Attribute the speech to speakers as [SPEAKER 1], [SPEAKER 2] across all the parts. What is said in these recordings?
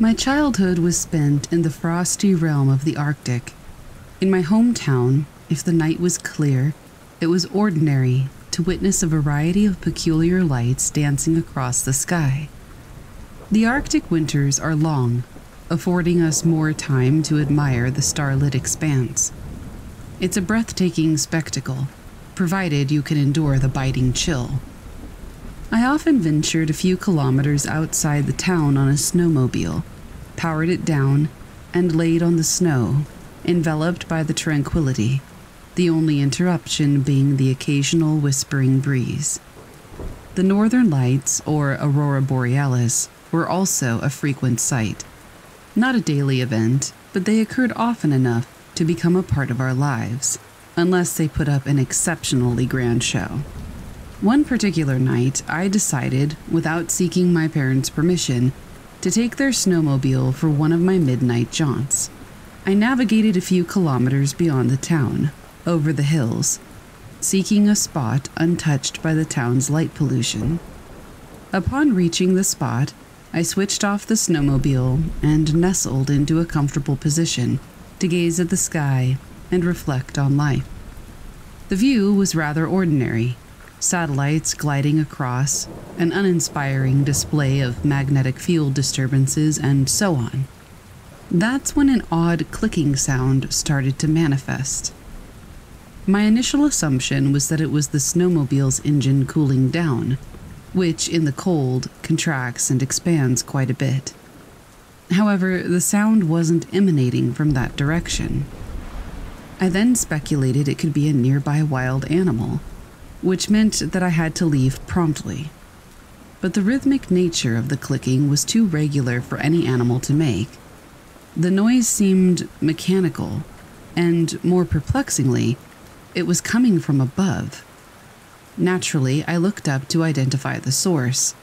[SPEAKER 1] My childhood was spent in the frosty realm of the Arctic. In my hometown, if the night was clear, it was ordinary to witness a variety of peculiar lights dancing across the sky. The Arctic winters are long, affording us more time to admire the starlit expanse. It's a breathtaking spectacle, provided you can endure the biting chill. I often ventured a few kilometers outside the town on a snowmobile, powered it down, and laid on the snow, enveloped by the tranquility, the only interruption being the occasional whispering breeze. The northern lights, or aurora borealis, were also a frequent sight. Not a daily event, but they occurred often enough to become a part of our lives, unless they put up an exceptionally grand show. One particular night, I decided, without seeking my parents' permission, to take their snowmobile for one of my midnight jaunts. I navigated a few kilometers beyond the town, over the hills, seeking a spot untouched by the town's light pollution. Upon reaching the spot, I switched off the snowmobile and nestled into a comfortable position to gaze at the sky and reflect on life. The view was rather ordinary satellites gliding across, an uninspiring display of magnetic field disturbances, and so on. That's when an odd clicking sound started to manifest. My initial assumption was that it was the snowmobile's engine cooling down, which in the cold contracts and expands quite a bit. However, the sound wasn't emanating from that direction. I then speculated it could be a nearby wild animal which meant that I had to leave promptly. But the rhythmic nature of the clicking was too regular for any animal to make. The noise seemed mechanical, and more perplexingly, it was coming from above. Naturally, I looked up to identify the source.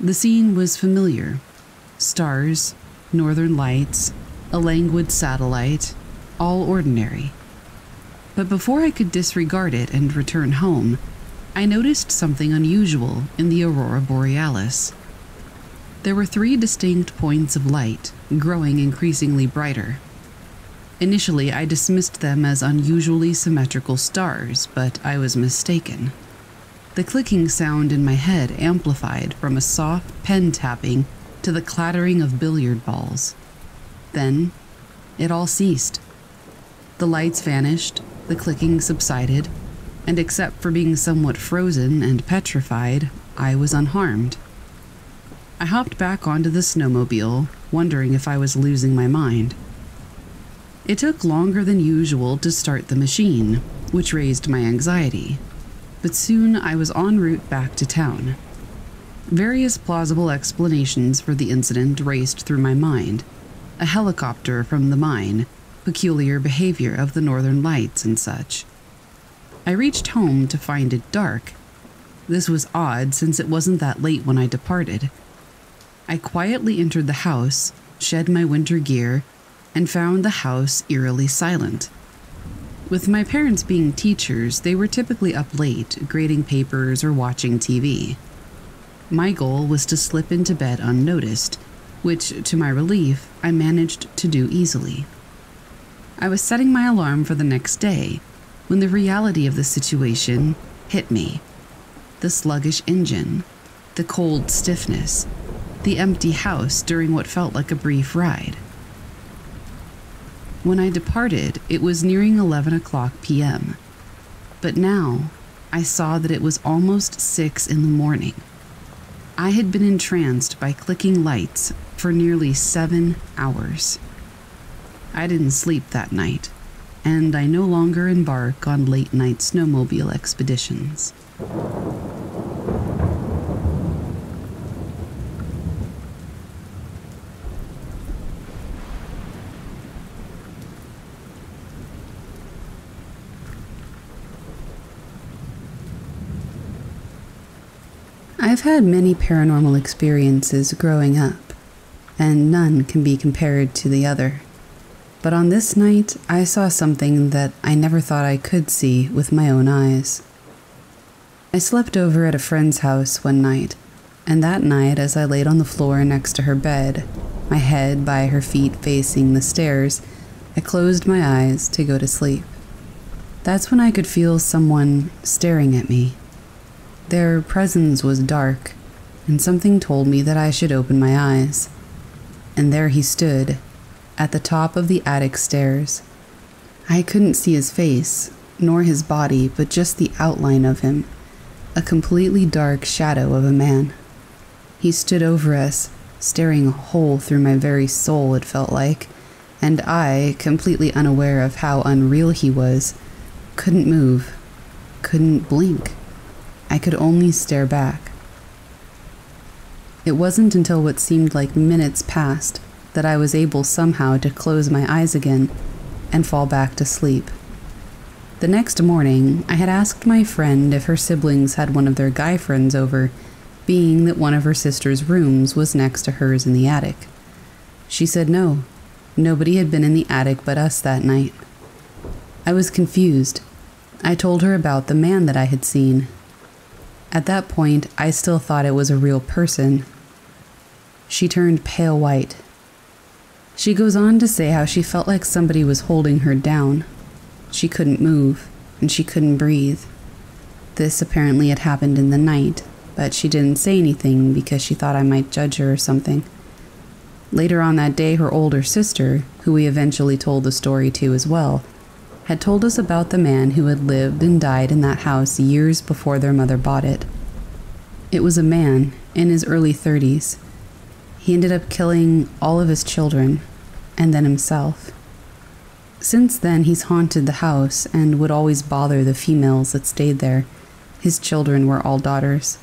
[SPEAKER 1] The scene was familiar stars, northern lights, a languid satellite, all ordinary. But before I could disregard it and return home, I noticed something unusual in the aurora borealis. There were three distinct points of light, growing increasingly brighter. Initially, I dismissed them as unusually symmetrical stars, but I was mistaken. The clicking sound in my head amplified from a soft pen tapping to the clattering of billiard balls. Then, it all ceased. The lights vanished, the clicking subsided, and except for being somewhat frozen and petrified, I was unharmed. I hopped back onto the snowmobile, wondering if I was losing my mind. It took longer than usual to start the machine, which raised my anxiety, but soon I was en route back to town. Various plausible explanations for the incident raced through my mind a helicopter from the mine, peculiar behavior of the northern lights and such. I reached home to find it dark. This was odd since it wasn't that late when I departed. I quietly entered the house, shed my winter gear, and found the house eerily silent. With my parents being teachers, they were typically up late, grading papers or watching TV. My goal was to slip into bed unnoticed, which, to my relief, I managed to do easily. I was setting my alarm for the next day when the reality of the situation hit me. The sluggish engine, the cold stiffness, the empty house during what felt like a brief ride. When I departed, it was nearing 11 o'clock p.m. But now, I saw that it was almost 6 in the morning. I had been entranced by clicking lights for nearly seven hours. I didn't sleep that night, and I no longer embark on late night snowmobile expeditions. I've had many paranormal experiences growing up, and none can be compared to the other. But on this night, I saw something that I never thought I could see with my own eyes. I slept over at a friend's house one night, and that night, as I laid on the floor next to her bed, my head by her feet facing the stairs, I closed my eyes to go to sleep. That's when I could feel someone staring at me. Their presence was dark, and something told me that I should open my eyes. And there he stood, at the top of the attic stairs. I couldn't see his face, nor his body, but just the outline of him a completely dark shadow of a man. He stood over us, staring a hole through my very soul, it felt like, and I, completely unaware of how unreal he was, couldn't move, couldn't blink. I could only stare back. It wasn't until what seemed like minutes passed that I was able somehow to close my eyes again and fall back to sleep. The next morning, I had asked my friend if her siblings had one of their guy friends over, being that one of her sister's rooms was next to hers in the attic. She said no, nobody had been in the attic but us that night. I was confused. I told her about the man that I had seen. At that point, I still thought it was a real person. She turned pale white. She goes on to say how she felt like somebody was holding her down. She couldn't move, and she couldn't breathe. This apparently had happened in the night, but she didn't say anything because she thought I might judge her or something. Later on that day, her older sister, who we eventually told the story to as well, had told us about the man who had lived and died in that house years before their mother bought it. It was a man in his early 30s. He ended up killing all of his children and then himself. Since then, he's haunted the house and would always bother the females that stayed there. His children were all daughters.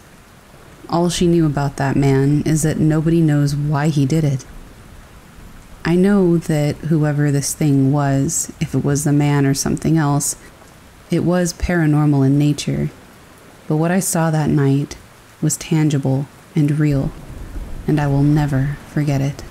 [SPEAKER 1] All she knew about that man is that nobody knows why he did it. I know that whoever this thing was, if it was the man or something else, it was paranormal in nature. But what I saw that night was tangible and real, and I will never forget it.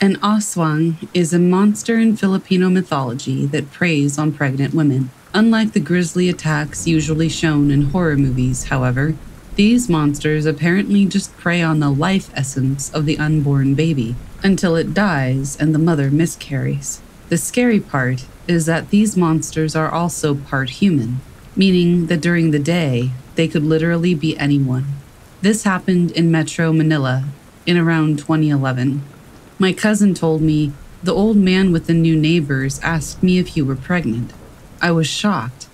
[SPEAKER 1] An aswang is a monster in Filipino mythology that preys on pregnant women. Unlike the grisly attacks usually shown in horror movies, however, these monsters apparently just prey on the life essence of the unborn baby until it dies and the mother miscarries. The scary part is that these monsters are also part human, meaning that during the day, they could literally be anyone. This happened in Metro Manila in around 2011. My cousin told me the old man with the new neighbors asked me if you were pregnant. I was shocked.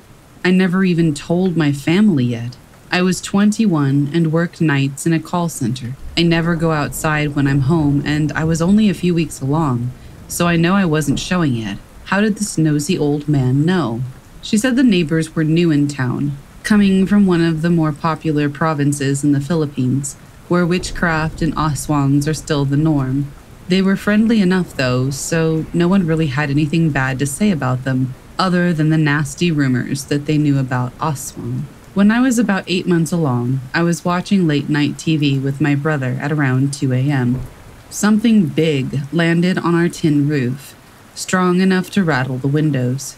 [SPEAKER 1] I never even told my family yet. I was 21 and worked nights in a call center. I never go outside when I'm home, and I was only a few weeks along, so I know I wasn't showing yet. How did this nosy old man know? She said the neighbors were new in town, coming from one of the more popular provinces in the Philippines, where witchcraft and aswangs are still the norm. They were friendly enough, though, so no one really had anything bad to say about them, other than the nasty rumors that they knew about Aswang. When I was about eight months along, I was watching late night TV with my brother at around 2 a.m. Something big landed on our tin roof, strong enough to rattle the windows.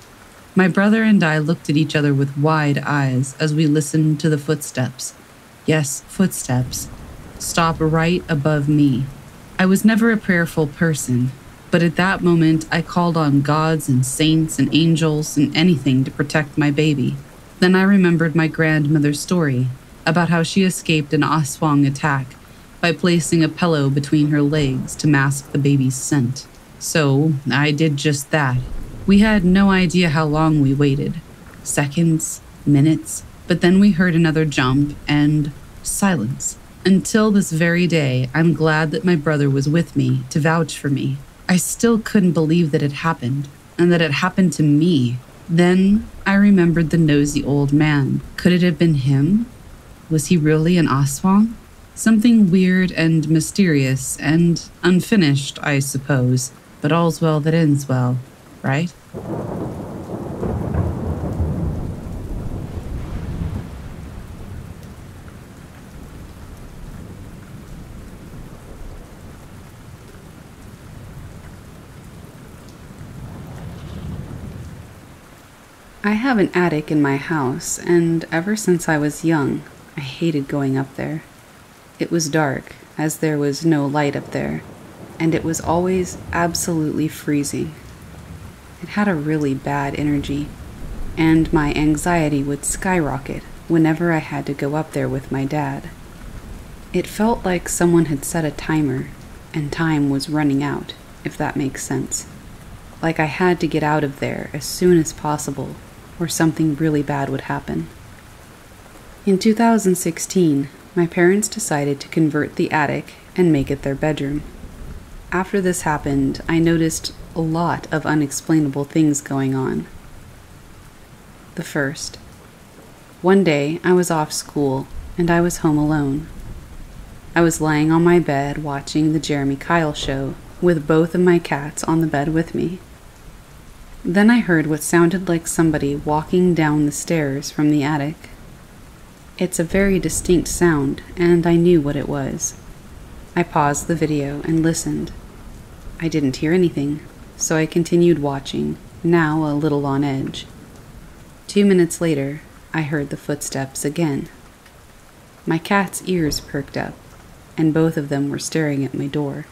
[SPEAKER 1] My brother and I looked at each other with wide eyes as we listened to the footsteps. Yes, footsteps. Stop right above me. I was never a prayerful person, but at that moment I called on gods and saints and angels and anything to protect my baby. Then I remembered my grandmother's story about how she escaped an Aswang attack by placing a pillow between her legs to mask the baby's scent. So I did just that. We had no idea how long we waited seconds, minutes, but then we heard another jump and silence. Until this very day, I'm glad that my brother was with me to vouch for me. I still couldn't believe that it happened, and that it happened to me. Then I remembered the nosy old man. Could it have been him? Was he really an Aswang? Something weird and mysterious and unfinished, I suppose. But all's well that ends well, right? I have an attic in my house, and ever since I was young, I hated going up there. It was dark, as there was no light up there, and it was always absolutely freezing. It had a really bad energy, and my anxiety would skyrocket whenever I had to go up there with my dad. It felt like someone had set a timer, and time was running out, if that makes sense. Like I had to get out of there as soon as possible or something really bad would happen. In 2016, my parents decided to convert the attic and make it their bedroom. After this happened, I noticed a lot of unexplainable things going on. The first. One day, I was off school and I was home alone. I was lying on my bed watching the Jeremy Kyle show with both of my cats on the bed with me. Then I heard what sounded like somebody walking down the stairs from the attic. It's a very distinct sound, and I knew what it was. I paused the video and listened. I didn't hear anything, so I continued watching, now a little on edge. Two minutes later, I heard the footsteps again. My cat's ears perked up, and both of them were staring at my door.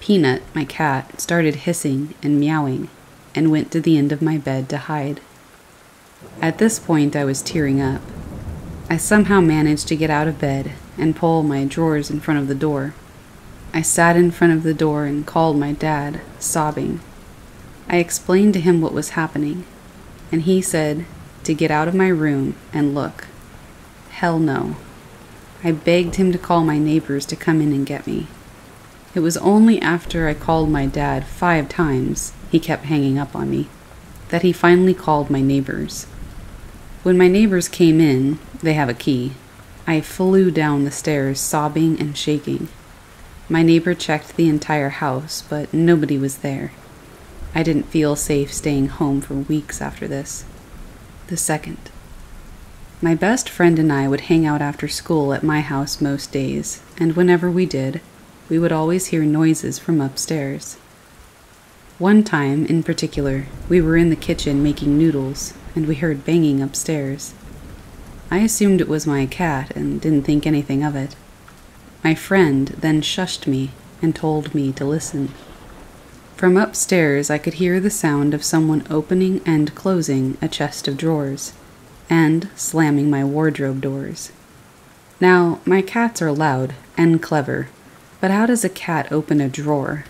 [SPEAKER 1] Peanut, my cat, started hissing and meowing and went to the end of my bed to hide. At this point, I was tearing up. I somehow managed to get out of bed and pull my drawers in front of the door. I sat in front of the door and called my dad, sobbing. I explained to him what was happening, and he said to get out of my room and look. Hell no. I begged him to call my neighbors to come in and get me. It was only after I called my dad five times he kept hanging up on me, that he finally called my neighbors. When my neighbors came in, they have a key, I flew down the stairs sobbing and shaking. My neighbor checked the entire house, but nobody was there. I didn't feel safe staying home for weeks after this. The second. My best friend and I would hang out after school at my house most days, and whenever we did, we would always hear noises from upstairs. One time, in particular, we were in the kitchen making noodles, and we heard banging upstairs. I assumed it was my cat and didn't think anything of it. My friend then shushed me and told me to listen. From upstairs, I could hear the sound of someone opening and closing a chest of drawers and slamming my wardrobe doors. Now, my cats are loud and clever, but how does a cat open a drawer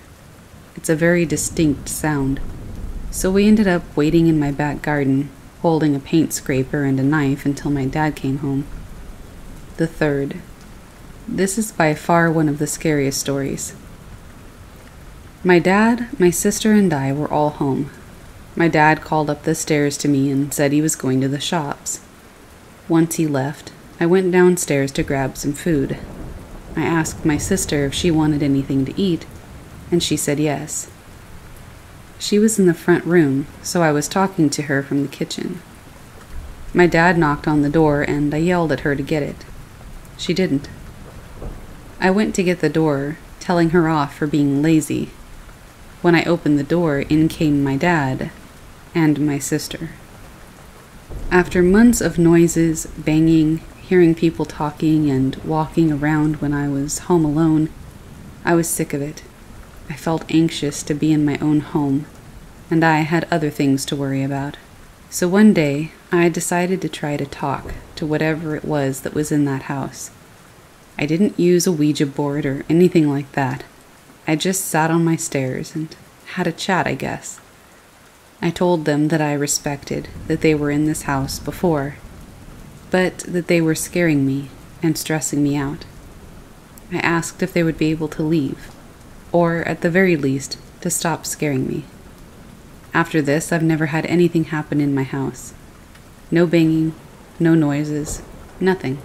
[SPEAKER 1] it's a very distinct sound. So we ended up waiting in my back garden, holding a paint scraper and a knife until my dad came home. The third. This is by far one of the scariest stories. My dad, my sister, and I were all home. My dad called up the stairs to me and said he was going to the shops. Once he left, I went downstairs to grab some food. I asked my sister if she wanted anything to eat, and she said yes. She was in the front room, so I was talking to her from the kitchen. My dad knocked on the door, and I yelled at her to get it. She didn't. I went to get the door, telling her off for being lazy. When I opened the door, in came my dad and my sister. After months of noises, banging, hearing people talking, and walking around when I was home alone, I was sick of it. I felt anxious to be in my own home, and I had other things to worry about. So one day, I decided to try to talk to whatever it was that was in that house. I didn't use a Ouija board or anything like that. I just sat on my stairs and had a chat, I guess. I told them that I respected that they were in this house before, but that they were scaring me and stressing me out. I asked if they would be able to leave or at the very least, to stop scaring me. After this, I've never had anything happen in my house. No banging, no noises, nothing.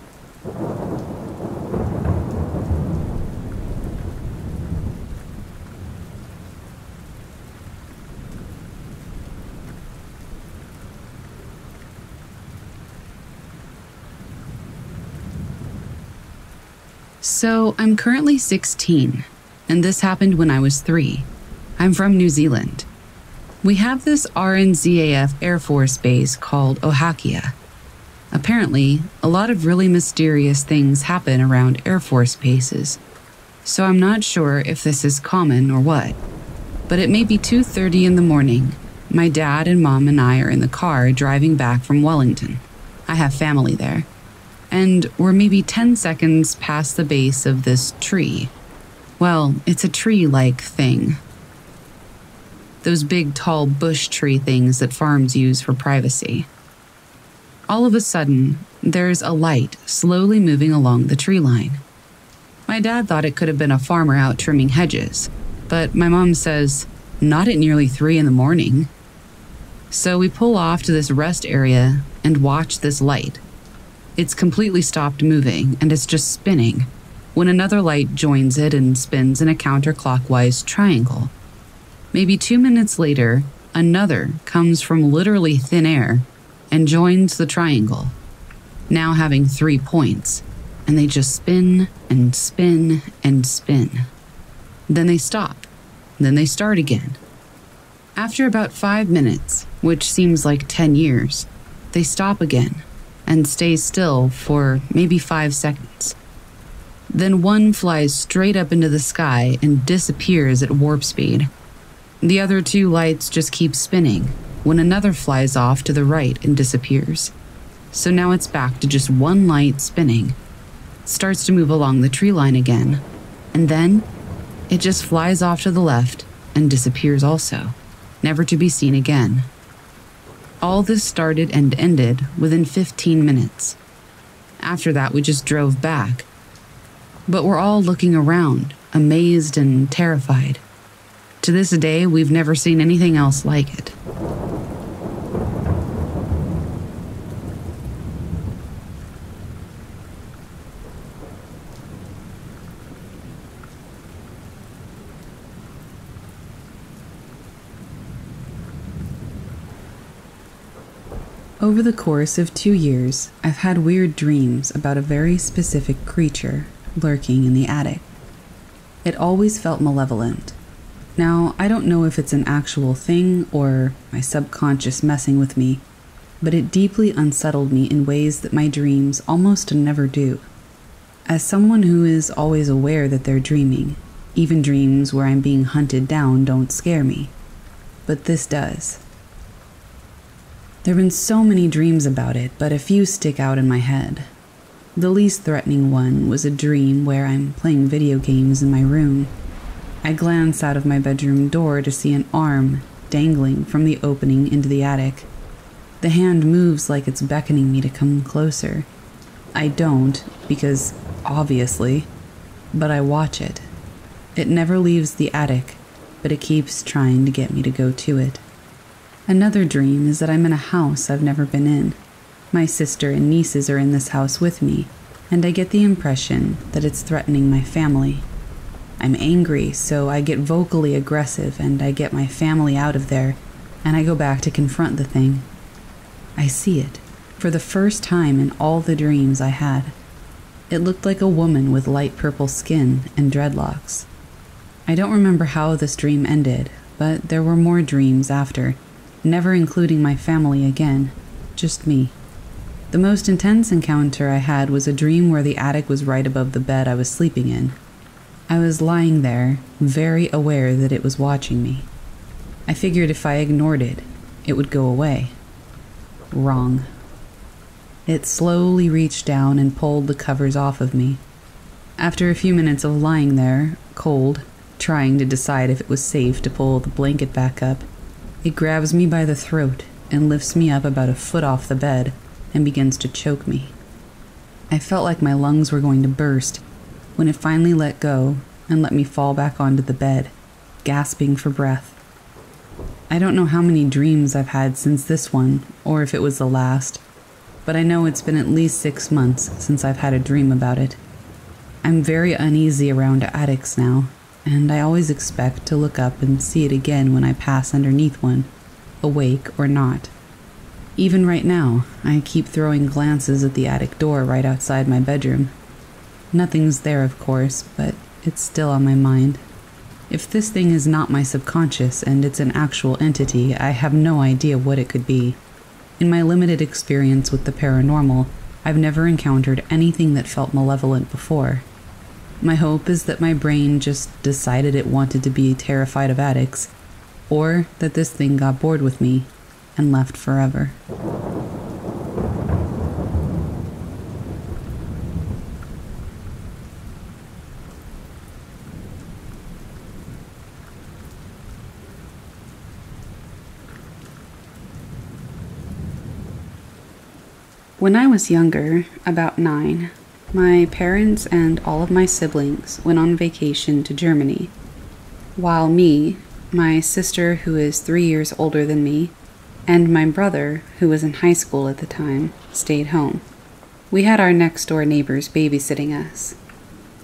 [SPEAKER 1] So, I'm currently 16 and this happened when I was three. I'm from New Zealand. We have this RNZAF Air Force base called Ohakea. Apparently, a lot of really mysterious things happen around Air Force bases, so I'm not sure if this is common or what. But it may be 2:30 in the morning. My dad and mom and I are in the car driving back from Wellington. I have family there. And we're maybe 10 seconds past the base of this tree. Well, it's a tree like thing. Those big, tall bush tree things that farms use for privacy. All of a sudden, there's a light slowly moving along the tree line. My dad thought it could have been a farmer out trimming hedges, but my mom says, not at nearly three in the morning. So we pull off to this rest area and watch this light. It's completely stopped moving and it's just spinning when another light joins it and spins in a counterclockwise triangle. Maybe two minutes later, another comes from literally thin air and joins the triangle, now having three points, and they just spin and spin and spin. Then they stop, then they start again. After about five minutes, which seems like 10 years, they stop again and stay still for maybe five seconds. Then one flies straight up into the sky and disappears at warp speed. The other two lights just keep spinning when another flies off to the right and disappears. So now it's back to just one light spinning. Starts to move along the tree line again, and then it just flies off to the left and disappears also, never to be seen again. All this started and ended within 15 minutes. After that, we just drove back. But we're all looking around, amazed and terrified. To this day, we've never seen anything else like it. Over the course of two years, I've had weird dreams about a very specific creature lurking in the attic. It always felt malevolent. Now, I don't know if it's an actual thing or my subconscious messing with me, but it deeply unsettled me in ways that my dreams almost never do. As someone who is always aware that they're dreaming, even dreams where I'm being hunted down don't scare me. But this does. There have been so many dreams about it, but a few stick out in my head. The least threatening one was a dream where I'm playing video games in my room. I glance out of my bedroom door to see an arm dangling from the opening into the attic. The hand moves like it's beckoning me to come closer. I don't, because obviously, but I watch it. It never leaves the attic, but it keeps trying to get me to go to it. Another dream is that I'm in a house I've never been in. My sister and nieces are in this house with me, and I get the impression that it's threatening my family. I'm angry, so I get vocally aggressive and I get my family out of there, and I go back to confront the thing. I see it, for the first time in all the dreams I had. It looked like a woman with light purple skin and dreadlocks. I don't remember how this dream ended, but there were more dreams after never including my family again, just me. The most intense encounter I had was a dream where the attic was right above the bed I was sleeping in. I was lying there, very aware that it was watching me. I figured if I ignored it, it would go away. Wrong. It slowly reached down and pulled the covers off of me. After a few minutes of lying there, cold, trying to decide if it was safe to pull the blanket back up, it grabs me by the throat and lifts me up about a foot off the bed and begins to choke me. I felt like my lungs were going to burst when it finally let go and let me fall back onto the bed, gasping for breath. I don't know how many dreams I've had since this one, or if it was the last, but I know it's been at least six months since I've had a dream about it. I'm very uneasy around attics now, and I always expect to look up and see it again when I pass underneath one, awake or not. Even right now, I keep throwing glances at the attic door right outside my bedroom. Nothing's there, of course, but it's still on my mind. If this thing is not my subconscious and it's an actual entity, I have no idea what it could be. In my limited experience with the paranormal, I've never encountered anything that felt malevolent before. My hope is that my brain just decided it wanted to be terrified of attics, or that this thing got bored with me and left forever. When I was younger, about nine, my parents and all of my siblings went on vacation to Germany, while me, my sister, who is three years older than me, and my brother, who was in high school at the time, stayed home. We had our next door neighbors babysitting us.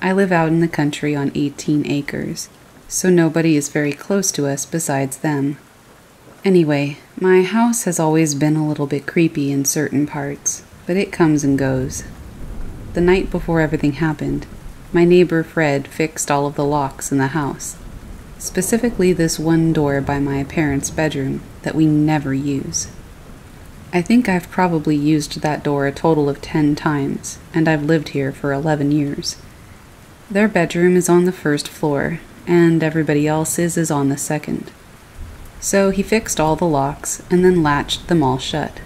[SPEAKER 1] I live out in the country on 18 acres, so nobody is very close to us besides them. Anyway, my house has always been a little bit creepy in certain parts but it comes and goes. The night before everything happened, my neighbor Fred fixed all of the locks in the house, specifically this one door by my parents' bedroom that we never use. I think I've probably used that door a total of 10 times, and I've lived here for 11 years. Their bedroom is on the first floor, and everybody else's is on the second. So he fixed all the locks and then latched them all shut.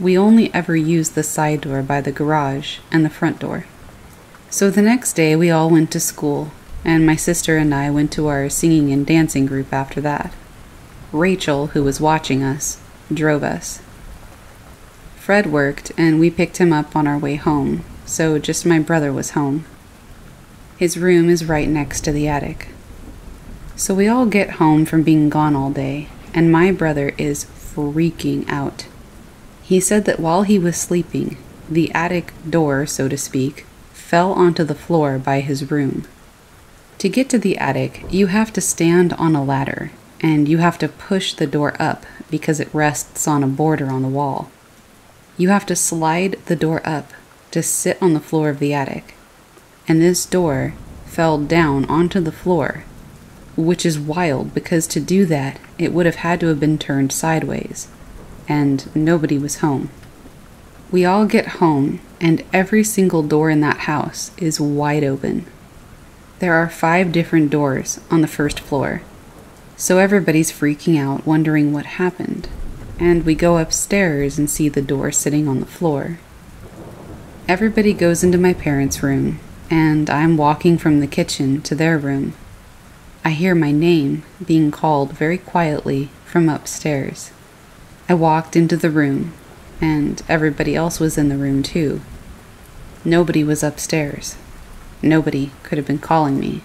[SPEAKER 1] We only ever used the side door by the garage and the front door. So the next day we all went to school, and my sister and I went to our singing and dancing group after that. Rachel, who was watching us, drove us. Fred worked, and we picked him up on our way home, so just my brother was home. His room is right next to the attic. So we all get home from being gone all day, and my brother is freaking out. He said that while he was sleeping, the attic door, so to speak, fell onto the floor by his room. To get to the attic, you have to stand on a ladder, and you have to push the door up because it rests on a border on the wall. You have to slide the door up to sit on the floor of the attic, and this door fell down onto the floor, which is wild because to do that, it would have had to have been turned sideways and nobody was home. We all get home, and every single door in that house is wide open. There are five different doors on the first floor, so everybody's freaking out, wondering what happened. And we go upstairs and see the door sitting on the floor. Everybody goes into my parents' room, and I'm walking from the kitchen to their room. I hear my name being called very quietly from upstairs. I walked into the room, and everybody else was in the room too. Nobody was upstairs. Nobody could have been calling me.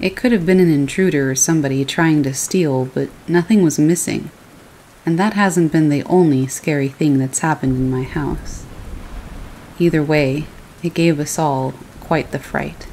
[SPEAKER 1] It could have been an intruder or somebody trying to steal, but nothing was missing. And that hasn't been the only scary thing that's happened in my house. Either way, it gave us all quite the fright.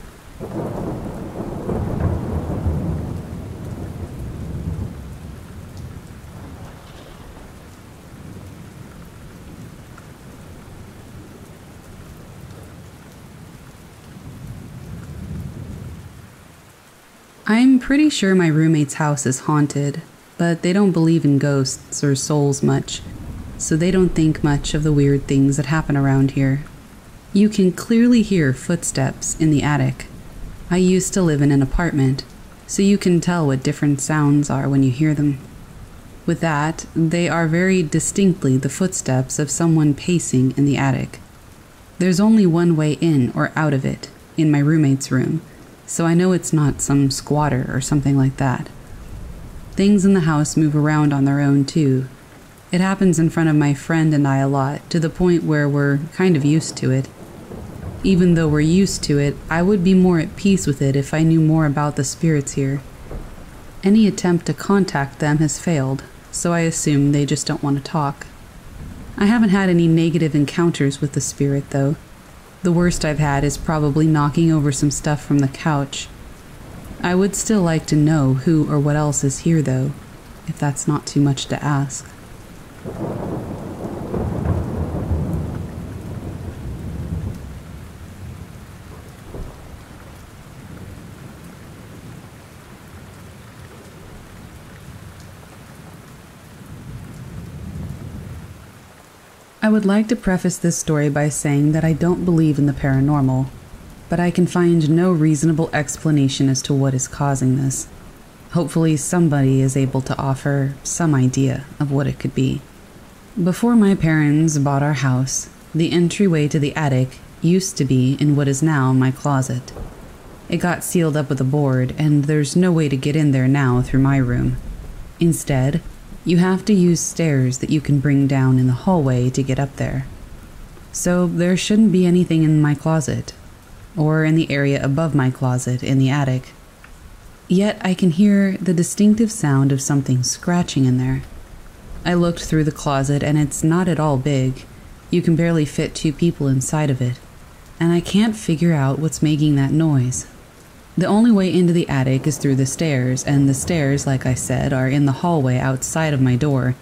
[SPEAKER 1] I'm pretty sure my roommate's house is haunted, but they don't believe in ghosts or souls much, so they don't think much of the weird things that happen around here. You can clearly hear footsteps in the attic. I used to live in an apartment, so you can tell what different sounds are when you hear them. With that, they are very distinctly the footsteps of someone pacing in the attic. There's only one way in or out of it, in my roommate's room so I know it's not some squatter or something like that. Things in the house move around on their own, too. It happens in front of my friend and I a lot, to the point where we're kind of used to it. Even though we're used to it, I would be more at peace with it if I knew more about the spirits here. Any attempt to contact them has failed, so I assume they just don't want to talk. I haven't had any negative encounters with the spirit, though. The worst I've had is probably knocking over some stuff from the couch. I would still like to know who or what else is here, though, if that's not too much to ask. I would like to preface this story by saying that I don't believe in the paranormal, but I can find no reasonable explanation as to what is causing this. Hopefully, somebody is able to offer some idea of what it could be. Before my parents bought our house, the entryway to the attic used to be in what is now my closet. It got sealed up with a board, and there's no way to get in there now through my room. Instead, you have to use stairs that you can bring down in the hallway to get up there. So there shouldn't be anything in my closet, or in the area above my closet in the attic. Yet I can hear the distinctive sound of something scratching in there. I looked through the closet and it's not at all big. You can barely fit two people inside of it. And I can't figure out what's making that noise. The only way into the attic is through the stairs, and the stairs, like I said, are in the hallway outside of my door.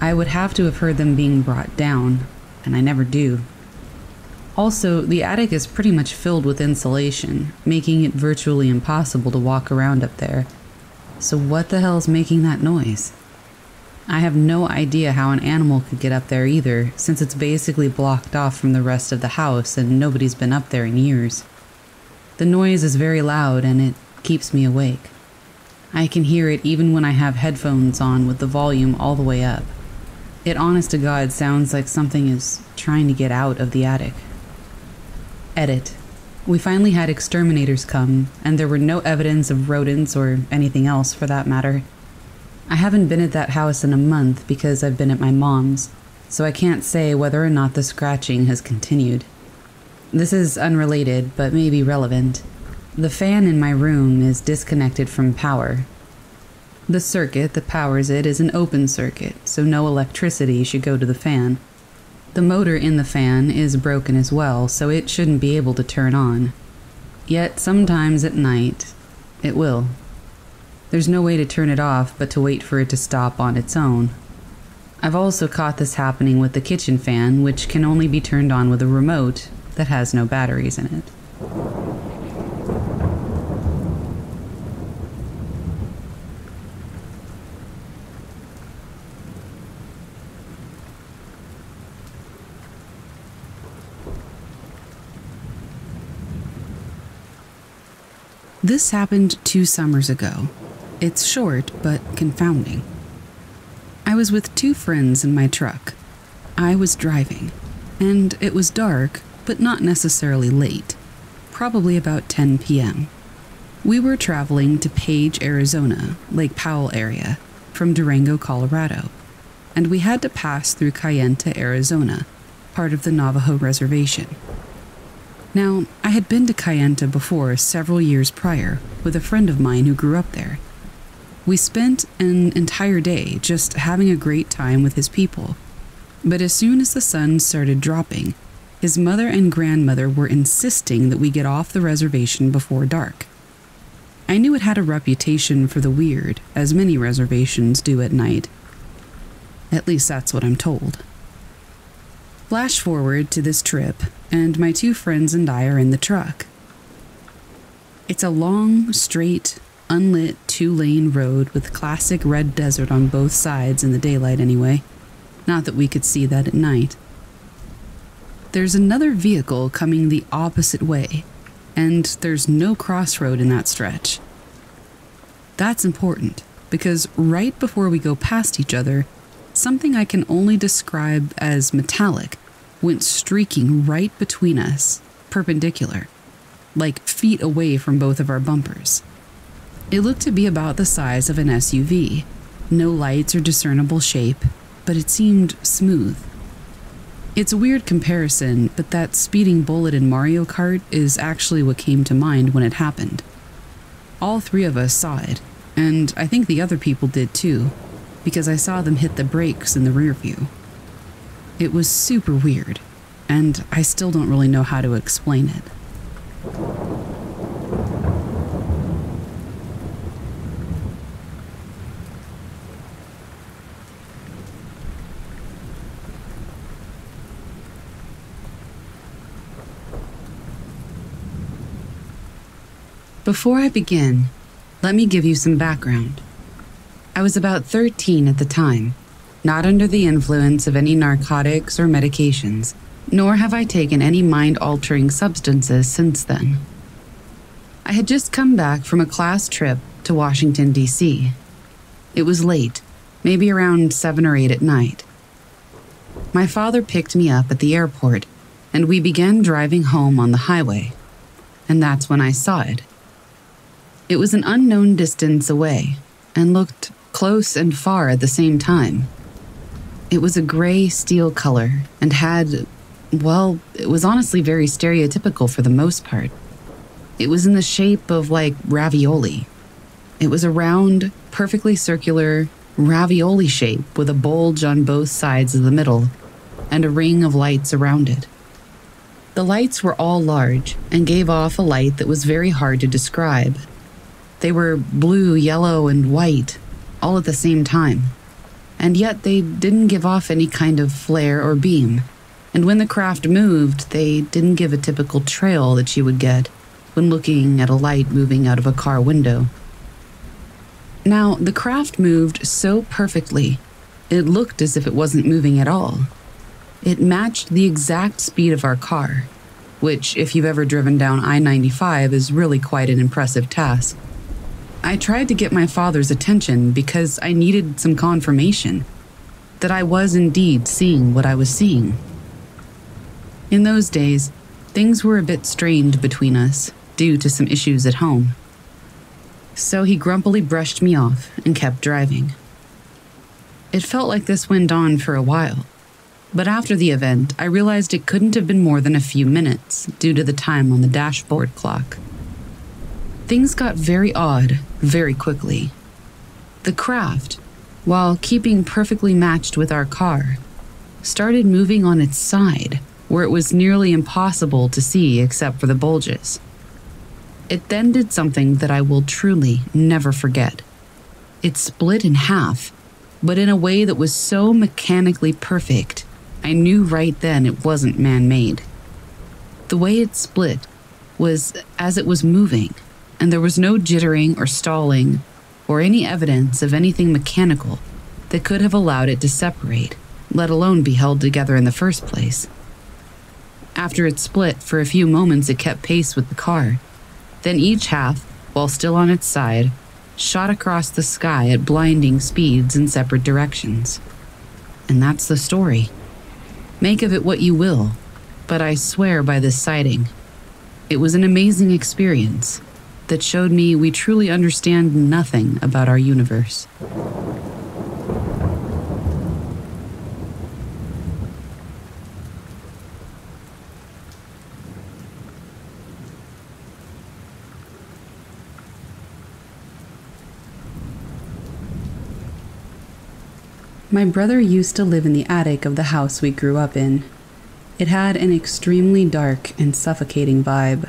[SPEAKER 1] I would have to have heard them being brought down, and I never do. Also, the attic is pretty much filled with insulation, making it virtually impossible to walk around up there. So, what the hell is making that noise? I have no idea how an animal could get up there either, since it's basically blocked off from the rest of the house and nobody's been up there in years. The noise is very loud and it keeps me awake. I can hear it even when I have headphones on with the volume all the way up. It honest to God sounds like something is trying to get out of the attic. Edit. We finally had exterminators come, and there were no evidence of rodents or anything else for that matter. I haven't been at that house in a month because I've been at my mom's, so I can't say whether or not the scratching has continued. This is unrelated, but may be relevant. The fan in my room is disconnected from power. The circuit that powers it is an open circuit, so no electricity should go to the fan. The motor in the fan is broken as well, so it shouldn't be able to turn on. Yet sometimes at night, it will. There's no way to turn it off but to wait for it to stop on its own. I've also caught this happening with the kitchen fan, which can only be turned on with a remote, that has no batteries in it. This happened two summers ago. It's short, but confounding. I was with two friends in my truck. I was driving, and it was dark, but not necessarily late, probably about 10 p.m. We were traveling to Page, Arizona, Lake Powell area, from Durango, Colorado, and we had to pass through Kayenta, Arizona, part of the Navajo Reservation. Now, I had been to Kayenta before several years prior with a friend of mine who grew up there. We spent an entire day just having a great time with his people. But as soon as the sun started dropping, his mother and grandmother were insisting that we get off the reservation before dark. I knew it had a reputation for the weird, as many reservations do at night. At least that's what I'm told. Flash forward to this trip, and my two friends and I are in the truck. It's a long, straight, unlit two lane road with classic red desert on both sides in the daylight, anyway. Not that we could see that at night there's another vehicle coming the opposite way, and there's no crossroad in that stretch. That's important because right before we go past each other, something I can only describe as metallic went streaking right between us, perpendicular, like feet away from both of our bumpers. It looked to be about the size of an SUV, no lights or discernible shape, but it seemed smooth it's a weird comparison, but that speeding bullet in Mario Kart is actually what came to mind when it happened. All three of us saw it, and I think the other people did too, because I saw them hit the brakes in the rear view. It was super weird, and I still don't really know how to explain it. Before I begin, let me give you some background. I was about 13 at the time, not under the influence of any narcotics or medications, nor have I taken any mind altering substances since then. I had just come back from a class trip to Washington, D.C. It was late, maybe around 7 or 8 at night. My father picked me up at the airport, and we began driving home on the highway. And that's when I saw it. It was an unknown distance away and looked close and far at the same time. It was a gray steel color and had, well, it was honestly very stereotypical for the most part. It was in the shape of like ravioli. It was a round, perfectly circular ravioli shape with a bulge on both sides of the middle and a ring of lights around it. The lights were all large and gave off a light that was very hard to describe. They were blue, yellow, and white, all at the same time. And yet they didn't give off any kind of flare or beam. And when the craft moved, they didn't give a typical trail that you would get when looking at a light moving out of a car window. Now, the craft moved so perfectly, it looked as if it wasn't moving at all. It matched the exact speed of our car, which, if you've ever driven down I 95, is really quite an impressive task. I tried to get my father's attention because I needed some confirmation that I was indeed seeing what I was seeing. In those days, things were a bit strained between us due to some issues at home so he grumpily brushed me off and kept driving. It felt like this went on for a while, but after the event, I realized it couldn't have been more than a few minutes due to the time on the dashboard clock. Things got very odd very quickly. The craft, while keeping perfectly matched with our car, started moving on its side where it was nearly impossible to see except for the bulges. It then did something that I will truly never forget. It split in half, but in a way that was so mechanically perfect, I knew right then it wasn't man made. The way it split was as it was moving, and there was no jittering or stalling or any evidence of anything mechanical that could have allowed it to separate, let alone be held together in the first place. After it split, for a few moments it kept pace with the car, then each half, while still on its side, shot across the sky at blinding speeds in separate directions. And that's the story. Make of it what you will, but I swear by this sighting. It was an amazing experience that showed me we truly understand nothing about our universe. My brother used to live in the attic of the house we grew up in. It had an extremely dark and suffocating vibe.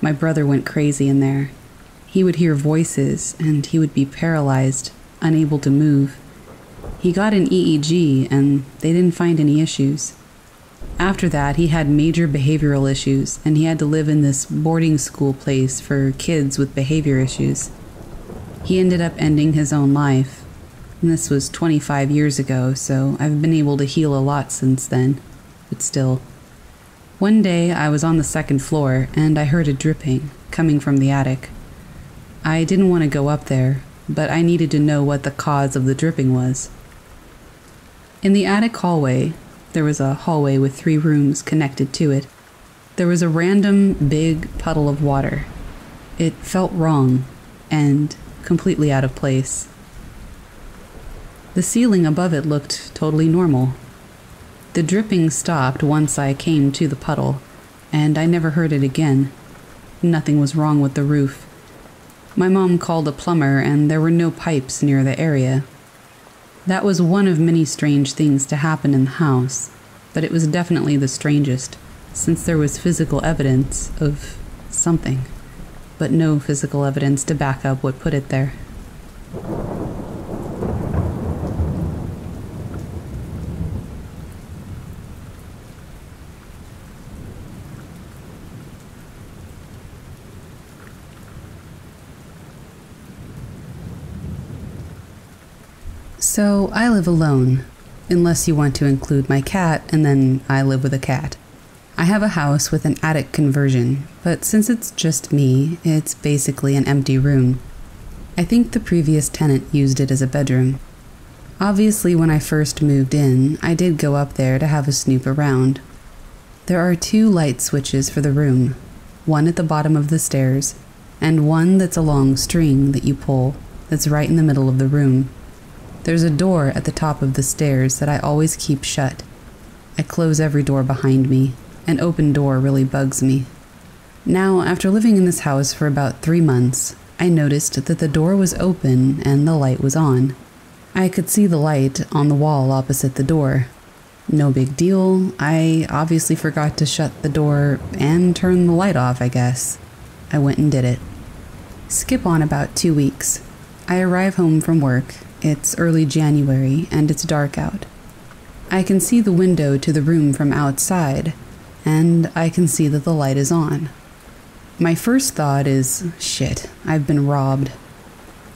[SPEAKER 1] My brother went crazy in there. He would hear voices and he would be paralyzed, unable to move. He got an EEG and they didn't find any issues. After that, he had major behavioral issues and he had to live in this boarding school place for kids with behavior issues. He ended up ending his own life and this was 25 years ago, so I've been able to heal a lot since then. But still. One day I was on the second floor and I heard a dripping coming from the attic. I didn't want to go up there, but I needed to know what the cause of the dripping was. In the attic hallway, there was a hallway with three rooms connected to it. There was a random big puddle of water. It felt wrong and completely out of place. The ceiling above it looked totally normal. The dripping stopped once I came to the puddle, and I never heard it again. Nothing was wrong with the roof. My mom called a plumber, and there were no pipes near the area. That was one of many strange things to happen in the house, but it was definitely the strangest, since there was physical evidence of something, but no physical evidence to back up what put it there. So I live alone, unless you want to include my cat, and then I live with a cat. I have a house with an attic conversion, but since it's just me, it's basically an empty room. I think the previous tenant used it as a bedroom. Obviously, when I first moved in, I did go up there to have a snoop around. There are two light switches for the room one at the bottom of the stairs, and one that's a long string that you pull that's right in the middle of the room. There's a door at the top of the stairs that I always keep shut. I close every door behind me. An open door really bugs me. Now, after living in this house for about three months, I noticed that the door was open and the light was on. I could see the light on the wall opposite the door. No big deal. I obviously forgot to shut the door and turn the light off, I guess. I went and did it. Skip on about two weeks. I arrive home from work. It's early January and it's dark out. I can see the window to the room from outside, and I can see that the light is on. My first thought is shit, I've been robbed.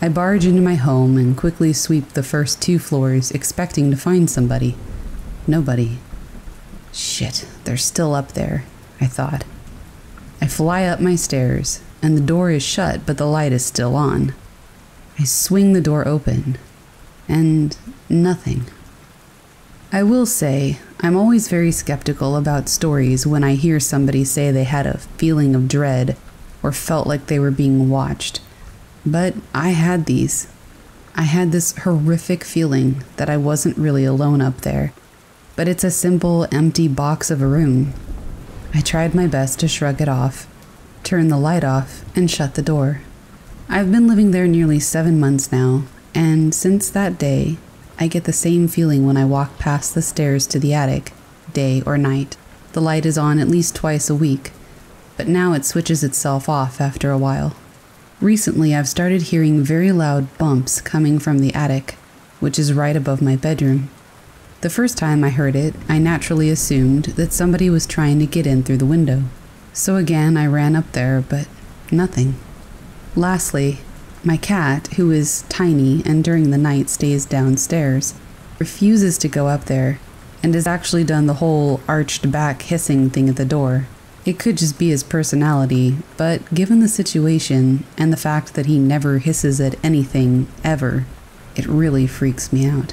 [SPEAKER 1] I barge into my home and quickly sweep the first two floors, expecting to find somebody. Nobody. Shit, they're still up there, I thought. I fly up my stairs, and the door is shut, but the light is still on. I swing the door open, and nothing. I will say, I'm always very skeptical about stories when I hear somebody say they had a feeling of dread or felt like they were being watched. But I had these. I had this horrific feeling that I wasn't really alone up there, but it's a simple, empty box of a room. I tried my best to shrug it off, turn the light off, and shut the door. I've been living there nearly seven months now, and since that day, I get the same feeling when I walk past the stairs to the attic, day or night. The light is on at least twice a week, but now it switches itself off after a while. Recently, I've started hearing very loud bumps coming from the attic, which is right above my bedroom. The first time I heard it, I naturally assumed that somebody was trying to get in through the window. So again, I ran up there, but nothing. Lastly, my cat, who is tiny and during the night stays downstairs, refuses to go up there and has actually done the whole arched back hissing thing at the door. It could just be his personality, but given the situation and the fact that he never hisses at anything ever, it really freaks me out.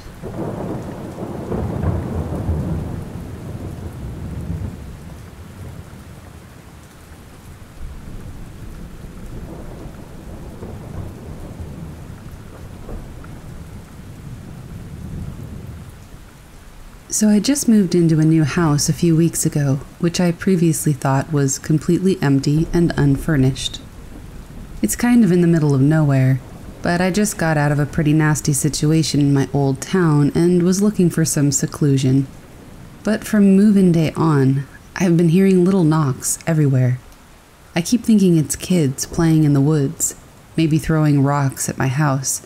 [SPEAKER 1] So I just moved into a new house a few weeks ago, which I previously thought was completely empty and unfurnished. It's kind of in the middle of nowhere, but I just got out of a pretty nasty situation in my old town and was looking for some seclusion. But from move in day on, I've been hearing little knocks everywhere. I keep thinking it's kids playing in the woods, maybe throwing rocks at my house.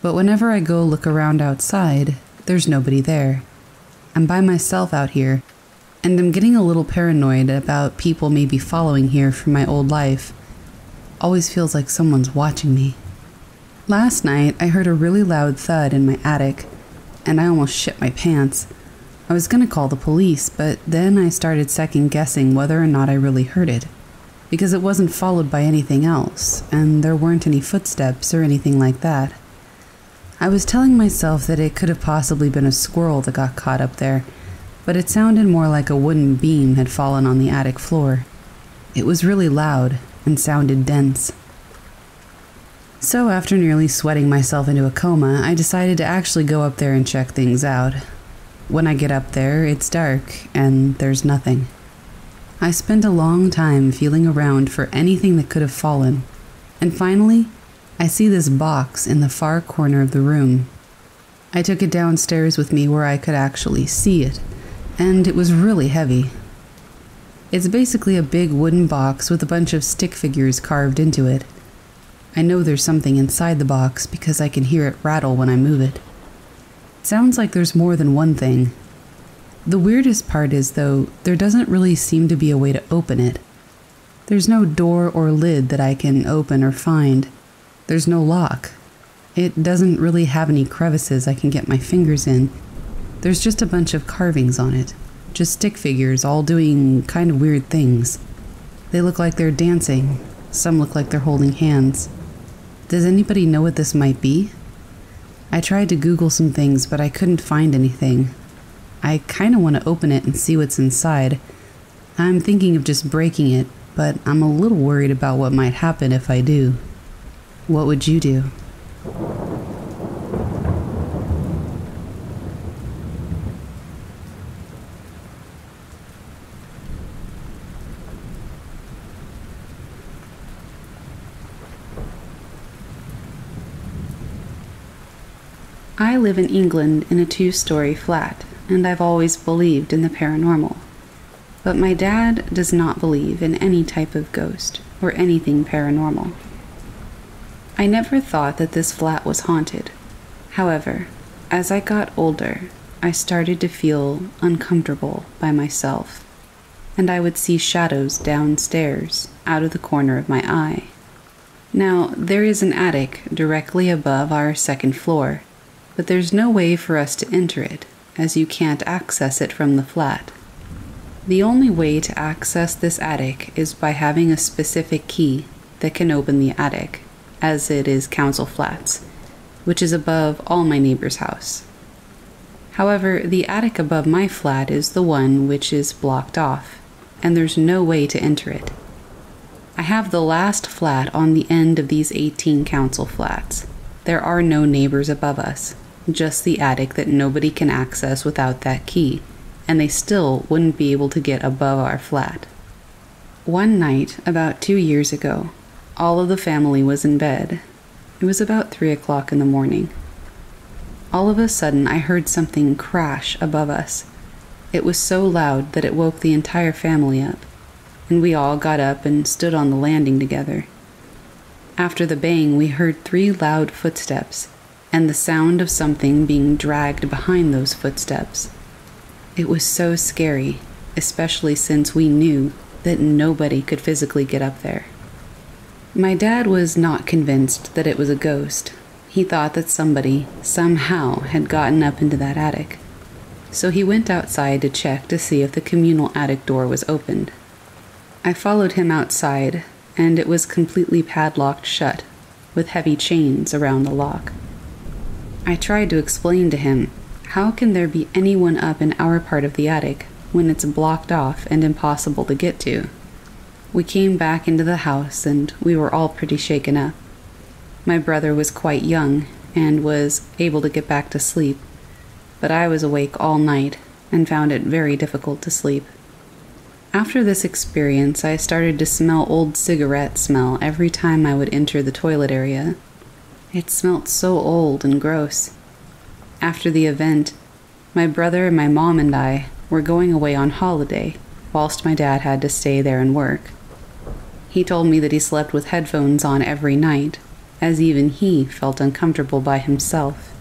[SPEAKER 1] But whenever I go look around outside, there's nobody there. I'm by myself out here, and I'm getting a little paranoid about people maybe following here from my old life. Always feels like someone's watching me. Last night, I heard a really loud thud in my attic, and I almost shit my pants. I was gonna call the police, but then I started second guessing whether or not I really heard it, because it wasn't followed by anything else, and there weren't any footsteps or anything like that. I was telling myself that it could have possibly been a squirrel that got caught up there, but it sounded more like a wooden beam had fallen on the attic floor. It was really loud and sounded dense. So, after nearly sweating myself into a coma, I decided to actually go up there and check things out. When I get up there, it's dark and there's nothing. I spent a long time feeling around for anything that could have fallen, and finally, I see this box in the far corner of the room. I took it downstairs with me where I could actually see it, and it was really heavy. It's basically a big wooden box with a bunch of stick figures carved into it. I know there's something inside the box because I can hear it rattle when I move it. It sounds like there's more than one thing. The weirdest part is, though, there doesn't really seem to be a way to open it. There's no door or lid that I can open or find. There's no lock. It doesn't really have any crevices I can get my fingers in. There's just a bunch of carvings on it, just stick figures all doing kind of weird things. They look like they're dancing, some look like they're holding hands. Does anybody know what this might be? I tried to Google some things, but I couldn't find anything. I kind of want to open it and see what's inside. I'm thinking of just breaking it, but I'm a little worried about what might happen if I do. What would you do? I live in England in a two story flat, and I've always believed in the paranormal. But my dad does not believe in any type of ghost or anything paranormal. I never thought that this flat was haunted. However, as I got older, I started to feel uncomfortable by myself, and I would see shadows downstairs out of the corner of my eye. Now, there is an attic directly above our second floor, but there's no way for us to enter it, as you can't access it from the flat. The only way to access this attic is by having a specific key that can open the attic, as it is council flats, which is above all my neighbor's house. However, the attic above my flat is the one which is blocked off, and there's no way to enter it. I have the last flat on the end of these 18 council flats. There are no neighbors above us, just the attic that nobody can access without that key, and they still wouldn't be able to get above our flat. One night, about two years ago, all of the family was in bed. It was about three o'clock in the morning. All of a sudden, I heard something crash above us. It was so loud that it woke the entire family up, and we all got up and stood on the landing together. After the bang, we heard three loud footsteps and the sound of something being dragged behind those footsteps. It was so scary, especially since we knew that nobody could physically get up there. My dad was not convinced that it was a ghost. He thought that somebody, somehow, had gotten up into that attic. So he went outside to check to see if the communal attic door was opened. I followed him outside, and it was completely padlocked shut, with heavy chains around the lock. I tried to explain to him how can there be anyone up in our part of the attic when it's blocked off and impossible to get to? We came back into the house and we were all pretty shaken up. My brother was quite young and was able to get back to sleep, but I was awake all night and found it very difficult to sleep. After this experience, I started to smell old cigarette smell every time I would enter the toilet area, it smelt so old and gross. After the event, my brother and my mom and I were going away on holiday, whilst my dad had to stay there and work. He told me that he slept with headphones on every night, as even he felt uncomfortable by himself.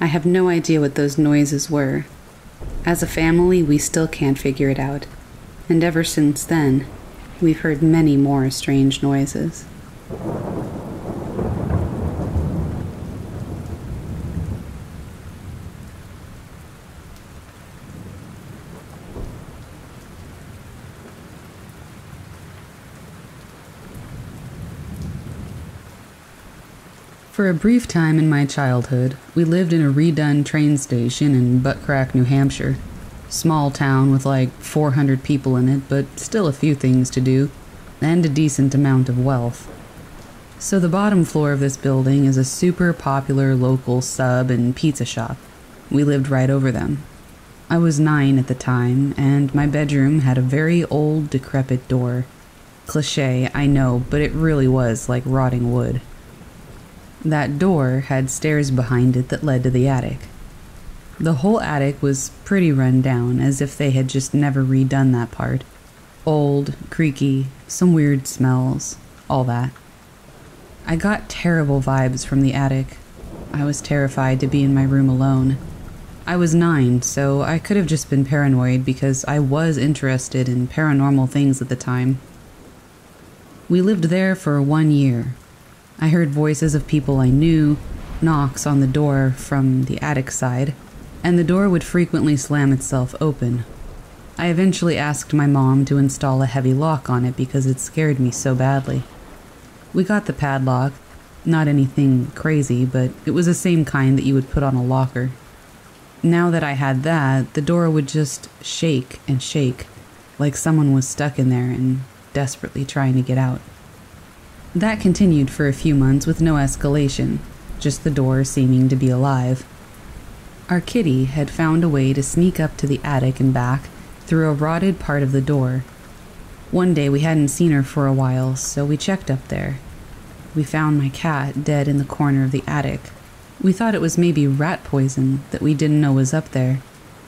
[SPEAKER 1] I have no idea what those noises were. As a family, we still can't figure it out, and ever since then, we've heard many more strange noises. For a brief time in my childhood, we lived in a redone train station in Butt Crack, New Hampshire. Small town with like 400 people in it, but still a few things to do, and a decent amount of wealth. So, the bottom floor of this building is a super popular local sub and pizza shop. We lived right over them. I was nine at the time, and my bedroom had a very old, decrepit door. Cliche, I know, but it really was like rotting wood. That door had stairs behind it that led to the attic. The whole attic was pretty run down, as if they had just never redone that part. Old, creaky, some weird smells, all that. I got terrible vibes from the attic. I was terrified to be in my room alone. I was nine, so I could have just been paranoid because I was interested in paranormal things at the time. We lived there for one year, I heard voices of people I knew, knocks on the door from the attic side, and the door would frequently slam itself open. I eventually asked my mom to install a heavy lock on it because it scared me so badly. We got the padlock, not anything crazy, but it was the same kind that you would put on a locker. Now that I had that, the door would just shake and shake, like someone was stuck in there and desperately trying to get out. That continued for a few months with no escalation, just the door seeming to be alive. Our kitty had found a way to sneak up to the attic and back through a rotted part of the door. One day we hadn't seen her for a while, so we checked up there. We found my cat dead in the corner of the attic. We thought it was maybe rat poison that we didn't know was up there,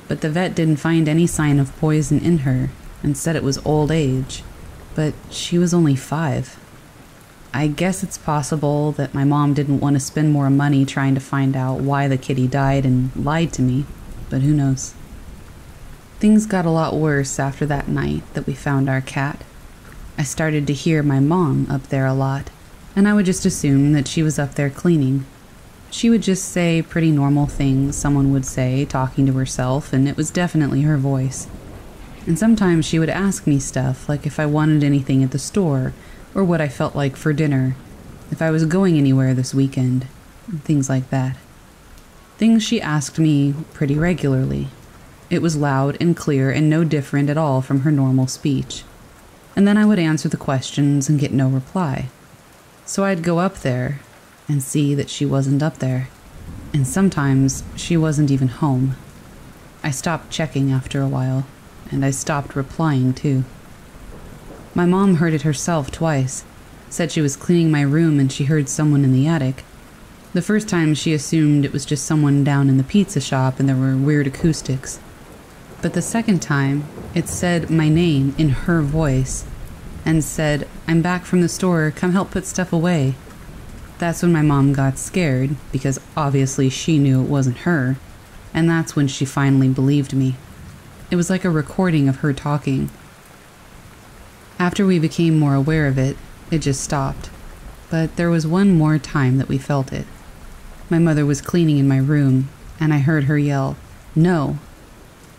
[SPEAKER 1] but the vet didn't find any sign of poison in her and said it was old age. But she was only five. I guess it's possible that my mom didn't want to spend more money trying to find out why the kitty died and lied to me, but who knows. Things got a lot worse after that night that we found our cat. I started to hear my mom up there a lot, and I would just assume that she was up there cleaning. She would just say pretty normal things someone would say, talking to herself, and it was definitely her voice. And sometimes she would ask me stuff, like if I wanted anything at the store or what I felt like for dinner, if I was going anywhere this weekend, things like that. Things she asked me pretty regularly. It was loud and clear and no different at all from her normal speech. And then I would answer the questions and get no reply. So I'd go up there and see that she wasn't up there. And sometimes she wasn't even home. I stopped checking after a while, and I stopped replying too. My mom heard it herself twice. Said she was cleaning my room and she heard someone in the attic. The first time she assumed it was just someone down in the pizza shop and there were weird acoustics. But the second time, it said my name in her voice and said, I'm back from the store, come help put stuff away. That's when my mom got scared, because obviously she knew it wasn't her, and that's when she finally believed me. It was like a recording of her talking, after we became more aware of it, it just stopped. But there was one more time that we felt it. My mother was cleaning in my room, and I heard her yell, No!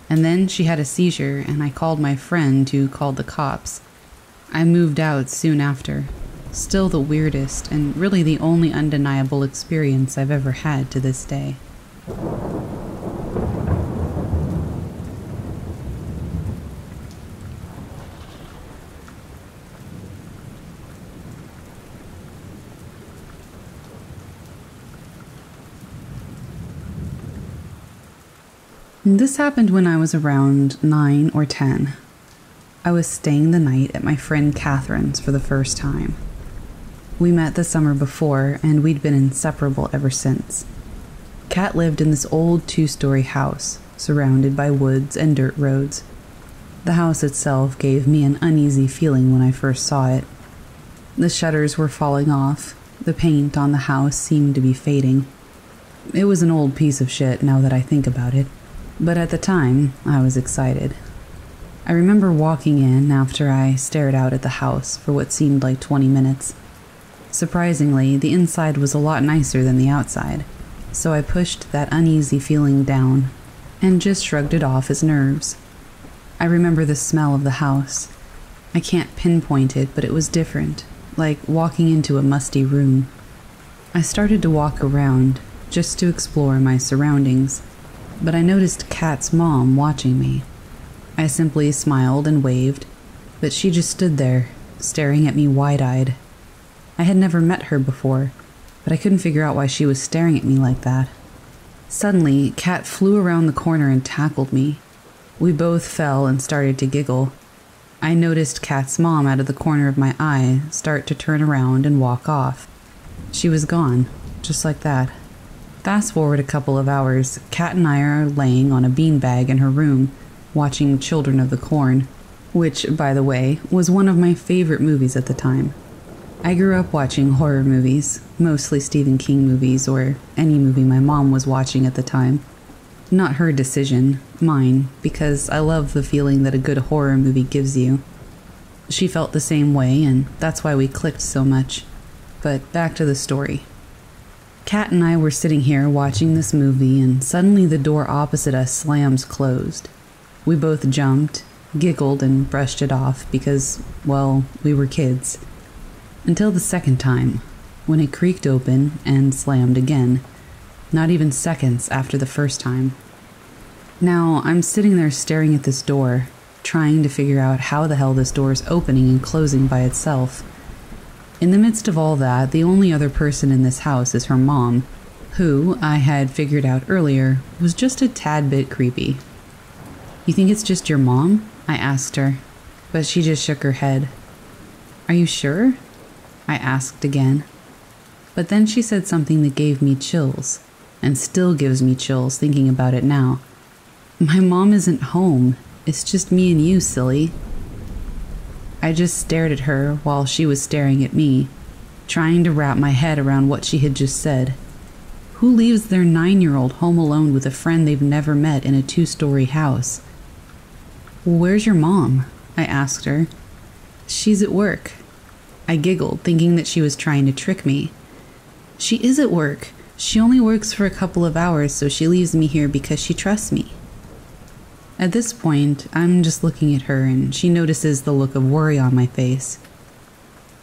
[SPEAKER 1] And then she had a seizure, and I called my friend who called the cops. I moved out soon after. Still the weirdest, and really the only undeniable experience I've ever had to this day. This happened when I was around 9 or 10. I was staying the night at my friend Catherine's for the first time. We met the summer before, and we'd been inseparable ever since. Kat lived in this old two story house, surrounded by woods and dirt roads. The house itself gave me an uneasy feeling when I first saw it. The shutters were falling off, the paint on the house seemed to be fading. It was an old piece of shit now that I think about it. But at the time, I was excited. I remember walking in after I stared out at the house for what seemed like 20 minutes. Surprisingly, the inside was a lot nicer than the outside, so I pushed that uneasy feeling down and just shrugged it off as nerves. I remember the smell of the house. I can't pinpoint it, but it was different, like walking into a musty room. I started to walk around just to explore my surroundings but I noticed Kat's mom watching me. I simply smiled and waved, but she just stood there, staring at me wide eyed. I had never met her before, but I couldn't figure out why she was staring at me like that. Suddenly, Kat flew around the corner and tackled me. We both fell and started to giggle. I noticed Kat's mom out of the corner of my eye start to turn around and walk off. She was gone, just like that. Fast forward a couple of hours, Kat and I are laying on a beanbag in her room, watching Children of the Corn, which, by the way, was one of my favorite movies at the time. I grew up watching horror movies, mostly Stephen King movies or any movie my mom was watching at the time. Not her decision, mine, because I love the feeling that a good horror movie gives you. She felt the same way, and that's why we clicked so much. But back to the story. Kat and I were sitting here watching this movie, and suddenly the door opposite us slams closed. We both jumped, giggled, and brushed it off because, well, we were kids. Until the second time, when it creaked open and slammed again, not even seconds after the first time. Now, I'm sitting there staring at this door, trying to figure out how the hell this door is opening and closing by itself. In the midst of all that, the only other person in this house is her mom, who, I had figured out earlier, was just a tad bit creepy. You think it's just your mom? I asked her, but she just shook her head. Are you sure? I asked again. But then she said something that gave me chills, and still gives me chills thinking about it now. My mom isn't home. It's just me and you, silly. I just stared at her while she was staring at me, trying to wrap my head around what she had just said. Who leaves their nine year old home alone with a friend they've never met in a two story house? Where's your mom? I asked her. She's at work. I giggled, thinking that she was trying to trick me. She is at work. She only works for a couple of hours, so she leaves me here because she trusts me. At this point, I'm just looking at her and she notices the look of worry on my face.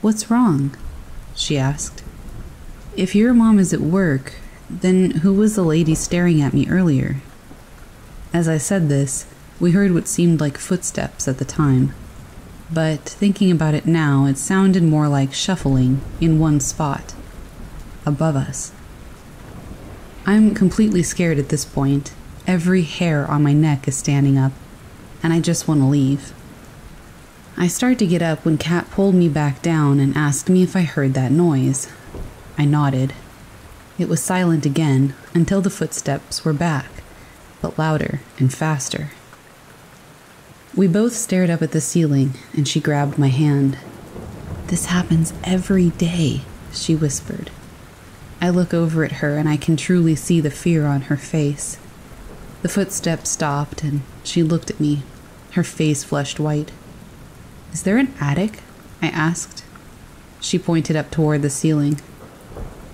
[SPEAKER 1] What's wrong? she asked. If your mom is at work, then who was the lady staring at me earlier? As I said this, we heard what seemed like footsteps at the time. But thinking about it now, it sounded more like shuffling in one spot, above us. I'm completely scared at this point, Every hair on my neck is standing up, and I just want to leave. I start to get up when Kat pulled me back down and asked me if I heard that noise. I nodded. It was silent again until the footsteps were back, but louder and faster. We both stared up at the ceiling, and she grabbed my hand. This happens every day, she whispered. I look over at her and I can truly see the fear on her face. The footsteps stopped, and she looked at me, her face flushed white. Is there an attic? I asked. She pointed up toward the ceiling.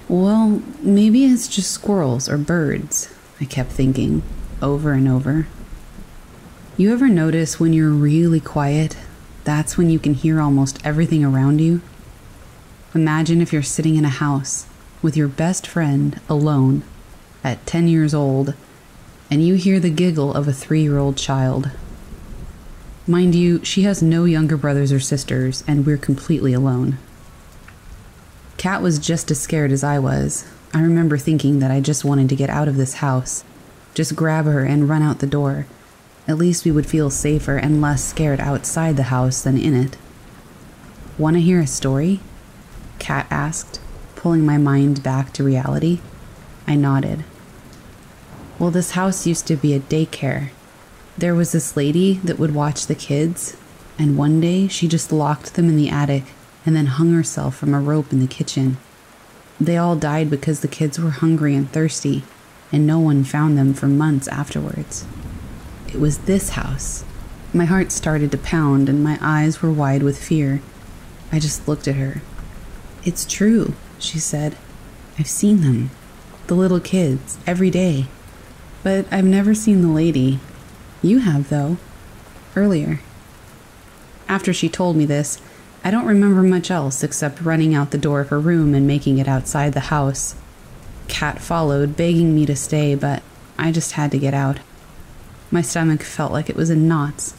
[SPEAKER 1] Well, maybe it's just squirrels or birds, I kept thinking, over and over. You ever notice when you're really quiet, that's when you can hear almost everything around you? Imagine if you're sitting in a house with your best friend alone at 10 years old and you hear the giggle of a three year old child. Mind you, she has no younger brothers or sisters, and we're completely alone. Kat was just as scared as I was. I remember thinking that I just wanted to get out of this house, just grab her and run out the door. At least we would feel safer and less scared outside the house than in it. Want to hear a story? Kat asked, pulling my mind back to reality. I nodded. Well, this house used to be a daycare. There was this lady that would watch the kids, and one day she just locked them in the attic and then hung herself from a rope in the kitchen. They all died because the kids were hungry and thirsty, and no one found them for months afterwards. It was this house. My heart started to pound and my eyes were wide with fear. I just looked at her. It's true, she said. I've seen them. The little kids, every day but I've never seen the lady. You have, though. Earlier. After she told me this, I don't remember much else except running out the door of her room and making it outside the house. Kat followed, begging me to stay, but I just had to get out. My stomach felt like it was in knots,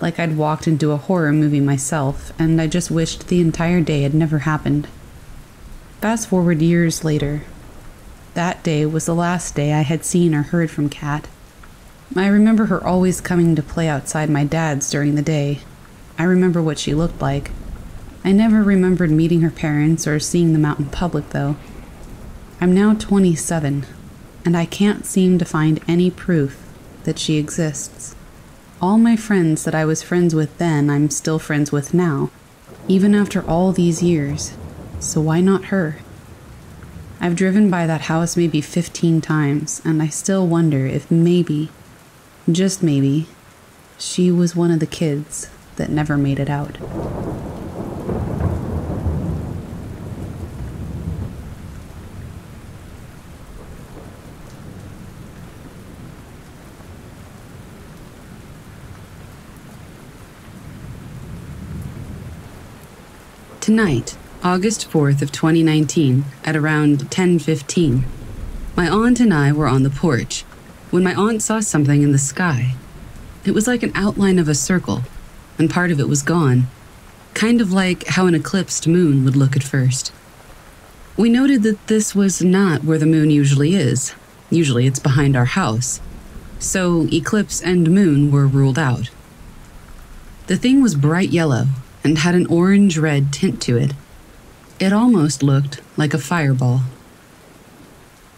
[SPEAKER 1] like I'd walked into a horror movie myself, and I just wished the entire day had never happened. Fast forward years later, that day was the last day I had seen or heard from Kat. I remember her always coming to play outside my dad's during the day. I remember what she looked like. I never remembered meeting her parents or seeing them out in public, though. I'm now 27, and I can't seem to find any proof that she exists. All my friends that I was friends with then, I'm still friends with now, even after all these years. So why not her? I've driven by that house maybe 15 times, and I still wonder if maybe, just maybe, she was one of the kids that never made it out. Tonight, August 4th of 2019, at around 10:15, my aunt and I were on the porch when my aunt saw something in the sky. It was like an outline of a circle, and part of it was gone, kind of like how an eclipsed moon would look at first. We noted that this was not where the moon usually is. Usually it's behind our house. So eclipse and moon were ruled out. The thing was bright yellow and had an orange red tint to it. It almost looked like a fireball.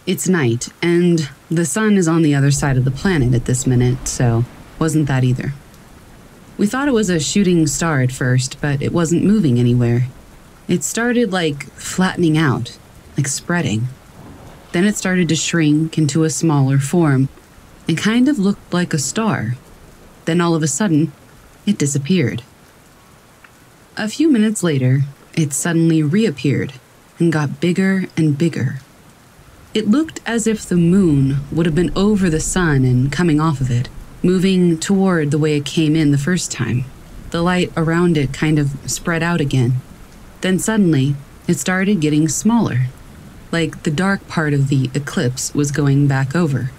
[SPEAKER 1] It's night, and the sun is on the other side of the planet at this minute, so wasn't that either. We thought it was a shooting star at first, but it wasn't moving anywhere. It started like flattening out, like spreading. Then it started to shrink into a smaller form and kind of looked like a star. Then all of a sudden, it disappeared. A few minutes later, it suddenly reappeared and got bigger and bigger. It looked as if the moon would have been over the sun and coming off of it, moving toward the way it came in the first time. The light around it kind of spread out again. Then suddenly, it started getting smaller, like the dark part of the eclipse was going back over.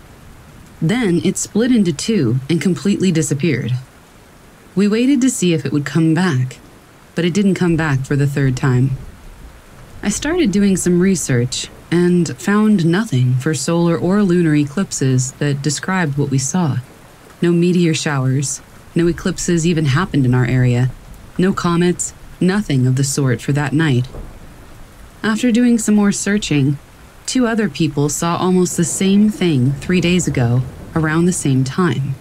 [SPEAKER 1] Then it split into two and completely disappeared. We waited to see if it would come back, but it didn't come back for the third time. I started doing some research and found nothing for solar or lunar eclipses that described what we saw. No meteor showers, no eclipses even happened in our area, no comets, nothing of the sort for that night. After doing some more searching, two other people saw almost the same thing three days ago, around the same time.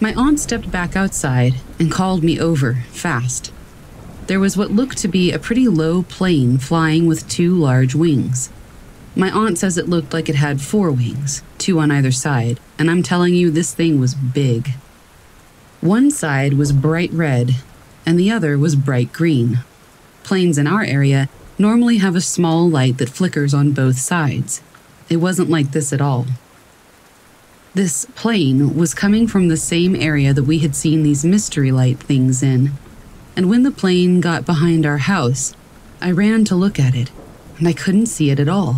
[SPEAKER 1] My aunt stepped back outside and called me over fast. There was what looked to be a pretty low plane flying with two large wings. My aunt says it looked like it had four wings, two on either side, and I'm telling you, this thing was big. One side was bright red, and the other was bright green. Planes in our area normally have a small light that flickers on both sides. It wasn't like this at all. This plane was coming from the same area that we had seen these mystery light things in. And when the plane got behind our house, I ran to look at it, and I couldn't see it at all.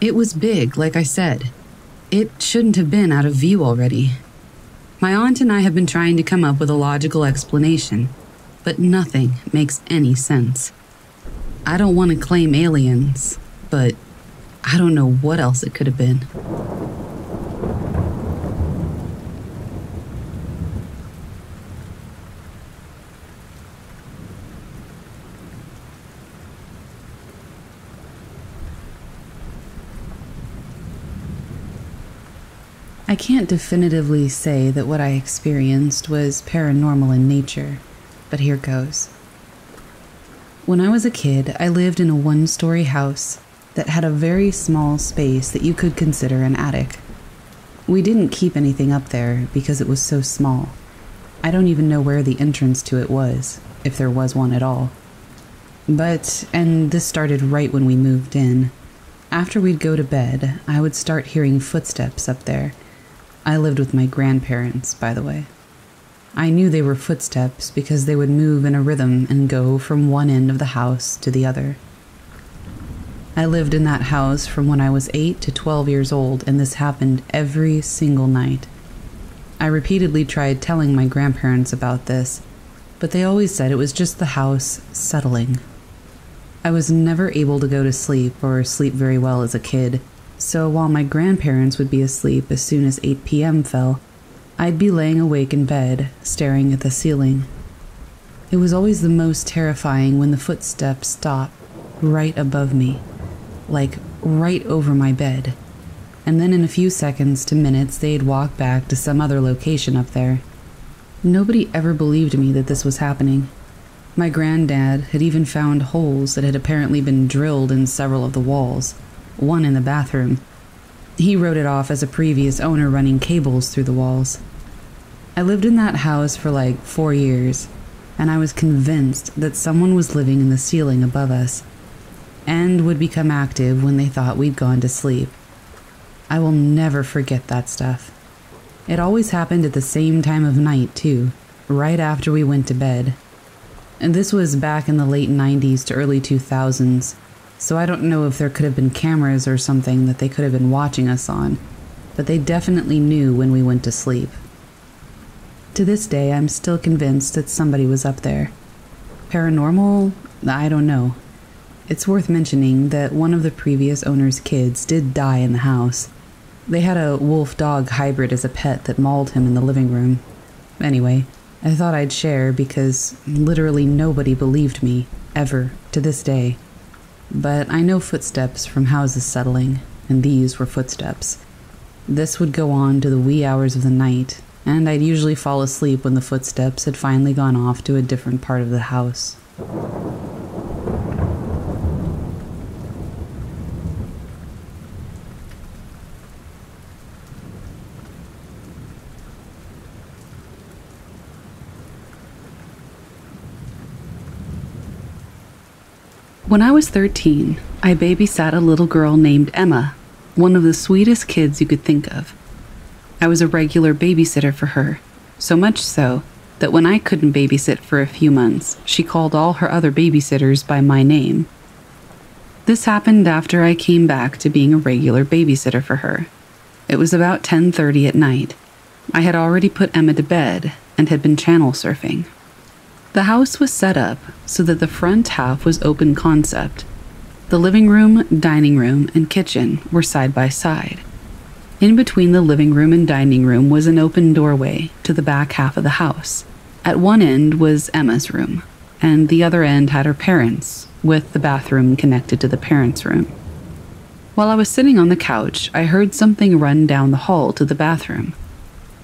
[SPEAKER 1] It was big, like I said. It shouldn't have been out of view already. My aunt and I have been trying to come up with a logical explanation, but nothing makes any sense. I don't want to claim aliens, but I don't know what else it could have been. I can't definitively say that what I experienced was paranormal in nature, but here goes. When I was a kid, I lived in a one story house that had a very small space that you could consider an attic. We didn't keep anything up there because it was so small. I don't even know where the entrance to it was, if there was one at all. But, and this started right when we moved in, after we'd go to bed, I would start hearing footsteps up there I lived with my grandparents, by the way. I knew they were footsteps because they would move in a rhythm and go from one end of the house to the other. I lived in that house from when I was 8 to 12 years old, and this happened every single night. I repeatedly tried telling my grandparents about this, but they always said it was just the house settling. I was never able to go to sleep or sleep very well as a kid so while my grandparents would be asleep as soon as 8 p.m. fell, I'd be laying awake in bed, staring at the ceiling. It was always the most terrifying when the footsteps stopped right above me, like right over my bed. And then in a few seconds to minutes, they'd walk back to some other location up there. Nobody ever believed me that this was happening. My granddad had even found holes that had apparently been drilled in several of the walls one in the bathroom. He wrote it off as a previous owner running cables through the walls. I lived in that house for like four years, and I was convinced that someone was living in the ceiling above us and would become active when they thought we'd gone to sleep. I will never forget that stuff. It always happened at the same time of night, too, right after we went to bed. And this was back in the late 90s to early 2000s, so I don't know if there could have been cameras or something that they could have been watching us on, but they definitely knew when we went to sleep. To this day, I'm still convinced that somebody was up there. Paranormal? I don't know. It's worth mentioning that one of the previous owner's kids did die in the house. They had a wolf dog hybrid as a pet that mauled him in the living room. Anyway, I thought I'd share because literally nobody believed me, ever, to this day. But I know footsteps from houses settling, and these were footsteps. This would go on to the wee hours of the night, and I'd usually fall asleep when the footsteps had finally gone off to a different part of the house. When I was 13, I babysat a little girl named Emma, one of the sweetest kids you could think of. I was a regular babysitter for her, so much so that when I couldn't babysit for a few months, she called all her other babysitters by my name. This happened after I came back to being a regular babysitter for her. It was about 10:30 at night. I had already put Emma to bed and had been channel surfing. The house was set up so that the front half was open concept. The living room, dining room, and kitchen were side by side. In between the living room and dining room was an open doorway to the back half of the house. At one end was Emma's room, and the other end had her parents', with the bathroom connected to the parents' room. While I was sitting on the couch, I heard something run down the hall to the bathroom.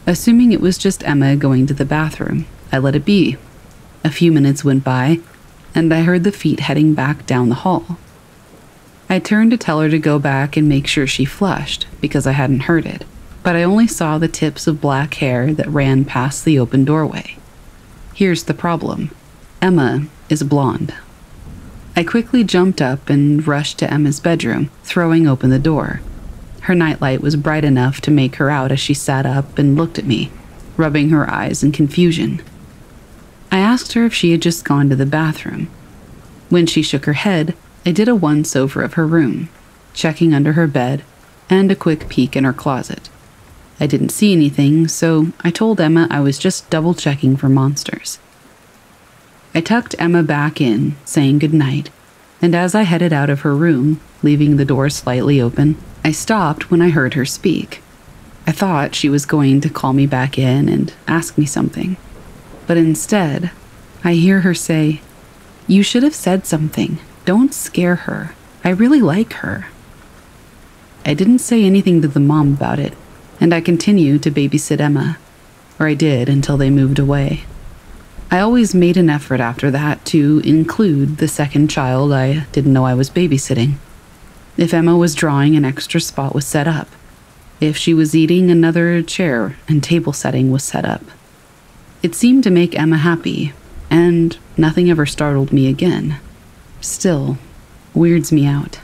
[SPEAKER 1] Assuming it was just Emma going to the bathroom, I let it be a few minutes went by, and I heard the feet heading back down the hall. I turned to tell her to go back and make sure she flushed because I hadn't heard it, but I only saw the tips of black hair that ran past the open doorway. Here's the problem Emma is blonde. I quickly jumped up and rushed to Emma's bedroom, throwing open the door. Her nightlight was bright enough to make her out as she sat up and looked at me, rubbing her eyes in confusion. I asked her if she had just gone to the bathroom. When she shook her head, I did a once over of her room, checking under her bed and a quick peek in her closet. I didn't see anything, so I told Emma I was just double checking for monsters. I tucked Emma back in, saying goodnight, and as I headed out of her room, leaving the door slightly open, I stopped when I heard her speak. I thought she was going to call me back in and ask me something. But instead, I hear her say, You should have said something. Don't scare her. I really like her. I didn't say anything to the mom about it, and I continued to babysit Emma, or I did until they moved away. I always made an effort after that to include the second child I didn't know I was babysitting. If Emma was drawing, an extra spot was set up. If she was eating, another chair and table setting was set up. It seemed to make Emma happy, and nothing ever startled me again. Still, weirds me out.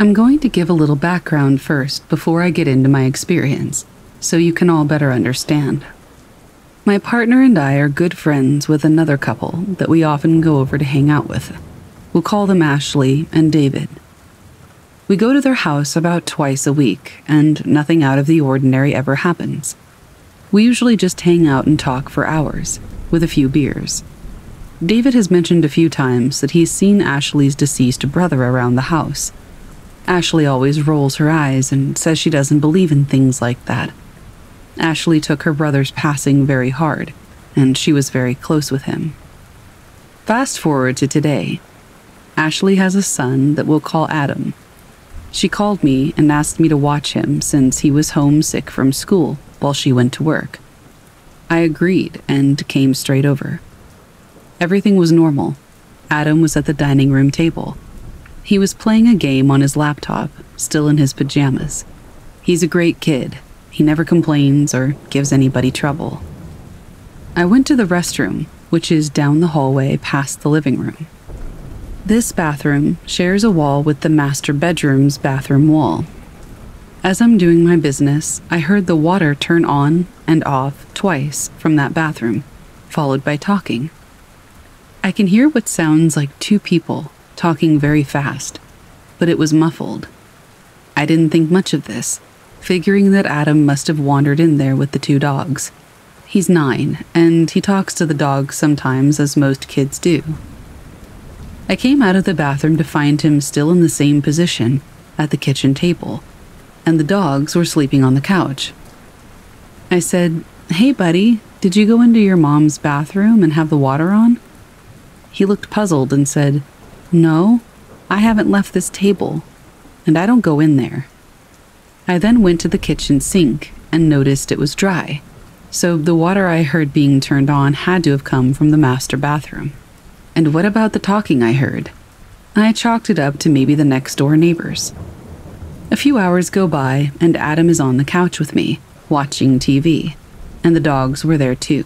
[SPEAKER 1] I'm going to give a little background first before I get into my experience so you can all better understand. My partner and I are good friends with another couple that we often go over to hang out with. We'll call them Ashley and David. We go to their house about twice a week, and nothing out of the ordinary ever happens. We usually just hang out and talk for hours, with a few beers. David has mentioned a few times that he's seen Ashley's deceased brother around the house. Ashley always rolls her eyes and says she doesn't believe in things like that, Ashley took her brother's passing very hard, and she was very close with him. Fast forward to today. Ashley has a son that we'll call Adam. She called me and asked me to watch him since he was homesick from school while she went to work. I agreed and came straight over. Everything was normal. Adam was at the dining room table. He was playing a game on his laptop, still in his pajamas. He's a great kid he never complains or gives anybody trouble. I went to the restroom, which is down the hallway past the living room. This bathroom shares a wall with the master bedroom's bathroom wall. As I'm doing my business, I heard the water turn on and off twice from that bathroom, followed by talking. I can hear what sounds like two people talking very fast, but it was muffled. I didn't think much of this, figuring that Adam must have wandered in there with the two dogs. He's nine, and he talks to the dogs sometimes, as most kids do. I came out of the bathroom to find him still in the same position, at the kitchen table, and the dogs were sleeping on the couch. I said, Hey, buddy, did you go into your mom's bathroom and have the water on? He looked puzzled and said, No, I haven't left this table, and I don't go in there. I then went to the kitchen sink and noticed it was dry so the water I heard being turned on had to have come from the master bathroom. And what about the talking I heard? I chalked it up to maybe the next door neighbors. A few hours go by, and Adam is on the couch with me, watching TV, and the dogs were there too.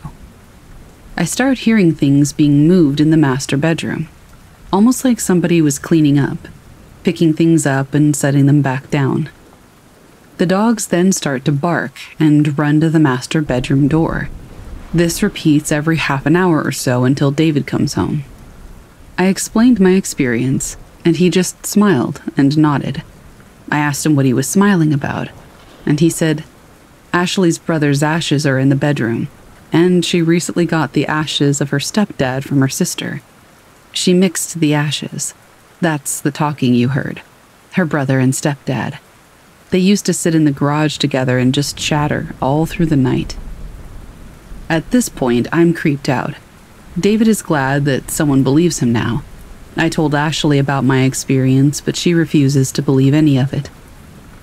[SPEAKER 1] I start hearing things being moved in the master bedroom, almost like somebody was cleaning up, picking things up and setting them back down. The dogs then start to bark and run to the master bedroom door. This repeats every half an hour or so until David comes home. I explained my experience, and he just smiled and nodded. I asked him what he was smiling about, and he said, Ashley's brother's ashes are in the bedroom, and she recently got the ashes of her stepdad from her sister. She mixed the ashes. That's the talking you heard. Her brother and stepdad. They used to sit in the garage together and just chatter all through the night. At this point, I'm creeped out. David is glad that someone believes him now. I told Ashley about my experience, but she refuses to believe any of it.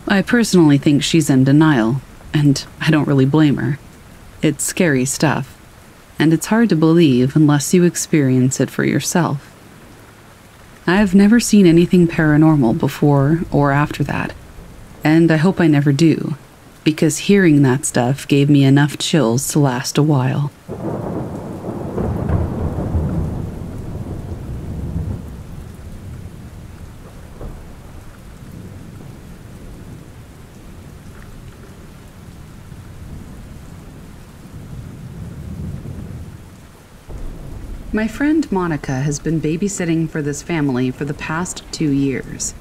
[SPEAKER 1] I personally think she's in denial, and I don't really blame her. It's scary stuff, and it's hard to believe unless you experience it for yourself. I've never seen anything paranormal before or after that. And I hope I never do, because hearing that stuff gave me enough chills to last a while. My friend Monica has been babysitting for this family for the past two years.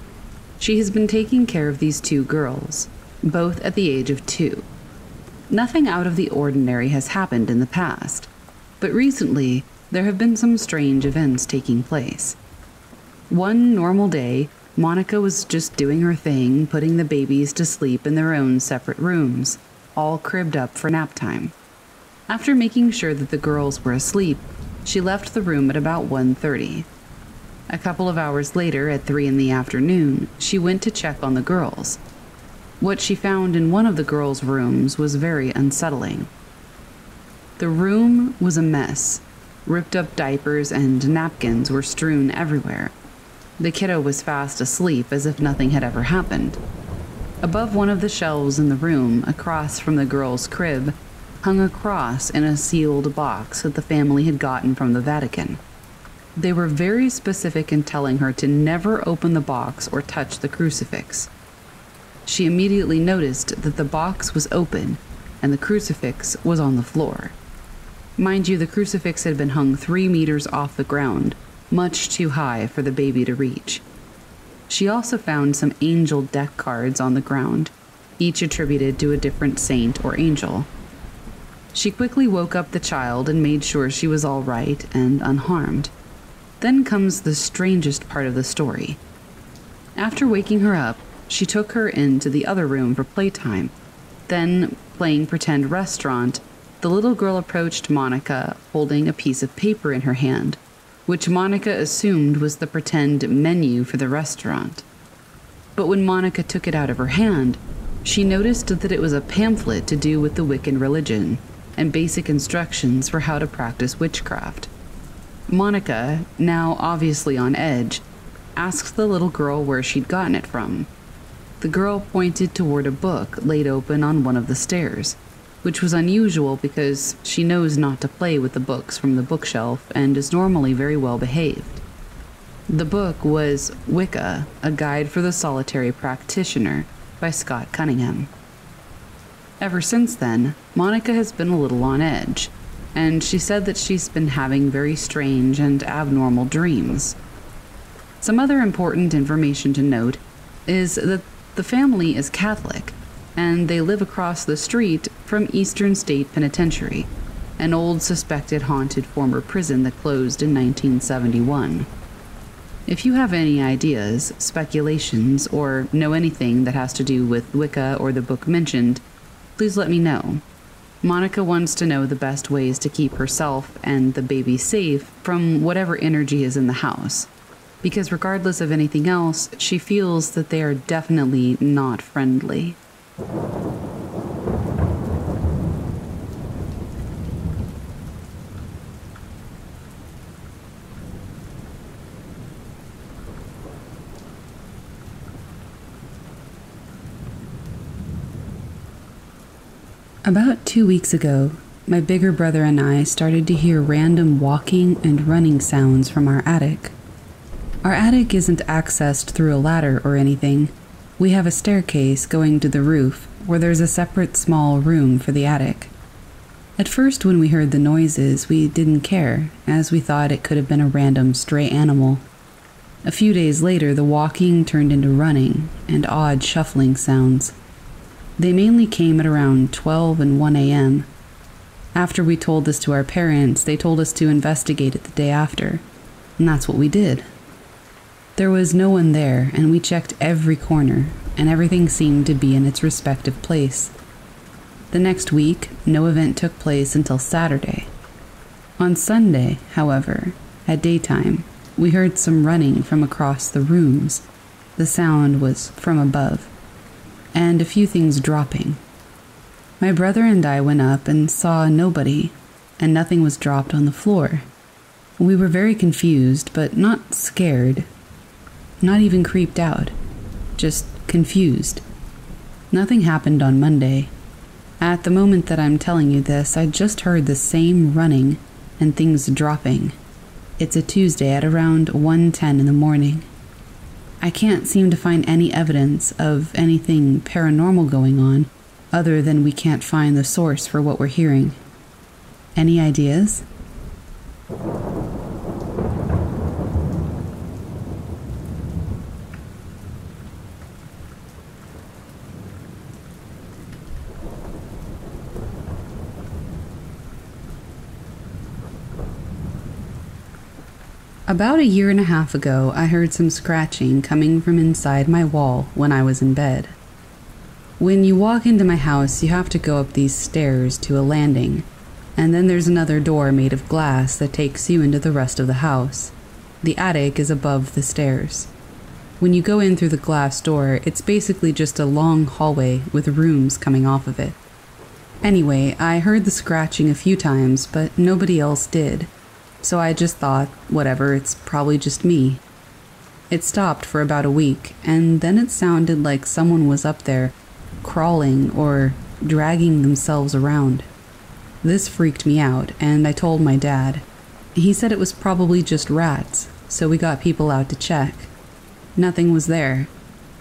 [SPEAKER 1] She has been taking care of these two girls, both at the age of two. Nothing out of the ordinary has happened in the past, but recently there have been some strange events taking place. One normal day, Monica was just doing her thing, putting the babies to sleep in their own separate rooms, all cribbed up for nap time. After making sure that the girls were asleep, she left the room at about 1:30. A couple of hours later, at 3 in the afternoon, she went to check on the girls. What she found in one of the girls' rooms was very unsettling. The room was a mess. Ripped up diapers and napkins were strewn everywhere. The kiddo was fast asleep as if nothing had ever happened. Above one of the shelves in the room, across from the girl's crib, hung a cross in a sealed box that the family had gotten from the Vatican. They were very specific in telling her to never open the box or touch the crucifix. She immediately noticed that the box was open and the crucifix was on the floor. Mind you, the crucifix had been hung three meters off the ground, much too high for the baby to reach. She also found some angel deck cards on the ground, each attributed to a different saint or angel. She quickly woke up the child and made sure she was all right and unharmed. Then comes the strangest part of the story. After waking her up, she took her into the other room for playtime. Then, playing pretend restaurant, the little girl approached Monica holding a piece of paper in her hand, which Monica assumed was the pretend menu for the restaurant. But when Monica took it out of her hand, she noticed that it was a pamphlet to do with the Wiccan religion and basic instructions for how to practice witchcraft. Monica, now obviously on edge, asked the little girl where she'd gotten it from. The girl pointed toward a book laid open on one of the stairs. which was unusual because she knows not to play with the books from the bookshelf and is normally very well behaved. The book was Wicca, A Guide for the Solitary Practitioner by Scott Cunningham. Ever since then, Monica has been a little on edge, and she said that she's been having very strange and abnormal dreams. Some other important information to note is that the family is Catholic, and they live across the street from Eastern State Penitentiary, an old suspected haunted former prison that closed in 1971. If you have any ideas, speculations, or know anything that has to do with Wicca or the book mentioned, please let me know. Monica wants to know the best ways to keep herself and the baby safe from whatever energy is in the house. Because regardless of anything else, she feels that they are definitely not friendly. About two weeks ago, my bigger brother and I started to hear random walking and running sounds from our attic. Our attic isn't accessed through a ladder or anything. We have a staircase going to the roof where there's a separate small room for the attic. At first, when we heard the noises, we didn't care, as we thought it could have been a random stray animal. A few days later, the walking turned into running and odd shuffling sounds. They mainly came at around 12 and 1 a.m. After we told this to our parents, they told us to investigate it the day after, and that's what we did. There was no one there, and we checked every corner, and everything seemed to be in its respective place. The next week, no event took place until Saturday. On Sunday, however, at daytime, we heard some running from across the rooms. The sound was from above and a few things dropping. My brother and I went up and saw nobody, and nothing was dropped on the floor. We were very confused, but not scared, not even creeped out, just confused. Nothing happened on Monday. At the moment that I'm telling you this, I just heard the same running and things dropping. It's a Tuesday at around 1:10 in the morning. I can't seem to find any evidence of anything paranormal going on other than we can't find the source for what we're hearing. Any ideas? About a year and a half ago, I heard some scratching coming from inside my wall when I was in bed. When you walk into my house, you have to go up these stairs to a landing, and then there's another door made of glass that takes you into the rest of the house. The attic is above the stairs. When you go in through the glass door, it's basically just a long hallway with rooms coming off of it. Anyway, I heard the scratching a few times, but nobody else did so I just thought, whatever, it's probably just me. It stopped for about a week, and then it sounded like someone was up there, crawling or dragging themselves around. This freaked me out, and I told my dad. He said it was probably just rats, so we got people out to check. Nothing was there.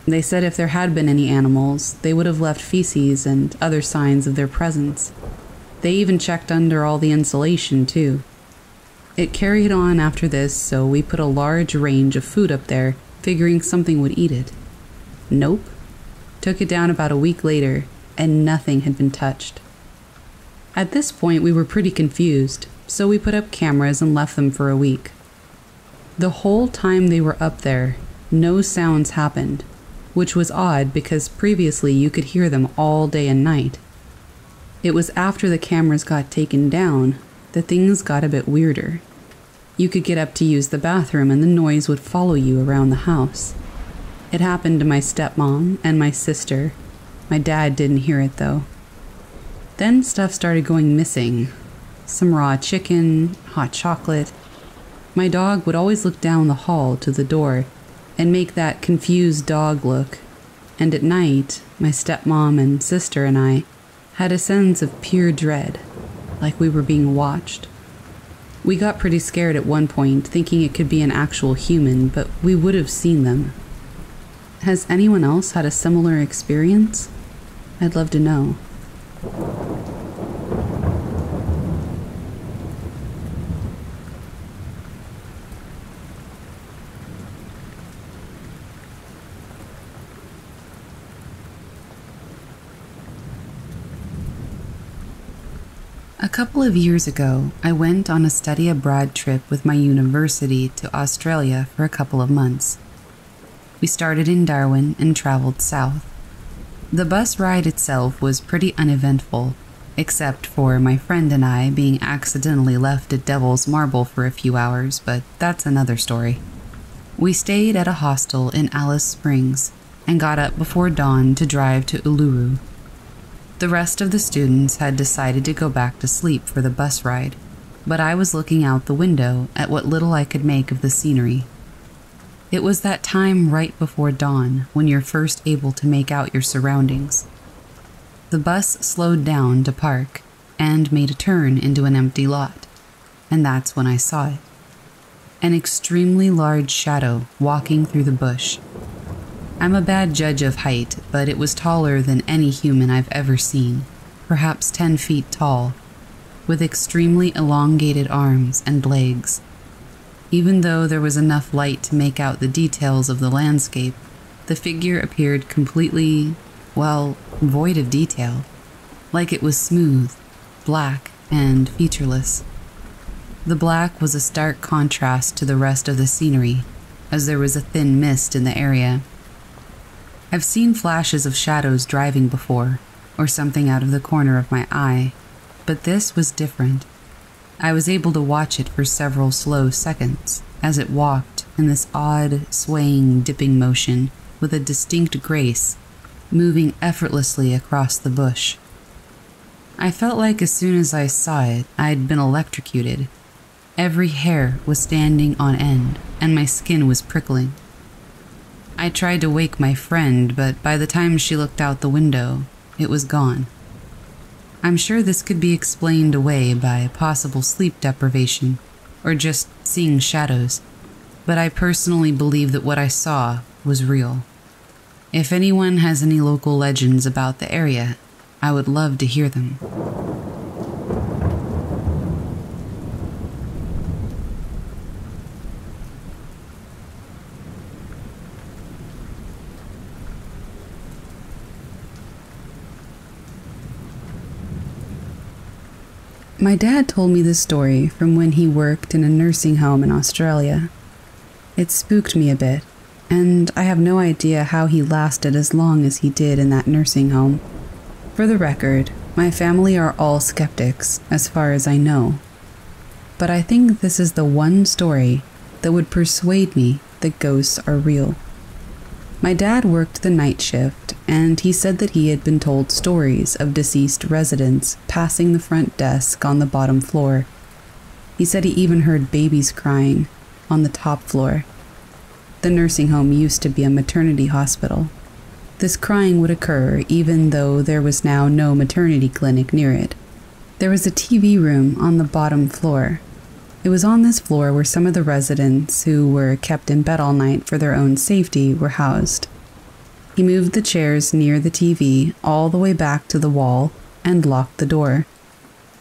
[SPEAKER 1] They said if there had been any animals, they would have left feces and other signs of their presence. They even checked under all the insulation, too. It carried on after this, so we put a large range of food up there, figuring something would eat it. Nope. Took it down about a week later, and nothing had been touched. At this point, we were pretty confused, so we put up cameras and left them for a week. The whole time they were up there, no sounds happened, which was odd because previously you could hear them all day and night. It was after the cameras got taken down that things got a bit weirder. You could get up to use the bathroom and the noise would follow you around the house. It happened to my stepmom and my sister. My dad didn't hear it though. Then stuff started going missing some raw chicken, hot chocolate. My dog would always look down the hall to the door and make that confused dog look. And at night, my stepmom and sister and I had a sense of pure dread, like we were being watched. We got pretty scared at one point, thinking it could be an actual human, but we would have seen them. Has anyone else had a similar experience? I'd love to know. A couple of years ago, I went on a study abroad trip with my university to Australia for a couple of months. We started in Darwin and traveled south. The bus ride itself was pretty uneventful, except for my friend and I being accidentally left at Devil's Marble for a few hours, but that's another story. We stayed at a hostel in Alice Springs and got up before dawn to drive to Uluru, the rest of the students had decided to go back to sleep for the bus ride, but I was looking out the window at what little I could make of the scenery. It was that time right before dawn when you're first able to make out your surroundings. The bus slowed down to park and made a turn into an empty lot, and that's when I saw it. An extremely large shadow walking through the bush I'm a bad judge of height, but it was taller than any human I've ever seen, perhaps 10 feet tall, with extremely elongated arms and legs. Even though there was enough light to make out the details of the landscape, the figure appeared completely, well, void of detail, like it was smooth, black, and featureless. The black was a stark contrast to the rest of the scenery, as there was a thin mist in the area I've seen flashes of shadows driving before, or something out of the corner of my eye, but this was different. I was able to watch it for several slow seconds as it walked in this odd, swaying, dipping motion with a distinct grace, moving effortlessly across the bush. I felt like as soon as I saw it, I'd been electrocuted. Every hair was standing on end, and my skin was prickling. I tried to wake my friend, but by the time she looked out the window, it was gone. I'm sure this could be explained away by possible sleep deprivation or just seeing shadows, but I personally believe that what I saw was real. If anyone has any local legends about the area, I would love to hear them. My dad told me this story from when he worked in a nursing home in Australia. It spooked me a bit, and I have no idea how he lasted as long as he did in that nursing home. For the record, my family are all skeptics, as far as I know. But I think this is the one story that would persuade me that ghosts are real. My dad worked the night shift, and he said that he had been told stories of deceased residents passing the front desk on the bottom floor. He said he even heard babies crying on the top floor. The nursing home used to be a maternity hospital. This crying would occur even though there was now no maternity clinic near it. There was a TV room on the bottom floor, it was on this floor where some of the residents who were kept in bed all night for their own safety were housed. He moved the chairs near the TV all the way back to the wall and locked the door.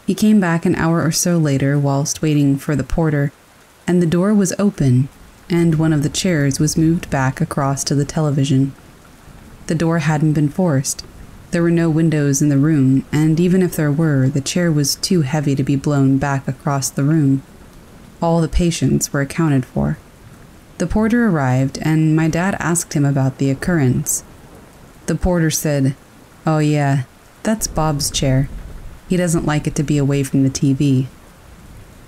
[SPEAKER 1] He came back an hour or so later whilst waiting for the porter, and the door was open, and one of the chairs was moved back across to the television. The door hadn't been forced. There were no windows in the room, and even if there were, the chair was too heavy to be blown back across the room. All the patients were accounted for. The porter arrived, and my dad asked him about the occurrence. The porter said, Oh, yeah, that's Bob's chair. He doesn't like it to be away from the TV.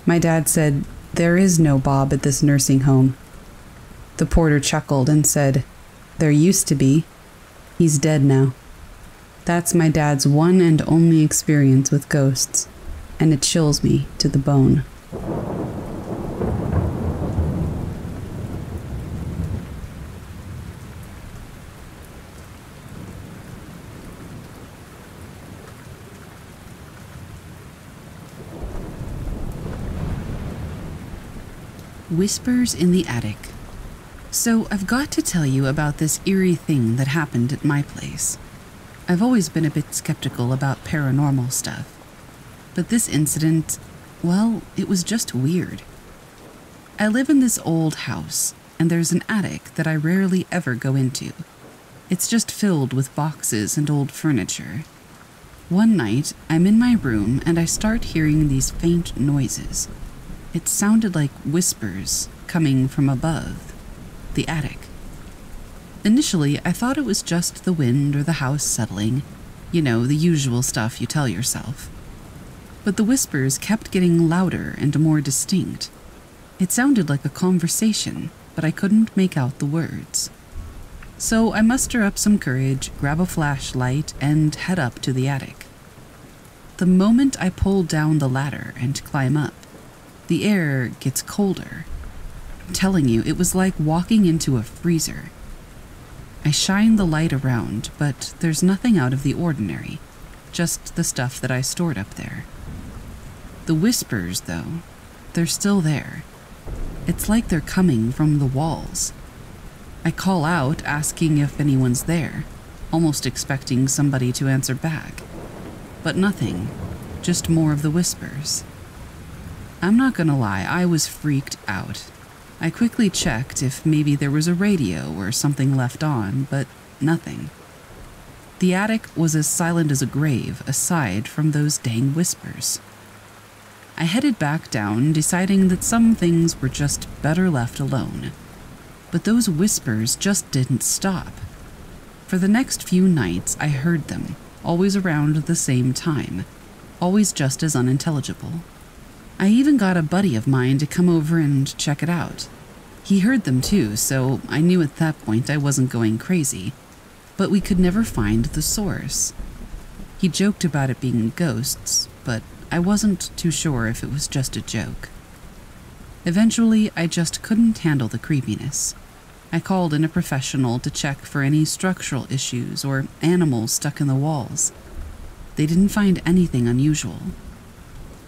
[SPEAKER 1] My dad said, There is no Bob at this nursing home. The porter chuckled and said, There used to be. He's dead now. That's my dad's one and only experience with ghosts, and it chills me to the bone. Whispers in the Attic. So, I've got to tell you about this eerie thing that happened at my place. I've always been a bit skeptical about paranormal stuff. But this incident, well, it was just weird. I live in this old house, and there's an attic that I rarely ever go into. It's just filled with boxes and old furniture. One night, I'm in my room and I start hearing these faint noises. It sounded like whispers coming from above, the attic. Initially, I thought it was just the wind or the house settling, you know, the usual stuff you tell yourself. But the whispers kept getting louder and more distinct. It sounded like a conversation, but I couldn't make out the words. So I muster up some courage, grab a flashlight, and head up to the attic. The moment I pull down the ladder and climb up, the air gets colder. I'm telling you, it was like walking into a freezer. I shine the light around, but there's nothing out of the ordinary, just the stuff that I stored up there. The whispers, though, they're still there. It's like they're coming from the walls. I call out, asking if anyone's there, almost expecting somebody to answer back. But nothing, just more of the whispers. I'm not gonna lie, I was freaked out. I quickly checked if maybe there was a radio or something left on, but nothing. The attic was as silent as a grave, aside from those dang whispers. I headed back down, deciding that some things were just better left alone. But those whispers just didn't stop. For the next few nights, I heard them, always around the same time, always just as unintelligible. I even got a buddy of mine to come over and check it out. He heard them too, so I knew at that point I wasn't going crazy. But we could never find the source. He joked about it being ghosts, but I wasn't too sure if it was just a joke. Eventually, I just couldn't handle the creepiness. I called in a professional to check for any structural issues or animals stuck in the walls. They didn't find anything unusual,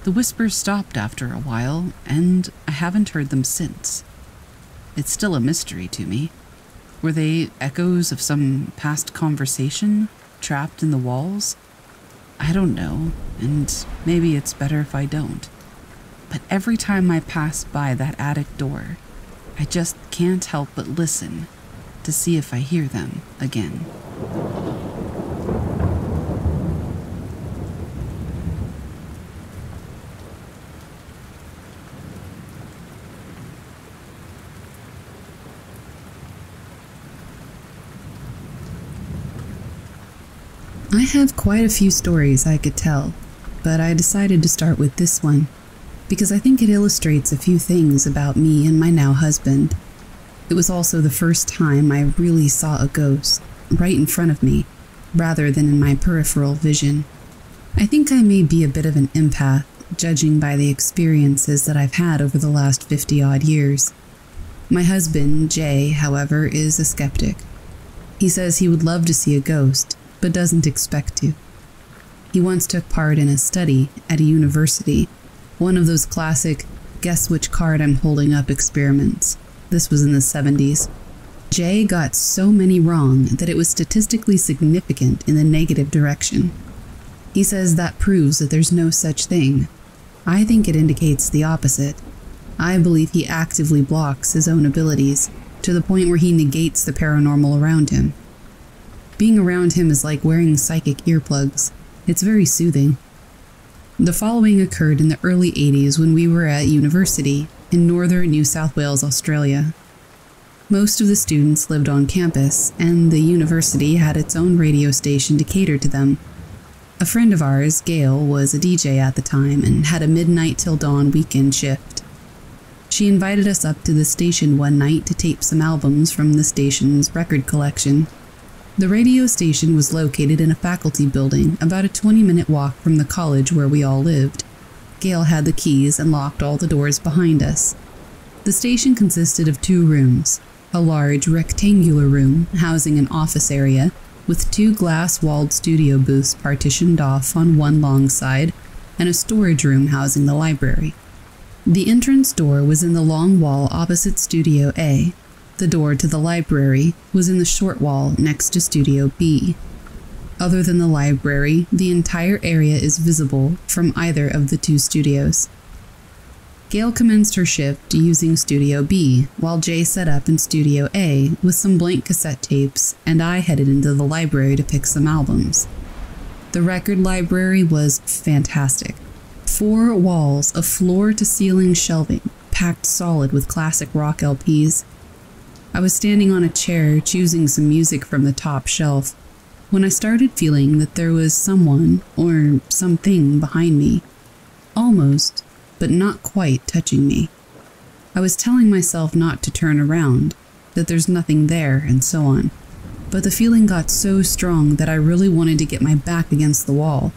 [SPEAKER 1] the whispers stopped after a while, and I haven't heard them since. It's still a mystery to me. Were they echoes of some past conversation trapped in the walls? I don't know, and maybe it's better if I don't. But every time I pass by that attic door, I just can't help but listen to see if I hear them again. I have quite a few stories I could tell, but I decided to start with this one because I think it illustrates a few things about me and my now husband. It was also the first time I really saw a ghost right in front of me, rather than in my peripheral vision. I think I may be a bit of an empath, judging by the experiences that I've had over the last 50 odd years. My husband, Jay, however, is a skeptic. He says he would love to see a ghost, but doesn't expect to. He once took part in a study at a university, one of those classic guess which card I'm holding up experiments. This was in the 70s. Jay got so many wrong that it was statistically significant in the negative direction. He says that proves that there's no such thing. I think it indicates the opposite. I believe he actively blocks his own abilities to the point where he negates the paranormal around him. Being around him is like wearing psychic earplugs. It's very soothing. The following occurred in the early 80s when we were at university in northern New South Wales, Australia. Most of the students lived on campus, and the university had its own radio station to cater to them. A friend of ours, Gail, was a DJ at the time and had a midnight till dawn weekend shift. She invited us up to the station one night to tape some albums from the station's record collection. The radio station was located in a faculty building about a 20 minute walk from the college where we all lived. Gail had the keys and locked all the doors behind us. The station consisted of two rooms a large rectangular room housing an office area, with two glass walled studio booths partitioned off on one long side, and a storage room housing the library. The entrance door was in the long wall opposite Studio A. The door to the library was in the short wall next to Studio B. Other than the library, the entire area is visible from either of the two studios. Gail commenced her shift using Studio B, while Jay set up in Studio A with some blank cassette tapes, and I headed into the library to pick some albums. The record library was fantastic. Four walls of floor to ceiling shelving, packed solid with classic rock LPs. I was standing on a chair choosing some music from the top shelf when I started feeling that there was someone or something behind me. Almost, but not quite touching me. I was telling myself not to turn around, that there's nothing there, and so on. But the feeling got so strong that I really wanted to get my back against the wall.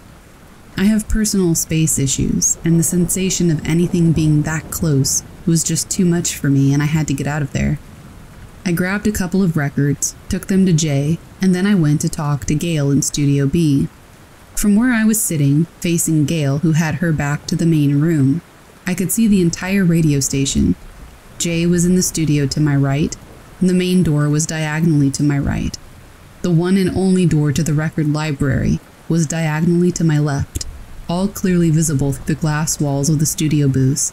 [SPEAKER 1] I have personal space issues, and the sensation of anything being that close was just too much for me, and I had to get out of there. I grabbed a couple of records, took them to Jay, and then I went to talk to Gail in Studio B. From where I was sitting, facing Gail, who had her back to the main room, I could see the entire radio station. Jay was in the studio to my right, and the main door was diagonally to my right. The one and only door to the record library was diagonally to my left, all clearly visible through the glass walls of the studio booths.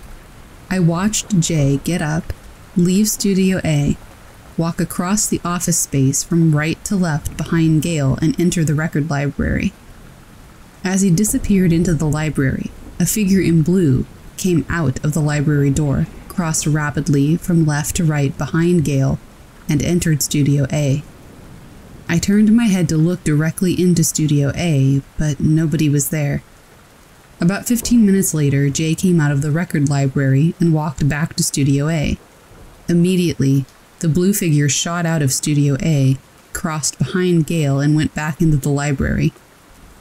[SPEAKER 1] I watched Jay get up, leave Studio A, walk across the office space from right to left behind Gail, and enter the record library. As he disappeared into the library, a figure in blue came out of the library door, crossed rapidly from left to right behind Gail, and entered Studio A. I turned my head to look directly into Studio A, but nobody was there. About 15 minutes later, Jay came out of the record library and walked back to Studio A. Immediately, the blue figure shot out of Studio A, crossed behind Gail, and went back into the library.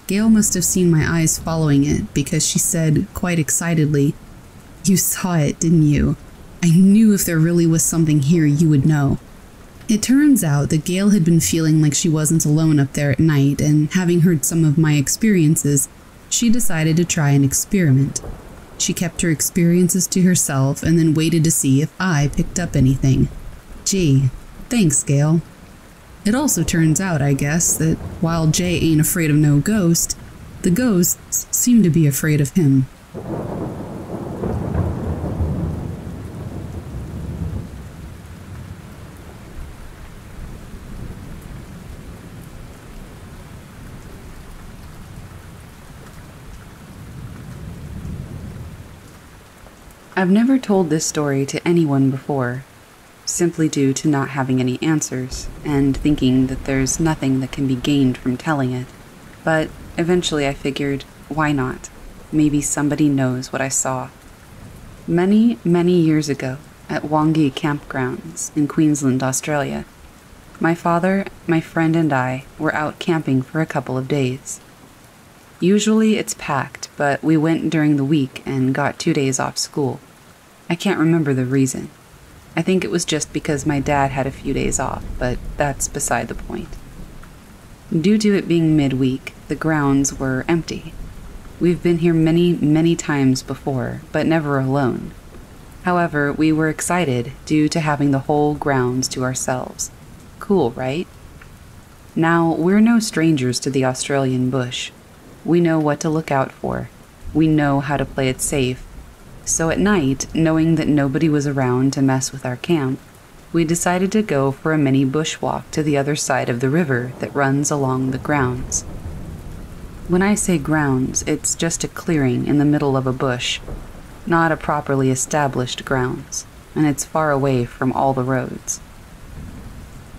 [SPEAKER 1] Gail must have seen my eyes following it because she said, quite excitedly, You saw it, didn't you? I knew if there really was something here, you would know. It turns out that Gail had been feeling like she wasn't alone up there at night, and having heard some of my experiences, she decided to try an experiment. She kept her experiences to herself and then waited to see if I picked up anything. Gee, thanks, Gail. It also turns out, I guess, that while Jay ain't afraid of no ghost, the ghosts seem to be afraid of him. I've never told this story to anyone before, simply due to not having any answers and thinking that there's nothing that can be gained from telling it. But eventually I figured, why not? Maybe somebody knows what I saw. Many, many years ago, at Wangi campgrounds in Queensland, Australia, my father, my friend, and I were out camping for a couple of days. Usually it's packed, but we went during the week and got two days off school. I can't remember the reason. I think it was just because my dad had a few days off, but that's beside the point. Due to it being midweek, the grounds were empty. We've been here many, many times before, but never alone. However, we were excited due to having the whole grounds to ourselves. Cool, right? Now, we're no strangers to the Australian bush, we know what to look out for. We know how to play it safe. So at night, knowing that nobody was around to mess with our camp, we decided to go for a mini bushwalk to the other side of the river that runs along the grounds. When I say grounds, it's just a clearing in the middle of a bush, not a properly established grounds, and it's far away from all the roads.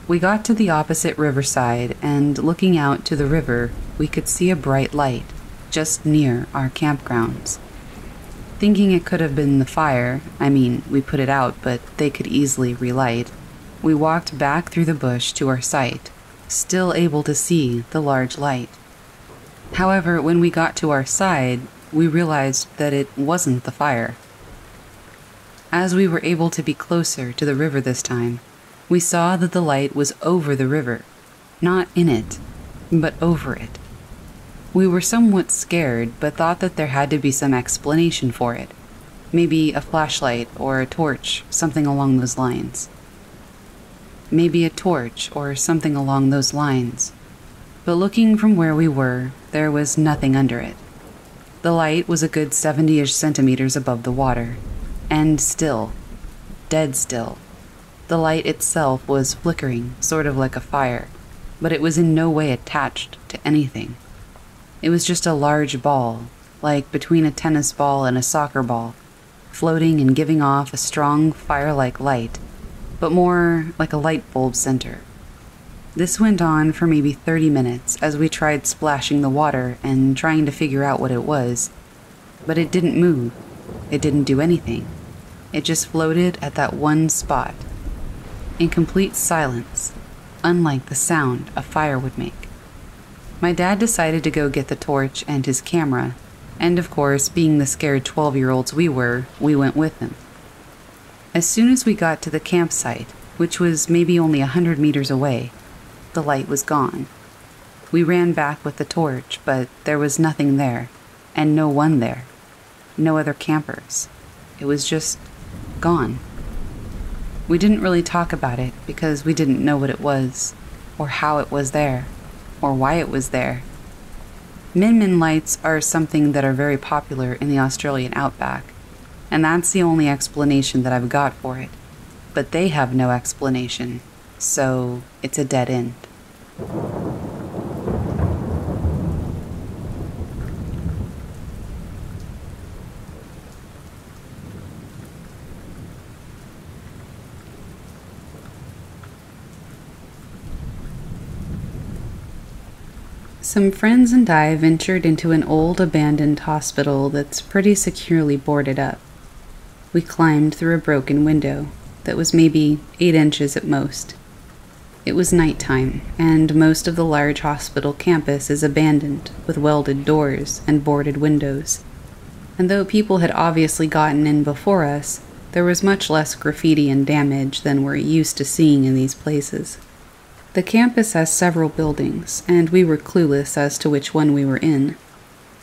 [SPEAKER 1] We got to the opposite riverside, and looking out to the river, we could see a bright light just near our campgrounds. Thinking it could have been the fire, I mean, we put it out, but they could easily relight, we walked back through the bush to our site, still able to see the large light. However, when we got to our side, we realized that it wasn't the fire. As we were able to be closer to the river this time, we saw that the light was over the river, not in it, but over it. We were somewhat scared, but thought that there had to be some explanation for it. Maybe a flashlight or a torch, something along those lines. Maybe a torch or something along those lines. But looking from where we were, there was nothing under it. The light was a good 70 ish centimeters above the water, and still, dead still. The light itself was flickering, sort of like a fire, but it was in no way attached to anything. It was just a large ball, like between a tennis ball and a soccer ball, floating and giving off a strong fire like light, but more like a light bulb center. This went on for maybe 30 minutes as we tried splashing the water and trying to figure out what it was. But it didn't move. It didn't do anything. It just floated at that one spot. In complete silence, unlike the sound a fire would make. My dad decided to go get the torch and his camera, and of course, being the scared 12 year olds we were, we went with him. As soon as we got to the campsite, which was maybe only a hundred meters away, the light was gone. We ran back with the torch, but there was nothing there, and no one there. No other campers. It was just gone. We didn't really talk about it because we didn't know what it was, or how it was there, or why it was there. Min Min lights are something that are very popular in the Australian outback, and that's the only explanation that I've got for it. But they have no explanation, so it's a dead end. Some friends and I ventured into an old abandoned hospital that's pretty securely boarded up. We climbed through a broken window that was maybe eight inches at most. It was nighttime, and most of the large hospital campus is abandoned with welded doors and boarded windows. And though people had obviously gotten in before us, there was much less graffiti and damage than we're used to seeing in these places. The campus has several buildings, and we were clueless as to which one we were in.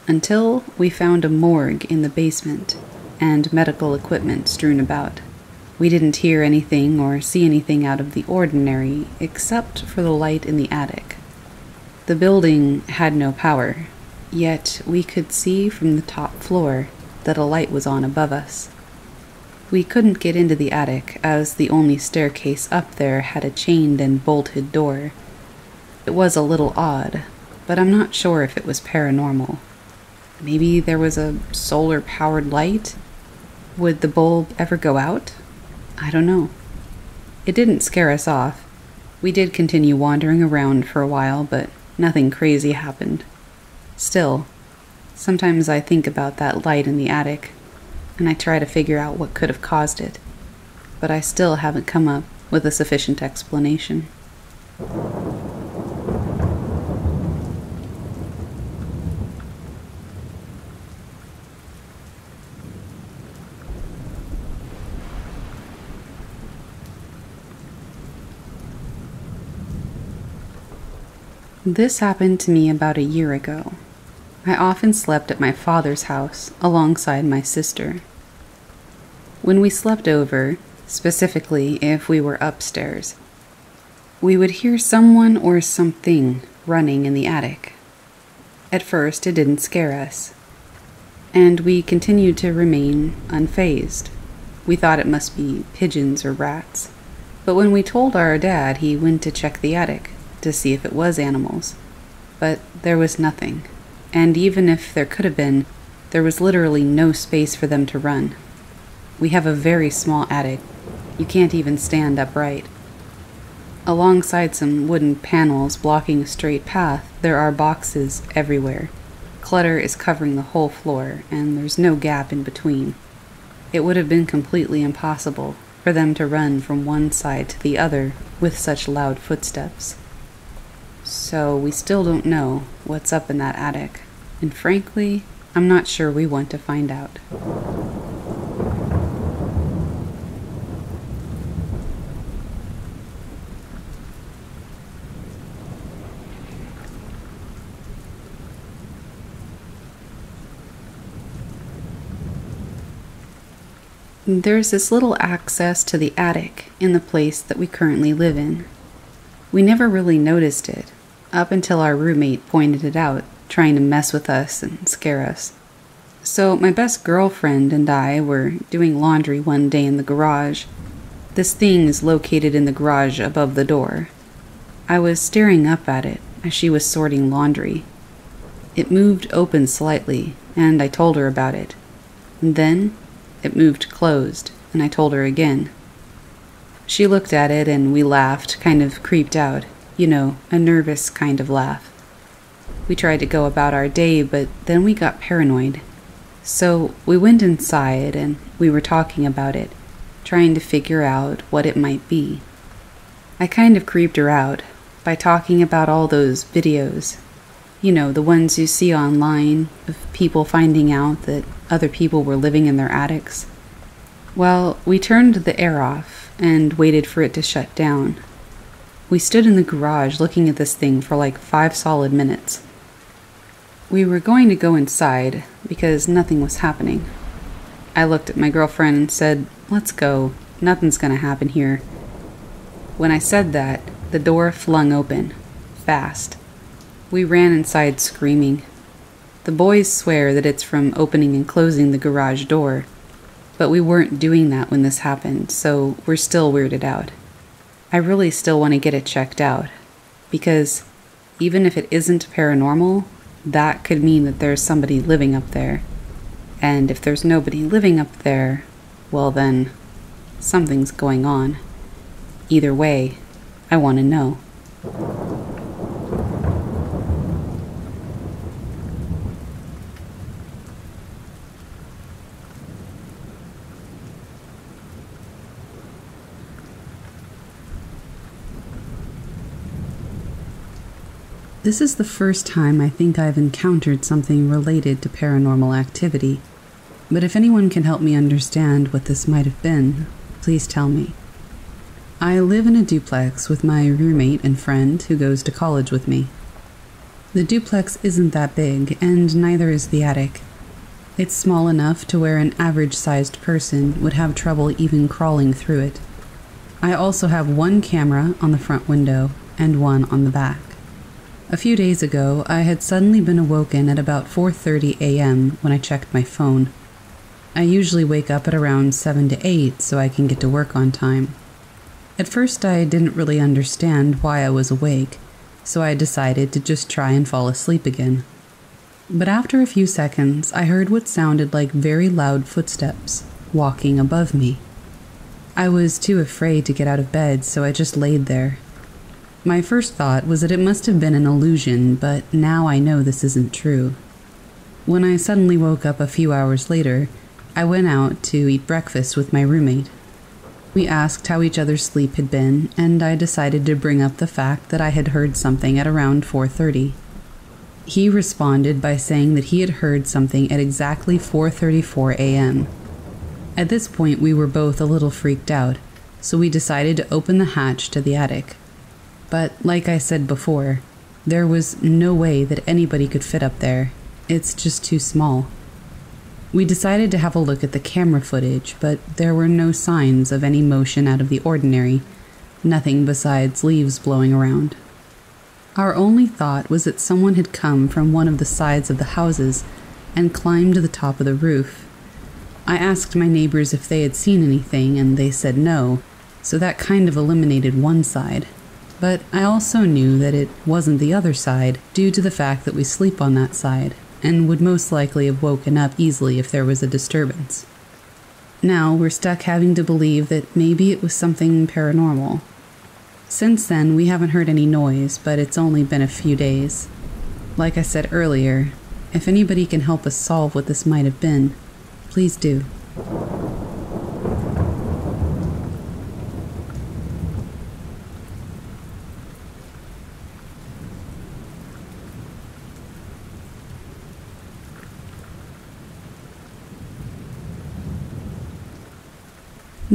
[SPEAKER 1] Until we found a morgue in the basement and medical equipment strewn about. We didn't hear anything or see anything out of the ordinary except for the light in the attic. The building had no power, yet we could see from the top floor that a light was on above us. We couldn't get into the attic as the only staircase up there had a chained and bolted door. It was a little odd, but I'm not sure if it was paranormal. Maybe there was a solar powered light? Would the bulb ever go out? I don't know. It didn't scare us off. We did continue wandering around for a while, but nothing crazy happened. Still, sometimes I think about that light in the attic and I try to figure out what could have caused it, but I still haven't come up with a sufficient explanation. This happened to me about a year ago. I often slept at my father's house alongside my sister. When we slept over, specifically if we were upstairs, we would hear someone or something running in the attic. At first, it didn't scare us, and we continued to remain unfazed. We thought it must be pigeons or rats. But when we told our dad, he went to check the attic to see if it was animals. But there was nothing, and even if there could have been, there was literally no space for them to run. We have a very small attic. You can't even stand upright. Alongside some wooden panels blocking a straight path, there are boxes everywhere. Clutter is covering the whole floor, and there's no gap in between. It would have been completely impossible for them to run from one side to the other with such loud footsteps. So we still don't know what's up in that attic, and frankly, I'm not sure we want to find out. There's this little access to the attic in the place that we currently live in. We never really noticed it, up until our roommate pointed it out, trying to mess with us and scare us. So, my best girlfriend and I were doing laundry one day in the garage. This thing is located in the garage above the door. I was staring up at it as she was sorting laundry. It moved open slightly, and I told her about it. And then it moved closed, and I told her again. She looked at it and we laughed, kind of creeped out. You know, a nervous kind of laugh. We tried to go about our day, but then we got paranoid. So we went inside and we were talking about it, trying to figure out what it might be. I kind of creeped her out by talking about all those videos. You know, the ones you see online of people finding out that other people were living in their attics. Well, we turned the air off and waited for it to shut down. We stood in the garage looking at this thing for like five solid minutes. We were going to go inside because nothing was happening. I looked at my girlfriend and said, Let's go. Nothing's going to happen here. When I said that, the door flung open, fast. We ran inside screaming. The boys swear that it's from opening and closing the garage door, but we weren't doing that when this happened, so we're still weirded out. I really still want to get it checked out, because even if it isn't paranormal, that could mean that there's somebody living up there. And if there's nobody living up there, well then, something's going on. Either way, I want to know. This is the first time I think I've encountered something related to paranormal activity. But if anyone can help me understand what this might have been, please tell me. I live in a duplex with my roommate and friend who goes to college with me. The duplex isn't that big, and neither is the attic. It's small enough to where an average sized person would have trouble even crawling through it. I also have one camera on the front window and one on the back. A few days ago, I had suddenly been awoken at about 4:30 a.m. when I checked my phone. I usually wake up at around 7 to 8 so I can get to work on time. At first, I didn't really understand why I was awake, so I decided to just try and fall asleep again. But after a few seconds, I heard what sounded like very loud footsteps walking above me. I was too afraid to get out of bed, so I just laid there, my first thought was that it must have been an illusion, but now I know this isn't true. When I suddenly woke up a few hours later, I went out to eat breakfast with my roommate. We asked how each other's sleep had been, and I decided to bring up the fact that I had heard something at around 4:30. He responded by saying that he had heard something at exactly 4:34 a.m. At this point, we were both a little freaked out, so we decided to open the hatch to the attic. But like I said before, there was no way that anybody could fit up there. It's just too small. We decided to have a look at the camera footage, but there were no signs of any motion out of the ordinary, nothing besides leaves blowing around. Our only thought was that someone had come from one of the sides of the houses and climbed to the top of the roof. I asked my neighbors if they had seen anything, and they said no, so that kind of eliminated one side but I also knew that it wasn't the other side due to the fact that we sleep on that side and would most likely have woken up easily if there was a disturbance. Now we're stuck having to believe that maybe it was something paranormal. Since then, we haven't heard any noise, but it's only been a few days. Like I said earlier, if anybody can help us solve what this might have been, please do.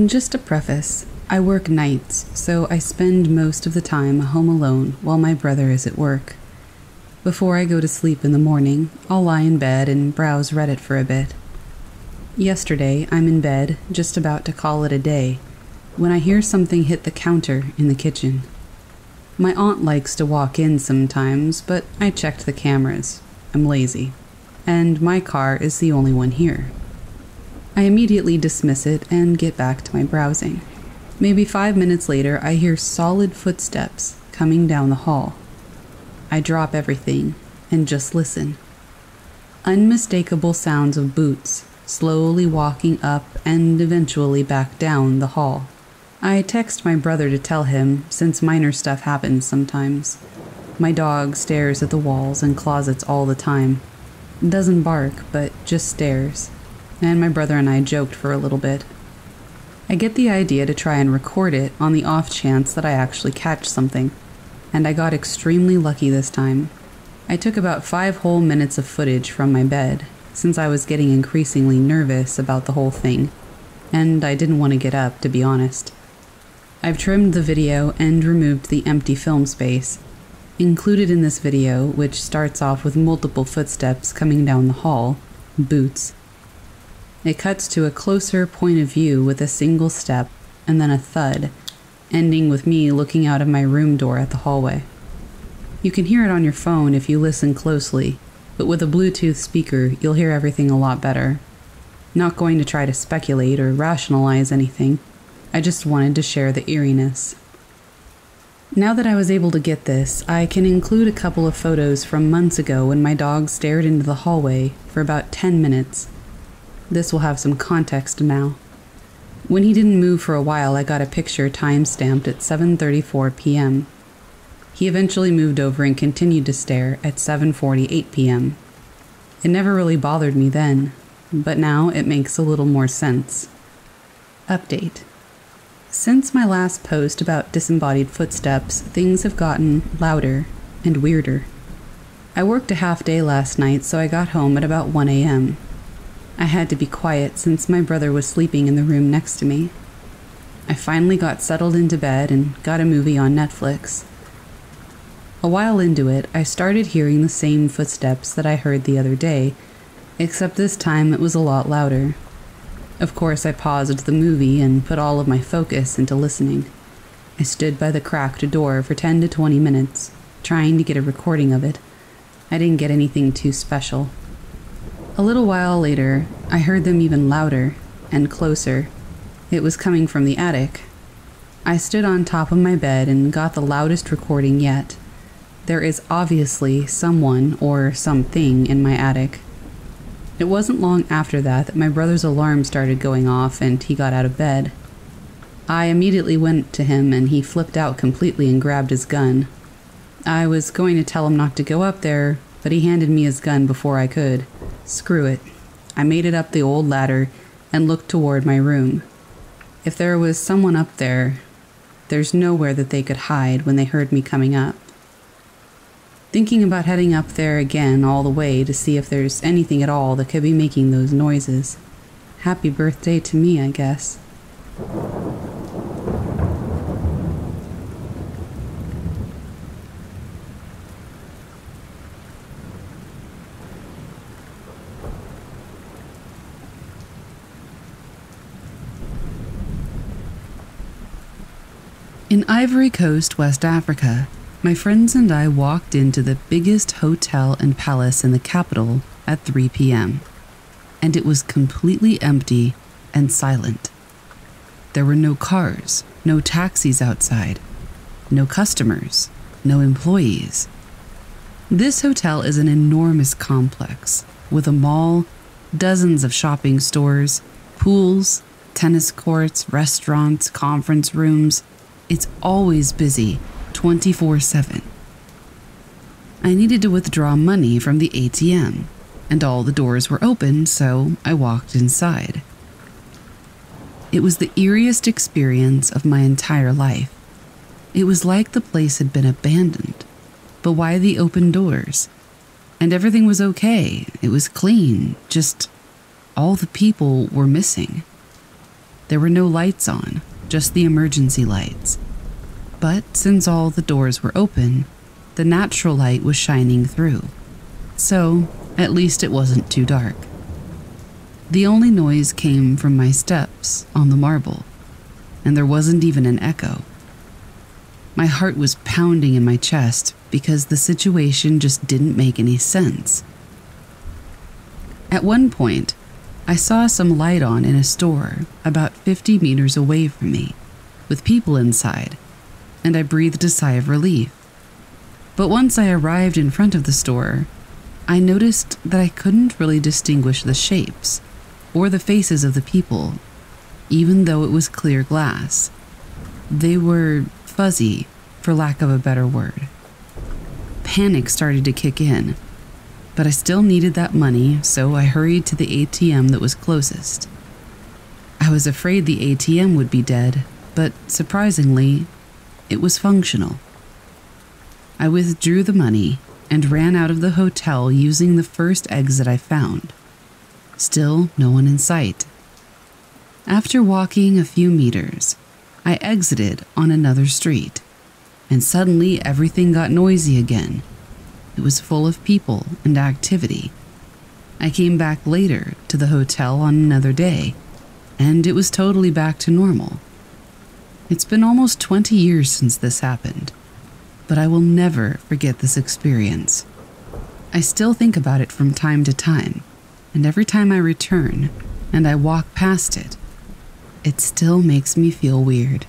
[SPEAKER 1] Just a preface I work nights, so I spend most of the time home alone while my brother is at work. Before I go to sleep in the morning, I'll lie in bed and browse Reddit for a bit. Yesterday, I'm in bed, just about to call it a day, when I hear something hit the counter in the kitchen. My aunt likes to walk in sometimes, but I checked the cameras. I'm lazy. And my car is the only one here. I immediately dismiss it and get back to my browsing. Maybe five minutes later, I hear solid footsteps coming down the hall. I drop everything and just listen. Unmistakable sounds of boots slowly walking up and eventually back down the hall. I text my brother to tell him, since minor stuff happens sometimes. My dog stares at the walls and closets all the time. Doesn't bark, but just stares. And my brother and I joked for a little bit. I get the idea to try and record it on the off chance that I actually catch something, and I got extremely lucky this time. I took about five whole minutes of footage from my bed since I was getting increasingly nervous about the whole thing, and I didn't want to get up, to be honest. I've trimmed the video and removed the empty film space. Included in this video, which starts off with multiple footsteps coming down the hall, boots. It cuts to a closer point of view with a single step and then a thud, ending with me looking out of my room door at the hallway. You can hear it on your phone if you listen closely, but with a Bluetooth speaker, you'll hear everything a lot better. Not going to try to speculate or rationalize anything, I just wanted to share the eeriness. Now that I was able to get this, I can include a couple of photos from months ago when my dog stared into the hallway for about 10 minutes. This will have some context now. When he didn't move for a while, I got a picture time-stamped at 7:34 p.m. He eventually moved over and continued to stare at 7:48 p.m. It never really bothered me then, but now it makes a little more sense. Update. Since my last post about disembodied footsteps, things have gotten louder and weirder. I worked a half day last night, so I got home at about 1 a.m. I had to be quiet since my brother was sleeping in the room next to me. I finally got settled into bed and got a movie on Netflix. A while into it, I started hearing the same footsteps that I heard the other day, except this time it was a lot louder. Of course, I paused the movie and put all of my focus into listening. I stood by the cracked door for 10 to 20 minutes, trying to get a recording of it. I didn't get anything too special. A little while later, I heard them even louder and closer. It was coming from the attic. I stood on top of my bed and got the loudest recording yet. There is obviously someone or something in my attic. It wasn't long after that that my brother's alarm started going off and he got out of bed. I immediately went to him and he flipped out completely and grabbed his gun. I was going to tell him not to go up there, but he handed me his gun before I could. Screw it. I made it up the old ladder and looked toward my room. If there was someone up there, there's nowhere that they could hide when they heard me coming up thinking about heading up there again all the way to see if there's anything at all that could be making those noises. Happy birthday to me, I guess. In Ivory Coast, West Africa, my friends and I walked into the biggest hotel and palace in the capital at 3 p.m., and it was completely empty and silent. There were no cars, no taxis outside, no customers, no employees. This hotel is an enormous complex with a mall, dozens of shopping stores, pools, tennis courts, restaurants, conference rooms. It's always busy 24 7. I needed to withdraw money from the ATM, and all the doors were open, so I walked inside. It was the eeriest experience of my entire life. It was like the place had been abandoned. But why the open doors? And everything was okay. It was clean, just all the people were missing. There were no lights on, just the emergency lights. But since all the doors were open, the natural light was shining through. So, at least it wasn't too dark. The only noise came from my steps on the marble, and there wasn't even an echo. My heart was pounding in my chest because the situation just didn't make any sense. At one point, I saw some light on in a store about 50 meters away from me, with people inside, and I breathed a sigh of relief. But once I arrived in front of the store, I noticed that I couldn't really distinguish the shapes or the faces of the people, even though it was clear glass. They were fuzzy, for lack of a better word. Panic started to kick in but I still needed that money, so I hurried to the ATM that was closest. I was afraid the ATM would be dead, but surprisingly, it was functional. I withdrew the money and ran out of the hotel using the first exit I found. Still, no one in sight. After walking a few meters, I exited on another street, and suddenly everything got noisy again it was full of people and activity. I came back later to the hotel on another day, and it was totally back to normal. It's been almost 20 years since this happened, but I will never forget this experience. I still think about it from time to time, and every time I return and I walk past it, it still makes me feel weird.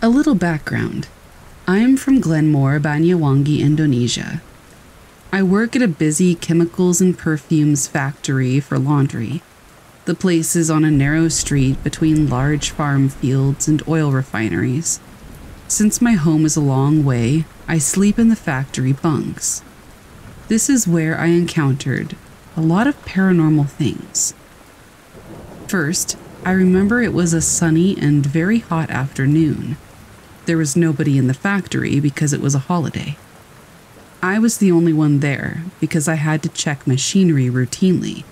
[SPEAKER 1] A little background. I am from Glenmore, Banyuwangi, Indonesia. I work at a busy chemicals and perfumes factory for laundry. The place is on a narrow street between large farm fields and oil refineries. Since my home is a long way, I sleep in the factory bunks. This is where I encountered a lot of paranormal things. First, I remember it was a sunny and very hot afternoon. There was nobody in the factory because it was a holiday. I was the only one there because I had to check machinery routinely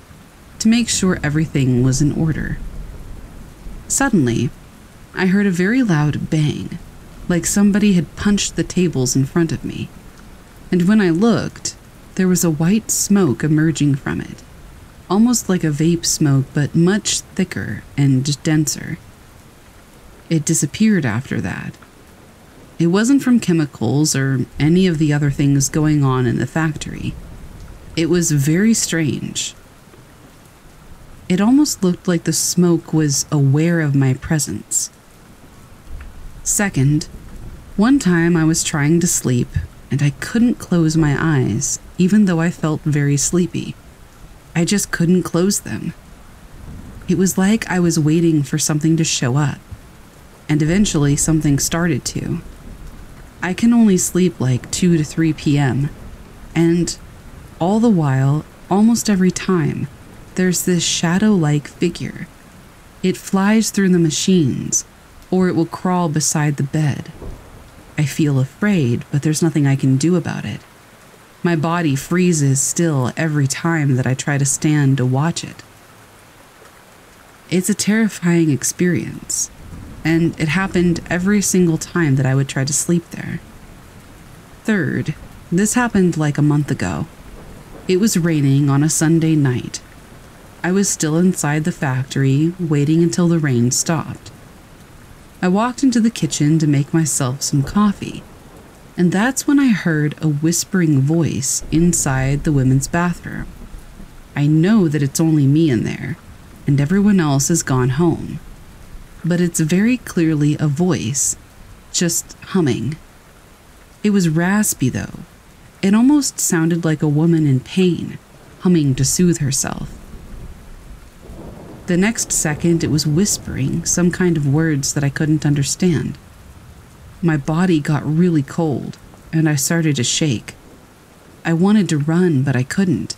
[SPEAKER 1] to make sure everything was in order. Suddenly, I heard a very loud bang, like somebody had punched the tables in front of me. And when I looked, there was a white smoke emerging from it, almost like a vape smoke, but much thicker and denser. It disappeared after that, it wasn't from chemicals or any of the other things going on in the factory. It was very strange. It almost looked like the smoke was aware of my presence. Second, one time I was trying to sleep and I couldn't close my eyes, even though I felt very sleepy. I just couldn't close them. It was like I was waiting for something to show up, and eventually something started to. I can only sleep like 2 to 3 p.m. And all the while, almost every time, there's this shadow like figure. It flies through the machines, or it will crawl beside the bed. I feel afraid, but there's nothing I can do about it. My body freezes still every time that I try to stand to watch it. It's a terrifying experience and it happened every single time that I would try to sleep there. Third, this happened like a month ago. It was raining on a Sunday night. I was still inside the factory, waiting until the rain stopped. I walked into the kitchen to make myself some coffee, and that's when I heard a whispering voice inside the women's bathroom. I know that it's only me in there, and everyone else has gone home but it's very clearly a voice, just humming. It was raspy, though. It almost sounded like a woman in pain, humming to soothe herself. The next second, it was whispering some kind of words that I couldn't understand. My body got really cold, and I started to shake. I wanted to run, but I couldn't.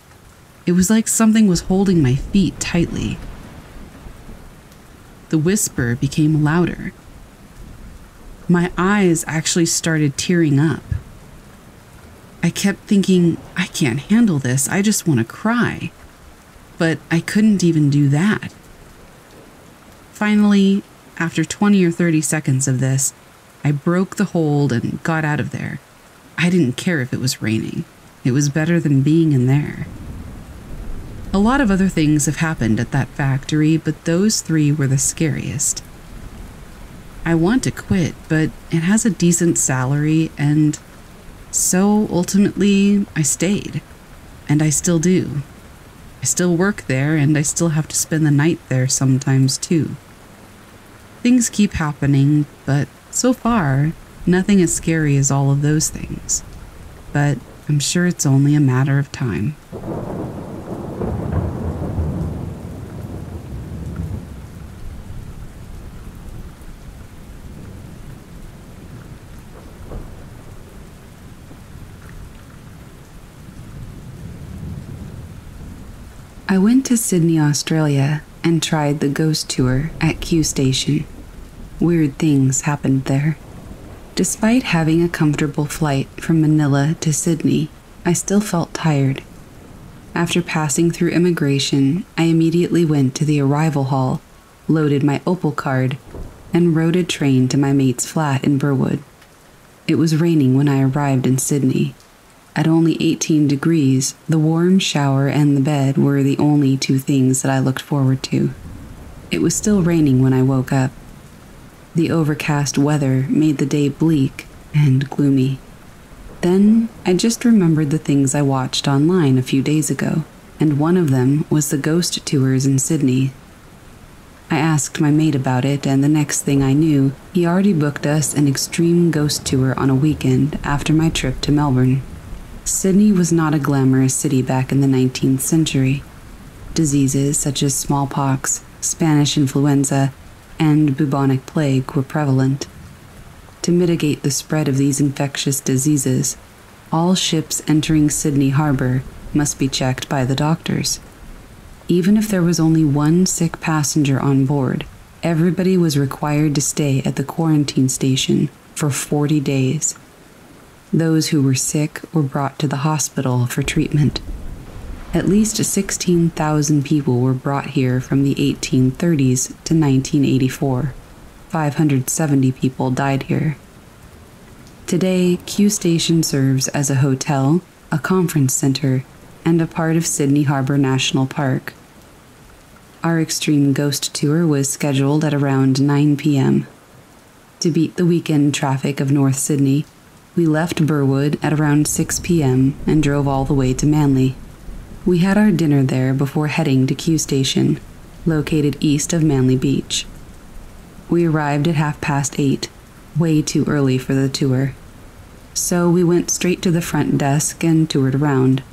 [SPEAKER 1] It was like something was holding my feet tightly. The whisper became louder. My eyes actually started tearing up. I kept thinking, I can't handle this, I just want to cry. but I couldn't even do that. Finally, after 20 or 30 seconds of this, I broke the hold and got out of there. I didn't care if it was raining, it was better than being in there. A lot of other things have happened at that factory, but those three were the scariest. I want to quit, but it has a decent salary, and so ultimately I stayed. And I still do. I still work there, and I still have to spend the night there sometimes too. Things keep happening, but so far, nothing as scary as all of those things. But I'm sure it's only a matter of time. I went to Sydney, Australia, and tried the ghost tour at Q Station. Weird things happened there. Despite having a comfortable flight from Manila to Sydney, I still felt tired. After passing through immigration, I immediately went to the arrival hall, loaded my Opal card, and rode a train to my mate's flat in Burwood. It was raining when I arrived in Sydney, at only 18 degrees, the warm shower and the bed were the only two things that I looked forward to. It was still raining when I woke up. The overcast weather made the day bleak and gloomy. Then I just remembered the things I watched online a few days ago, and one of them was the ghost tours in Sydney. I asked my mate about it, and the next thing I knew, he already booked us an extreme ghost tour on a weekend after my trip to Melbourne. Sydney was not a glamorous city back in the 19th century. Diseases such as smallpox, Spanish influenza, and bubonic plague were prevalent. To mitigate the spread of these infectious diseases, all ships entering Sydney Harbor must be checked by the doctors. Even if there was only one sick passenger on board, everybody was required to stay at the quarantine station for 40 days those who were sick were brought to the hospital for treatment. At least 16,000 people were brought here from the 1830s to 1984. 570 people died here. Today, Q Station serves as a hotel, a conference center, and a part of Sydney Harbor National Park. Our extreme ghost tour was scheduled at around 9 p.m. To beat the weekend traffic of North Sydney, we left Burwood at around 6 p.m. and drove all the way to Manly. We had our dinner there before heading to Q Station, located east of Manly Beach. We arrived at half past eight, way too early for the tour. So we went straight to the front desk and toured around.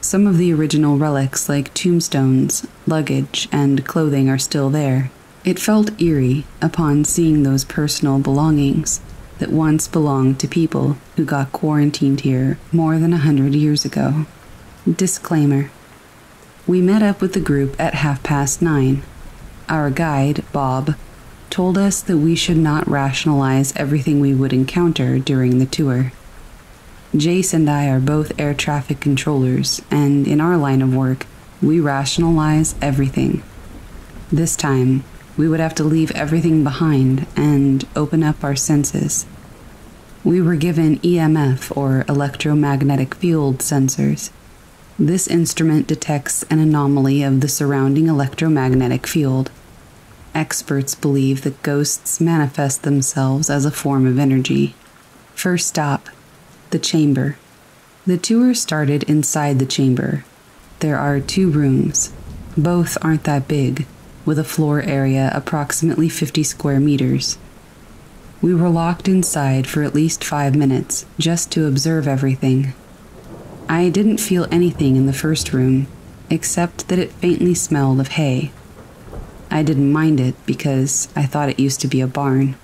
[SPEAKER 1] Some of the original relics, like tombstones, luggage, and clothing, are still there. It felt eerie upon seeing those personal belongings that once belonged to people who got quarantined here more than a hundred years ago. Disclaimer We met up with the group at half past nine. Our guide, Bob, told us that we should not rationalize everything we would encounter during the tour. Jace and I are both air traffic controllers, and in our line of work, we rationalize everything. This time, we would have to leave everything behind and open up our senses. We were given EMF or electromagnetic field sensors. This instrument detects an anomaly of the surrounding electromagnetic field. Experts believe that ghosts manifest themselves as a form of energy. First stop, the chamber. The tour started inside the chamber. There are two rooms. Both aren't that big, with a floor area approximately 50 square meters. We were locked inside for at least five minutes just to observe everything. I didn't feel anything in the first room, except that it faintly smelled of hay. I didn't mind it because I thought it used to be a barn.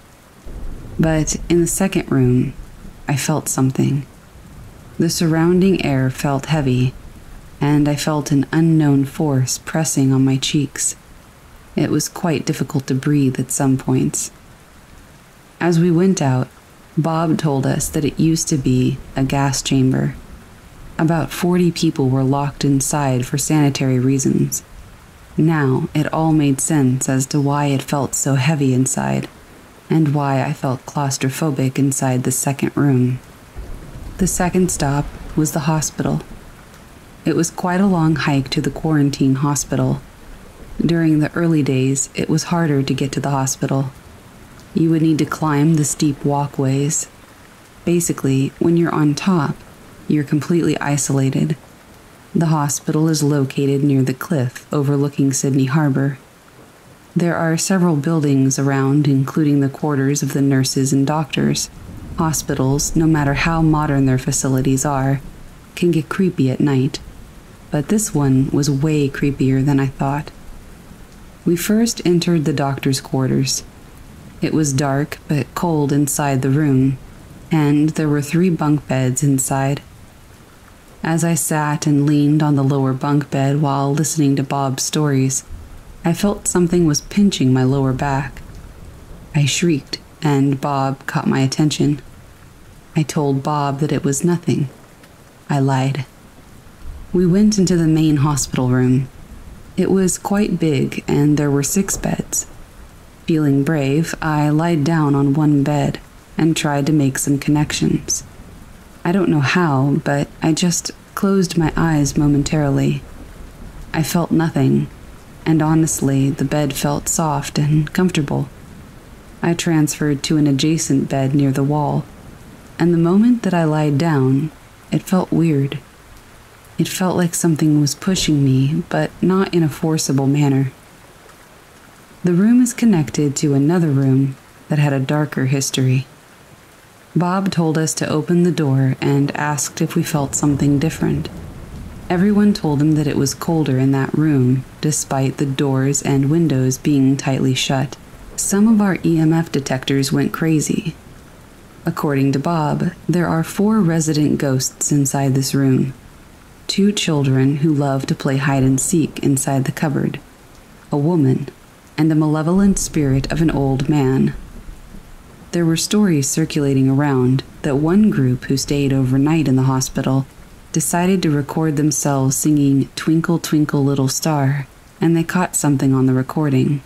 [SPEAKER 1] But in the second room, I felt something. The surrounding air felt heavy, and I felt an unknown force pressing on my cheeks. It was quite difficult to breathe at some points. As we went out, Bob told us that it used to be a gas chamber. About 40 people were locked inside for sanitary reasons. Now it all made sense as to why it felt so heavy inside, and why I felt claustrophobic inside the second room. The second stop was the hospital. It was quite a long hike to the quarantine hospital. During the early days, it was harder to get to the hospital. You would need to climb the steep walkways. Basically, when you're on top, you're completely isolated the hospital is located near the cliff overlooking Sydney Harbor. There are several buildings around, including the quarters of the nurses and doctors. Hospitals, no matter how modern their facilities are, can get creepy at night. But this one was way creepier than I thought. We first entered the doctor's quarters. It was dark but cold inside the room, and there were three bunk beds inside. As I sat and leaned on the lower bunk bed while listening to Bob's stories, I felt something was pinching my lower back. I shrieked, and Bob caught my attention. I told Bob that it was nothing. I lied. We went into the main hospital room. It was quite big, and there were six beds. Feeling brave, I lied down on one bed and tried to make some connections. I don't know how, but I just closed my eyes momentarily. I felt nothing, and honestly, the bed felt soft and comfortable. I transferred to an adjacent bed near the wall, and the moment that I lied down, it felt weird. It felt like something was pushing me, but not in a forcible manner. The room is connected to another room that had a darker history. Bob told us to open the door and asked if we felt something different. Everyone told him that it was colder in that room, despite the doors and windows being tightly shut. Some of our EMF detectors went crazy. According to Bob, there are four resident ghosts inside this room two children who love to play hide and seek inside the cupboard, a woman, and the malevolent spirit of an old man there were stories circulating around that one group who stayed overnight in the hospital decided to record themselves singing Twinkle, Twinkle, Little Star, and they caught something on the recording.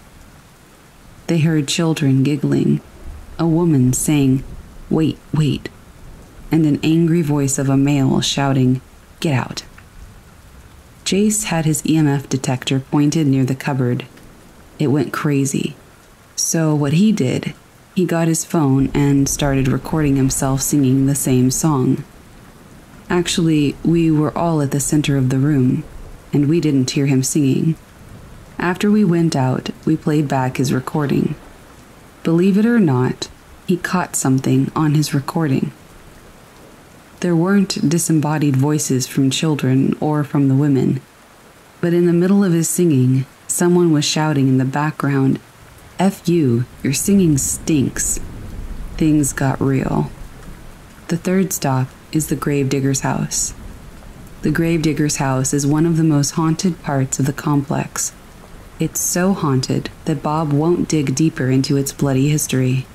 [SPEAKER 1] They heard children giggling, a woman saying, Wait, wait, and an angry voice of a male shouting, Get out. Jace had his EMF detector pointed near the cupboard. It went crazy. So, what he did he got his phone and started recording himself singing the same song. Actually, we were all at the center of the room, and we didn't hear him singing. After we went out, we played back his recording. Believe it or not, he caught something on his recording. There weren't disembodied voices from children or from the women, but in the middle of his singing, someone was shouting in the background F you, your singing stinks. Things got real. The third stop is the gravedigger's house. The gravedigger's house is one of the most haunted parts of the complex. It's so haunted that Bob won't dig deeper into its bloody history.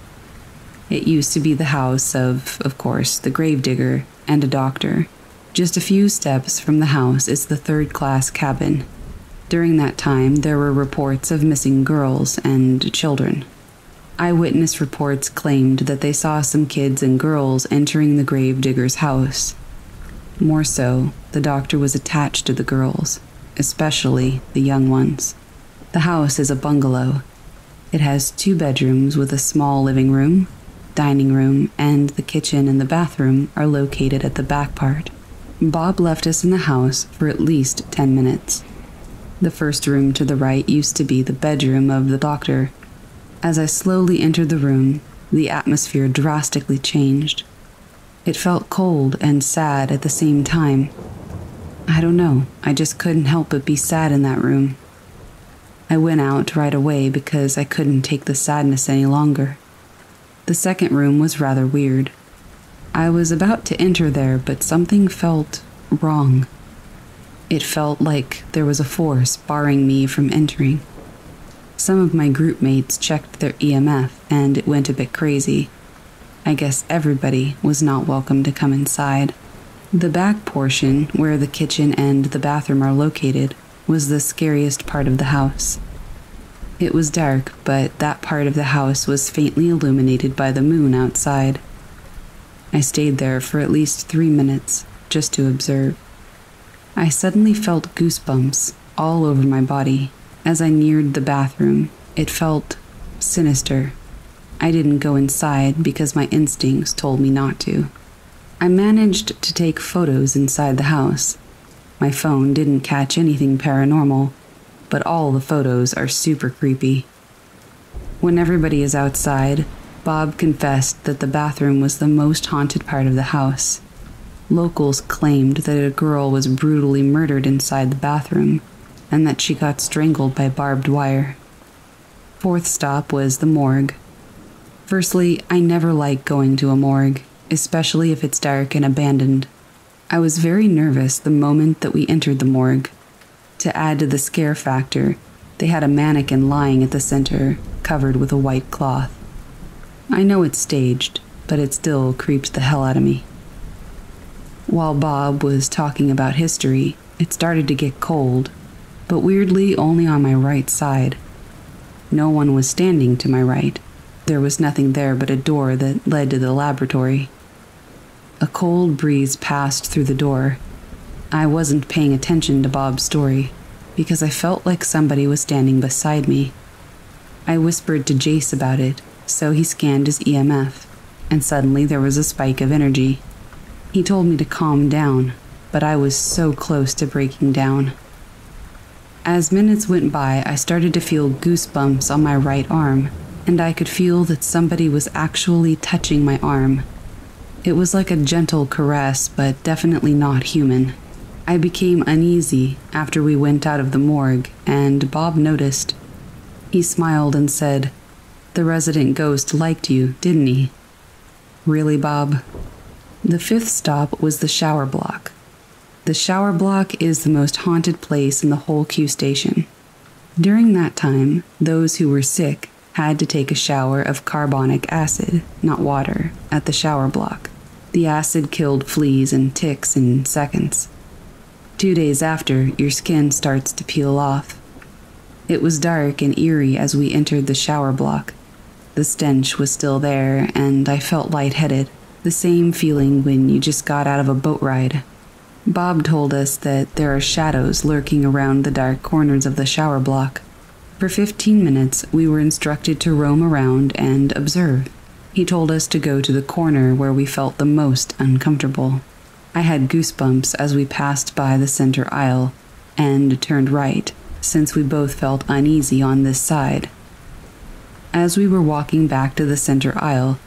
[SPEAKER 1] It used to be the house of, of course, the gravedigger and a doctor. Just a few steps from the house is the third class cabin, during that time, there were reports of missing girls and children. Eyewitness reports claimed that they saw some kids and girls entering the gravedigger's house. More so, the doctor was attached to the girls, especially the young ones. The house is a bungalow. It has two bedrooms with a small living room, dining room, and the kitchen and the bathroom are located at the back part. Bob left us in the house for at least 10 minutes. The first room to the right used to be the bedroom of the doctor. As I slowly entered the room, the atmosphere drastically changed. It felt cold and sad at the same time. I don't know, I just couldn't help but be sad in that room. I went out right away because I couldn't take the sadness any longer. The second room was rather weird. I was about to enter there, but something felt wrong. It felt like there was a force barring me from entering. Some of my group mates checked their EMF and it went a bit crazy. I guess everybody was not welcome to come inside. The back portion, where the kitchen and the bathroom are located, was the scariest part of the house. It was dark, but that part of the house was faintly illuminated by the moon outside. I stayed there for at least three minutes, just to observe. I suddenly felt goosebumps all over my body. As I neared the bathroom, it felt sinister. I didn't go inside because my instincts told me not to. I managed to take photos inside the house. My phone didn't catch anything paranormal, but all the photos are super creepy. When everybody is outside, Bob confessed that the bathroom was the most haunted part of the house. Locals claimed that a girl was brutally murdered inside the bathroom and that she got strangled by barbed wire. Fourth stop was the morgue. Firstly, I never like going to a morgue, especially if it's dark and abandoned. I was very nervous the moment that we entered the morgue. To add to the scare factor, they had a mannequin lying at the center, covered with a white cloth. I know it's staged, but it still creeps the hell out of me. While Bob was talking about history, it started to get cold, but weirdly only on my right side. No one was standing to my right. There was nothing there but a door that led to the laboratory. A cold breeze passed through the door. I wasn't paying attention to Bob's story because I felt like somebody was standing beside me. I whispered to Jace about it, so he scanned his EMF, and suddenly there was a spike of energy. He told me to calm down, but I was so close to breaking down. As minutes went by, I started to feel goosebumps on my right arm, and I could feel that somebody was actually touching my arm. It was like a gentle caress, but definitely not human. I became uneasy after we went out of the morgue, and Bob noticed. He smiled and said, the resident ghost liked you, didn't he? Really, Bob? The fifth stop was the shower block. The shower block is the most haunted place in the whole Q station. During that time, those who were sick had to take a shower of carbonic acid, not water, at the shower block. The acid killed fleas and ticks in seconds. Two days after, your skin starts to peel off. It was dark and eerie as we entered the shower block, the stench was still there, and I felt lightheaded, the same feeling when you just got out of a boat ride. Bob told us that there are shadows lurking around the dark corners of the shower block. For 15 minutes, we were instructed to roam around and observe. He told us to go to the corner where we felt the most uncomfortable. I had goosebumps as we passed by the center aisle and turned right, since we both felt uneasy on this side. As we were walking back to the center aisle,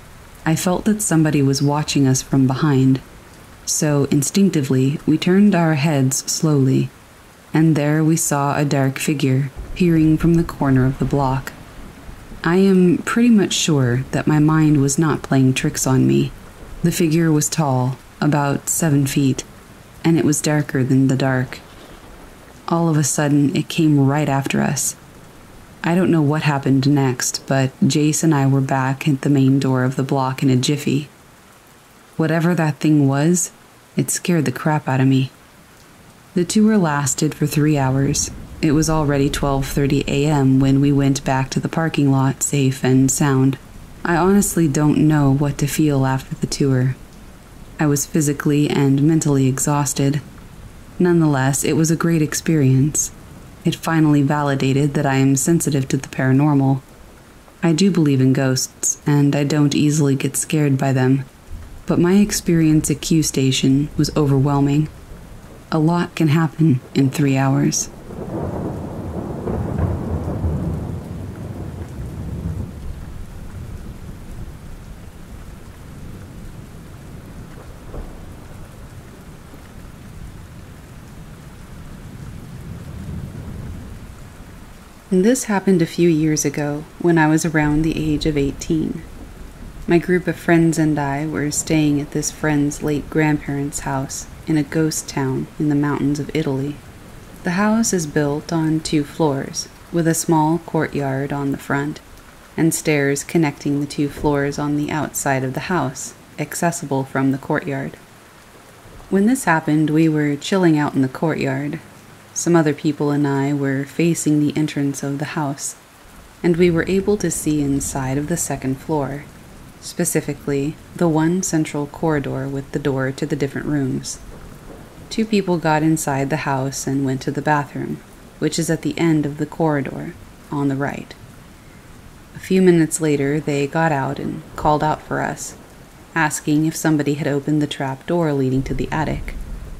[SPEAKER 1] I felt that somebody was watching us from behind. So instinctively, we turned our heads slowly, and there we saw a dark figure peering from the corner of the block. I am pretty much sure that my mind was not playing tricks on me. The figure was tall, about seven feet, and it was darker than the dark. All of a sudden, it came right after us I don't know what happened next, but Jace and I were back at the main door of the block in a jiffy. Whatever that thing was, it scared the crap out of me. The tour lasted for three hours. It was already 12:30 a.m. when we went back to the parking lot, safe and sound. I honestly don't know what to feel after the tour. I was physically and mentally exhausted. Nonetheless, it was a great experience. It finally validated that I am sensitive to the paranormal. I do believe in ghosts, and I don't easily get scared by them, but my experience at Q Station was overwhelming. A lot can happen in three hours. This happened a few years ago when I was around the age of 18. My group of friends and I were staying at this friend's late grandparents' house in a ghost town in the mountains of Italy. The house is built on two floors, with a small courtyard on the front and stairs connecting the two floors on the outside of the house, accessible from the courtyard. When this happened, we were chilling out in the courtyard. Some other people and I were facing the entrance of the house, and we were able to see inside of the second floor, specifically the one central corridor with the door to the different rooms. Two people got inside the house and went to the bathroom, which is at the end of the corridor, on the right. A few minutes later, they got out and called out for us, asking if somebody had opened the trap door leading to the attic,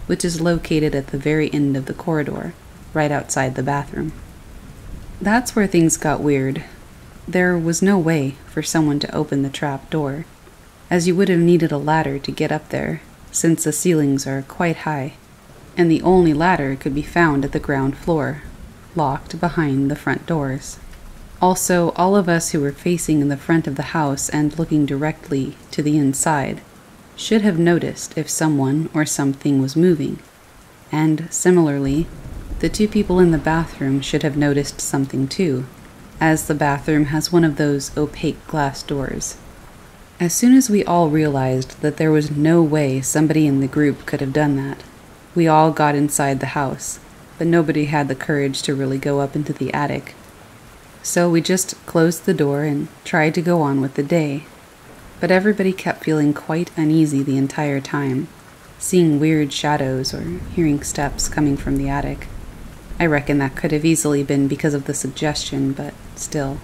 [SPEAKER 1] which is located at the very end of the corridor, right outside the bathroom. That's where things got weird. There was no way for someone to open the trap door, as you would have needed a ladder to get up there, since the ceilings are quite high, and the only ladder could be found at the ground floor, locked behind the front doors. Also, all of us who were facing in the front of the house and looking directly to the inside should have noticed if someone or something was moving. And similarly, the two people in the bathroom should have noticed something too, as the bathroom has one of those opaque glass doors. As soon as we all realized that there was no way somebody in the group could have done that, we all got inside the house, but nobody had the courage to really go up into the attic so we just closed the door and tried to go on with the day. But everybody kept feeling quite uneasy the entire time, seeing weird shadows or hearing steps coming from the attic. I reckon that could have easily been because of the suggestion, but still.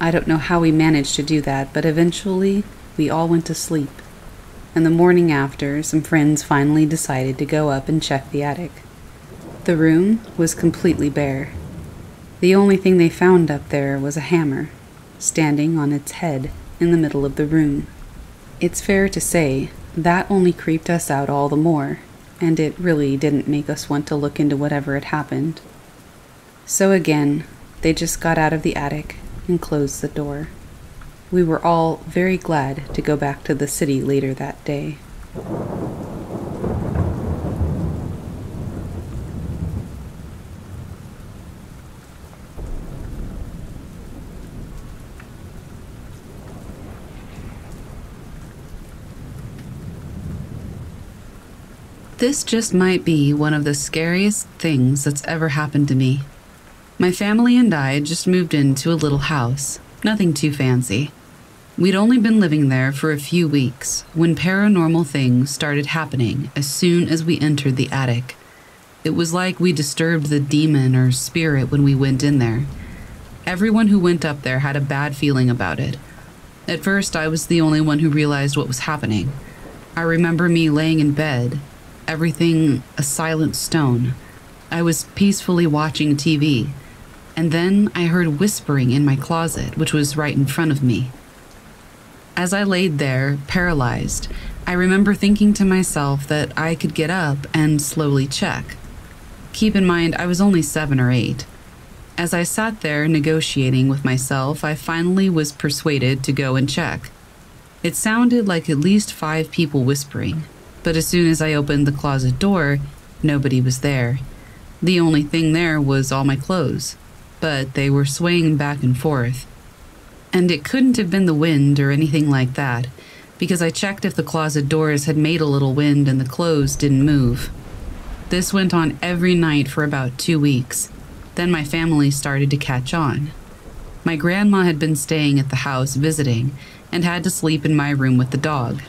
[SPEAKER 1] I don't know how we managed to do that, but eventually we all went to sleep. And the morning after, some friends finally decided to go up and check the attic. The room was completely bare, the only thing they found up there was a hammer, standing on its head in the middle of the room. It's fair to say that only creeped us out all the more, and it really didn't make us want to look into whatever had happened. So again, they just got out of the attic and closed the door. We were all very glad to go back to the city later that day. This just might be one of the scariest things that's ever happened to me. My family and I just moved into a little house, nothing too fancy. We'd only been living there for a few weeks when paranormal things started happening as soon as we entered the attic. It was like we disturbed the demon or spirit when we went in there. Everyone who went up there had a bad feeling about it. At first, I was the only one who realized what was happening. I remember me laying in bed everything a silent stone. I was peacefully watching TV, and then I heard whispering in my closet, which was right in front of me. As I laid there, paralyzed, I remember thinking to myself that I could get up and slowly check. Keep in mind, I was only seven or eight. As I sat there negotiating with myself, I finally was persuaded to go and check. It sounded like at least five people whispering but as soon as I opened the closet door, nobody was there. The only thing there was all my clothes, but they were swaying back and forth. And it couldn't have been the wind or anything like that, because I checked if the closet doors had made a little wind and the clothes didn't move. This went on every night for about two weeks. Then my family started to catch on. My grandma had been staying at the house visiting and had to sleep in my room with the dog.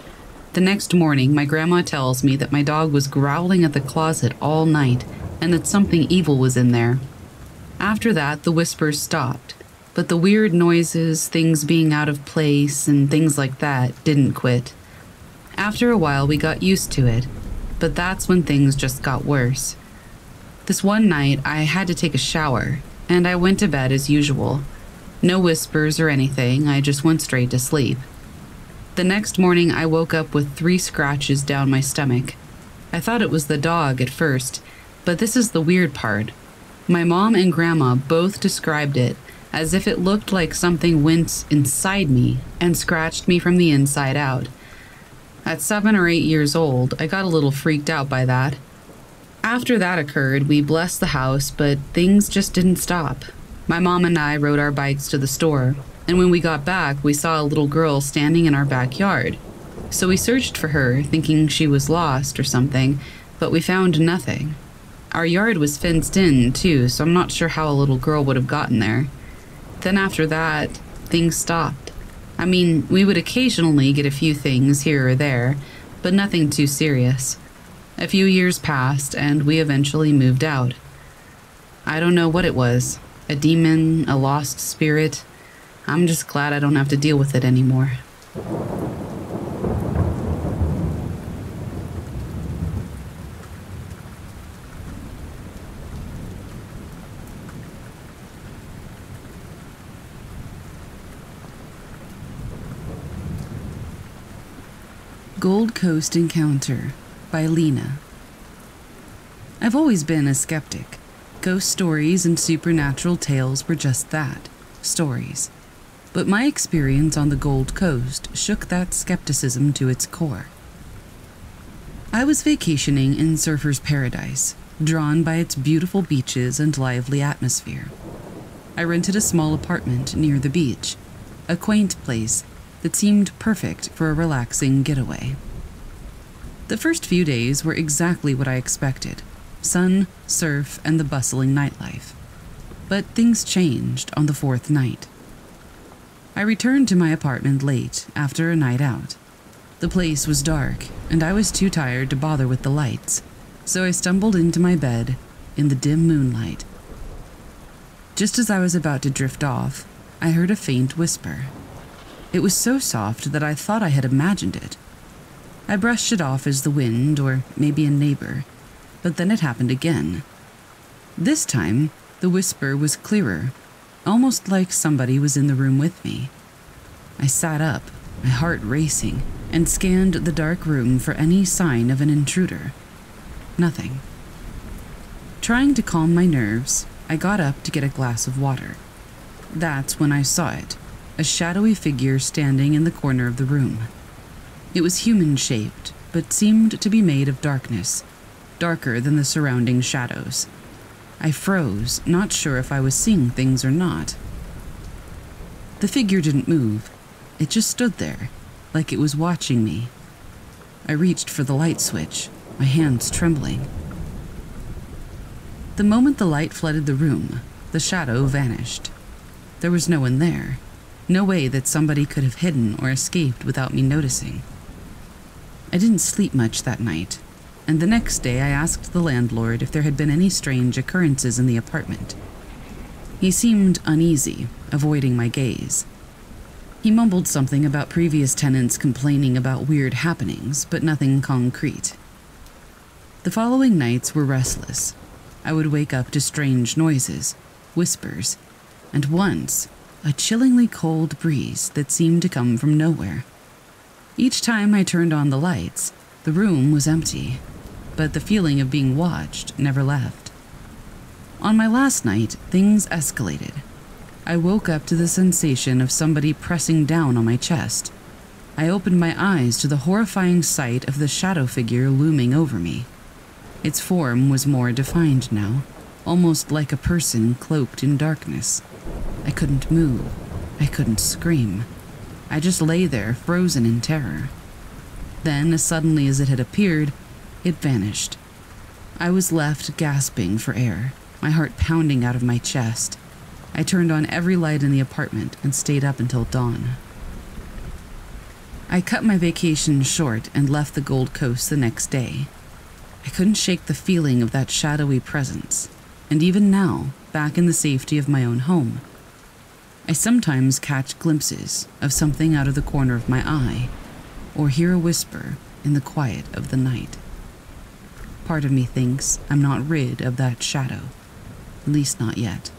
[SPEAKER 1] The next morning, my grandma tells me that my dog was growling at the closet all night and that something evil was in there. After that, the whispers stopped, but the weird noises, things being out of place, and things like that didn't quit. After a while, we got used to it, but that's when things just got worse. This one night, I had to take a shower, and I went to bed as usual. No whispers or anything, I just went straight to sleep. The next morning, I woke up with three scratches down my stomach. I thought it was the dog at first, but this is the weird part. My mom and grandma both described it as if it looked like something went inside me and scratched me from the inside out. At seven or eight years old, I got a little freaked out by that. After that occurred, we blessed the house, but things just didn't stop. My mom and I rode our bikes to the store, and when we got back, we saw a little girl standing in our backyard. So we searched for her, thinking she was lost or something, but we found nothing. Our yard was fenced in, too, so I'm not sure how a little girl would have gotten there. Then after that, things stopped. I mean, we would occasionally get a few things here or there, but nothing too serious. A few years passed, and we eventually moved out. I don't know what it was a demon, a lost spirit. I'm just glad I don't have to deal with it anymore. Gold Coast Encounter by Lena. I've always been a skeptic. Ghost stories and supernatural tales were just that stories. But my experience on the Gold Coast shook that skepticism to its core. I was vacationing in Surfer's Paradise, drawn by its beautiful beaches and lively atmosphere. I rented a small apartment near the beach, a quaint place that seemed perfect for a relaxing getaway. The first few days were exactly what I expected sun, surf, and the bustling nightlife. But things changed on the fourth night. I returned to my apartment late after a night out. The place was dark, and I was too tired to bother with the lights, so I stumbled into my bed in the dim moonlight. Just as I was about to drift off, I heard a faint whisper. It was so soft that I thought I had imagined it. I brushed it off as the wind or maybe a neighbor, but then it happened again. This time, the whisper was clearer, almost like somebody was in the room with me. I sat up, my heart racing, and scanned the dark room for any sign of an intruder. Nothing. Trying to calm my nerves, I got up to get a glass of water. That's when I saw it a shadowy figure standing in the corner of the room. It was human shaped, but seemed to be made of darkness, darker than the surrounding shadows. I froze, not sure if I was seeing things or not. The figure didn't move, it just stood there, like it was watching me. I reached for the light switch, my hands trembling. The moment the light flooded the room, the shadow vanished. There was no one there. No way that somebody could have hidden or escaped without me noticing. I didn't sleep much that night, and the next day I asked the landlord if there had been any strange occurrences in the apartment. He seemed uneasy, avoiding my gaze. He mumbled something about previous tenants complaining about weird happenings, but nothing concrete. The following nights were restless. I would wake up to strange noises, whispers, and once a chillingly cold breeze that seemed to come from nowhere. Each time I turned on the lights, the room was empty, but the feeling of being watched never left. On my last night, things escalated. I woke up to the sensation of somebody pressing down on my chest. I opened my eyes to the horrifying sight of the shadow figure looming over me. Its form was more defined now, almost like a person cloaked in darkness. I couldn't move. I couldn't scream. I just lay there, frozen in terror. Then, as suddenly as it had appeared, it vanished. I was left gasping for air, my heart pounding out of my chest. I turned on every light in the apartment and stayed up until dawn. I cut my vacation short and left the Gold Coast the next day. I couldn't shake the feeling of that shadowy presence, and even now, back in the safety of my own home, I sometimes catch glimpses of something out of the corner of my eye, or hear a whisper in the quiet of the night. Part of me thinks I'm not rid of that shadow, at least not yet.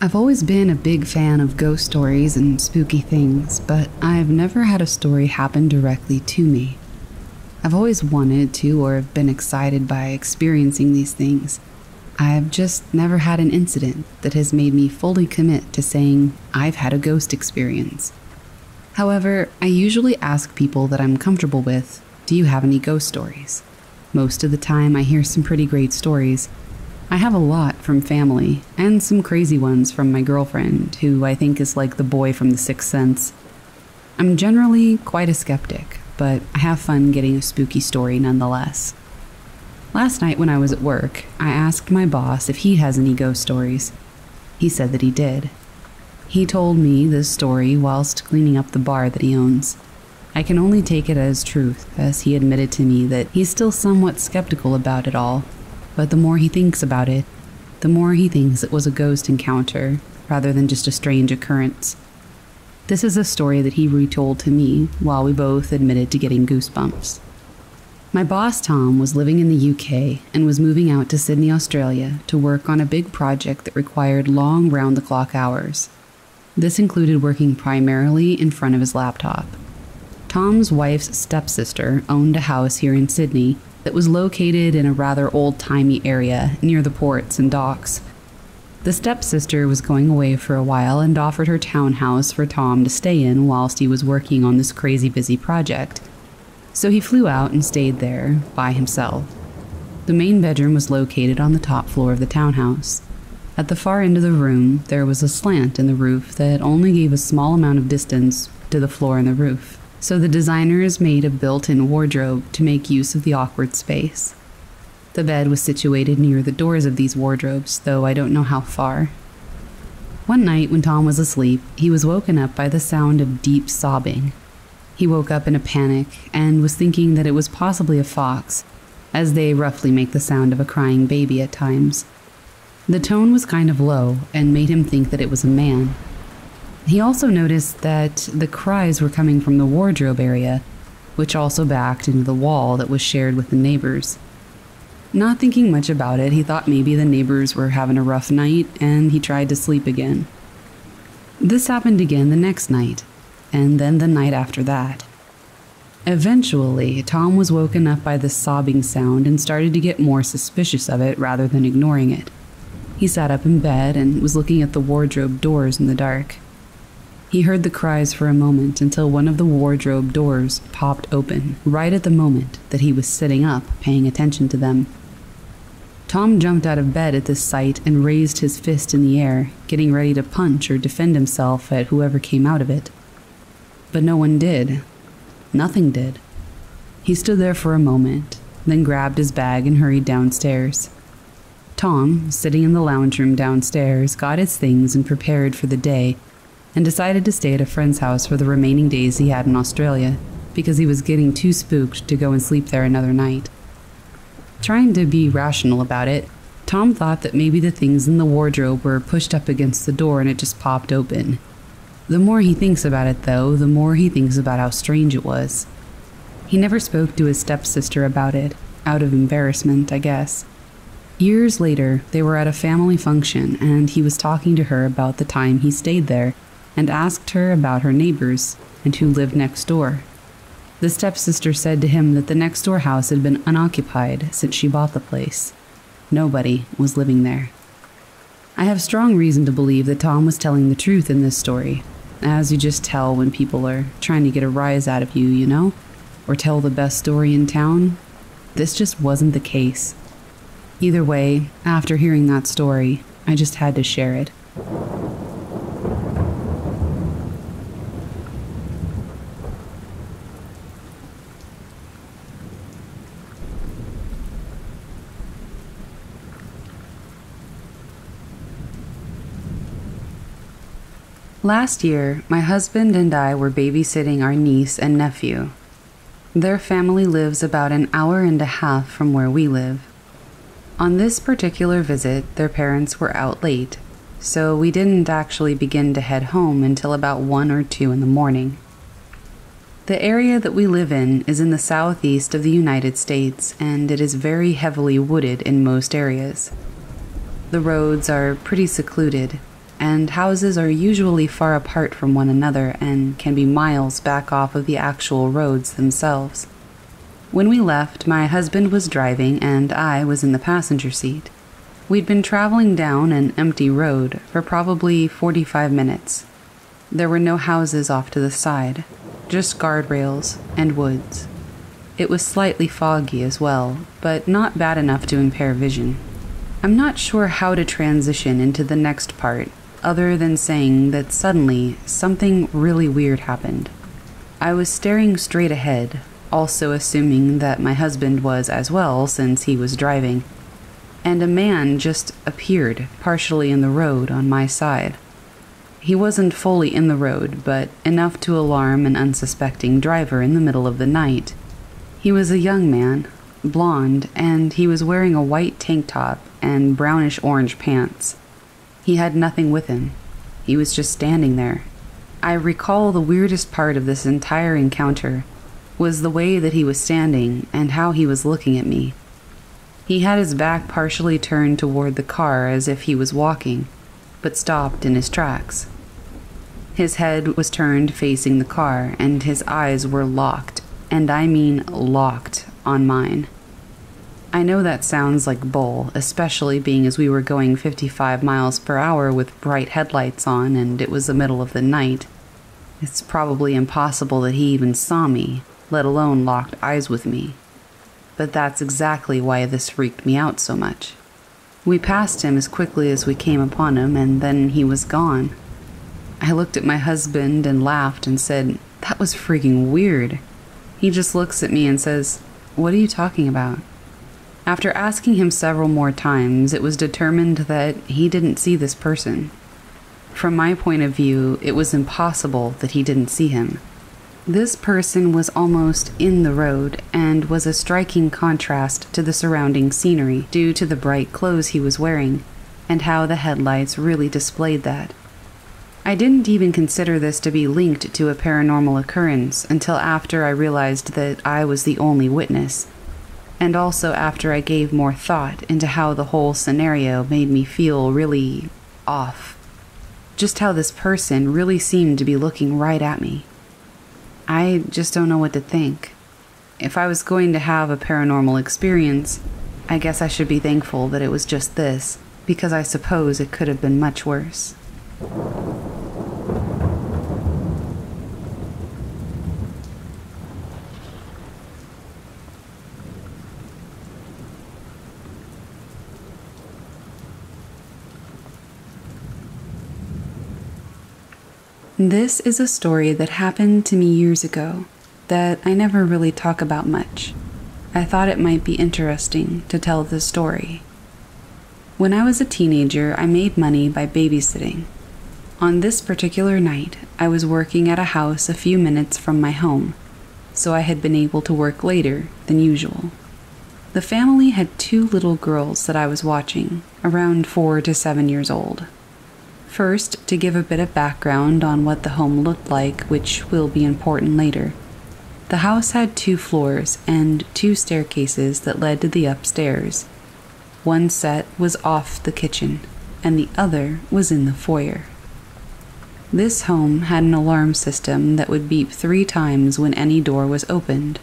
[SPEAKER 1] I've always been a big fan of ghost stories and spooky things, but I've never had a story happen directly to me. I've always wanted to or have been excited by experiencing these things. I've just never had an incident that has made me fully commit to saying I've had a ghost experience. However, I usually ask people that I'm comfortable with Do you have any ghost stories? Most of the time, I hear some pretty great stories. I have a lot from family, and some crazy ones from my girlfriend, who I think is like the boy from The Sixth Sense. I'm generally quite a skeptic, but I have fun getting a spooky story nonetheless. Last night when I was at work, I asked my boss if he has any ghost stories. He said that he did. He told me this story whilst cleaning up the bar that he owns. I can only take it as truth, as he admitted to me that he's still somewhat skeptical about it all, but the more he thinks about it, the more he thinks it was a ghost encounter rather than just a strange occurrence. This is a story that he retold to me while we both admitted to getting goosebumps. My boss, Tom, was living in the UK and was moving out to Sydney, Australia to work on a big project that required long round the clock hours. This included working primarily in front of his laptop. Tom's wife's stepsister owned a house here in Sydney that was located in a rather old timey area near the ports and docks. The stepsister was going away for a while and offered her townhouse for Tom to stay in whilst he was working on this crazy busy project. So he flew out and stayed there by himself. The main bedroom was located on the top floor of the townhouse. At the far end of the room, there was a slant in the roof that only gave a small amount of distance to the floor and the roof, so the designers made a built in wardrobe to make use of the awkward space. The bed was situated near the doors of these wardrobes, though I don't know how far. One night, when Tom was asleep, he was woken up by the sound of deep sobbing. He woke up in a panic and was thinking that it was possibly a fox, as they roughly make the sound of a crying baby at times. The tone was kind of low and made him think that it was a man. He also noticed that the cries were coming from the wardrobe area, which also backed into the wall that was shared with the neighbors. Not thinking much about it, he thought maybe the neighbors were having a rough night and he tried to sleep again. This happened again the next night, and then the night after that. Eventually, Tom was woken up by the sobbing sound and started to get more suspicious of it rather than ignoring it. He sat up in bed and was looking at the wardrobe doors in the dark. He heard the cries for a moment until one of the wardrobe doors popped open right at the moment that he was sitting up paying attention to them. Tom jumped out of bed at this sight and raised his fist in the air, getting ready to punch or defend himself at whoever came out of it. But no one did. Nothing did. He stood there for a moment, then grabbed his bag and hurried downstairs. Tom, sitting in the lounge room downstairs, got his things and prepared for the day, and decided to stay at a friend's house for the remaining days he had in Australia, because he was getting too spooked to go and sleep there another night. Trying to be rational about it, Tom thought that maybe the things in the wardrobe were pushed up against the door and it just popped open. The more he thinks about it, though, the more he thinks about how strange it was. He never spoke to his stepsister about it, out of embarrassment, I guess. Years later, they were at a family function, and he was talking to her about the time he stayed there and asked her about her neighbors and who lived next door. The stepsister said to him that the next door house had been unoccupied since she bought the place. Nobody was living there. I have strong reason to believe that Tom was telling the truth in this story, as you just tell when people are trying to get a rise out of you, you know? Or tell the best story in town. This just wasn't the case. Either way, after hearing that story, I just had to share it. Last year, my husband and I were babysitting our niece and nephew. Their family lives about an hour and a half from where we live. On this particular visit, their parents were out late, so we didn't actually begin to head home until about 1 or 2 in the morning. The area that we live in is in the southeast of the United States, and it is very heavily wooded in most areas. The roads are pretty secluded, and houses are usually far apart from one another and can be miles back off of the actual roads themselves. When we left, my husband was driving and I was in the passenger seat. We'd been traveling down an empty road for probably 45 minutes. There were no houses off to the side, just guardrails and woods. It was slightly foggy as well, but not bad enough to impair vision. I'm not sure how to transition into the next part, other than saying that suddenly something really weird happened. I was staring straight ahead, also assuming that my husband was as well since he was driving, and a man just appeared partially in the road on my side. He wasn't fully in the road, but enough to alarm an unsuspecting driver in the middle of the night. He was a young man, blond, and he was wearing a white tank top and brownish orange pants. He had nothing with him. He was just standing there. I recall the weirdest part of this entire encounter was the way that he was standing and how he was looking at me. He had his back partially turned toward the car as if he was walking, but stopped in his tracks. His head was turned facing the car, and his eyes were locked, and I mean locked, on mine. I know that sounds like bull, especially being as we were going 55 miles per hour with bright headlights on and it was the middle of the night. It's probably impossible that he even saw me, let alone locked eyes with me. But that's exactly why this freaked me out so much. We passed him as quickly as we came upon him, and then he was gone. I looked at my husband and laughed and said, That was freaking weird. He just looks at me and says, What are you talking about? After asking him several more times, it was determined that he didn't see this person. From my point of view, it was impossible that he didn't see him. This person was almost in the road and was a striking contrast to the surrounding scenery due to the bright clothes he was wearing and how the headlights really displayed that. I didn't even consider this to be linked to a paranormal occurrence until after I realized that I was the only witness, and also after I gave more thought into how the whole scenario made me feel really off. Just how this person really seemed to be looking right at me. I just don't know what to think. If I was going to have a paranormal experience, I guess I should be thankful that it was just this, because I suppose it could have been much worse. This is a story that happened to me years ago that I never really talk about much. I thought it might be interesting to tell the story. When I was a teenager, I made money by babysitting. On this particular night, I was working at a house a few minutes from my home, so I had been able to work later than usual. The family had two little girls that I was watching, around four to seven years old. First, to give a bit of background on what the home looked like, which will be important later. The house had two floors and two staircases that led to the upstairs. One set was off the kitchen, and the other was in the foyer. This home had an alarm system that would beep three times when any door was opened,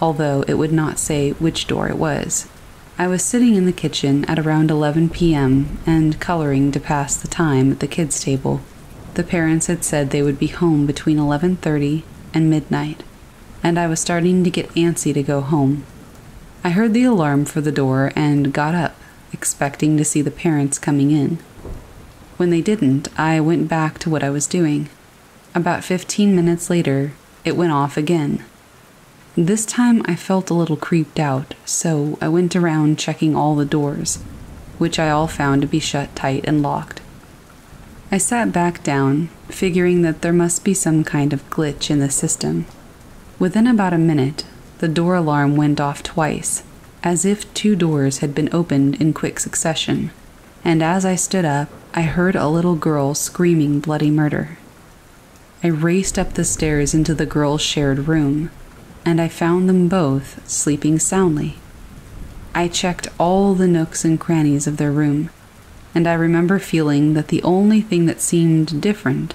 [SPEAKER 1] although it would not say which door it was. I was sitting in the kitchen at around 11 p.m. and coloring to pass the time at the kids' table. The parents had said they would be home between 11:30 and midnight, and I was starting to get antsy to go home. I heard the alarm for the door and got up, expecting to see the parents coming in. When they didn't, I went back to what I was doing. About 15 minutes later, it went off again. This time I felt a little creeped out, so I went around checking all the doors, which I all found to be shut tight and locked. I sat back down, figuring that there must be some kind of glitch in the system. Within about a minute, the door alarm went off twice, as if two doors had been opened in quick succession, and as I stood up, I heard a little girl screaming bloody murder. I raced up the stairs into the girls' shared room and I found them both sleeping soundly. I checked all the nooks and crannies of their room, and I remember feeling that the only thing that seemed different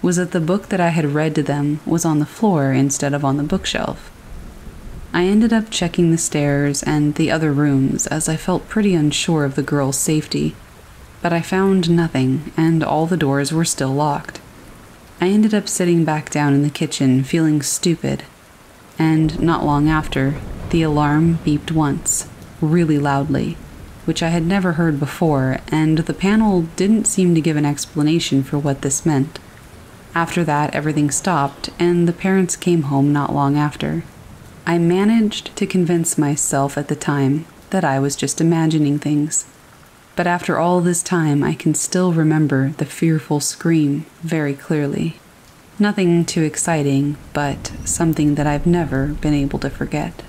[SPEAKER 1] was that the book that I had read to them was on the floor instead of on the bookshelf. I ended up checking the stairs and the other rooms as I felt pretty unsure of the girl's safety, but I found nothing and all the doors were still locked. I ended up sitting back down in the kitchen feeling stupid. And not long after, the alarm beeped once, really loudly, which I had never heard before, and the panel didn't seem to give an explanation for what this meant. After that, everything stopped, and the parents came home not long after. I managed to convince myself at the time that I was just imagining things. But after all this time, I can still remember the fearful scream very clearly. Nothing too exciting, but something that I've never been able to forget.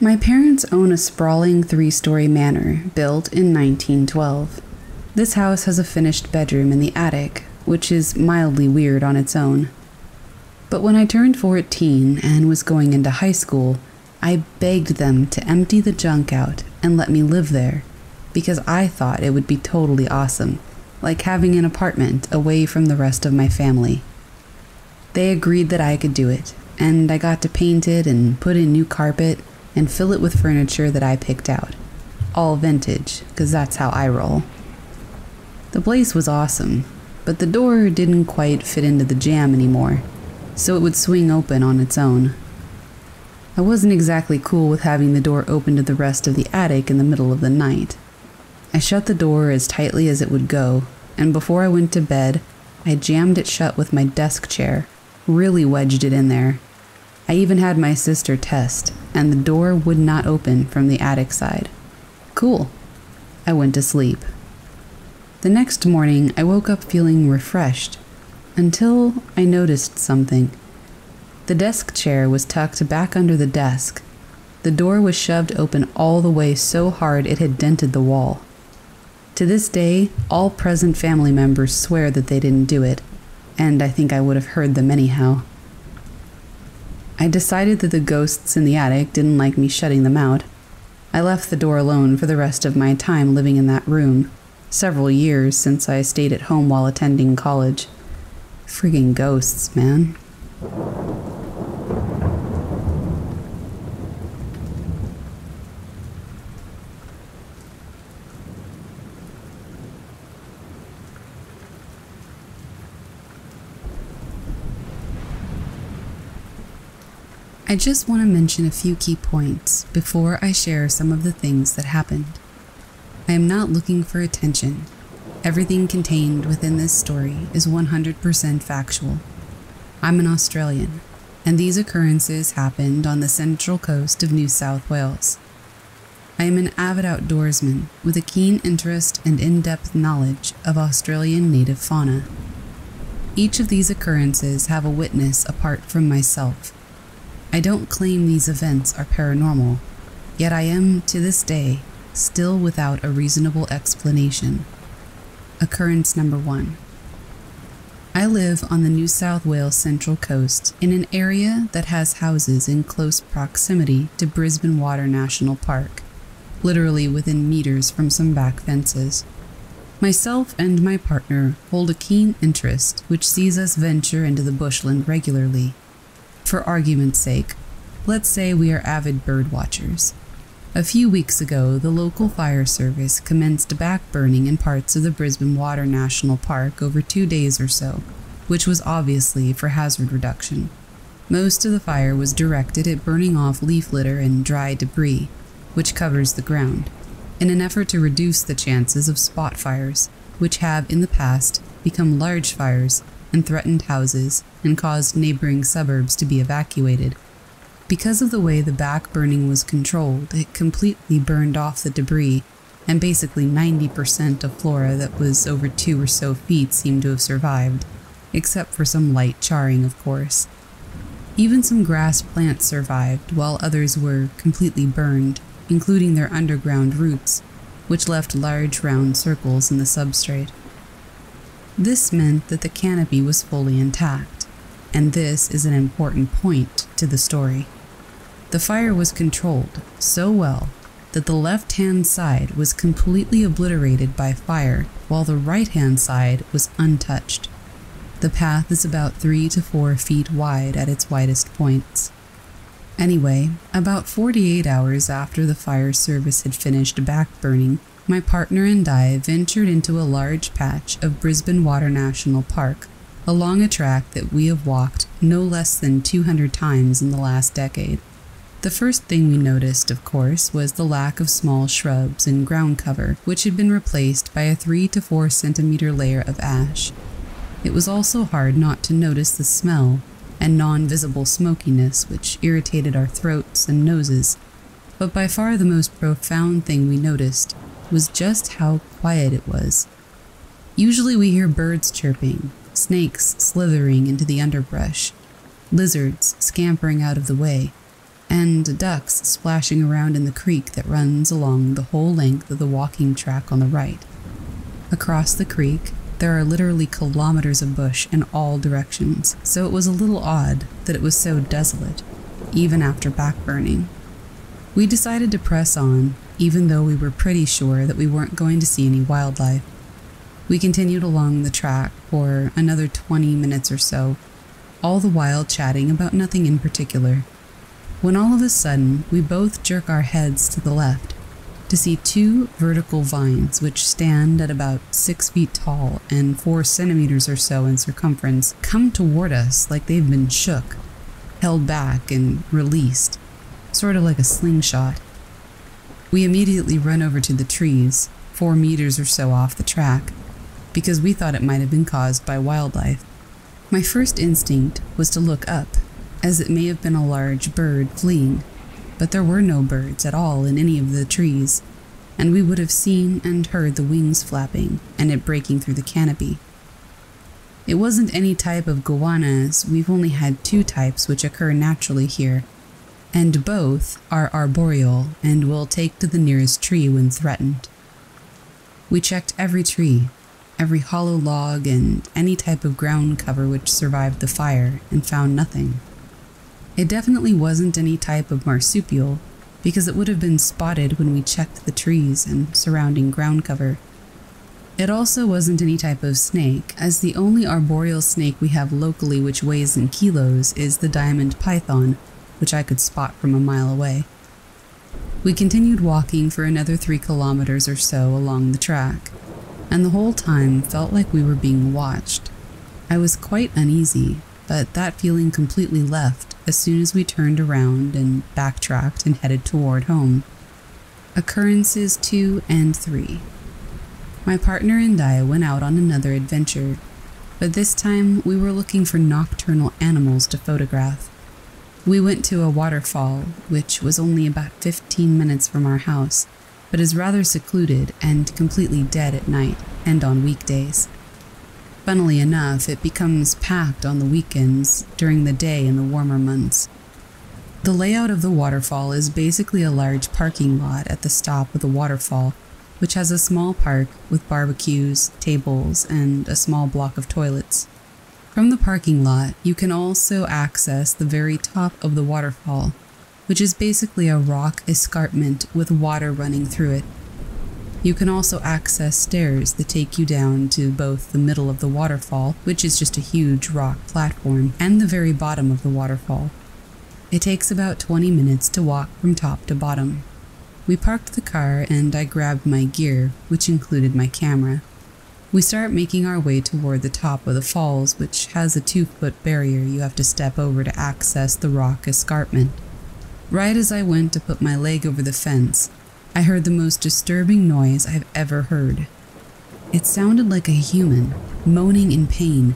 [SPEAKER 1] My parents own a sprawling three story manor built in 1912. This house has a finished bedroom in the attic, which is mildly weird on its own. But when I turned 14 and was going into high school, I begged them to empty the junk out and let me live there because I thought it would be totally awesome, like having an apartment away from the rest of my family. They agreed that I could do it, and I got to paint it and put in new carpet and fill it with furniture that I picked out. All vintage, because that's how I roll. The place was awesome, but the door didn't quite fit into the jamb anymore, so it would swing open on its own. I wasn't exactly cool with having the door open to the rest of the attic in the middle of the night. I shut the door as tightly as it would go, and before I went to bed, I jammed it shut with my desk chair, really wedged it in there, I even had my sister test, and the door would not open from the attic side. Cool. I went to sleep. The next morning, I woke up feeling refreshed until I noticed something. The desk chair was tucked back under the desk. The door was shoved open all the way so hard it had dented the wall. To this day, all present family members swear that they didn't do it, and I think I would have heard them anyhow. I decided that the ghosts in the attic didn't like me shutting them out. I left the door alone for the rest of my time living in that room, several years since I stayed at home while attending college. Friggin' ghosts, man. I just want to mention a few key points before I share some of the things that happened. I am not looking for attention. Everything contained within this story is 100% factual. I'm an Australian, and these occurrences happened on the central coast of New South Wales. I am an avid outdoorsman with a keen interest and in depth knowledge of Australian native fauna. Each of these occurrences have a witness apart from myself I don't claim these events are paranormal, yet I am, to this day, still without a reasonable explanation. Occurrence number one I live on the New South Wales Central Coast in an area that has houses in close proximity to Brisbane Water National Park, literally within meters from some back fences. Myself and my partner hold a keen interest which sees us venture into the bushland regularly for argument's sake, let's say we are avid bird watchers. A few weeks ago, the local fire service commenced backburning in parts of the Brisbane Water National Park over two days or so, which was obviously for hazard reduction. Most of the fire was directed at burning off leaf litter and dry debris, which covers the ground, in an effort to reduce the chances of spot fires, which have in the past become large fires and threatened houses and caused neighboring suburbs to be evacuated. Because of the way the back burning was controlled, it completely burned off the debris, and basically 90% of flora that was over two or so feet seemed to have survived, except for some light charring, of course. Even some grass plants survived, while others were completely burned, including their underground roots, which left large round circles in the substrate. This meant that the canopy was fully intact, and this is an important point to the story. The fire was controlled so well that the left hand side was completely obliterated by fire while the right hand side was untouched. The path is about three to four feet wide at its widest points. Anyway, about 48 hours after the fire service had finished back burning, my partner and I ventured into a large patch of Brisbane Water National Park along a track that we have walked no less than 200 times in the last decade. The first thing we noticed, of course, was the lack of small shrubs and ground cover, which had been replaced by a 3 to 4 centimeter layer of ash. It was also hard not to notice the smell and non visible smokiness which irritated our throats and noses, but by far the most profound thing we noticed was just how quiet it was. Usually we hear birds chirping, snakes slithering into the underbrush, lizards scampering out of the way, and ducks splashing around in the creek that runs along the whole length of the walking track on the right. Across the creek, there are literally kilometers of bush in all directions, so it was a little odd that it was so desolate, even after backburning. We decided to press on, even though we were pretty sure that we weren't going to see any wildlife. We continued along the track for another 20 minutes or so, all the while chatting about nothing in particular. When all of a sudden we both jerk our heads to the left to see two vertical vines which stand at about six feet tall and four centimeters or so in circumference come toward us like they've been shook, held back, and released, sort of like a slingshot. We immediately run over to the trees, four meters or so off the track, because we thought it might have been caused by wildlife. My first instinct was to look up, as it may have been a large bird fleeing, but there were no birds at all in any of the trees, and we would have seen and heard the wings flapping and it breaking through the canopy. It wasn't any type of goannas, we've only had two types which occur naturally here, and both are arboreal and will take to the nearest tree when threatened. We checked every tree, every hollow log, and any type of ground cover which survived the fire, and found nothing. It definitely wasn't any type of marsupial, because it would have been spotted when we checked the trees and surrounding ground cover. It also wasn't any type of snake, as the only arboreal snake we have locally which weighs in kilos is the diamond python, which I could spot from a mile away. We continued walking for another three kilometers or so along the track and the whole time felt like we were being watched. I was quite uneasy, but that feeling completely left as soon as we turned around and backtracked and headed toward home. Occurrences 2 and 3. My partner and I went out on another adventure, but this time we were looking for nocturnal animals to photograph. We went to a waterfall, which was only about 15 minutes from our house, but is rather secluded and completely dead at night and on weekdays. Funnily enough, it becomes packed on the weekends during the day in the warmer months. The layout of the waterfall is basically a large parking lot at the stop of the waterfall, which has a small park with barbecues, tables, and a small block of toilets. From the parking lot, you can also access the very top of the waterfall, which is basically a rock escarpment with water running through it. You can also access stairs that take you down to both the middle of the waterfall, which is just a huge rock platform, and the very bottom of the waterfall. It takes about 20 minutes to walk from top to bottom. We parked the car and I grabbed my gear, which included my camera. We start making our way toward the top of the falls, which has a two foot barrier you have to step over to access the rock escarpment. Right as I went to put my leg over the fence, I heard the most disturbing noise I've ever heard. It sounded like a human, moaning in pain,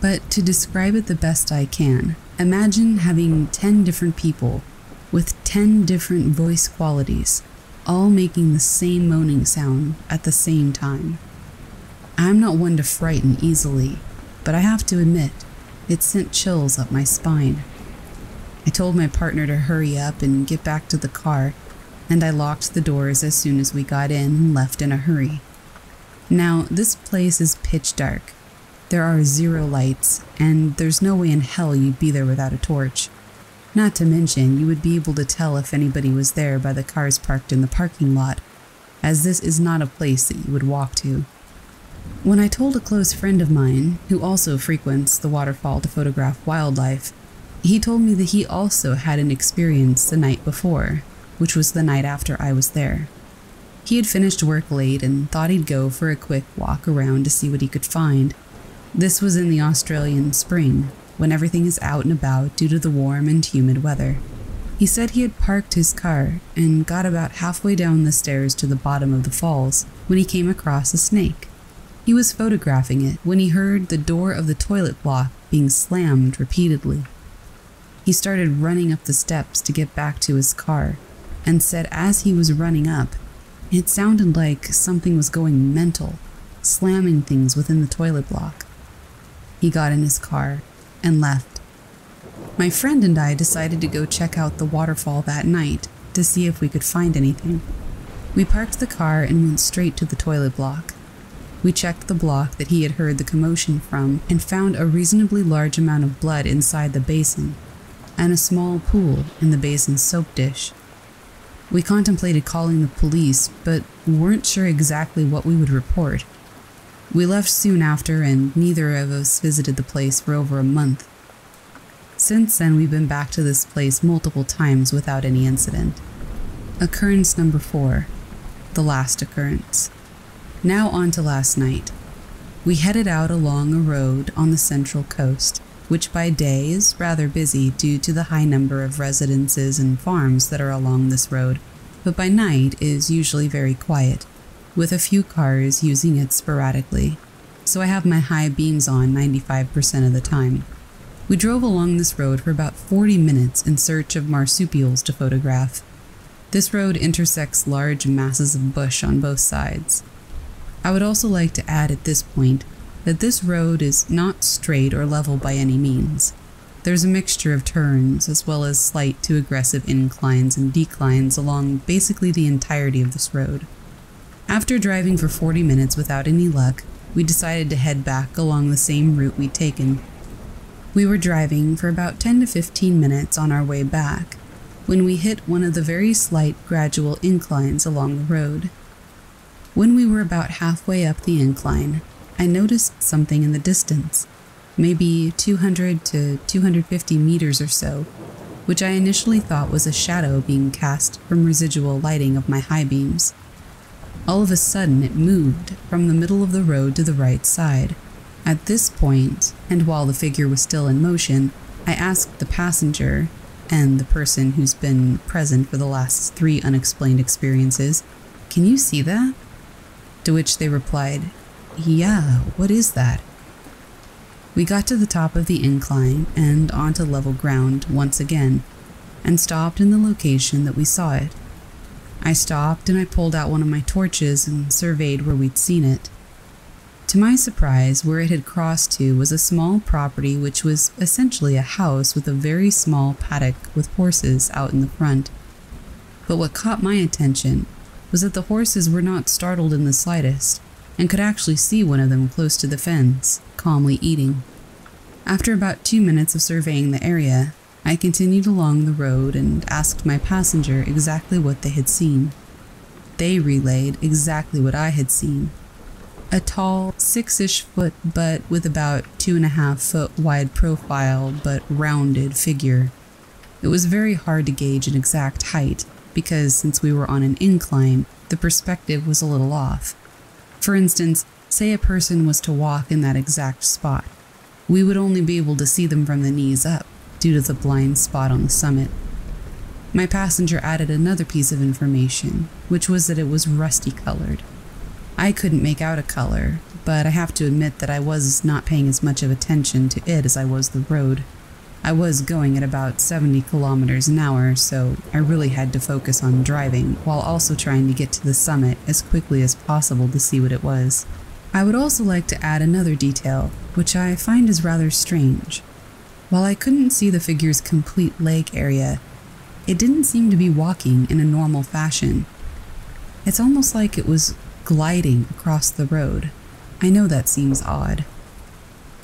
[SPEAKER 1] but to describe it the best I can, imagine having 10 different people with 10 different voice qualities, all making the same moaning sound at the same time. I'm not one to frighten easily, but I have to admit, it sent chills up my spine. I told my partner to hurry up and get back to the car, and I locked the doors as soon as we got in and left in a hurry. Now, this place is pitch dark. There are zero lights, and there's no way in hell you'd be there without a torch. Not to mention, you would be able to tell if anybody was there by the cars parked in the parking lot, as this is not a place that you would walk to. When I told a close friend of mine, who also frequents the waterfall to photograph wildlife, he told me that he also had an experience the night before, which was the night after I was there. He had finished work late and thought he'd go for a quick walk around to see what he could find. This was in the Australian spring, when everything is out and about due to the warm and humid weather. He said he had parked his car and got about halfway down the stairs to the bottom of the falls when he came across a snake. He was photographing it when he heard the door of the toilet block being slammed repeatedly. He started running up the steps to get back to his car and said as he was running up, it sounded like something was going mental, slamming things within the toilet block. He got in his car and left. My friend and I decided to go check out the waterfall that night to see if we could find anything. We parked the car and went straight to the toilet block. We checked the block that he had heard the commotion from and found a reasonably large amount of blood inside the basin and a small pool in the basin's soap dish. We contemplated calling the police, but weren't sure exactly what we would report. We left soon after, and neither of us visited the place for over a month. Since then, we've been back to this place multiple times without any incident. Occurrence number four the last occurrence. Now, on to last night. We headed out along a road on the central coast, which by day is rather busy due to the high number of residences and farms that are along this road, but by night is usually very quiet, with a few cars using it sporadically, so I have my high beams on 95% of the time. We drove along this road for about 40 minutes in search of marsupials to photograph. This road intersects large masses of bush on both sides. I would also like to add at this point that this road is not straight or level by any means. There's a mixture of turns as well as slight to aggressive inclines and declines along basically the entirety of this road. After driving for 40 minutes without any luck, we decided to head back along the same route we'd taken. We were driving for about 10 to 15 minutes on our way back when we hit one of the very slight gradual inclines along the road. When we were about halfway up the incline, I noticed something in the distance, maybe 200 to 250 meters or so, which I initially thought was a shadow being cast from residual lighting of my high beams. All of a sudden, it moved from the middle of the road to the right side. At this point, and while the figure was still in motion, I asked the passenger and the person who's been present for the last three unexplained experiences, Can you see that? To which they replied, Yeah, what is that? We got to the top of the incline and onto level ground once again, and stopped in the location that we saw it. I stopped and I pulled out one of my torches and surveyed where we'd seen it. To my surprise, where it had crossed to was a small property which was essentially a house with a very small paddock with horses out in the front. But what caught my attention was that the horses were not startled in the slightest and could actually see one of them close to the fence, calmly eating. After about two minutes of surveying the area, I continued along the road and asked my passenger exactly what they had seen. They relayed exactly what I had seen. A tall, six ish foot, but with about two and a half foot wide profile, but rounded figure. It was very hard to gauge an exact height because since we were on an incline, the perspective was a little off. For instance, say a person was to walk in that exact spot. We would only be able to see them from the knees up due to the blind spot on the summit. My passenger added another piece of information, which was that it was rusty colored. I couldn't make out a color, but I have to admit that I was not paying as much of attention to it as I was the road. I was going at about 70 kilometers an hour, so I really had to focus on driving while also trying to get to the summit as quickly as possible to see what it was. I would also like to add another detail, which I find is rather strange. While I couldn't see the figure's complete leg area, it didn't seem to be walking in a normal fashion. It's almost like it was gliding across the road. I know that seems odd.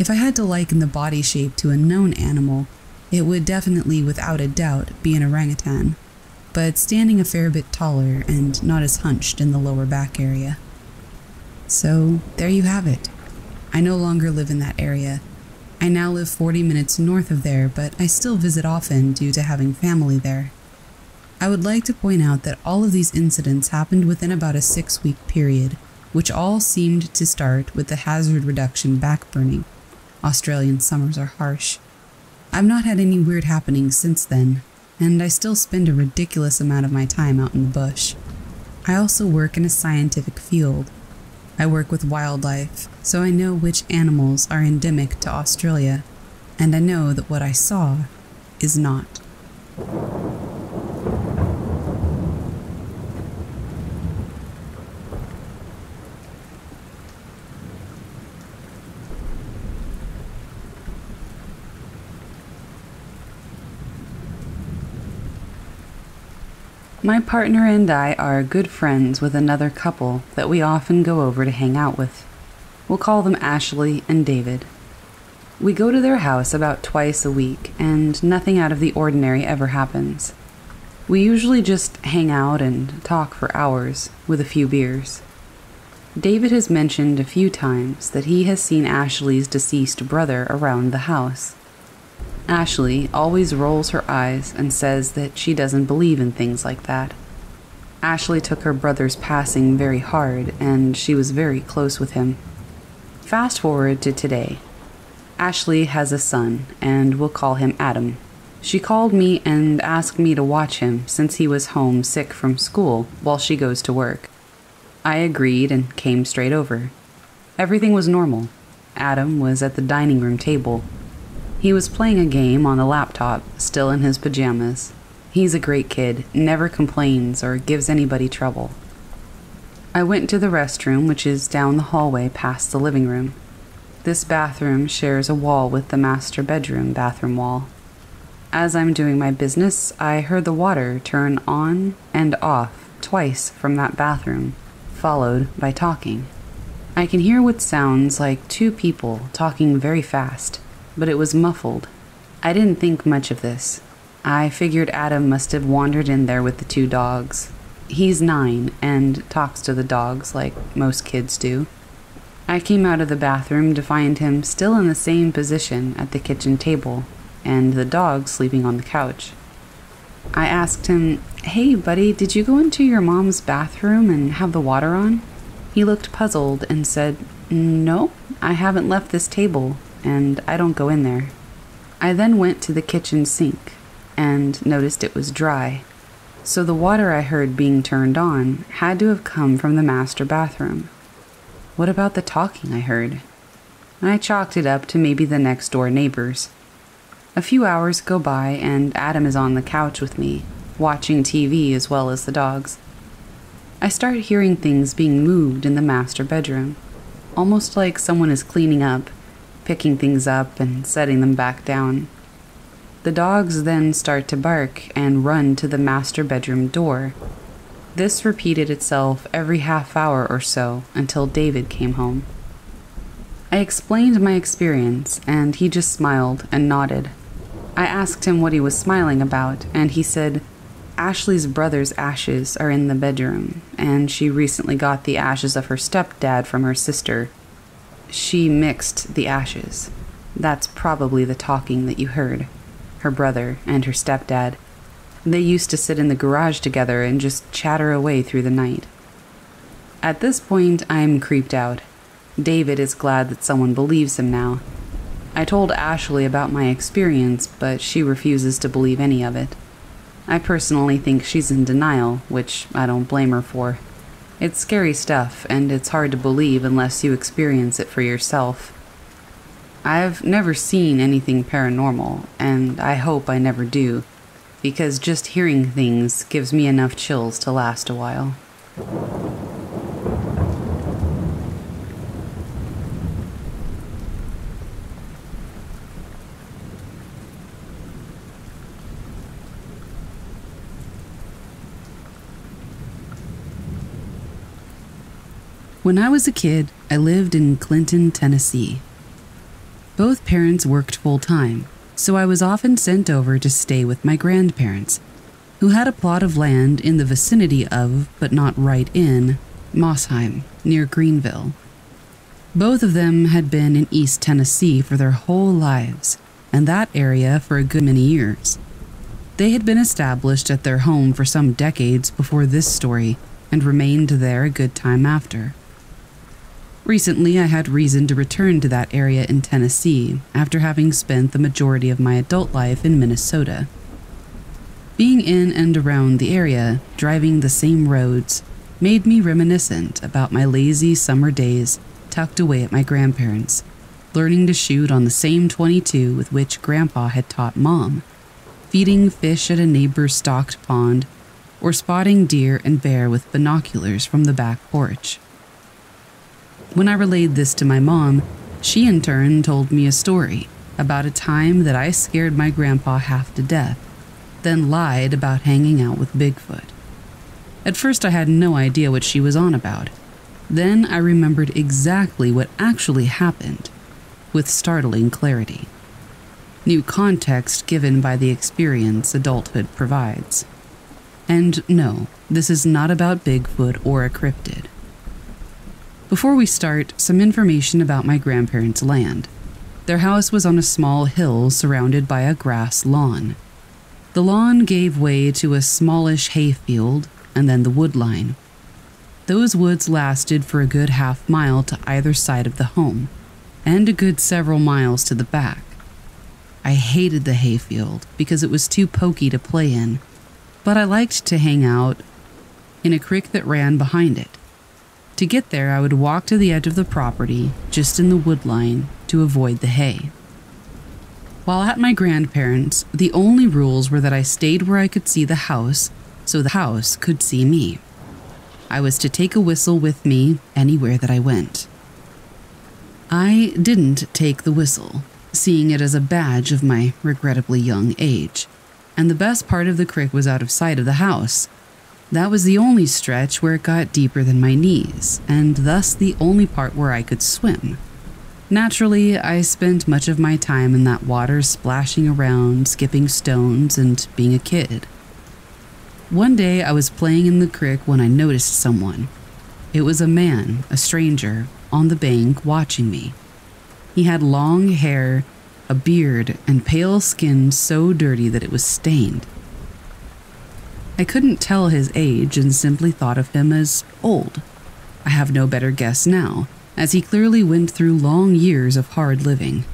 [SPEAKER 1] If I had to liken the body shape to a known animal, it would definitely, without a doubt, be an orangutan, but standing a fair bit taller and not as hunched in the lower back area. So, there you have it. I no longer live in that area. I now live 40 minutes north of there, but I still visit often due to having family there. I would like to point out that all of these incidents happened within about a six week period, which all seemed to start with the hazard reduction backburning. Australian summers are harsh. I've not had any weird happenings since then, and I still spend a ridiculous amount of my time out in the bush. I also work in a scientific field. I work with wildlife, so I know which animals are endemic to Australia, and I know that what I saw is not. My partner and I are good friends with another couple that we often go over to hang out with. We'll call them Ashley and David. We go to their house about twice a week, and nothing out of the ordinary ever happens. We usually just hang out and talk for hours with a few beers. David has mentioned a few times that he has seen Ashley's deceased brother around the house. Ashley always rolls her eyes and says that she doesn't believe in things like that. Ashley took her brother's passing very hard, and she was very close with him. Fast forward to today. Ashley has a son, and we'll call him Adam. She called me and asked me to watch him since he was home sick from school while she goes to work. I agreed and came straight over. Everything was normal. Adam was at the dining room table, he was playing a game on the laptop, still in his pajamas. He's a great kid, never complains or gives anybody trouble. I went to the restroom, which is down the hallway past the living room. This bathroom shares a wall with the master bedroom bathroom wall. As I'm doing my business, I heard the water turn on and off twice from that bathroom, followed by talking. I can hear what sounds like two people talking very fast but it was muffled. I didn't think much of this. I figured Adam must have wandered in there with the two dogs. He's nine and talks to the dogs like most kids do. I came out of the bathroom to find him still in the same position at the kitchen table and the dog sleeping on the couch. I asked him, Hey, buddy, did you go into your mom's bathroom and have the water on? He looked puzzled and said, No, I haven't left this table and I don't go in there. I then went to the kitchen sink and noticed it was dry, so the water I heard being turned on had to have come from the master bathroom. What about the talking I heard? I chalked it up to maybe the next door neighbors. A few hours go by, and Adam is on the couch with me, watching TV as well as the dogs. I start hearing things being moved in the master bedroom, almost like someone is cleaning up picking things up and setting them back down. The dogs then start to bark and run to the master bedroom door. This repeated itself every half hour or so until David came home. I explained my experience, and he just smiled and nodded. I asked him what he was smiling about, and he said, Ashley's brother's ashes are in the bedroom, and she recently got the ashes of her stepdad from her sister she mixed the ashes. That's probably the talking that you heard. Her brother and her stepdad. They used to sit in the garage together and just chatter away through the night. At this point, I'm creeped out. David is glad that someone believes him now. I told Ashley about my experience, but she refuses to believe any of it. I personally think she's in denial, which I don't blame her for. It's scary stuff, and it's hard to believe unless you experience it for yourself. I've never seen anything paranormal, and I hope I never do, because just hearing things gives me enough chills to last a while. When I was a kid, I lived in Clinton, Tennessee. Both parents worked full time, so I was often sent over to stay with my grandparents, who had a plot of land in the vicinity of, but not right in, Mosheim. near Greeneville. Both of them had been in East Tennessee for their whole lives, and that area for a good many years. They had been established at their home for some decades before this story and remained there a good time after. Recently, I had reason to return to that area in Tennessee after having spent the majority of my adult life in Minnesota. Being in and around the area, driving the same roads, made me reminiscent about my lazy summer days tucked away at my grandparents', learning to shoot on the same 22 with which Grandpa had taught Mom, feeding fish at a neighbor's stocked pond, or spotting deer and bear with binoculars from the back porch. When I relayed this to my mom, she in turn told me a story about a time that I scared my grandpa half to death, then lied about hanging out with Bigfoot. At first, I had no idea what she was on about. Then I remembered exactly what actually happened, with startling clarity. New context given by the experience adulthood provides. And no, this is not about Bigfoot or a cryptid. Before we start, some information about my grandparents' land. Their house was on a small hill surrounded by a grass lawn. The lawn gave way to a smallish hayfield and then the wood line. Those woods lasted for a good half mile to either side of the home, and a good several miles to the back. I hated the hayfield because it was too pokey to play in, but I liked to hang out in a creek that ran behind it. To get there, I would walk to the edge of the property, just in the wood line, to avoid the hay. While at my grandparents', the only rules were that I stayed where I could see the house so the house could see me. I was to take a whistle with me anywhere that I went. I didn't take the whistle, seeing it as a badge of my regrettably young age, and the best part of the creek was out of sight of the house. That was the only stretch where it got deeper than my knees, and thus the only part where I could swim. Naturally, I spent much of my time in that water splashing around, skipping stones, and being a kid. One day I was playing in the creek when I noticed someone. It was a man, a stranger, on the bank watching me. He had long hair, a beard, and pale skin so dirty that it was stained. I couldn't tell his age and simply thought of him as old. I have no better guess now, as he clearly went through long years of hard living.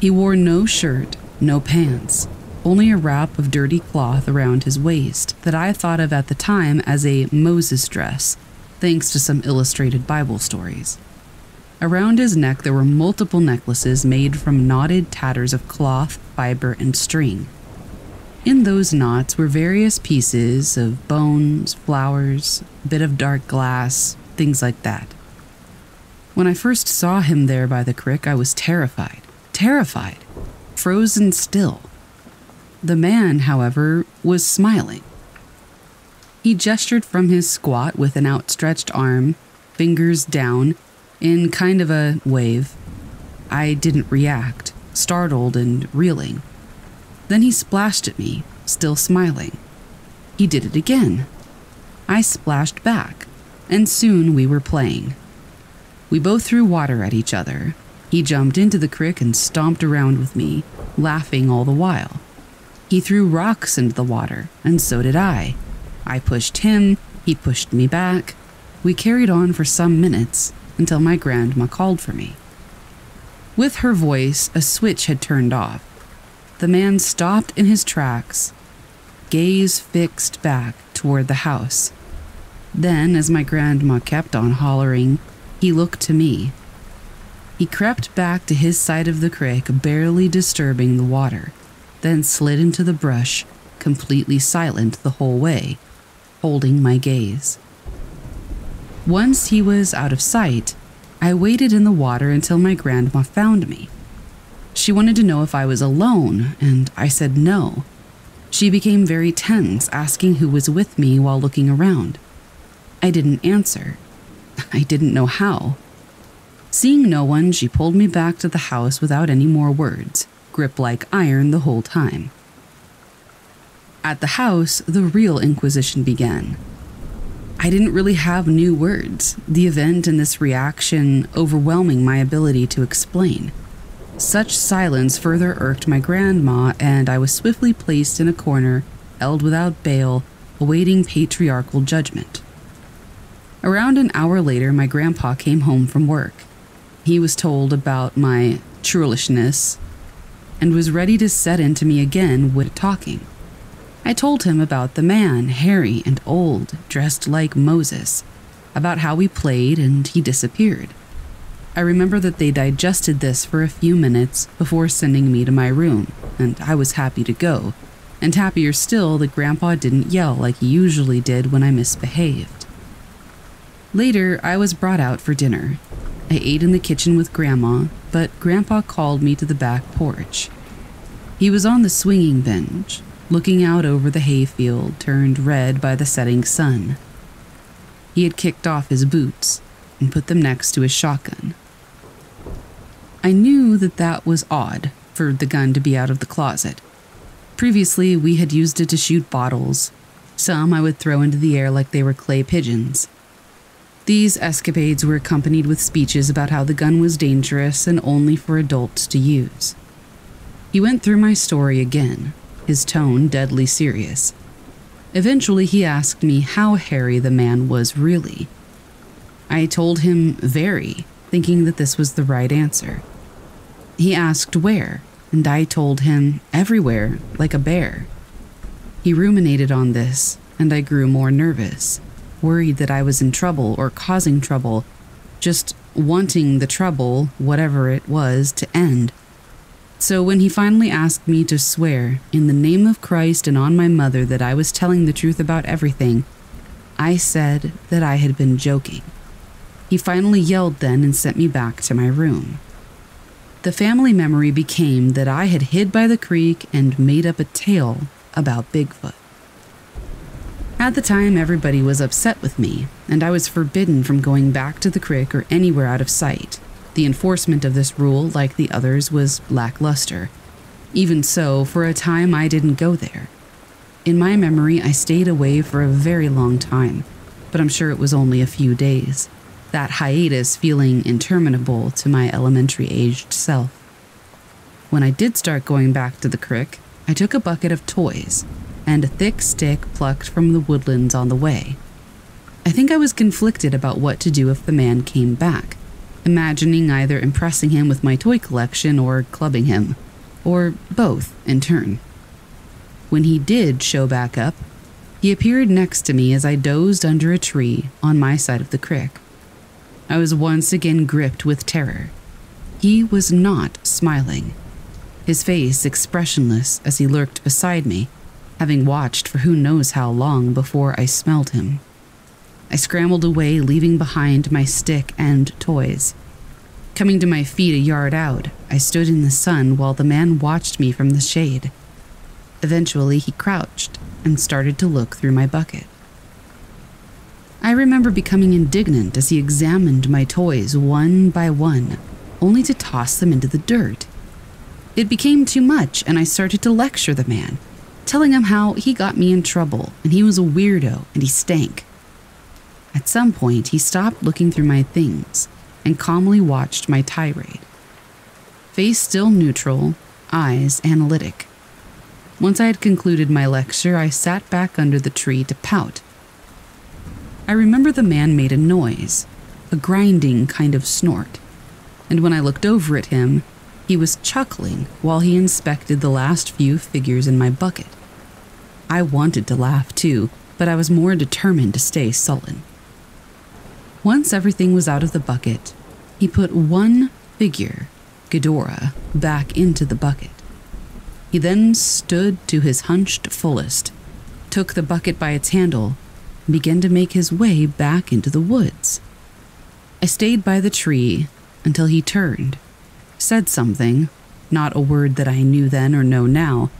[SPEAKER 1] He wore no shirt, no pants, only a wrap of dirty cloth around his waist that I thought of at the time as a Moses dress, thanks to some illustrated Bible stories. Around his neck, there were multiple necklaces made from knotted tatters of cloth, fiber, and string. In those knots were various pieces of bones, flowers, a bit of dark glass, things like that. When I first saw him there by the creek, I was terrified. Terrified. Frozen still. The man, however, was smiling. He gestured from his squat with an outstretched arm, fingers down, in kind of a wave. I didn't react, startled and reeling. Then he splashed at me, still smiling. He did it again. I splashed back, and soon we were playing. We both threw water at each other. He jumped into the creek and stomped around with me, laughing all the while. He threw rocks into the water, and so did I. I pushed him, he pushed me back. We carried on for some minutes until my grandma called for me. With her voice, a switch had turned off. The man stopped in his tracks, gaze fixed back toward the house. Then, as my grandma kept on hollering, he looked to me. He crept back to his side of the creek, barely disturbing the water then slid into the brush, completely silent the whole way, holding my gaze. Once he was out of sight, I waited in the water until my grandma found me. She wanted to know if I was alone, and I said no. She became very tense, asking who was with me while looking around. I didn't answer. I didn't know how. Seeing no one, she pulled me back to the house without any more words grip like iron the whole time. At the house, the real Inquisition began. I didn't really have new words, the event and this reaction overwhelming my ability to explain. Such silence further irked my grandma, and I was swiftly placed in a corner, held without bail, awaiting patriarchal judgment. Around an hour later, my grandpa came home from work. He was told about my churlishness and was ready to set into me again with talking. I told him about the man, hairy and old, dressed like Moses, about how we played, and he disappeared. I remember that they digested this for a few minutes before sending me to my room, and I was happy to go, and happier still that Grandpa didn't yell like he usually did when I misbehaved. Later, I was brought out for dinner. I ate in the kitchen with Grandma, but Grandpa called me to the back porch. He was on the swinging bench, looking out over the hayfield turned red by the setting sun. He had kicked off his boots and put them next to his shotgun. I knew that that was odd for the gun to be out of the closet. Previously, we had used it to shoot bottles. Some I would throw into the air like they were clay pigeons. These escapades were accompanied with speeches about how the gun was dangerous and only for adults to use. He went through my story again, his tone deadly serious. Eventually, he asked me how hairy the man was really. I told him very, thinking that this was the right answer. He asked where, and I told him everywhere, like a bear. He ruminated on this, and I grew more nervous, worried that I was in trouble or causing trouble, just wanting the trouble, whatever it was, to end. So when he finally asked me to swear, in the name of Christ and on my mother, that I was telling the truth about everything, I said that I had been joking. He finally yelled then and sent me back to my room. The family memory became that I had hid by the creek and made up a tale about Bigfoot. At the time, everybody was upset with me, and I was forbidden from going back to the creek or anywhere out of sight. The enforcement of this rule, like the others, was lackluster. Even so, for a time I didn't go there. In my memory, I stayed away for a very long time, but I'm sure it was only a few days. That hiatus feeling interminable to my elementary aged self. When I did start going back to the crick, I took a bucket of toys and a thick stick plucked from the woodlands on the way. I think I was conflicted about what to do if the man came back imagining either impressing him with my toy collection or clubbing him, or both in turn. When he did show back up, he appeared next to me as I dozed under a tree on my side of the creek. I was once again gripped with terror. He was not smiling, his face expressionless as he lurked beside me, having watched for who knows how long before I smelled him. I scrambled away, leaving behind my stick and toys. Coming to my feet a yard out, I stood in the sun while the man watched me from the shade. Eventually, he crouched and started to look through my bucket. I remember becoming indignant as he examined my toys one by one, only to toss them into the dirt. It became too much, and I started to lecture the man, telling him how he got me in trouble and he was a weirdo and he stank. At some point, he stopped looking through my things and calmly watched my tirade. Face still neutral, eyes analytic. Once I had concluded my lecture, I sat back under the tree to pout. I remember the man made a noise, a grinding kind of snort, and when I looked over at him, he was chuckling while he inspected the last few figures in my bucket. I wanted to laugh too, but I was more determined to stay sullen. Once everything was out of the bucket, he put one figure, Ghidorah, back into the bucket. He then stood to his hunched fullest, took the bucket by its handle, and began to make his way back into the woods. I stayed by the tree until he turned, said something, not a word that I knew then or know now,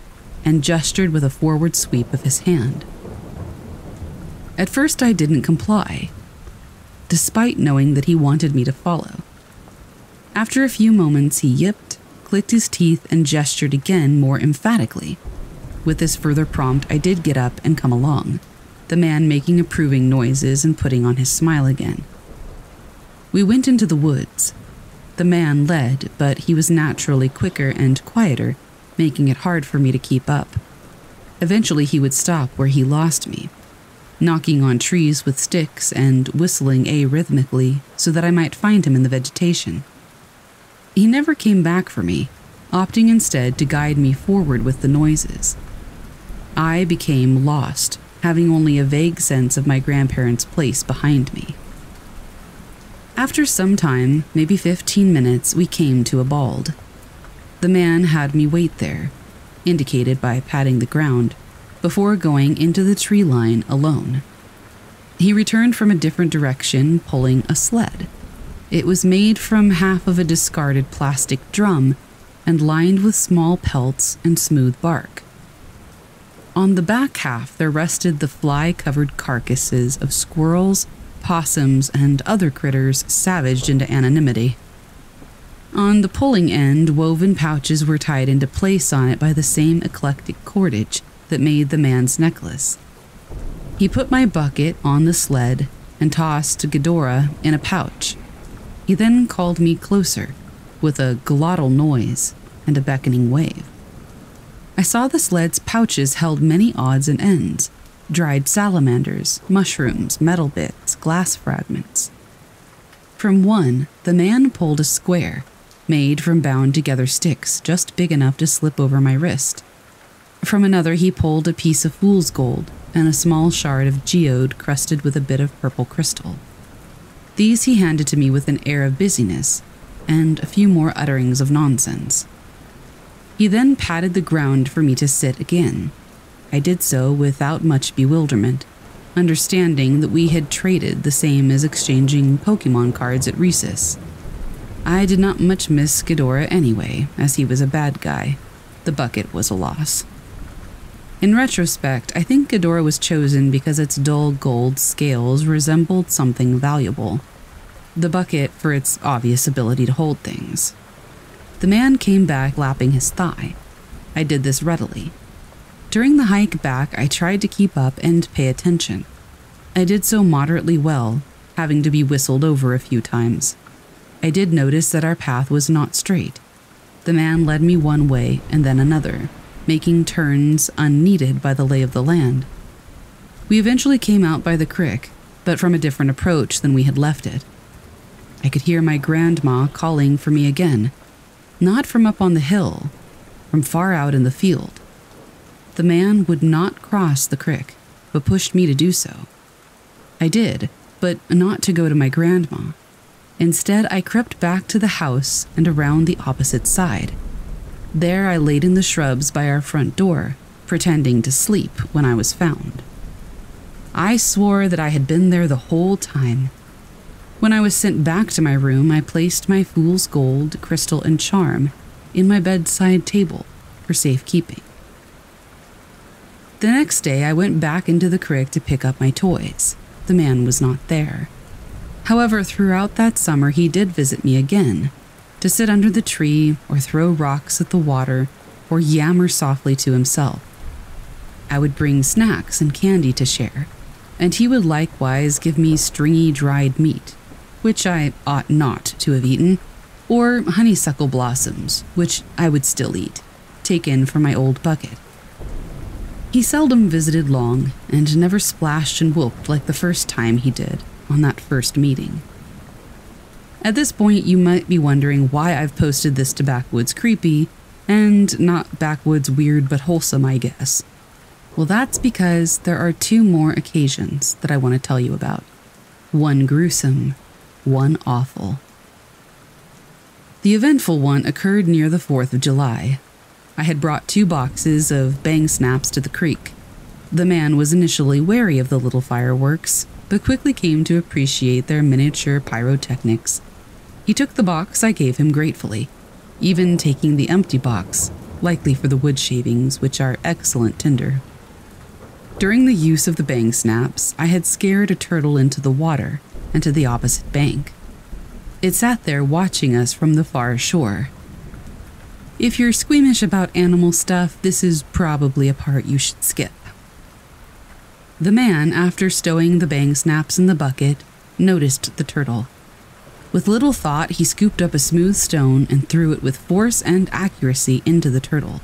[SPEAKER 1] and gestured with a forward sweep of his hand. At first, I didn't comply despite knowing that he wanted me to follow. After a few moments, he yipped, clicked his teeth, and gestured again more emphatically. With this further prompt, I did get up and come along. The man making approving noises and putting on his smile again. We went into the woods. The man led, but he was naturally quicker and quieter, making it hard for me to keep up. Eventually, he would stop where he lost me, knocking on trees with sticks and whistling arrhythmically so that I might find him in the vegetation. He never came back for me, opting instead to guide me forward with the noises. I became lost, having only a vague sense of my grandparents' place behind me. After some time, maybe 15 minutes, we came to a bald. The man had me wait there, indicated by patting the ground, before going into the tree line alone. He returned from a different direction, pulling a sled. It was made from half of a discarded plastic drum and lined with small pelts and smooth bark. On the back half, there rested the fly covered carcasses of squirrels, possums, and other critters savaged into anonymity. On the pulling end, woven pouches were tied into place on it by the same eclectic cordage that made the man's necklace. He put my bucket on the sled and tossed Ghidorah in a pouch. He then called me closer with a glottal noise and a beckoning wave. I saw the sled's pouches held many odds and ends dried salamanders, mushrooms, metal bits, glass fragments. From one, the man pulled a square, made from bound together sticks just big enough to slip over my wrist. From another, he pulled a piece of fool's gold and a small shard of geode crusted with a bit of purple crystal. These he handed to me with an air of busyness and a few more utterings of nonsense. He then patted the ground for me to sit again. I did so without much bewilderment, understanding that we had traded the same as exchanging Pokemon cards at recess. I did not much miss Ghidorah anyway, as he was a bad guy. The bucket was a loss. In retrospect, I think Ghidorah was chosen because its dull gold scales resembled something valuable. The bucket for its obvious ability to hold things. The man came back lapping his thigh. I did this readily. During the hike back, I tried to keep up and pay attention. I did so moderately well, having to be whistled over a few times. I did notice that our path was not straight. The man led me one way and then another, making turns unneeded by the lay of the land. We eventually came out by the creek, but from a different approach than we had left it. I could hear my grandma calling for me again, not from up on the hill, from far out in the field. The man would not cross the creek, but pushed me to do so. I did, but not to go to my grandma. Instead, I crept back to the house and around the opposite side. There I laid in the shrubs by our front door, pretending to sleep when I was found. I swore that I had been there the whole time. When I was sent back to my room, I placed my fool's gold, crystal, and charm in my bedside table for safekeeping. The next day, I went back into the creek to pick up my toys. The man was not there. However, throughout that summer, he did visit me again, to sit under the tree or throw rocks at the water or yammer softly to himself. I would bring snacks and candy to share, and he would likewise give me stringy dried meat, which I ought not to have eaten, or honeysuckle blossoms, which I would still eat, taken from my old bucket. He seldom visited long and never splashed and whooped like the first time he did on that first meeting. At this point, you might be wondering why I've posted this to Backwoods Creepy and not Backwoods Weird but Wholesome, I guess. Well, that's because there are two more occasions that I want to tell you about one gruesome, one awful. The eventful one occurred near the 4th of July. I had brought two boxes of bang snaps to the creek. The man was initially wary of the little fireworks, but quickly came to appreciate their miniature pyrotechnics he took the box I gave him gratefully, even taking the empty box, likely for the wood shavings, which are excellent tinder. During the use of the bang snaps, I had scared a turtle into the water and to the opposite bank. It sat there watching us from the far shore. If you're squeamish about animal stuff, this is probably a part you should skip. The man, after stowing the bang snaps in the bucket, noticed the turtle. With little thought, he scooped up a smooth stone and threw it with force and accuracy into the turtle.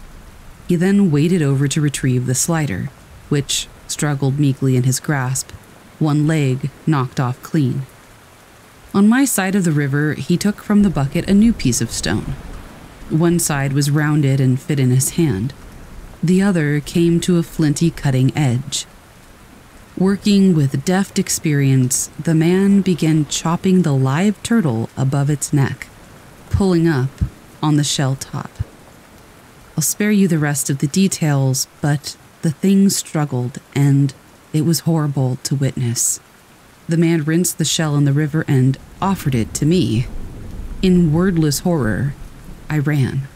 [SPEAKER 1] He then waded over to retrieve the slider, which struggled meekly in his grasp, one leg knocked off clean. On my side of the river, he took from the bucket a new piece of stone. One side was rounded and fit in his hand. The other came to a flinty cutting edge. Working with deft experience, the man began chopping the live turtle above its neck, pulling up on the shell top. I'll spare you the rest of the details, but the thing struggled and it was horrible to witness. The man rinsed the shell in the river and offered it to me. In wordless horror, I ran.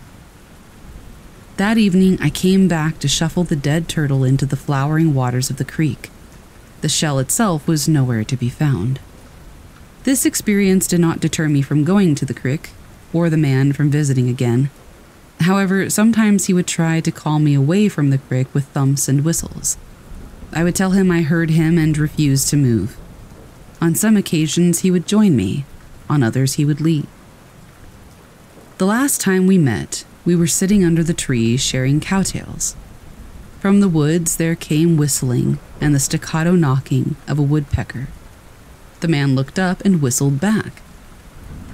[SPEAKER 1] That evening, I came back to shuffle the dead turtle into the flowering waters of the creek. The shell itself was nowhere to be found. This experience did not deter me from going to the creek, or the man from visiting again. However, sometimes he would try to call me away from the creek with thumps and whistles. I would tell him I heard him and refused to move. On some occasions, he would join me, on others, he would leave. The last time we met, we were sitting under the trees sharing Cow Tales. From the woods, there came whistling and the staccato knocking of a woodpecker. The man looked up and whistled back.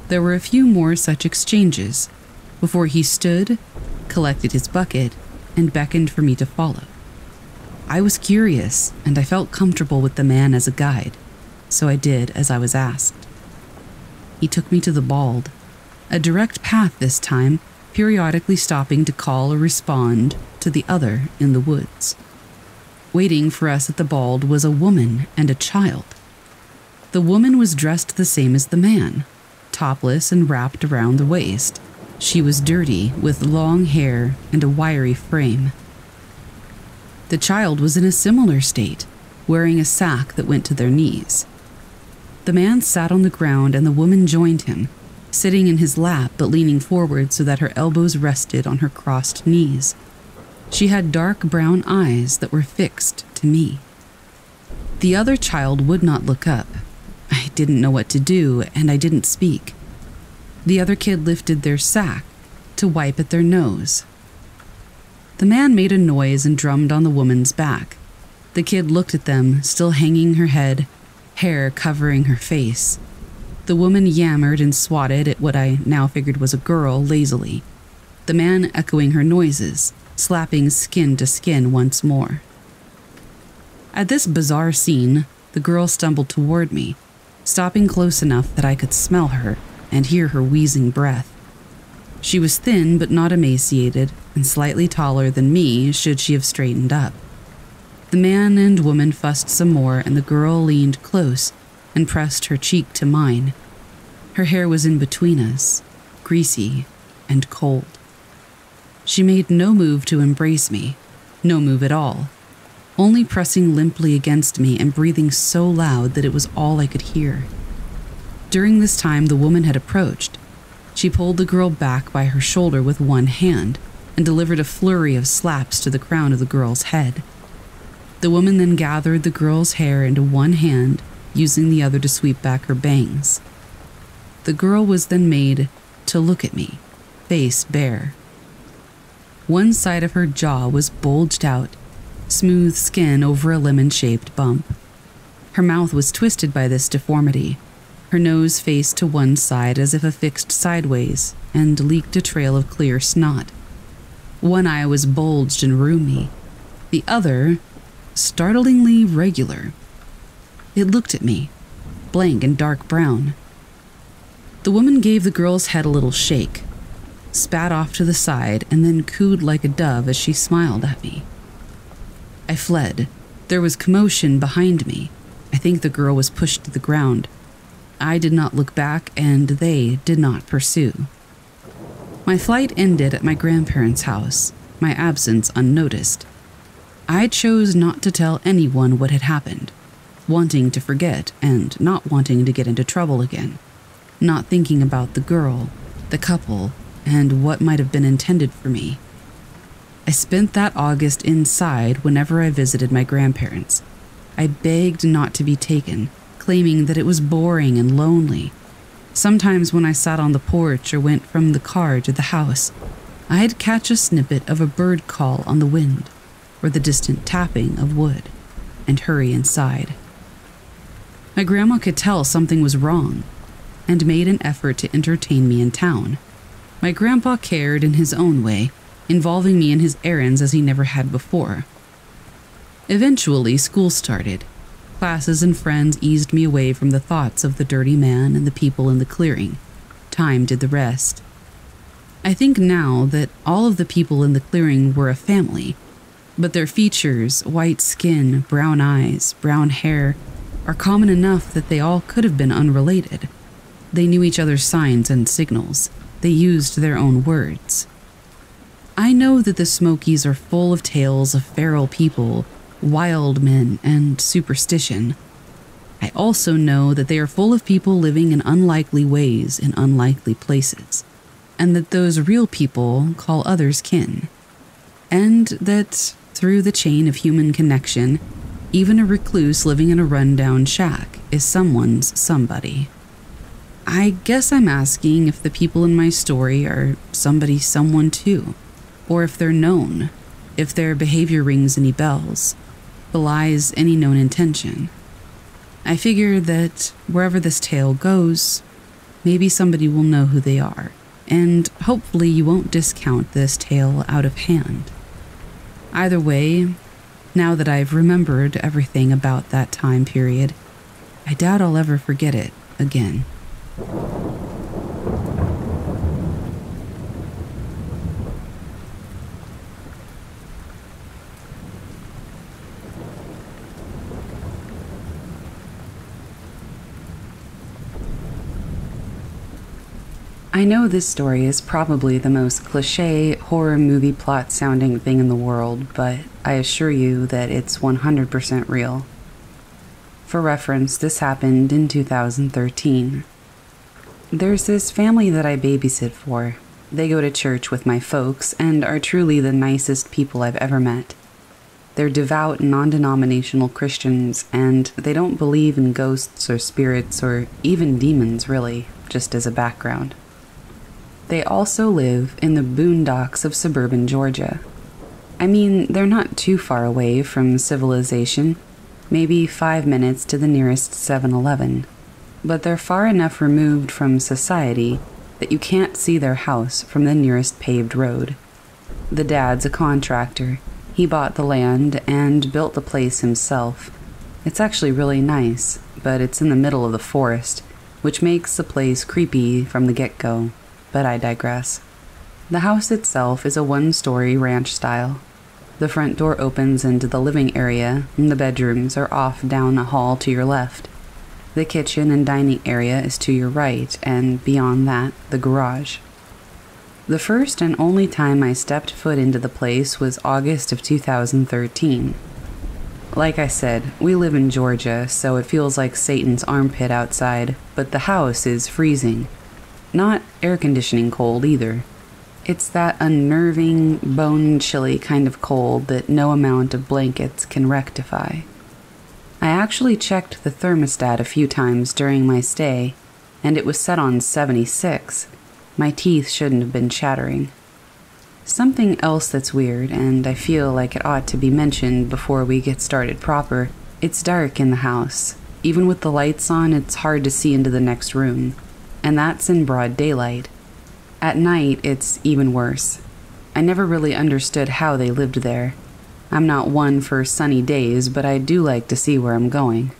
[SPEAKER 1] There were a few more such exchanges before he stood, collected his bucket, and beckoned for me to follow. I was curious, and I felt comfortable with the man as a guide, so I did as I was asked. He took me to the bald, a direct path this time, periodically stopping to call or respond to the other in the woods. Waiting for us at the bald was a woman and a child. The woman was dressed the same as the man, topless and wrapped around the waist. She was dirty, with long hair and a wiry frame. The child was in a similar state, wearing a sack that went to their knees. The man sat on the ground and the woman joined him, sitting in his lap but leaning forward so that her elbows rested on her crossed knees. She had dark brown eyes that were fixed to me. The other child would not look up. I didn't know what to do, and I didn't speak. The other kid lifted their sack to wipe at their nose. The man made a noise and drummed on the woman's back. The kid looked at them, still hanging her head, hair covering her face. The woman yammered and swatted at what I now figured was a girl lazily, the man echoing her noises, slapping skin to skin once more. At this bizarre scene, the girl stumbled toward me, stopping close enough that I could smell her and hear her wheezing breath. She was thin but not emaciated, and slightly taller than me should she have straightened up. The man and woman fussed some more, and the girl leaned close and pressed her cheek to mine. Her hair was in between us, greasy and cold. She made no move to embrace me, no move at all, only pressing limply against me and breathing so loud that it was all I could hear. During this time, the woman had approached. She pulled the girl back by her shoulder with one hand and delivered a flurry of slaps to the crown of the girl's head. The woman then gathered the girl's hair into one hand, using the other to sweep back her bangs. The girl was then made to look at me, face bare. One side of her jaw was bulged out, smooth skin over a lemon shaped bump. Her mouth was twisted by this deformity. Her nose faced to one side as if affixed sideways and leaked a trail of clear snot. One eye was bulged and roomy, the other, startlingly regular. It looked at me, blank and dark brown. The woman gave the girl's head a little shake, spat off to the side, and then cooed like a dove as she smiled at me. I fled. There was commotion behind me. I think the girl was pushed to the ground. I did not look back, and they did not pursue. My flight ended at my grandparents' house, my absence unnoticed. I chose not to tell anyone what had happened, wanting to forget and not wanting to get into trouble again, not thinking about the girl, the couple, and what might have been intended for me. I spent that August inside whenever I visited my grandparents. I begged not to be taken, claiming that it was boring and lonely. Sometimes, when I sat on the porch or went from the car to the house, I'd catch a snippet of a bird call on the wind or the distant tapping of wood and hurry inside. My grandma could tell something was wrong and made an effort to entertain me in town. My grandpa cared in his own way, involving me in his errands as he never had before. Eventually, school started. Classes and friends eased me away from the thoughts of the dirty man and the people in the clearing. Time did the rest. I think now that all of the people in the clearing were a family, but their features, white skin, brown eyes, brown hair, are common enough that they all could have been unrelated. They knew each other's signs and signals. They used their own words. I know that the Smokies are full of tales of feral people wild men, and superstition. I also know that they are full of people living in unlikely ways in unlikely places, and that those real people call others kin. And that, through the chain of human connection, even a recluse living in a rundown shack is someone's somebody. I guess I'm asking if the people in my story are somebody someone too, or if they're known, if their behavior rings any bells belies any known intention. I figure that wherever this tale goes, maybe somebody will know who they are, and hopefully you won't discount this tale out of hand. Either way, now that I've remembered everything about that time period, I doubt I'll ever forget it again. I know this story is probably the most cliche horror movie plot sounding thing in the world, but I assure you that it's 100% real. For reference, this happened in 2013. There's this family that I babysit for. They go to church with my folks and are truly the nicest people I've ever met. They're devout, non denominational Christians, and they don't believe in ghosts or spirits or even demons, really, just as a background. They also live in the boondocks of suburban Georgia. I mean, they're not too far away from civilization, maybe five minutes to the nearest 7 Eleven, but they're far enough removed from society that you can't see their house from the nearest paved road. The dad's a contractor. He bought the land and built the place himself. It's actually really nice, but it's in the middle of the forest, which makes the place creepy from the get go but I digress. The house itself is a one story ranch style. The front door opens into the living area, and the bedrooms are off down a hall to your left. The kitchen and dining area is to your right, and beyond that, the garage. The first and only time I stepped foot into the place was August of 2013. Like I said, we live in Georgia, so it feels like Satan's armpit outside, but the house is freezing. Not air conditioning cold either. It's that unnerving, bone chilly kind of cold that no amount of blankets can rectify. I actually checked the thermostat a few times during my stay, and it was set on 76. My teeth shouldn't have been chattering. Something else that's weird, and I feel like it ought to be mentioned before we get started proper it's dark in the house. Even with the lights on, it's hard to see into the next room and that's in broad daylight. At night, it's even worse. I never really understood how they lived there. I'm not one for sunny days, but I do like to see where I'm going.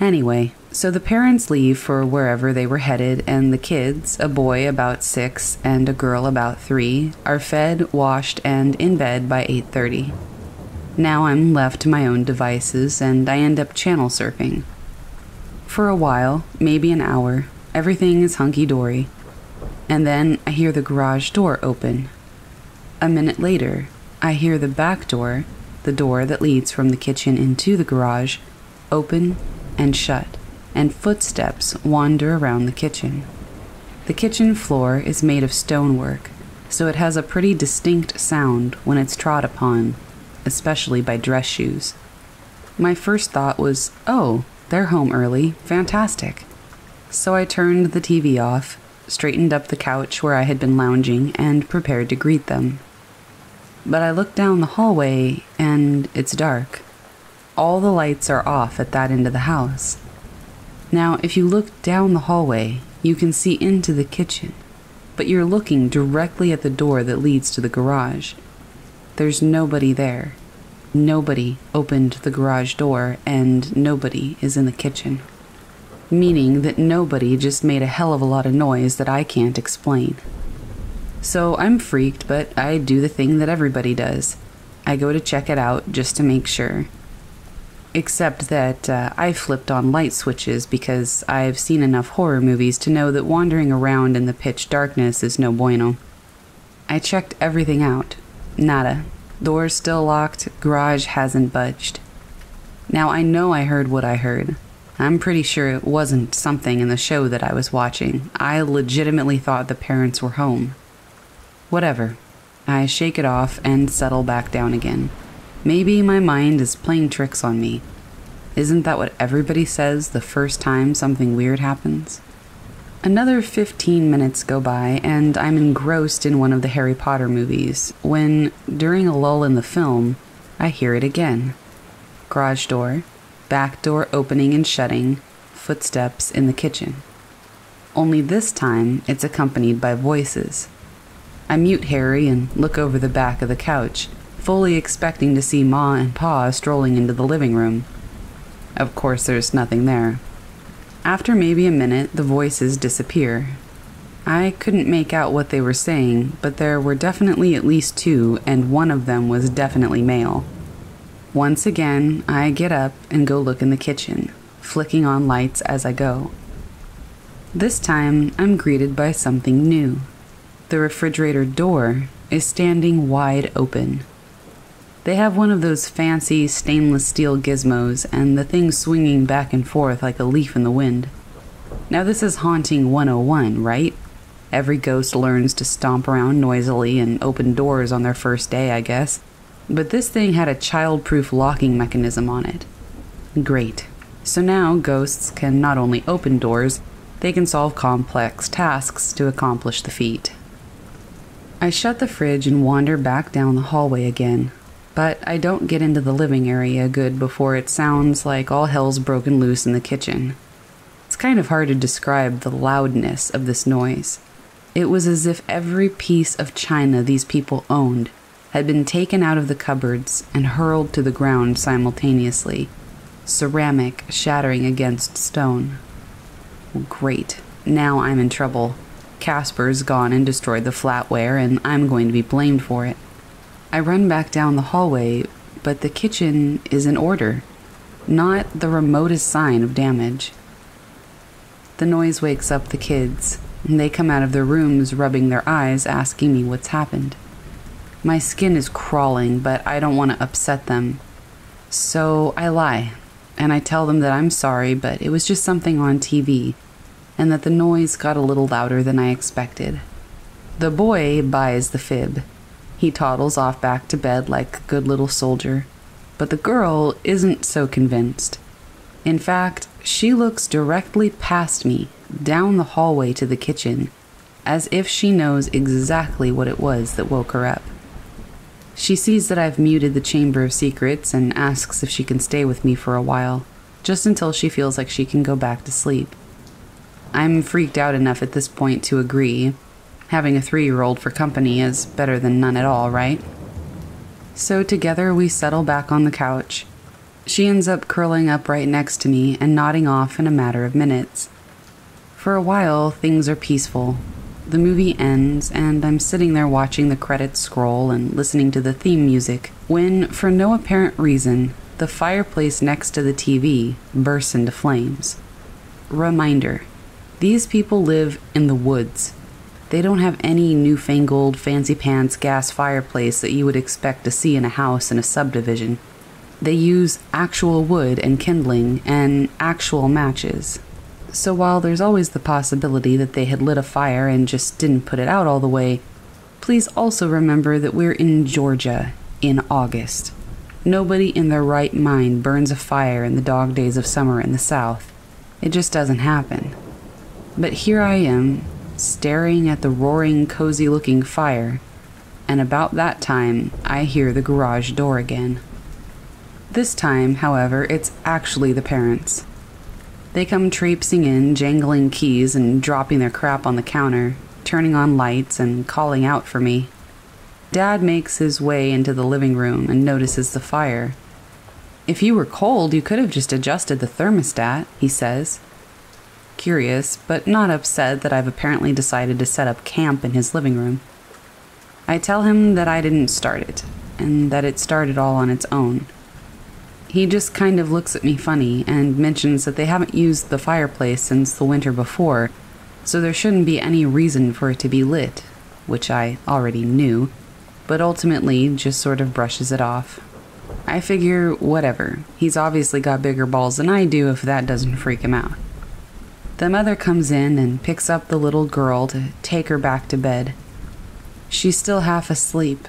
[SPEAKER 1] Anyway, so the parents leave for wherever they were headed, and the kids, a boy about 6 and a girl about 3, are fed, washed, and in bed by 8:30. Now I'm left to my own devices and I end up channel surfing. For a while, maybe an hour, Everything is hunky dory. And then I hear the garage door open. A minute later, I hear the back door, the door that leads from the kitchen into the garage, open and shut, and footsteps wander around the kitchen. The kitchen floor is made of stonework, so it has a pretty distinct sound when it's trod upon, especially by dress shoes. My first thought was, oh, they're home early. Fantastic. So I turned the TV off, straightened up the couch where I had been lounging, and prepared to greet them. But I look down the hallway and it's dark. All the lights are off at that end of the house. Now, if you look down the hallway, you can see into the kitchen, but you're looking directly at the door that leads to the garage. There's nobody there. Nobody opened the garage door, and nobody is in the kitchen. Meaning that nobody just made a hell of a lot of noise that I can't explain. So I'm freaked, but I do the thing that everybody does I go to check it out just to make sure. Except that uh, I flipped on light switches because I've seen enough horror movies to know that wandering around in the pitch darkness is no bueno. I checked everything out. Nada. Doors still locked, garage hasn't budged. Now I know I heard what I heard. I'm pretty sure it wasn't something in the show that I was watching. I legitimately thought the parents were home. Whatever. I shake it off and settle back down again. Maybe my mind is playing tricks on me. Isn't that what everybody says the first time something weird happens? Another 15 minutes go by, and I'm engrossed in one of the Harry Potter movies when, during a lull in the film, I hear it again. Garage door, back door opening and shutting, footsteps in the kitchen. Only this time it's accompanied by voices. I mute Harry and look over the back of the couch, fully expecting to see Ma and Pa strolling into the living room. Of course, there's nothing there. After maybe a minute, the voices disappear. I couldn't make out what they were saying, but there were definitely at least two, and one of them was definitely male. Once again, I get up and go look in the kitchen, flicking on lights as I go. This time, I'm greeted by something new. The refrigerator door is standing wide open. They have one of those fancy stainless steel gizmos, and the thing swinging back and forth like a leaf in the wind. Now, this is Haunting 101, right? Every ghost learns to stomp around noisily and open doors on their first day, I guess. But this thing had a child-proof locking mechanism on it. Great. So now ghosts can not only open doors, they can solve complex tasks to accomplish the feat. I shut the fridge and wander back down the hallway again, but I don't get into the living area good before it sounds like all hell's broken loose in the kitchen. It's kind of hard to describe the loudness of this noise. It was as if every piece of china these people owned had been taken out of the cupboards and hurled to the ground simultaneously, ceramic shattering against stone. Great, now I'm in trouble. Casper's gone and destroyed the flatware, and I'm going to be blamed for it. I run back down the hallway, but the kitchen is in order, not the remotest sign of damage. The noise wakes up the kids, and they come out of their rooms rubbing their eyes, asking me what's happened. My skin is crawling, but I don't want to upset them. So I lie, and I tell them that I'm sorry, but it was just something on TV and that the noise got a little louder than I expected. The boy buys the fib. He toddles off back to bed like a good little soldier, but the girl isn't so convinced. In fact, she looks directly past me, down the hallway to the kitchen, as if she knows exactly what it was that woke her up. She sees that I've muted the Chamber of Secrets and asks if she can stay with me for a while, just until she feels like she can go back to sleep. I'm freaked out enough at this point to agree. Having a three year old for company is better than none at all, right? So together we settle back on the couch. She ends up curling up right next to me and nodding off in a matter of minutes. For a while, things are peaceful. The movie ends, and I'm sitting there watching the credits scroll and listening to the theme music when, for no apparent reason, the fireplace next to the TV bursts into flames. Reminder these people live in the woods. They don't have any newfangled fancy pants gas fireplace that you would expect to see in a house in a subdivision. They use actual wood and kindling and actual matches. So while there's always the possibility that they had lit a fire and just didn't put it out all the way, please also remember that we're in Georgia in August. Nobody in their right mind burns a fire in the dog days of summer in the South. It just doesn't happen. But here I am, staring at the roaring, cozy looking fire, and about that time I hear the garage door again. This time, however, it's actually the parents. They come traipsing in, jangling keys and dropping their crap on the counter, turning on lights and calling out for me. Dad makes his way into the living room and notices the fire. If you were cold, you could have just adjusted the thermostat, he says. Curious, but not upset that I've apparently decided to set up camp in his living room. I tell him that I didn't start it, and that it started all on its own. He just kind of looks at me funny and mentions that they haven't used the fireplace since the winter before, so there shouldn't be any reason for it to be lit, which I already knew, but ultimately just sort of brushes it off. I figure, whatever. He's obviously got bigger balls than I do if that doesn't freak him out. The mother comes in and picks up the little girl to take her back to bed. She's still half asleep,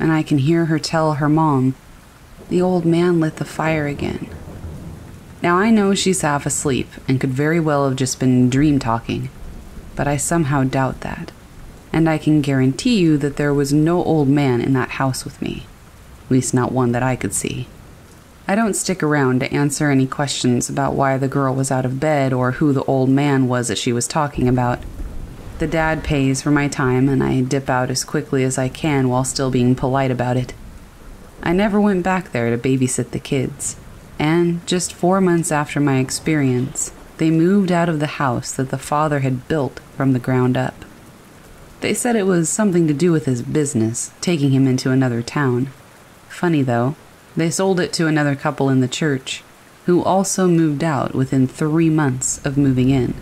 [SPEAKER 1] and I can hear her tell her mom the old man lit the fire again. Now I know she's half asleep and could very well have just been dream talking, but I somehow doubt that. And I can guarantee you that there was no old man in that house with me. At least not one that I could see. I don't stick around to answer any questions about why the girl was out of bed or who the old man was that she was talking about. The dad pays for my time, and I dip out as quickly as I can while still being polite about it. I never went back there to babysit the kids, and just four months after my experience, they moved out of the house that the father had built from the ground up. They said it was something to do with his business, taking him into another town. Funny though, they sold it to another couple in the church, who also moved out within three months of moving in.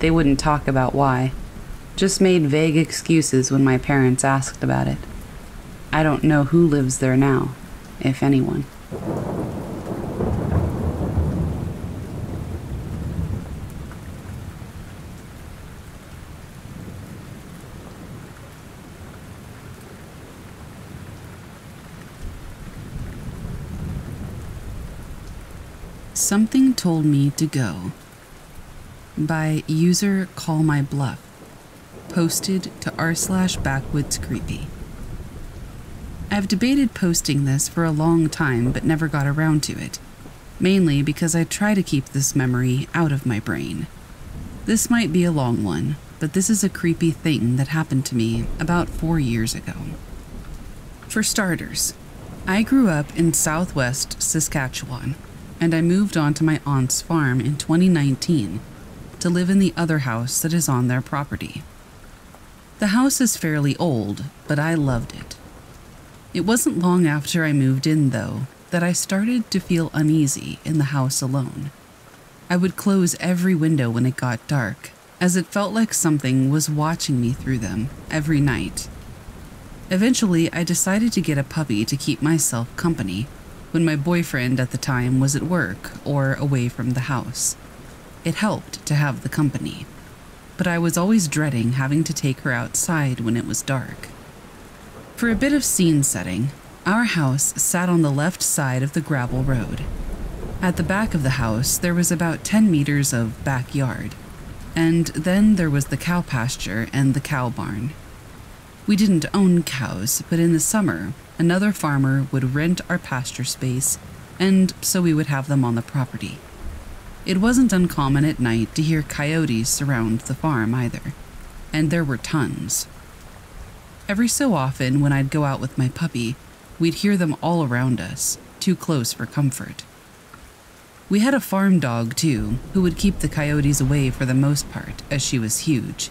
[SPEAKER 1] They wouldn't talk about why, just made vague excuses when my parents asked about it. I don't know who lives there now, if anyone. Something Told Me to Go by user Call My Bluff, posted to r slash backwoods creepy. I've debated posting this for a long time but never got around to it, mainly because I try to keep this memory out of my brain. This might be a long one, but this is a creepy thing that happened to me about four years ago. For starters, I grew up in southwest Saskatchewan, and I moved on to my aunt's farm in 2019 to live in the other house that is on their property. The house is fairly old, but I loved it. It wasn't long after I moved in, though, that I started to feel uneasy in the house alone. I would close every window when it got dark, as it felt like something was watching me through them every night. Eventually, I decided to get a puppy to keep myself company when my boyfriend at the time was at work or away from the house. It helped to have the company, but I was always dreading having to take her outside when it was dark. For a bit of scene setting, our house sat on the left side of the gravel road. At the back of the house, there was about 10 meters of backyard, and then there was the cow pasture and the cow barn. We didn't own cows, but in the summer, another farmer would rent our pasture space, and so we would have them on the property. It wasn't uncommon at night to hear coyotes surround the farm either, and there were tons. Every so often, when I'd go out with my puppy, we'd hear them all around us, too close for comfort. We had a farm dog, too, who would keep the coyotes away for the most part, as she was huge.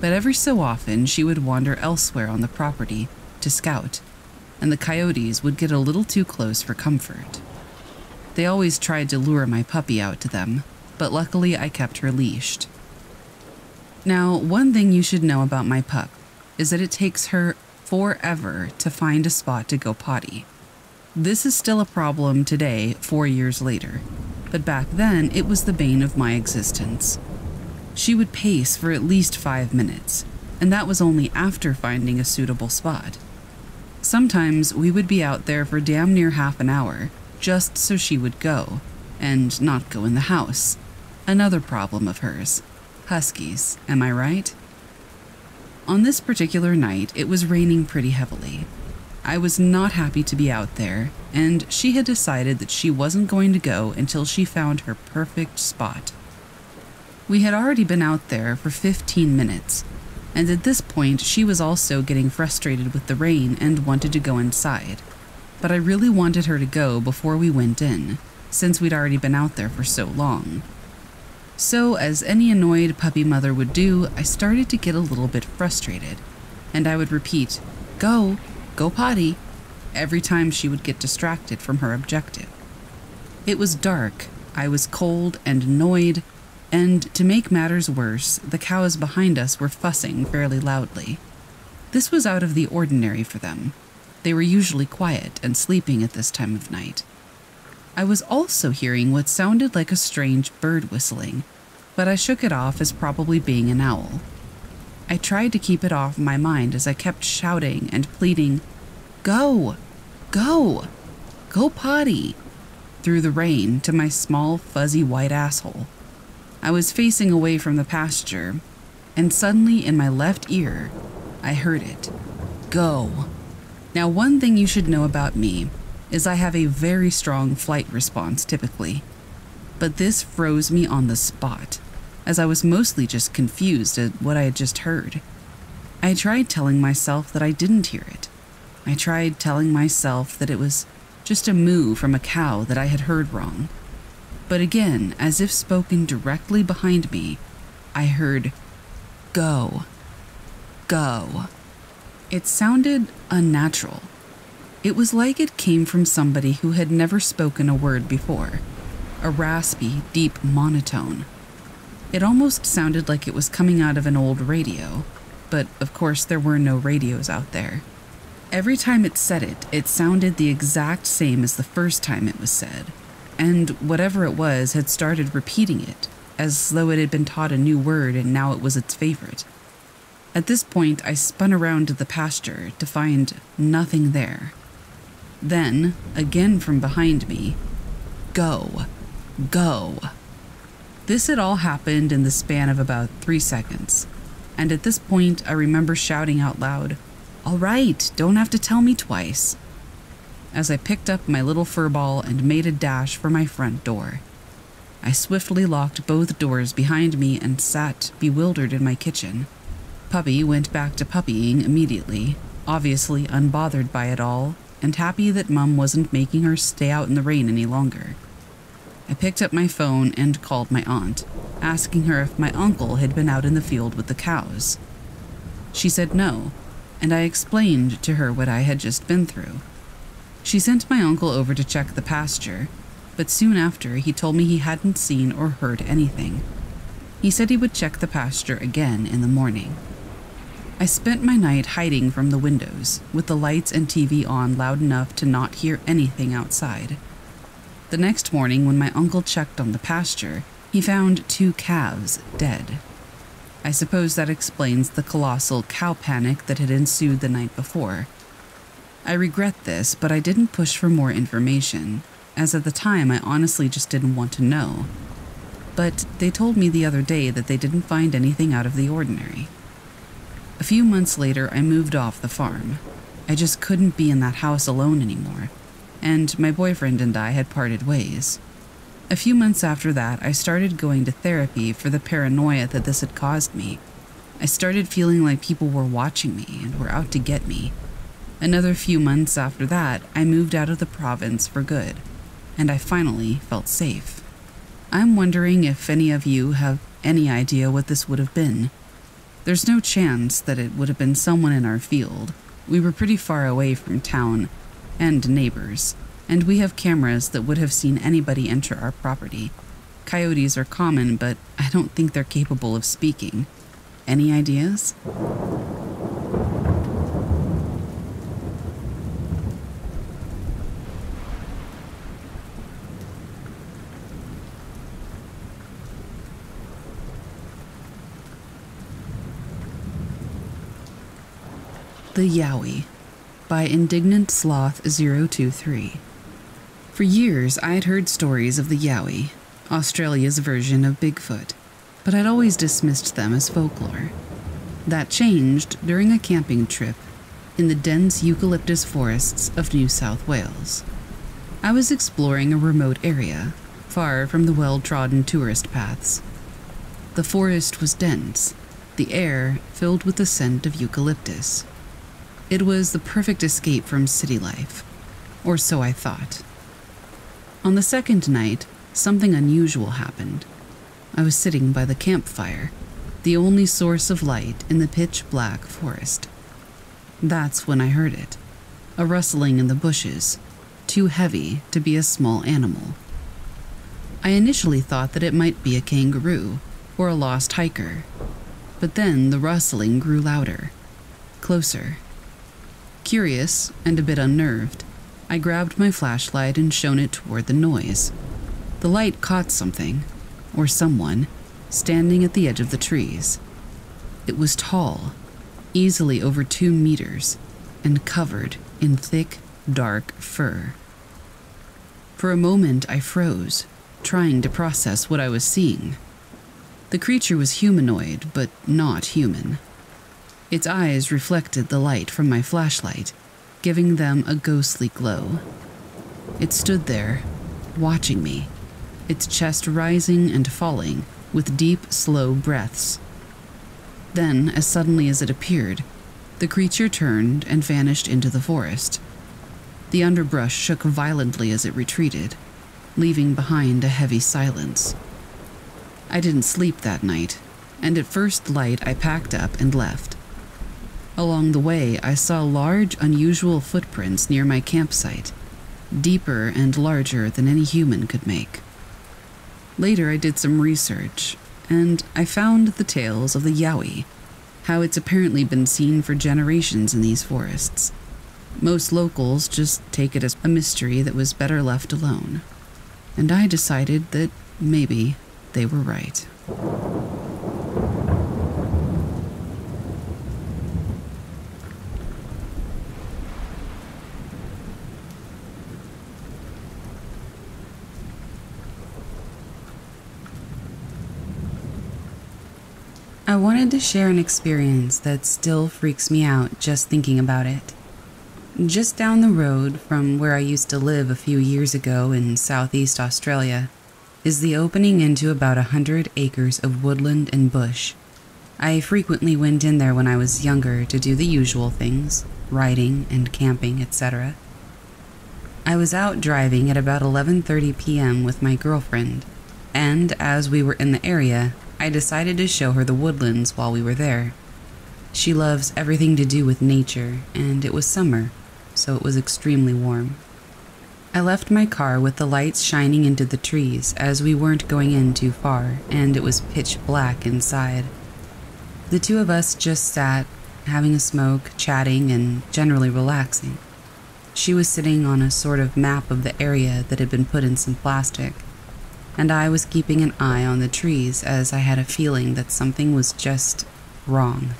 [SPEAKER 1] But every so often, she would wander elsewhere on the property to scout, and the coyotes would get a little too close for comfort. They always tried to lure my puppy out to them, but luckily I kept her leashed. Now, one thing you should know about my pup is that it takes her forever to find a spot to go potty. This is still a problem today, four years later, but back then it was the bane of my existence. She would pace for at least five minutes, and that was only after finding a suitable spot. Sometimes we would be out there for damn near half an hour, just so she would go, and not go in the house. Another problem of hers. Huskies, am I right? On this particular night, it was raining pretty heavily. I was not happy to be out there, and she had decided that she wasn't going to go until she found her perfect spot. We had already been out there for 15 minutes, and at this point, she was also getting frustrated with the rain and wanted to go inside. But I really wanted her to go before we went in, since we'd already been out there for so long. So, as any annoyed puppy mother would do, I started to get a little bit frustrated, and I would repeat, Go, go potty, every time she would get distracted from her objective. It was dark, I was cold and annoyed, and to make matters worse, the cows behind us were fussing fairly loudly. This was out of the ordinary for them. They were usually quiet and sleeping at this time of night. I was also hearing what sounded like a strange bird whistling, but I shook it off as probably being an owl. I tried to keep it off my mind as I kept shouting and pleading, Go! Go! Go potty! through the rain to my small, fuzzy white asshole. I was facing away from the pasture, and suddenly in my left ear, I heard it Go! Now, one thing you should know about me is I have a very strong flight response typically, but this froze me on the spot, as I was mostly just confused at what I had just heard. I tried telling myself that I didn't hear it. I tried telling myself that it was just a moo from a cow that I had heard wrong. But again, as if spoken directly behind me, I heard, Go. Go. It sounded unnatural. It was like it came from somebody who had never spoken a word before, a raspy, deep monotone. It almost sounded like it was coming out of an old radio, but of course there were no radios out there. Every time it said it, it sounded the exact same as the first time it was said, and whatever it was had started repeating it, as though it had been taught a new word and now it was its favorite. At this point, I spun around to the pasture to find nothing there. Then, again from behind me, go, go. This had all happened in the span of about three seconds, and at this point, I remember shouting out loud, all right, don't have to tell me twice. As I picked up my little fur ball and made a dash for my front door. I swiftly locked both doors behind me and sat bewildered in my kitchen. Puppy went back to puppying immediately, obviously unbothered by it all, and happy that Mum wasn't making her stay out in the rain any longer. I picked up my phone and called my aunt, asking her if my uncle had been out in the field with the cows. She said no, and I explained to her what I had just been through. She sent my uncle over to check the pasture, but soon after he told me he hadn't seen or heard anything. He said he would check the pasture again in the morning. I spent my night hiding from the windows, with the lights and TV on loud enough to not hear anything outside. The next morning, when my uncle checked on the pasture, he found two calves dead. I suppose that explains the colossal cow panic that had ensued the night before. I regret this, but I didn't push for more information, as at the time I honestly just didn't want to know. But they told me the other day that they didn't find anything out of the ordinary. A few months later, I moved off the farm. I just couldn't be in that house alone anymore, and my boyfriend and I had parted ways. A few months after that, I started going to therapy for the paranoia that this had caused me. I started feeling like people were watching me and were out to get me. Another few months after that, I moved out of the province for good, and I finally felt safe. I'm wondering if any of you have any idea what this would have been. There's no chance that it would have been someone in our field. We were pretty far away from town and neighbors and we have cameras that would have seen anybody enter our property. Coyotes are common, but I don't think they're capable of speaking. Any ideas? The Yowie. by Indignant Sloth 023. For years, I had heard stories of the Yowie, Australia's version of Bigfoot, but I'd always dismissed them as folklore. That changed during a camping trip in the dense eucalyptus forests of New South Wales. I was exploring a remote area, far from the well trodden tourist paths. The forest was dense, the air filled with the scent of eucalyptus. It was the perfect escape from city life, or so I thought. On the second night, something unusual happened. I was sitting by the campfire, the only source of light in the pitch black forest. That's when I heard it a rustling in the bushes, too heavy to be a small animal. I initially thought that it might be a kangaroo or a lost hiker, but then the rustling grew louder, closer. Curious and a bit unnerved, I grabbed my flashlight and shone it toward the noise. The light caught something, or someone, standing at the edge of the trees. It was tall, easily over two meters, and covered in thick, dark fur. For a moment, I froze, trying to process what I was seeing. The creature was humanoid, but not human. Its eyes reflected the light from my flashlight, giving them a ghostly glow. It stood there, watching me, its chest rising and falling with deep, slow breaths. Then, as suddenly as it appeared, the creature turned and vanished into the forest. The underbrush shook violently as it retreated, leaving behind a heavy silence. I didn't sleep that night, and at first light I packed up and left. Along the way, I saw large, unusual footprints near my campsite, deeper and larger than any human could make. Later, I did some research, and I found the tales of the Yowie, how it's apparently been seen for generations in these forests. Most locals just take it as a mystery that was better left alone. And I decided that maybe they were right. I wanted to share an experience that still freaks me out just thinking about it. Just down the road from where I used to live a few years ago in southeast Australia is the opening into about a hundred acres of woodland and bush. I frequently went in there when I was younger to do the usual things riding and camping, etc. I was out driving at about 11:30 p.m. with my girlfriend, and as we were in the area, I decided to show her the woodlands while we were there. She loves everything to do with nature, and it was summer, so it was extremely warm. I left my car with the lights shining into the trees as we weren't going in too far, and it was pitch black inside. The two of us just sat, having a smoke, chatting, and generally relaxing. She was sitting on a sort of map of the area that had been put in some plastic, and I was keeping an eye on the trees as I had a feeling that something was just wrong.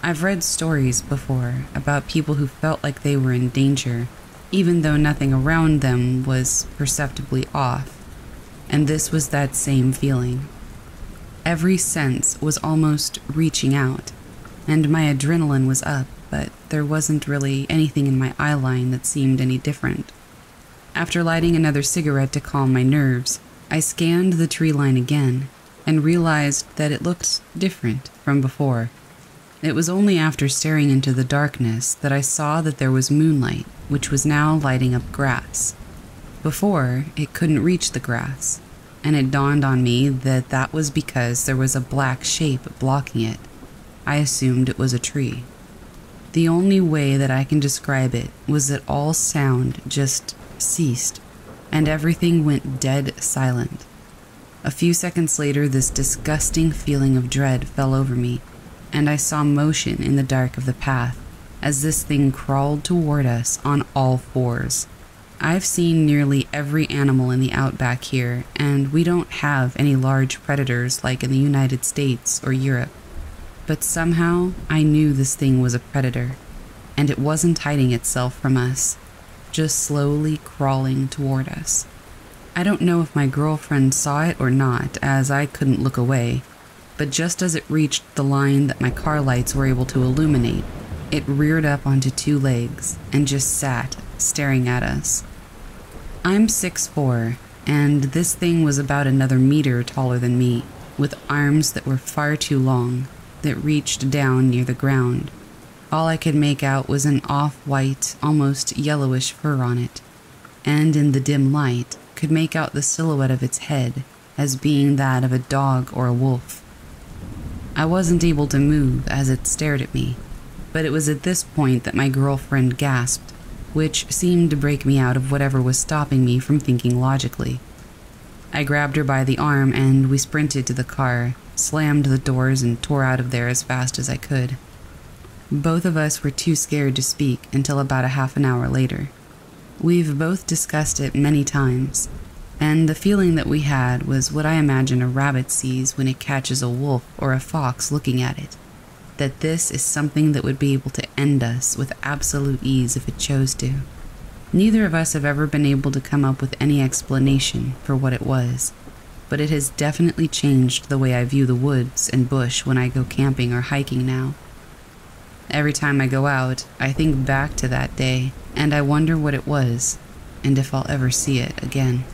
[SPEAKER 1] I've read stories before about people who felt like they were in danger, even though nothing around them was perceptibly off, and this was that same feeling. Every sense was almost reaching out, and my adrenaline was up, but there wasn't really anything in my eyeline that seemed any different. After lighting another cigarette to calm my nerves, I scanned the tree line again and realized that it looked different from before. It was only after staring into the darkness that I saw that there was moonlight, which was now lighting up grass. Before, it couldn't reach the grass, and it dawned on me that that was because there was a black shape blocking it. I assumed it was a tree. The only way that I can describe it was that all sound just ceased and everything went dead silent. A few seconds later, this disgusting feeling of dread fell over me, and I saw motion in the dark of the path as this thing crawled toward us on all fours. I've seen nearly every animal in the outback here, and we don't have any large predators like in the United States or Europe. But somehow I knew this thing was a predator. and it wasn't hiding itself from us, just slowly crawling toward us. I don't know if my girlfriend saw it or not, as I couldn't look away, but just as it reached the line that my car lights were able to illuminate, it reared up onto two legs and just sat, staring at us. I'm 6'4, and this thing was about another meter taller than me, with arms that were far too long, that reached down near the ground. All I could make out was an off white, almost yellowish fur on it, and in the dim light, could make out the silhouette of its head as being that of a dog or a wolf. I wasn't able to move as it stared at me, but it was at this point that my girlfriend gasped, which seemed to break me out of whatever was stopping me from thinking logically. I grabbed her by the arm and we sprinted to the car, slammed the doors, and tore out of there as fast as I could. Both of us were too scared to speak until about a half an hour later. We've both discussed it many times, and the feeling that we had was what I imagine a rabbit sees when it catches a wolf or a fox looking at it that this is something that would be able to end us with absolute ease if it chose to. Neither of us have ever been able to come up with any explanation for what it was, but it has definitely changed the way I view the woods and bush when I go camping or hiking now. Every time I go out, I think back to that day and I wonder what it was and if I'll ever see it again.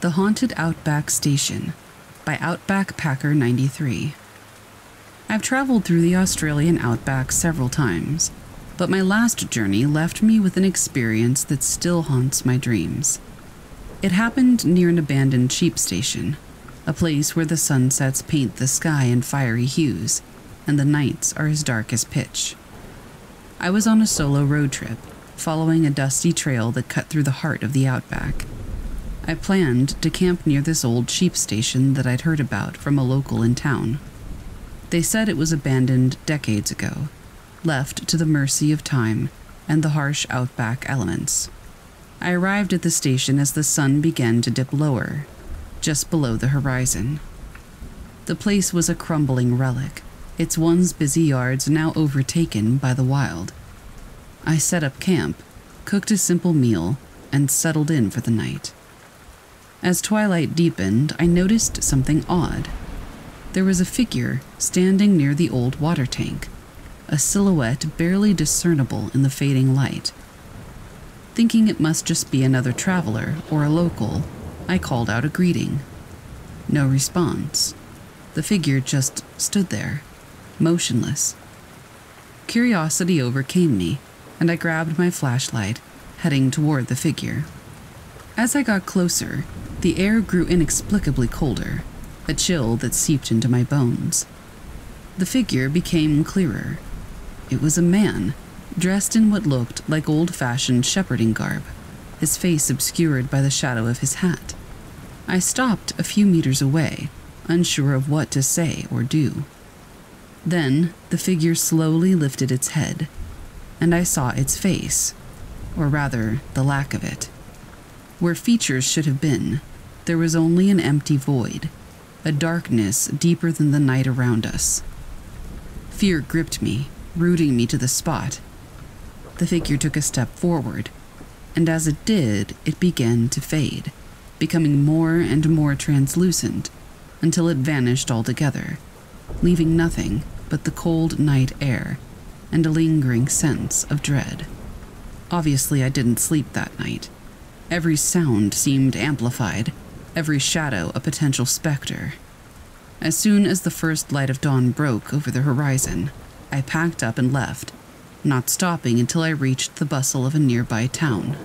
[SPEAKER 1] The Haunted Outback Station by Outback Packer 93. I've traveled through the Australian outback several times, but my last journey left me with an experience that still haunts my dreams. It happened near an abandoned sheep station, a place where the sunsets paint the sky in fiery hues and the nights are as dark as pitch. I was on a solo road trip, following a dusty trail that cut through the heart of the outback. I planned to camp near this old sheep station that I'd heard about from a local in town. They said it was abandoned decades ago, left to the mercy of time and the harsh outback elements. I arrived at the station as the sun began to dip lower, just below the horizon. The place was a crumbling relic, its once busy yards now overtaken by the wild. I set up camp, cooked a simple meal, and settled in for the night. As twilight deepened, I noticed something odd. There was a figure standing near the old water tank, a silhouette barely discernible in the fading light. Thinking it must just be another traveler or a local, I called out a greeting. No response. The figure just stood there, motionless. Curiosity overcame me, and I grabbed my flashlight, heading toward the figure. As I got closer, the air grew inexplicably colder, a chill that seeped into my bones. The figure became clearer. It was a man, dressed in what looked like old fashioned shepherding garb, his face obscured by the shadow of his hat. I stopped a few meters away, unsure of what to say or do. Then the figure slowly lifted its head, and I saw its face, or rather, the lack of it. Where features should have been, there was only an empty void, a darkness deeper than the night around us. Fear gripped me, rooting me to the spot. The figure took a step forward, and as it did, it began to fade, becoming more and more translucent until it vanished altogether, leaving nothing but the cold night air and a lingering sense of dread. Obviously, I didn't sleep that night. Every sound seemed amplified, every shadow a potential specter. As soon as the first light of dawn broke over the horizon, I packed up and left, not stopping until I reached the bustle of a nearby town.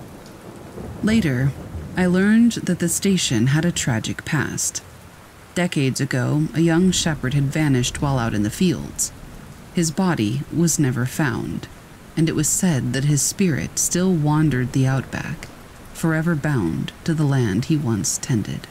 [SPEAKER 1] Later, I learned that the station had a tragic past. Decades ago, a young shepherd had vanished while out in the fields. His body was never found, and it was said that his spirit still wandered the outback, forever bound to the land he once tended.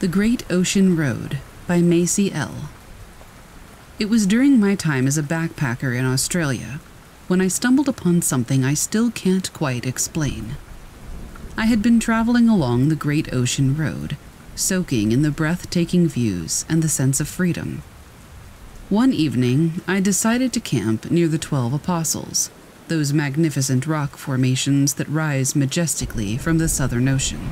[SPEAKER 1] The Great Ocean Road by Macy L. It was during my time as a backpacker in Australia when I stumbled upon something I still can't quite explain. I had been traveling along the Great Ocean Road, soaking in the breathtaking views and the sense of freedom. One evening, I decided to camp near the Twelve Apostles, those magnificent rock formations that rise majestically from the Southern Ocean.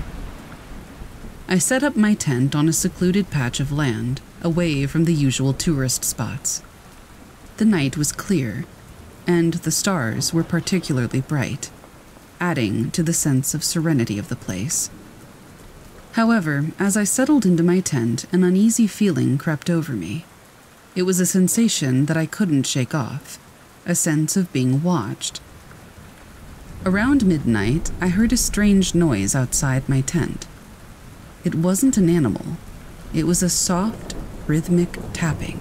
[SPEAKER 1] I set up my tent on a secluded patch of land, away from the usual tourist spots. The night was clear, and the stars were particularly bright, adding to the sense of serenity of the place. However, as I settled into my tent, an uneasy feeling crept over me. It was a sensation that I couldn't shake off, a sense of being watched. Around midnight, I heard a strange noise outside my tent. It wasn't an animal, it was a soft, rhythmic tapping,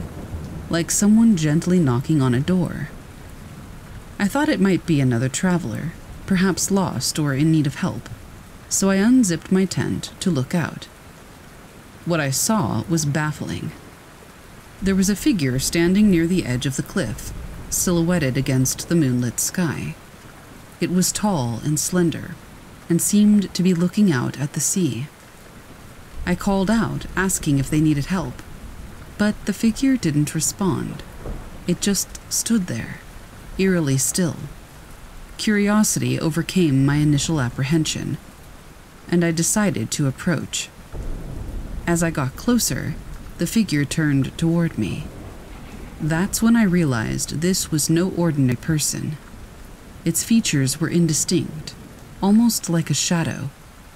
[SPEAKER 1] like someone gently knocking on a door. I thought it might be another traveler, perhaps lost or in need of help, so I unzipped my tent to look out. What I saw was baffling. There was a figure standing near the edge of the cliff, silhouetted against the moonlit sky. It was tall and slender, and seemed to be looking out at the sea. I called out, asking if they needed help, but the figure didn't respond. It just stood there, eerily still. Curiosity overcame my initial apprehension, and I decided to approach. As I got closer, the figure turned toward me. That's when I realized this was no ordinary person. Its features were indistinct, almost like a shadow,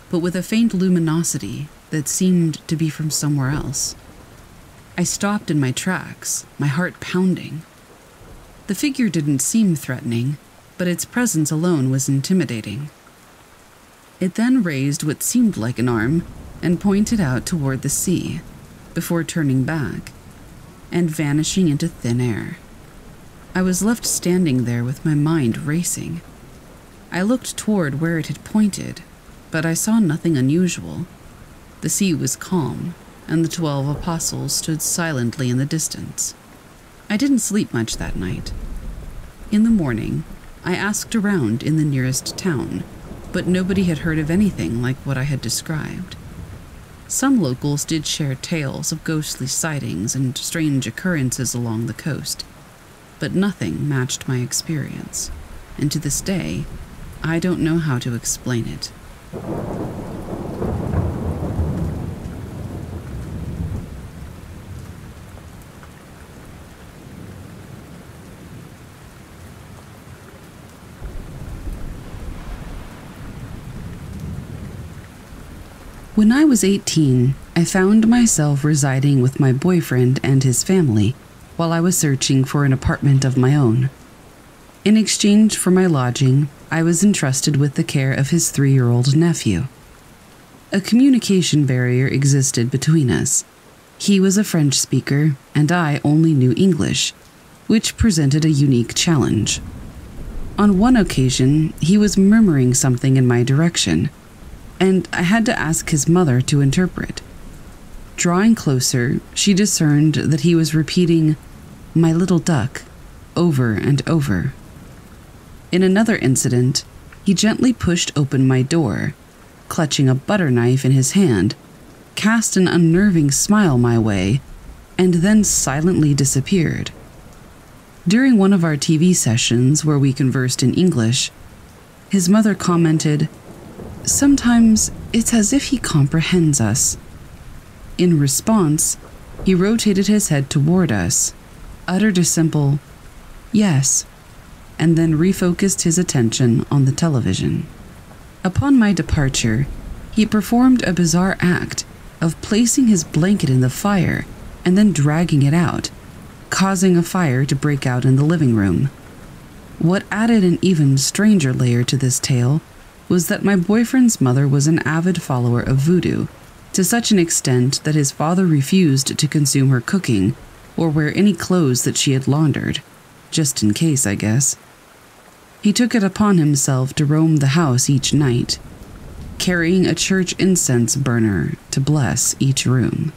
[SPEAKER 1] but with a faint luminosity that seemed to be from somewhere else. I stopped in my tracks, my heart pounding. The figure didn't seem threatening, but its presence alone was intimidating. It then raised what seemed like an arm and pointed out toward the sea before turning back and vanishing into thin air. I was left standing there with my mind racing. I looked toward where it had pointed, but I saw nothing unusual. The sea was calm, and the twelve apostles stood silently in the distance. I didn't sleep much that night. In the morning, I asked around in the nearest town, but nobody had heard of anything like what I had described. Some locals did share tales of ghostly sightings and strange occurrences along the coast, but nothing matched my experience, and to this day, I don't know how to explain it. When I was 18, I found myself residing with my boyfriend and his family while I was searching for an apartment of my own. In exchange for my lodging, I was entrusted with the care of his three year old nephew. A communication barrier existed between us. He was a French speaker, and I only knew English, which presented a unique challenge. On one occasion, he was murmuring something in my direction and I had to ask his mother to interpret. Drawing closer, she discerned that he was repeating, My little duck, over and over. In another incident, he gently pushed open my door, clutching a butter knife in his hand, cast an unnerving smile my way, and then silently disappeared. During one of our TV sessions where we conversed in English, his mother commented, Sometimes it's as if he comprehends us. In response, he rotated his head toward us, uttered a simple, yes, and then refocused his attention on the television. Upon my departure, he performed a bizarre act of placing his blanket in the fire and then dragging it out, causing a fire to break out in the living room. What added an even stranger layer to this tale was that my boyfriend's mother was an avid follower of voodoo, to such an extent that his father refused to consume her cooking or wear any clothes that she had laundered, just in case, I guess. He took it upon himself to roam the house each night. carrying a church incense burner to bless each room.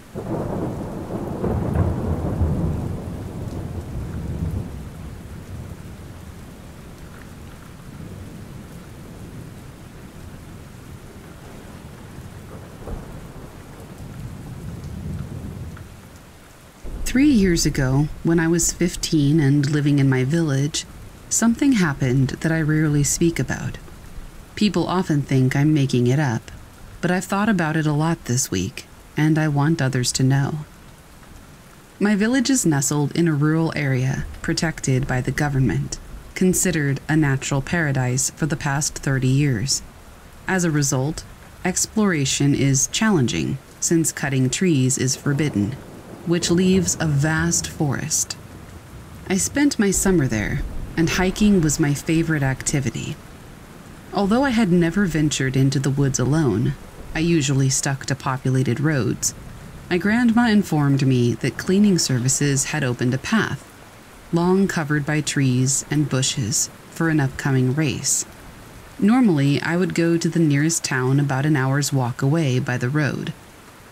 [SPEAKER 1] Three years ago, when I was 15 and living in my village, something happened that I rarely speak about. People often think I'm making it up, but I've thought about it a lot this week, and I want others to know. My village is nestled in a rural area protected by the government, considered a natural paradise for the past 30 years. As a result, exploration is challenging since cutting trees is forbidden which leaves a vast forest. I spent my summer there, and hiking was my favorite activity. Although I had never ventured into the woods alone, I usually stuck to populated roads. My grandma informed me that cleaning services had opened a path, long covered by trees and bushes, for an upcoming race. Normally, I would go to the nearest town about an hour's walk away by the road.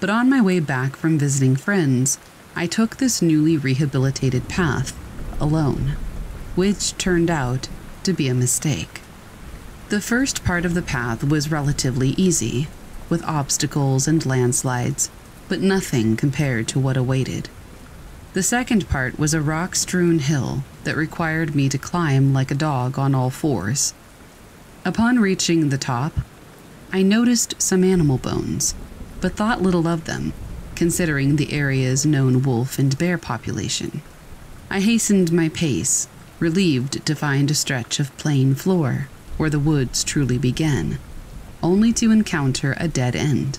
[SPEAKER 1] But on my way back from visiting friends, I took this newly rehabilitated path alone, which turned out to be a mistake. The first part of the path was relatively easy, with obstacles and landslides, but nothing compared to what awaited. The second part was a rock strewn hill that required me to climb like a dog on all fours. Upon reaching the top, I noticed some animal bones but thought little of them, considering the area's known wolf and bear population. I hastened my pace, relieved to find a stretch of plain floor where the woods truly began, only to encounter a dead end.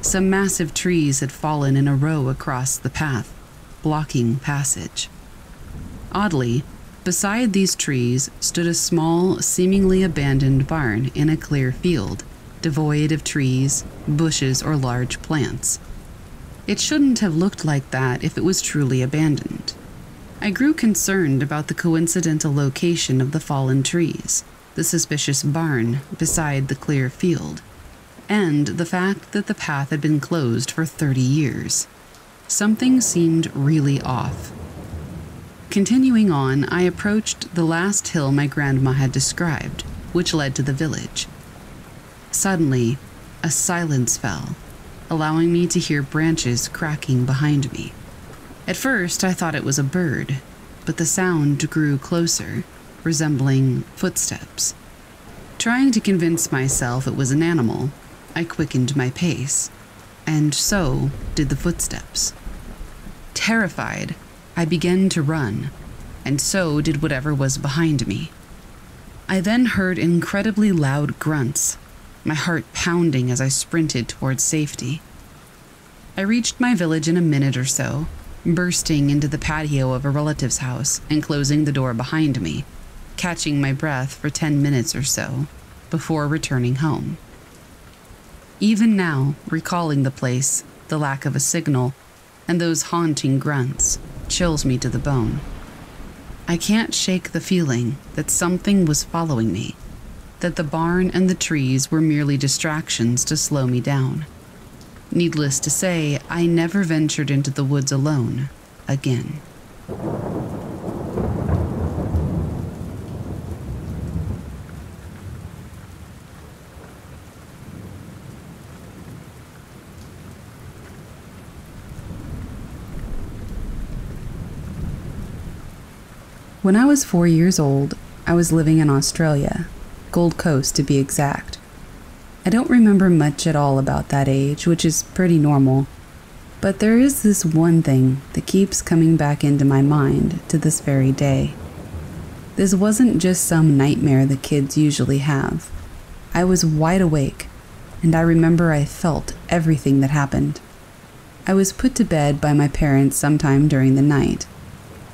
[SPEAKER 1] Some massive trees had fallen in a row across the path, blocking passage. Oddly, beside these trees stood a small, seemingly abandoned barn in a clear field devoid of trees, bushes, or large plants. It shouldn't have looked like that if it was truly abandoned. I grew concerned about the coincidental location of the fallen trees, the suspicious barn beside the clear field, and the fact that the path had been closed for 30 years. Something seemed really off. Continuing on, I approached the last hill my grandma had described, which led to the village. Suddenly, a silence fell, allowing me to hear branches cracking behind me. At first, I thought it was a bird, but the sound grew closer, resembling footsteps. Trying to convince myself it was an animal, I quickened my pace, and so did the footsteps. Terrified, I began to run, and so did whatever was behind me. I then heard incredibly loud grunts my heart pounding as I sprinted towards safety. I reached my village in a minute or so, bursting into the patio of a relative's house and closing the door behind me, catching my breath for 10 minutes or so before returning home. Even now, recalling the place, the lack of a signal, and those haunting grunts chills me to the bone. I can't shake the feeling that something was following me that the barn and the trees were merely distractions to slow me down. Needless to say, I never ventured into the woods alone again. When I was four years old, I was living in Australia Gold Coast to be exact. I don't remember much at all about that age, which is pretty normal. But there is this one thing that keeps coming back into my mind to this very day. This wasn't just some nightmare the kids usually have. I was wide awake, and I remember I felt everything that happened. I was put to bed by my parents sometime during the night.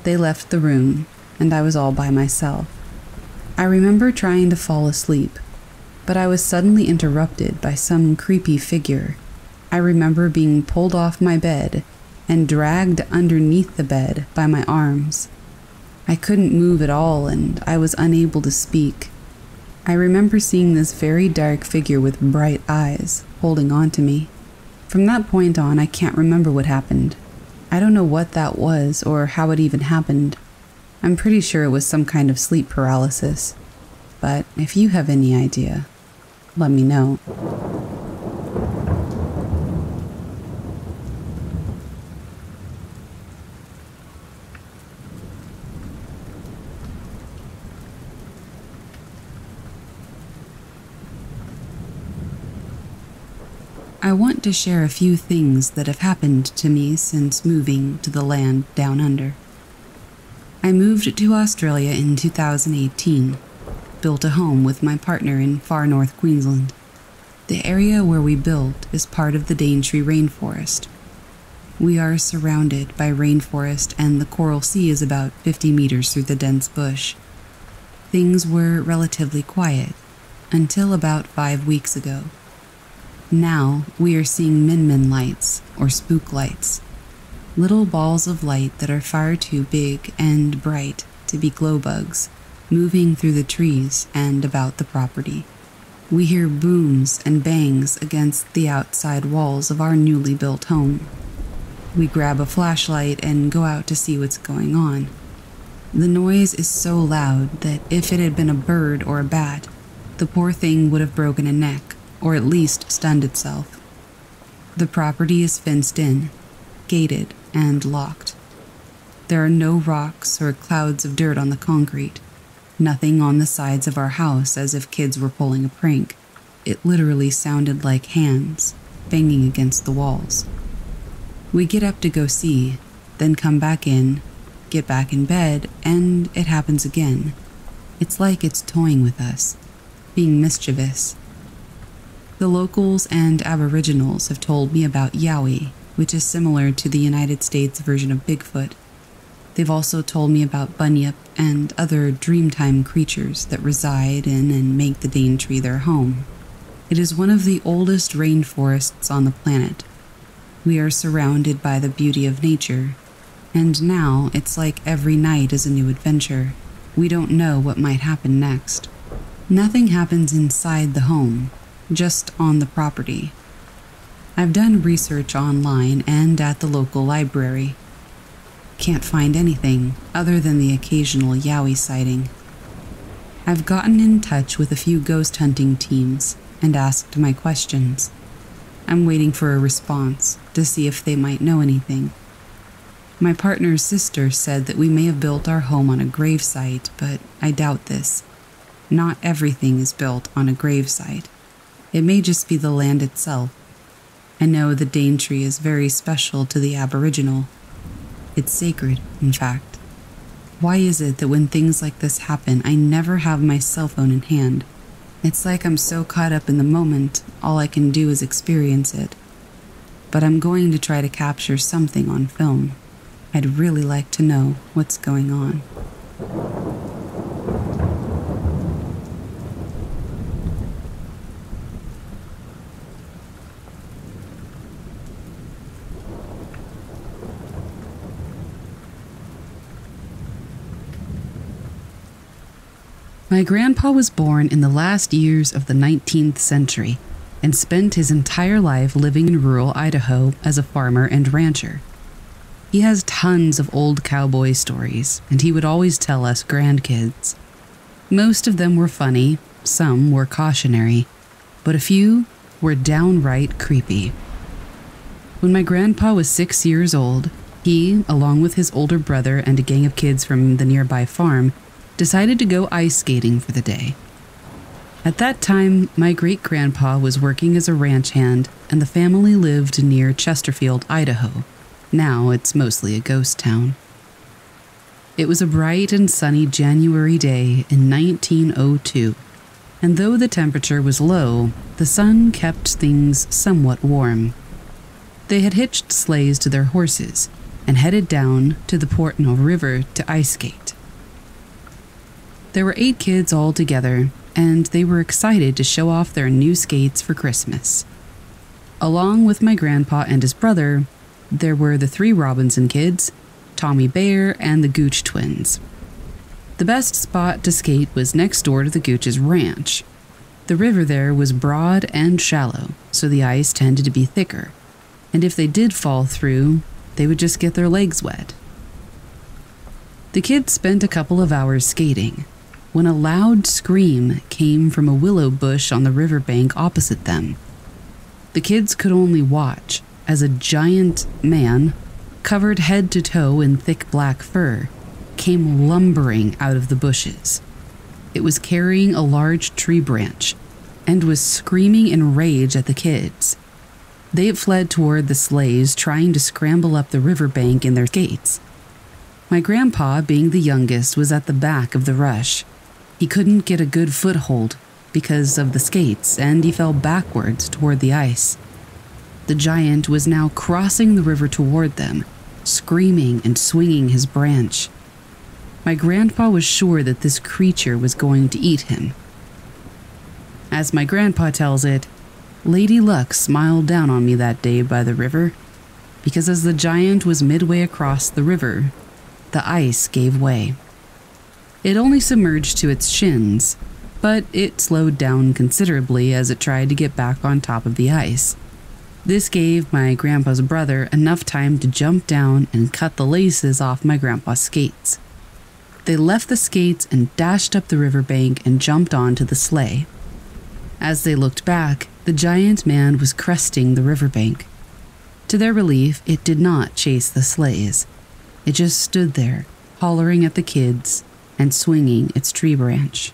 [SPEAKER 1] They left the room, and I was all by myself. I remember trying to fall asleep, but I was suddenly interrupted by some creepy figure. I remember being pulled off my bed and dragged underneath the bed by my arms. I couldn't move at all and I was unable to speak. I remember seeing this very dark figure with bright eyes holding on to me. From that point on, I can't remember what happened. I don't know what that was or how it even happened. I'm pretty sure it was some kind of sleep paralysis. But if you have any idea, let me know. I want to share a few things that have happened to me since moving to the land down under. I moved to Australia in 2018, built a home with my partner in far north Queensland. The area where we built is part of the Daintree Rainforest. We are surrounded by rainforest, and the Coral Sea is about 50 meters through the dense bush. Things were relatively quiet until about five weeks ago. Now we are seeing min min lights, or spook lights. Little balls of light that are far too big and bright to be glow bugs, moving through the trees and about the property. We hear booms and bangs against the outside walls of our newly built home. We grab a flashlight and go out to see what's going on. The noise is so loud that if it had been a bird or a bat, the poor thing would have broken a neck or at least stunned itself. The property is fenced in, gated, and locked. There are no rocks or clouds of dirt on the concrete, nothing on the sides of our house as if kids were pulling a prank. It literally sounded like hands banging against the walls. We get up to go see, then come back in, get back in bed, and it happens again. It's like it's toying with us, being mischievous. The locals and Aboriginals have told me about Yowie, which is similar to the United States version of Bigfoot. They've also told me about Bunyip and other Dreamtime creatures that reside in and make the Daintree their home. It is one of the oldest rainforests on the planet. We are surrounded by the beauty of nature, and now it's like every night is a new adventure. We don't know what might happen next. Nothing happens inside the home, just on the property. I've done research online and at the local library. Can't find anything other than the occasional Yowie sighting. I've gotten in touch with a few ghost hunting teams and asked my questions. I'm waiting for a response to see if they might know anything. My partner's sister said that we may have built our home on a gravesite, but I doubt this. Not everything is built on a gravesite. It may just be the land itself. I know the Daintree is very special to the Aboriginal. It's sacred, in fact. Why is it that when things like this happen, I never have my cell phone in hand? It's like I'm so caught up in the moment, all I can do is experience it. But I'm going to try to capture something on film. I'd really like to know what's going on. My grandpa was born in the last years of the 19th century and spent his entire life living in rural Idaho as a farmer and rancher. He has tons of old cowboy stories, and he would always tell us grandkids. Most of them were funny, some were cautionary, but a few were downright creepy. When my grandpa was six years old, he, along with his older brother and a gang of kids from the nearby farm, decided to go ice skating for the day. At that time, my great grandpa was working as a ranch hand, and the family lived near Chesterfield, Idaho. Now it's mostly a ghost town. It was a bright and sunny January day in 1902, and though the temperature was low, the sun kept things somewhat warm. They had hitched sleighs to their horses and headed down to the Portneuf River to ice skate. There were eight kids all together, and they were excited to show off their new skates for Christmas. Along with my grandpa and his brother, there were the three Robinson kids, Tommy Bear, and the Gooch twins. The best spot to skate was next door to the Gooch's ranch. The river there was broad and shallow, so the ice tended to be thicker, and if they did fall through, they would just get their legs wet. The kids spent a couple of hours skating when a loud scream came from a willow bush on the riverbank opposite them. The kids could only watch as a giant man, covered head to toe in thick black fur, came lumbering out of the bushes. It was carrying a large tree branch and was screaming in rage at the kids. They had fled toward the sleighs, trying to scramble up the riverbank in their skates. My grandpa, being the youngest, was at the back of the rush. He couldn't get a good foothold because of the skates, and he fell backwards toward the ice. The giant was now crossing the river toward them, screaming and swinging his branch. My grandpa was sure that this creature was going to eat him. As my grandpa tells it, Lady Luck smiled down on me that day by the river, because as the giant was midway across the river, the ice gave way. It only submerged to its shins, but it slowed down considerably as it tried to get back on top of the ice. This gave my grandpa's brother enough time to jump down and cut the laces off my grandpa's skates. They left the skates and dashed up the riverbank and jumped onto the sleigh. As they looked back, the giant man was cresting the riverbank. To their relief, it did not chase the sleighs. It just stood there, hollering at the kids and swinging its tree branch.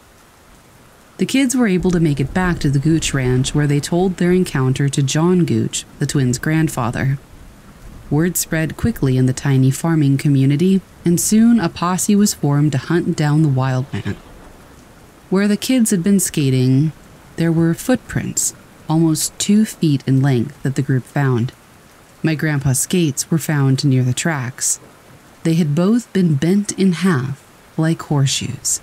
[SPEAKER 1] The kids were able to make it back to the Gooch Ranch where they told their encounter to John Gooch, the twins' grandfather. Word spread quickly in the tiny farming community, and soon a posse was formed to hunt down the wild man. Where the kids had been skating, there were footprints, almost two feet in length, that the group found. My grandpa's skates were found near the tracks. They had both been bent in half like horseshoes.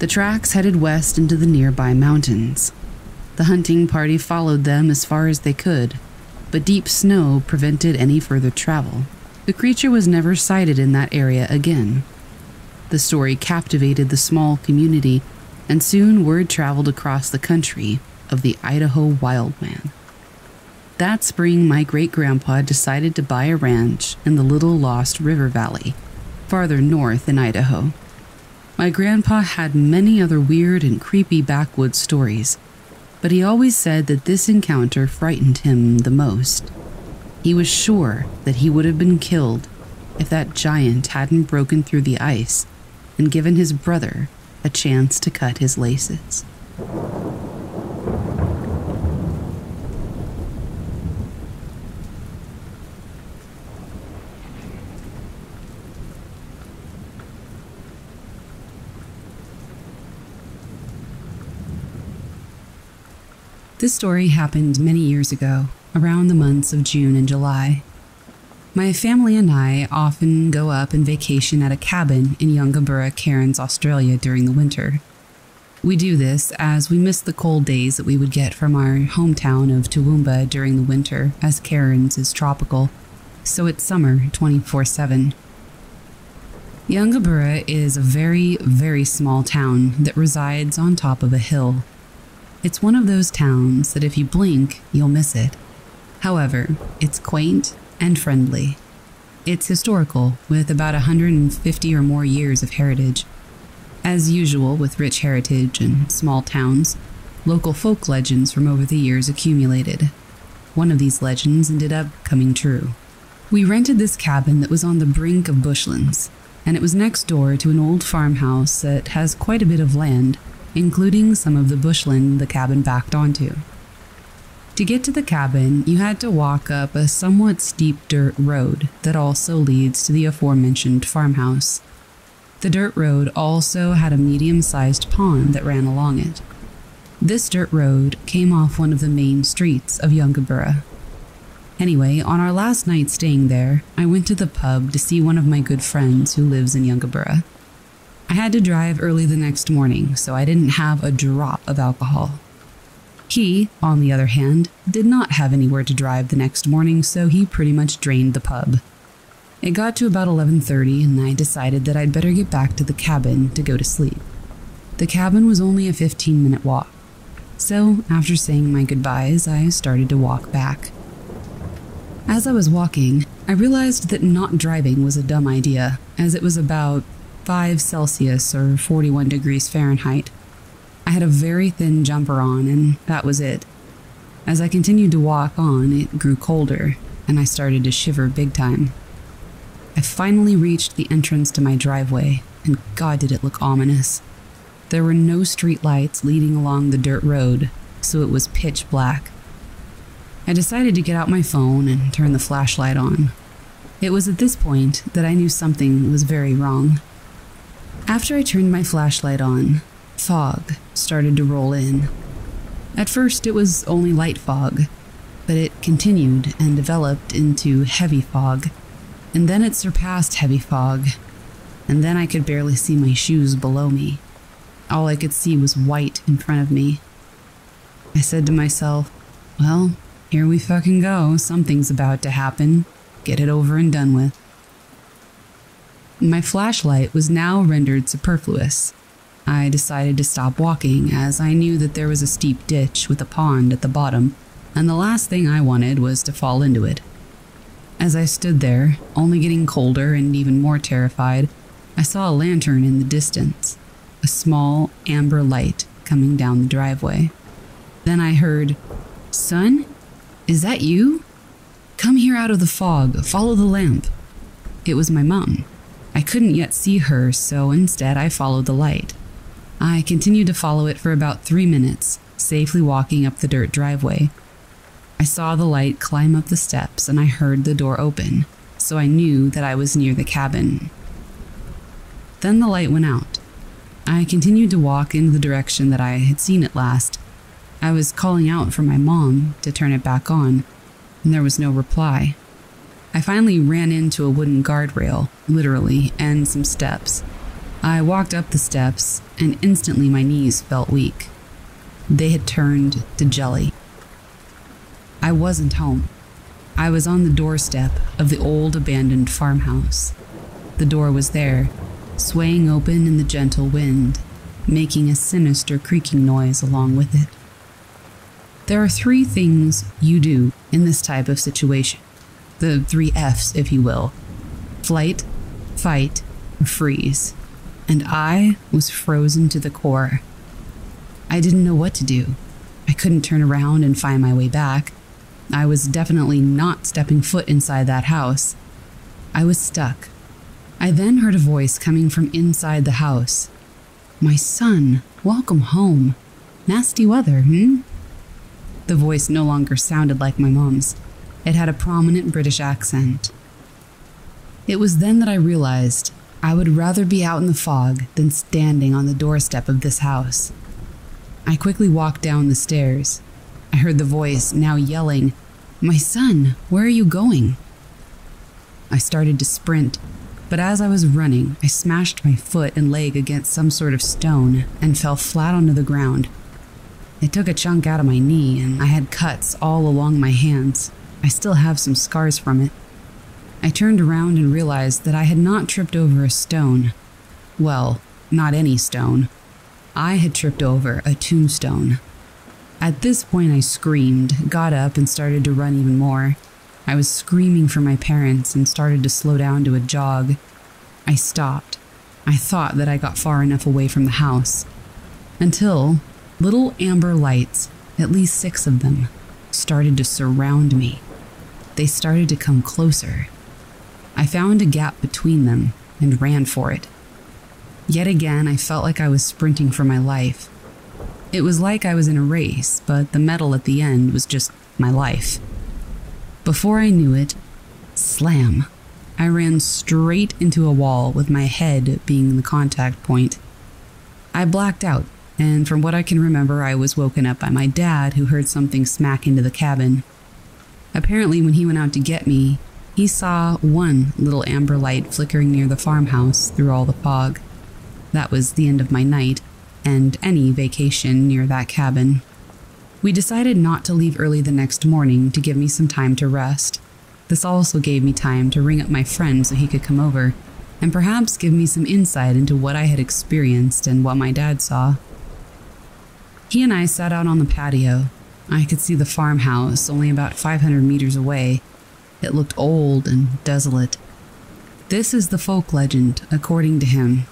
[SPEAKER 1] The tracks headed west into the nearby mountains. The hunting party followed them as far as they could, but deep snow prevented any further travel. The creature was never sighted in that area again. The story captivated the small community, and soon word traveled across the country of the Idaho wild man. That spring, my great grandpa decided to buy a ranch in the Little Lost River Valley farther north in Idaho. My grandpa had many other weird and creepy backwoods stories, but he always said that this encounter frightened him the most. He was sure that he would have been killed if that giant hadn't broken through the ice and given his brother a chance to cut his laces. This story happened many years ago, around the months of June and July. My family and I often go up and vacation at a cabin in Yungaburra, Cairns, Australia during the winter. We do this as we miss the cold days that we would get from our hometown of Toowoomba during the winter, as Cairns is tropical, so it's summer 24 7. Yungaburra is a very, very small town that resides on top of a hill it's one of those towns that if you blink, you'll miss it. However, it's quaint and friendly. It's historical, with about 150 or more years of heritage. As usual with rich heritage and small towns, local folk legends from over the years accumulated. One of these legends ended up coming true. We rented this cabin that was on the brink of bushlands, and it was next door to an old farmhouse that has quite a bit of land including some of the bushland the cabin backed onto. To get to the cabin, you had to walk up a somewhat steep dirt road that also leads to the aforementioned farmhouse. The dirt road also had a medium sized pond that ran along it. This dirt road came off one of the main streets of Yungaburra. Anyway, on our last night staying there, I went to the pub to see one of my good friends who lives in Yungaburra. I had to drive early the next morning, so I didn't have a drop of alcohol. He, on the other hand, did not have anywhere to drive the next morning, so he pretty much drained the pub. It got to about 11:30 and I decided that I'd better get back to the cabin to go to sleep. The cabin was only a 15-minute walk. So, after saying my goodbyes, I started to walk back. As I was walking, I realized that not driving was a dumb idea, as it was about 5 Celsius or 41 degrees Fahrenheit. I had a very thin jumper on, and that was it. As I continued to walk on, it grew colder, and I started to shiver big time. I finally reached the entrance to my driveway, and God did it look ominous. There were no street lights leading along the dirt road, so it was pitch black. I decided to get out my phone and turn the flashlight on. It was at this point that I knew something was very wrong. After I turned my flashlight on, fog started to roll in. At first, it was only light fog, but it continued and developed into heavy fog and then it surpassed heavy fog, and then I could barely see my shoes below me. All I could see was white in front of me. I said to myself, well, here we fucking go. Something's about to happen. Get it over and done with. My flashlight was now rendered superfluous. I decided to stop walking as I knew that there was a steep ditch with a pond at the bottom, and the last thing I wanted was to fall into it. As I stood there, only getting colder and even more terrified, I saw a lantern in the distance, a small amber light coming down the driveway. Then I heard, Son, is that you? Come here out of the fog, follow the lamp. It was my mum. I couldn't yet see her, so instead I followed the light. I continued to follow it for about three minutes, safely walking up the dirt driveway I saw the light climb up the steps and I heard the door open, so I knew that I was near the cabin. Then the light went out. I continued to walk in the direction that I had seen it last. I was calling out for my mom to turn it back on, and there was no reply. I finally ran into a wooden guardrail, literally, and some steps. I walked up the steps, and instantly my knees felt weak. They had turned to jelly. I wasn't home. I was on the doorstep of the old abandoned farmhouse. The door was there, swaying open in the gentle wind, making a sinister creaking noise along with it. There are three things you do in this type of situation the three F's, if you will flight, fight, freeze. And I was frozen to the core. I didn't know what to do. I couldn't turn around and find my way back. I was definitely not stepping foot inside that house. I was stuck. I then heard a voice coming from inside the house. My son, welcome home. Nasty weather, hmm? The voice no longer sounded like my mom's. It had a prominent British accent. It was then that I realized I would rather be out in the fog than standing on the doorstep of this house. I quickly walked down the stairs. I heard the voice now yelling, My son, where are you going? I started to sprint, but as I was running, I smashed my foot and leg against some sort of stone and fell flat onto the ground. It took a chunk out of my knee, and I had cuts all along my hands. I still have some scars from it. I turned around and realized that I had not tripped over a stone. Well, not any stone. I had tripped over a tombstone. At this point, I screamed, got up, and started to run even more. I was screaming for my parents and started to slow down to a jog. I stopped. I thought that I got far enough away from the house. Until little amber lights, at least six of them, started to surround me. They started to come closer. I found a gap between them and ran for it. Yet again, I felt like I was sprinting for my life. It was like I was in a race, but the medal at the end was just my life. Before I knew it, slam, I ran straight into a wall with my head being the contact point. I blacked out, and from what I can remember, I was woken up by my dad who heard something smack into the cabin. Apparently, when he went out to get me, he saw one little amber light flickering near the farmhouse through all the fog. That was the end of my night, and any vacation near that cabin. We decided not to leave early the next morning to give me some time to rest. This also gave me time to ring up my friend so he could come over and perhaps give me some insight into what I had experienced and what my dad saw. He and I sat out on the patio. I could see the farmhouse only about 500 meters away. It looked old and desolate. This is the folk legend, according to him.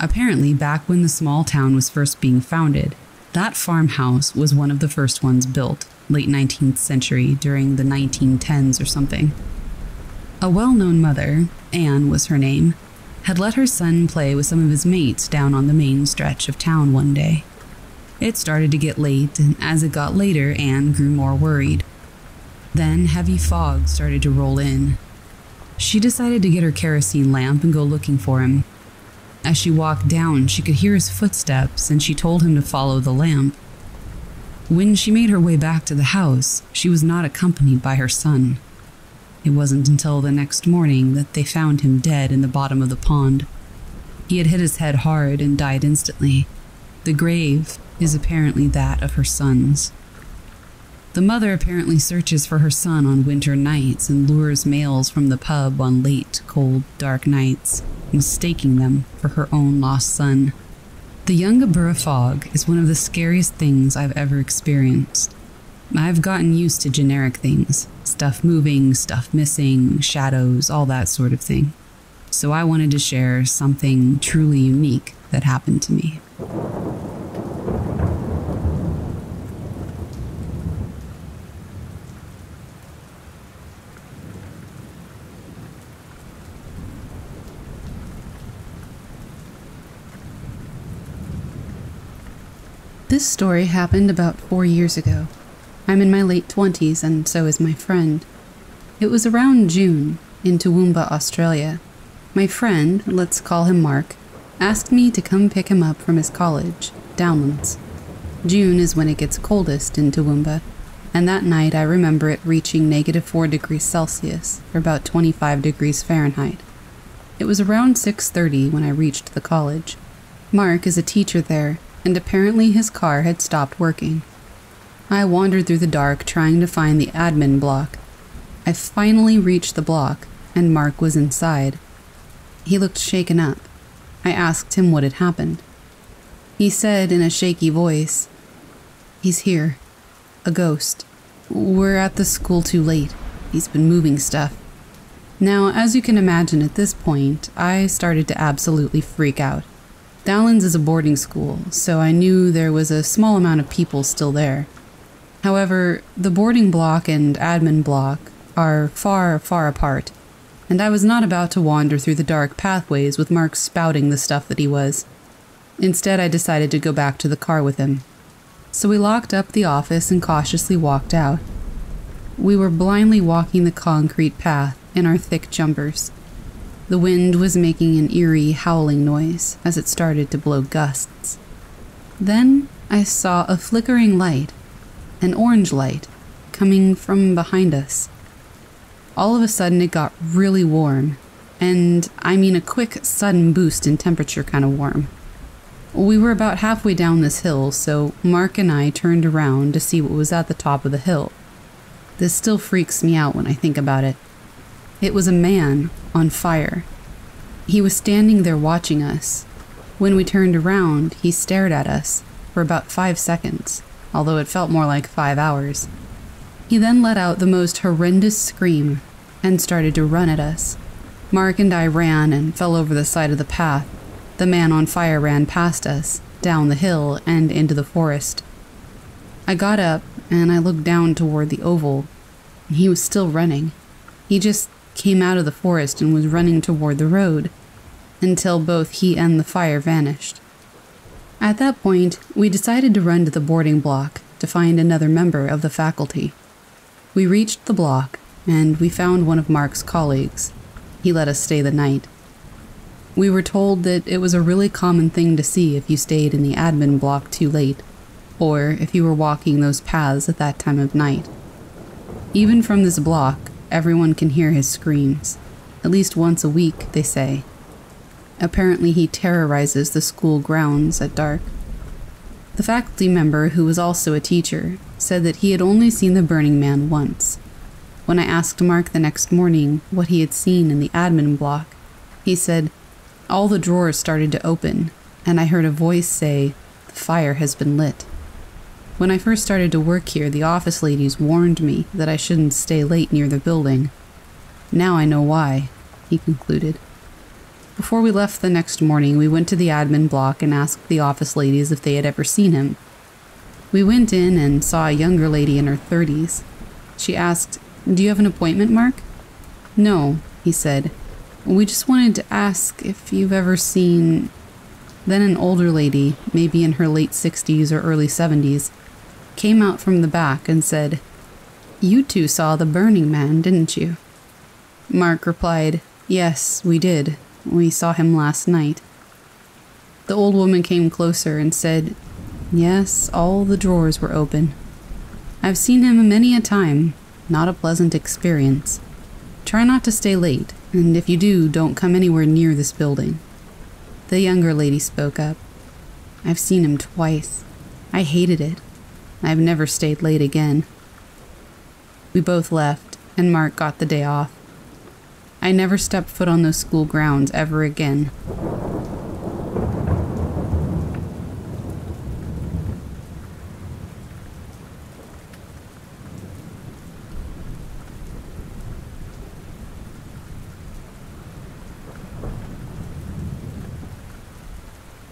[SPEAKER 1] Apparently, back when the small town was first being founded, that farmhouse was one of the first ones built, late 19th century, during the 1910s or something. A well known mother, Anne was her name, had let her son play with some of his mates down on the main stretch of town one day. It started to get late, and as it got later, Anne grew more worried. Then heavy fog started to roll in. She decided to get her kerosene lamp and go looking for him. As she walked down, she could hear his footsteps, and she told him to follow the lamp. When she made her way back to the house, she was not accompanied by her son. It wasn't until the next morning that they found him dead in the bottom of the pond. He had hit his head hard and died instantly. The grave is apparently that of her son's. The mother apparently searches for her son on winter nights and lures males from the pub on late, cold, dark nights, mistaking them for her own lost son. The Yungaburra fog is one of the scariest things I've ever experienced. I've gotten used to generic things stuff moving, stuff missing, shadows, all that sort of thing. So I wanted to share something truly unique that happened to me. This story happened about four years ago. I'm in my late 20s, and so is my friend. It was around June, in Toowoomba, Australia. My friend, let's call him Mark, asked me to come pick him up from his college, Downlands. June is when it gets coldest in Toowoomba, and that night I remember it reaching negative 4 degrees Celsius, or about 25 degrees Fahrenheit. It was around 6:30 when I reached the college. Mark is a teacher there, and apparently his car had stopped working. I wandered through the dark trying to find the admin block. I finally reached the block, and Mark was inside. He looked shaken up. I asked him what had happened. He said in a shaky voice, He's here. A ghost. We're at the school too late. He's been moving stuff. Now, as you can imagine at this point, I started to absolutely freak out. Downlands is a boarding school, so I knew there was a small amount of people still there. However, the boarding block and admin block are far, far apart, and I was not about to wander through the dark pathways with Mark spouting the stuff that he was. Instead, I decided to go back to the car with him. So we locked up the office and cautiously walked out. We were blindly walking the concrete path in our thick jumpers. The wind was making an eerie howling noise as it started to blow gusts. Then I saw a flickering light an orange light coming from behind us. All of a sudden, it got really warm, and I mean a quick, sudden boost in temperature kind of warm. We were about halfway down this hill, so Mark and I turned around to see what was at the top of the hill. This still freaks me out when I think about it. It was a man on fire. He was standing there watching us. When we turned around, he stared at us for about five seconds although it felt more like five hours. He then let out the most horrendous scream and started to run at us. Mark and I ran and fell over the side of the path. The man on fire ran past us, down the hill, and into the forest. I got up and I looked down toward the oval. He was still running. He just came out of the forest and was running toward the road until both he and the fire vanished. At that point, we decided to run to the boarding block to find another member of the faculty. We reached the block, and we found one of Mark's colleagues. He let us stay the night. We were told that it was a really common thing to see if you stayed in the admin block too late, or if you were walking those paths at that time of night. Even from this block, everyone can hear his screams, at least once a week, they say. Apparently, he terrorizes the school grounds at dark. The faculty member, who was also a teacher, said that he had only seen the Burning Man once. When I asked Mark the next morning what he had seen in the admin block, he said, All the drawers started to open, and I heard a voice say, The fire has been lit. When I first started to work here, the office ladies warned me that I shouldn't stay late near the building. Now I know why, he concluded. Before we left the next morning, we went to the admin block and asked the office ladies if they had ever seen him. We went in and saw a younger lady in her 30s. She asked, Do you have an appointment, Mark? No, he said. We just wanted to ask if you've ever seen. Then an older lady, maybe in her late 60s or early 70s, came out from the back and said, You two saw the Burning Man, didn't you? Mark replied, Yes, we did. We saw him last night. The old woman came closer and said, Yes, all the drawers were open. I've seen him many a time. Not a pleasant experience. Try not to stay late, and if you do, don't come anywhere near this building. The younger lady spoke up. I've seen him twice. I hated it. I've never stayed late again. We both left, and Mark got the day off. I never stepped foot on those school grounds ever again.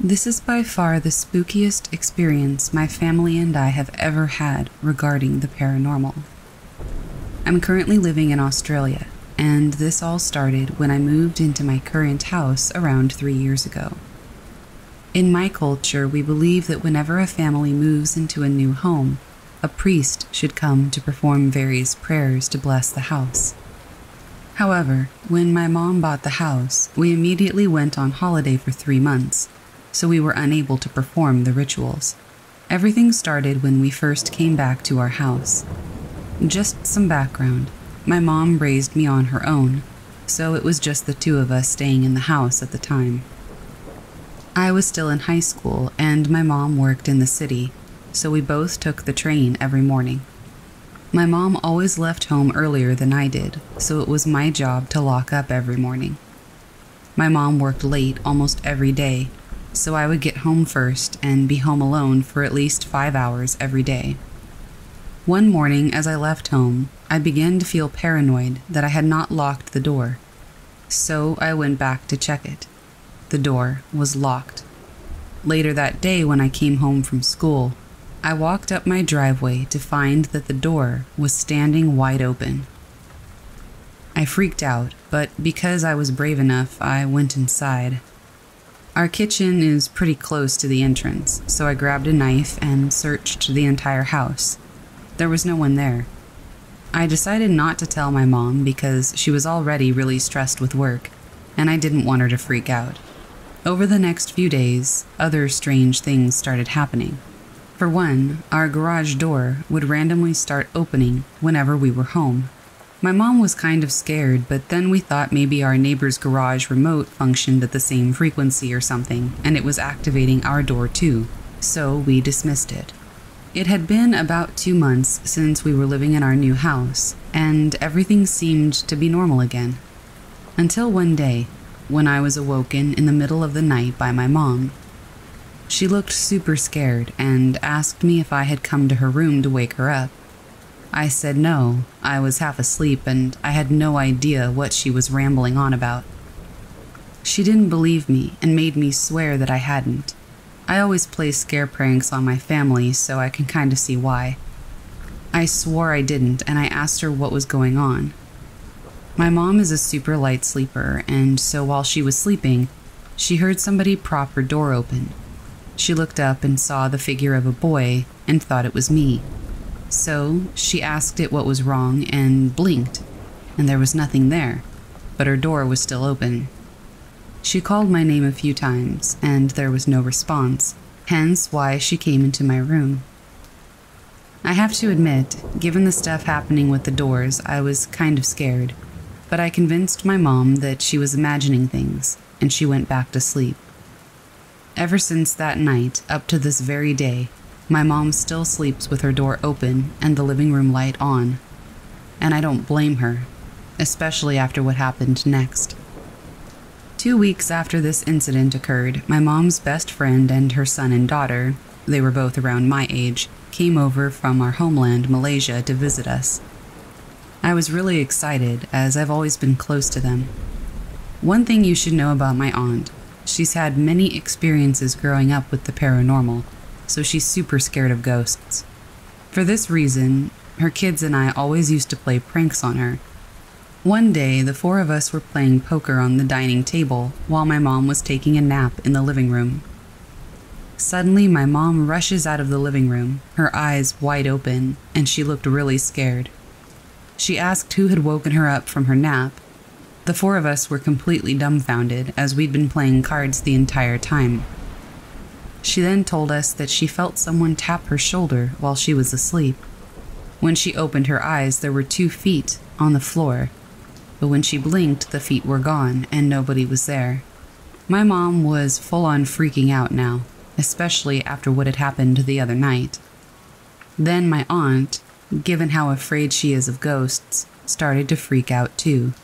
[SPEAKER 1] This is by far the spookiest experience my family and I have ever had regarding the paranormal. I'm currently living in Australia, and this all started when I moved into my current house around three years ago. In my culture, we believe that whenever a family moves into a new home, a priest should come to perform various prayers to bless the house. However, when my mom bought the house, we immediately went on holiday for three months so we were unable to perform the rituals. Everything started when we first came back to our house. Just some background my mom raised me on her own, so it was just the two of us staying in the house at the time. I was still in high school, and my mom worked in the city, so we both took the train every morning. My mom always left home earlier than I did, so it was my job to lock up every morning. My mom worked late almost every day, so I would get home first and be home alone for at least five hours every day. One morning, as I left home, I began to feel paranoid that I had not locked the door. So I went back to check it. The door was locked. Later that day, when I came home from school, I walked up my driveway to find that the door was standing wide open. I freaked out, but because I was brave enough, I went inside our kitchen is pretty close to the entrance, so I grabbed a knife and searched the entire house. There was no one there. I decided not to tell my mom because she was already really stressed with work, and I didn't want her to freak out. Over the next few days, other strange things started happening. For one, our garage door would randomly start opening whenever we were home. My mom was kind of scared, but then we thought maybe our neighbor's garage remote functioned at the same frequency or something, and it was activating our door too, so we dismissed it. It had been about two months since we were living in our new house, and everything seemed to be normal again. Until one day, when I was awoken in the middle of the night by my mom. She looked super scared and asked me if I had come to her room to wake her up. I said no, I was half asleep and I had no idea what she was rambling on about. She didn't believe me and made me swear that I hadn't. I always play scare pranks on my family, so I can kind of see why. I swore I didn't and I asked her what was going on. My mom is a super light sleeper, and so while she was sleeping, she heard somebody prop her door open. She looked up and saw the figure of a boy and thought it was me. So she asked it what was wrong and blinked, and there was nothing there, but her door was still open. She called my name a few times, and there was no response, hence why she came into my room. I have to admit, given the stuff happening with the doors, I was kind of scared, but I convinced my mom that she was imagining things, and she went back to sleep. Ever since that night, up to this very day, my mom still sleeps with her door open and the living room light on. and I don't blame her, especially after what happened next. Two weeks after this incident occurred, my mom's best friend and her son and daughter, they were both around my age, came over from our homeland, Malaysia, to visit us. I was really excited, as I've always been close to them. One thing you should know about my aunt she's had many experiences growing up with the paranormal, so she's super scared of ghosts. For this reason, her kids and I always used to play pranks on her. One day, the four of us were playing poker on the dining table while my mom was taking a nap in the living room. Suddenly, my mom rushes out of the living room, her eyes wide open, and she looked really scared. She asked who had woken her up from her nap. The four of us were completely dumbfounded as we'd been playing cards the entire time. She then told us that she felt someone tap her shoulder while she was asleep. When she opened her eyes, there were two feet on the floor, but when she blinked, the feet were gone and nobody was there. My mom was full on freaking out now, especially after what had happened the other night. Then my aunt, given how afraid she is of ghosts, started to freak out too.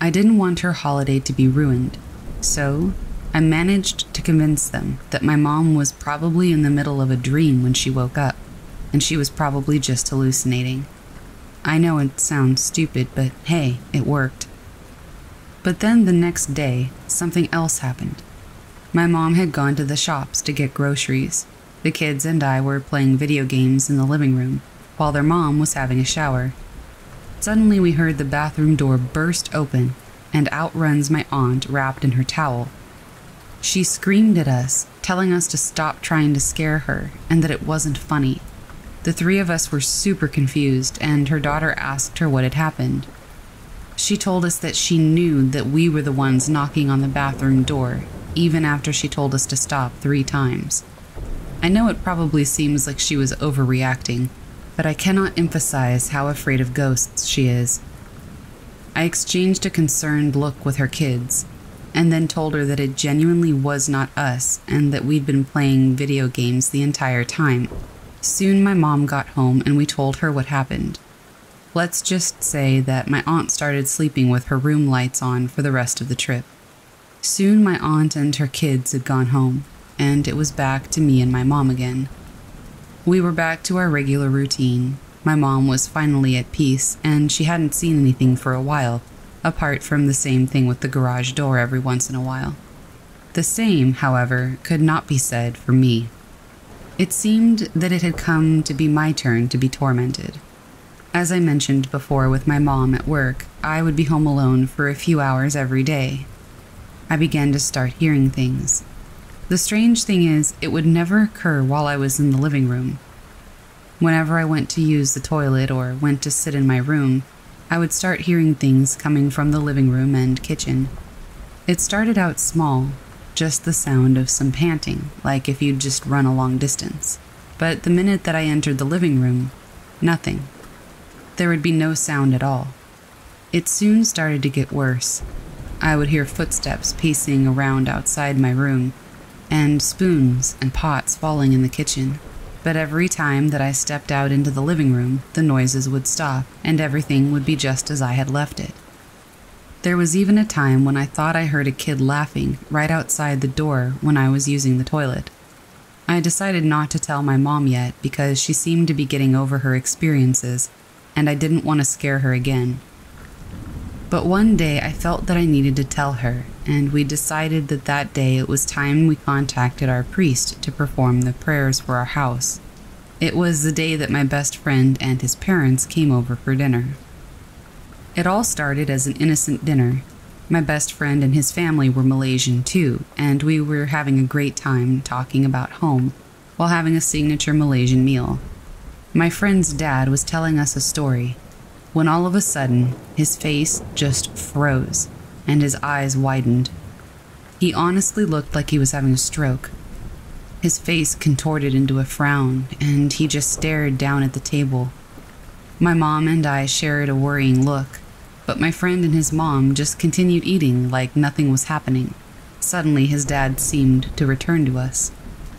[SPEAKER 1] I didn't want her holiday to be ruined, so I managed to convince them that my mom was probably in the middle of a dream when she woke up, and she was probably just hallucinating. I know it sounds stupid, but hey, it worked. But then the next day, something else happened. My mom had gone to the shops to get groceries. The kids and I were playing video games in the living room, while their mom was having a shower. Suddenly, we heard the bathroom door burst open, and out runs my aunt wrapped in her towel. She screamed at us, telling us to stop trying to scare her and that it wasn't funny. The three of us were super confused, and her daughter asked her what had happened. She told us that she knew that we were the ones knocking on the bathroom door even after she told us to stop three times. I know it probably seems like she was overreacting, but I cannot emphasize how afraid of ghosts she is. I exchanged a concerned look with her kids, and then told her that it genuinely was not us and that we'd been playing video games the entire time. Soon my mom got home and we told her what happened. Let's just say that my aunt started sleeping with her room lights on for the rest of the trip. Soon my aunt and her kids had gone home, and it was back to me and my mom again. We were back to our regular routine. My mom was finally at peace, and she hadn't seen anything for a while, apart from the same thing with the garage door every once in a while. The same, however, could not be said for me. It seemed that it had come to be my turn to be tormented. As I mentioned before with my mom at work, I would be home alone for a few hours every day, I began to start hearing things. The strange thing is, it would never occur while I was in the living room. Whenever I went to use the toilet or went to sit in my room, I would start hearing things coming from the living room and kitchen. It started out small, just the sound of some panting, like if you'd just run a long distance. But the minute that I entered the living room, nothing. There would be no sound at all. It soon started to get worse, I would hear footsteps pacing around outside my room, and spoons and pots falling in the kitchen. But every time that I stepped out into the living room, the noises would stop, and everything would be just as I had left it. There was even a time when I thought I heard a kid laughing right outside the door when I was using the toilet. I decided not to tell my mom yet because she seemed to be getting over her experiences, and I didn't want to scare her again. But one day I felt that I needed to tell her, and we decided that that day it was time we contacted our priest to perform the prayers for our house. It was the day that my best friend and his parents came over for dinner. It all started as an innocent dinner. My best friend and his family were Malaysian too, and we were having a great time talking about home while having a signature Malaysian meal. My friend's dad was telling us a story when all of a sudden his face just froze and his eyes widened. He honestly looked like he was having a stroke. His face contorted into a frown, and he just stared down at the table. My mom and I shared a worrying look, but my friend and his mom just continued eating like nothing was happening. Suddenly, his dad seemed to return to us,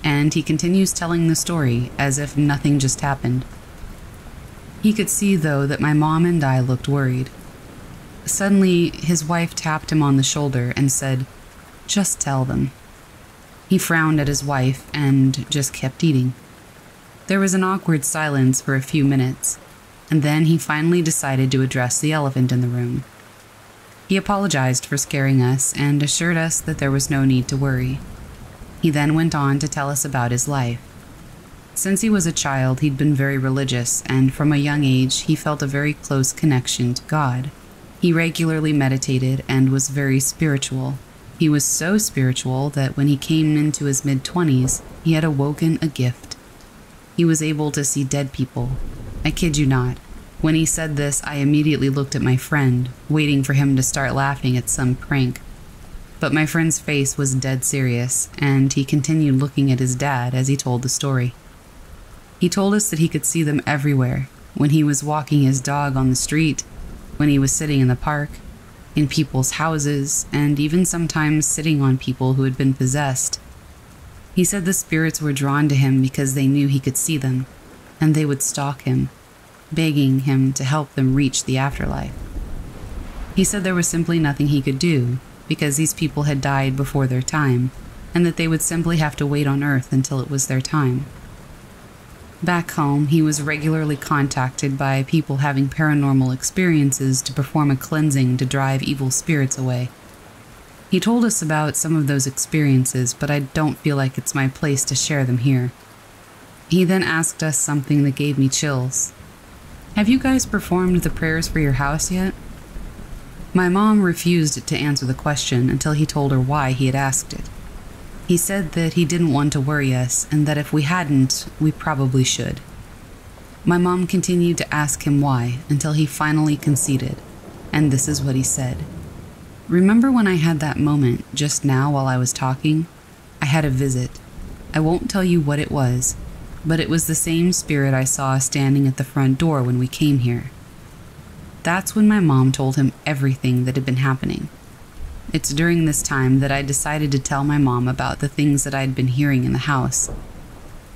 [SPEAKER 1] and he continues telling the story as if nothing just happened. He could see, though, that my mom and I looked worried. Suddenly, his wife tapped him on the shoulder and said, Just tell them. He frowned at his wife and just kept eating. There was an awkward silence for a few minutes, and then he finally decided to address the elephant in the room. He apologized for scaring us and assured us that there was no need to worry. He then went on to tell us about his life. Since he was a child, he'd been very religious, and from a young age, he felt a very close connection to God. He regularly meditated and was very spiritual. He was so spiritual that when he came into his mid 20s, he had awoken a gift. He was able to see dead people. I kid you not. When he said this, I immediately looked at my friend, waiting for him to start laughing at some prank. But my friend's face was dead serious, and he continued looking at his dad as he told the story. He told us that he could see them everywhere when he was walking his dog on the street, when he was sitting in the park, in people's houses, and even sometimes sitting on people who had been possessed. He said the spirits were drawn to him because they knew he could see them, and they would stalk him, begging him to help them reach the afterlife. He said there was simply nothing he could do because these people had died before their time, and that they would simply have to wait on Earth until it was their time. Back home, he was regularly contacted by people having paranormal experiences to perform a cleansing to drive evil spirits away. He told us about some of those experiences, but I don't feel like it's my place to share them here. He then asked us something that gave me chills. Have you guys performed the prayers for your house yet? My mom refused to answer the question until he told her why he had asked it. He said that he didn't want to worry us and that if we hadn't, we probably should. My mom continued to ask him why until he finally conceded, and this is what he said. Remember when I had that moment just now while I was talking? I had a visit. I won't tell you what it was, but it was the same spirit I saw standing at the front door when we came here. That's when my mom told him everything that had been happening. It's during this time that I decided to tell my mom about the things that I'd been hearing in the house.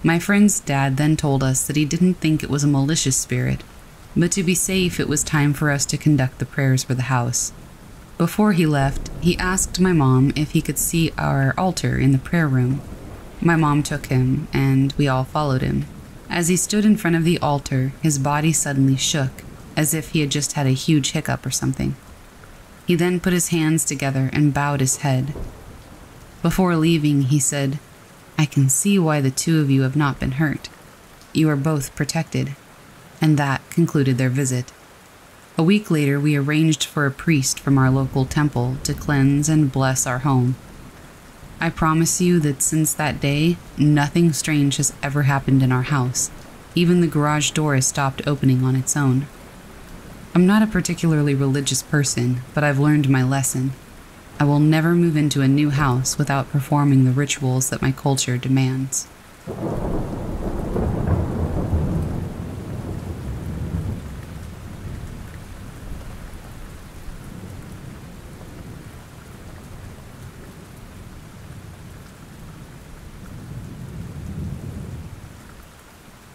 [SPEAKER 1] My friend's dad then told us that he didn't think it was a malicious spirit, but to be safe, it was time for us to conduct the prayers for the house. Before he left, he asked my mom if he could see our altar in the prayer room. My mom took him, and we all followed him. As he stood in front of the altar, his body suddenly shook, as if he had just had a huge hiccup or something. He then put his hands together and bowed his head. Before leaving, he said, I can see why the two of you have not been hurt. You are both protected. And that concluded their visit. A week later, we arranged for a priest from our local temple to cleanse and bless our home. I promise you that since that day, nothing strange has ever happened in our house. Even the garage door has stopped opening on its own. I'm not a particularly religious person, but I've learned my lesson. I will never move into a new house without performing the rituals that my culture demands.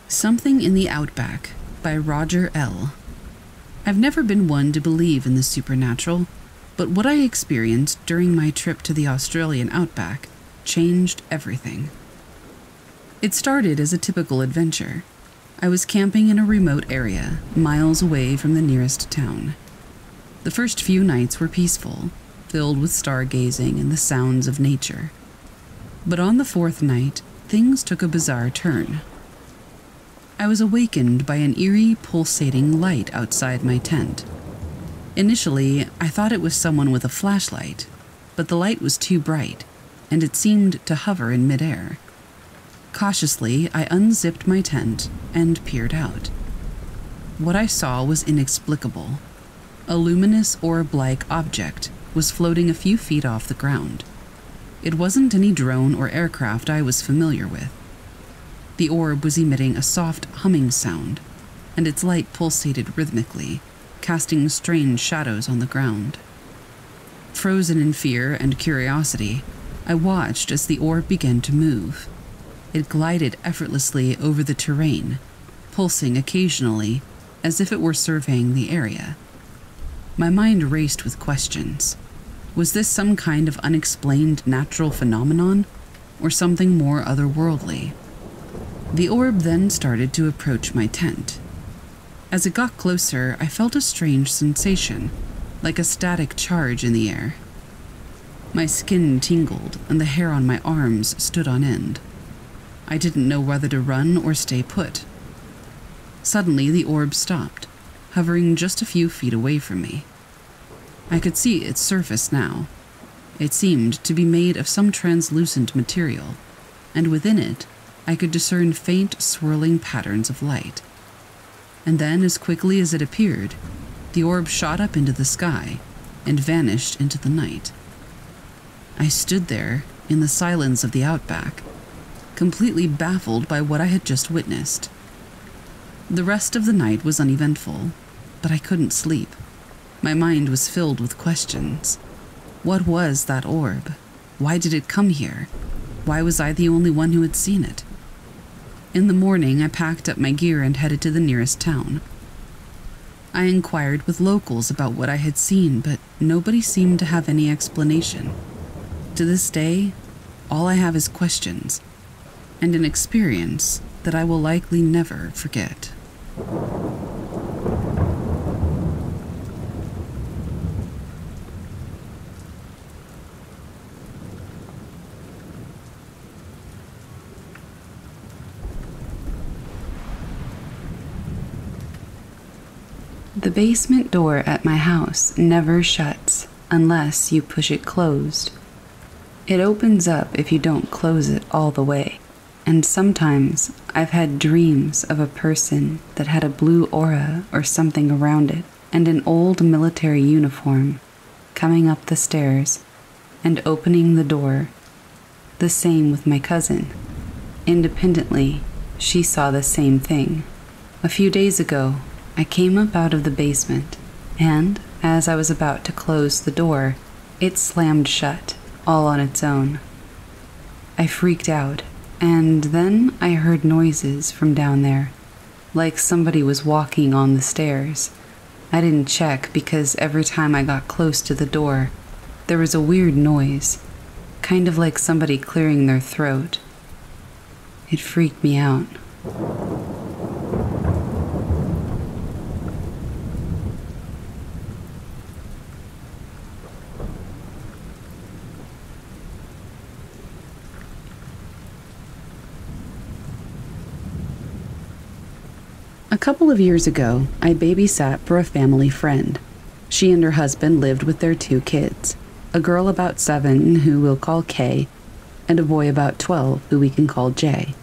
[SPEAKER 1] Something in the Outback by Roger L. I've never been one to believe in the supernatural, but what I experienced during my trip to the Australian outback changed everything. It started as a typical adventure. I was camping in a remote area, miles away from the nearest town. The first few nights were peaceful, filled with stargazing and the sounds of nature. But on the fourth night, things took a bizarre turn. I was awakened by an eerie, pulsating light outside my tent. Initially, I thought it was someone with a flashlight, but the light was too bright, and it seemed to hover in midair. Cautiously, I unzipped my tent and peered out. What I saw was inexplicable. A luminous orb like object was floating a few feet off the ground. It wasn't any drone or aircraft I was familiar with. The orb was emitting a soft humming sound, and its light pulsated rhythmically, casting strange shadows on the ground. Frozen in fear and curiosity, I watched as the orb began to move. It glided effortlessly over the terrain, pulsing occasionally, as if it were surveying the area. My mind raced with questions. Was this some kind of unexplained natural phenomenon, or something more otherworldly? The orb then started to approach my tent. As it got closer, I felt a strange sensation, like a static charge in the air. My skin tingled, and the hair on my arms stood on end. I didn't know whether to run or stay put. Suddenly, the orb stopped, hovering just a few feet away from me. I could see its surface now. It seemed to be made of some translucent material, and within it, I could discern faint, swirling patterns of light. And then, as quickly as it appeared, the orb shot up into the sky and vanished into the night. I stood there in the silence of the outback, completely baffled by what I had just witnessed. The rest of the night was uneventful, but I couldn't sleep. My mind was filled with questions. What was that orb? Why did it come here? Why was I the only one who had seen it? In the morning, I packed up my gear and headed to the nearest town. I inquired with locals about what I had seen, but nobody seemed to have any explanation. To this day, all I have is questions and an experience that I will likely never forget. The basement door at my house never shuts unless you push it closed. It opens up if you don't close it all the way. And sometimes I've had dreams of a person that had a blue aura or something around it and an old military uniform coming up the stairs and opening the door. The same with my cousin. Independently, she saw the same thing. A few days ago, I came up out of the basement, and as I was about to close the door, it slammed shut all on its own. I freaked out and then I heard noises from down there, like somebody was walking on the stairs. I didn't check because every time I got close to the door, there was a weird noise, kind of like somebody clearing their throat. It freaked me out. A couple of years ago, I babysat for a family friend. She and her husband lived with their two kids a girl about seven, who we'll call Kay, and a boy about 12, who we can call Jay.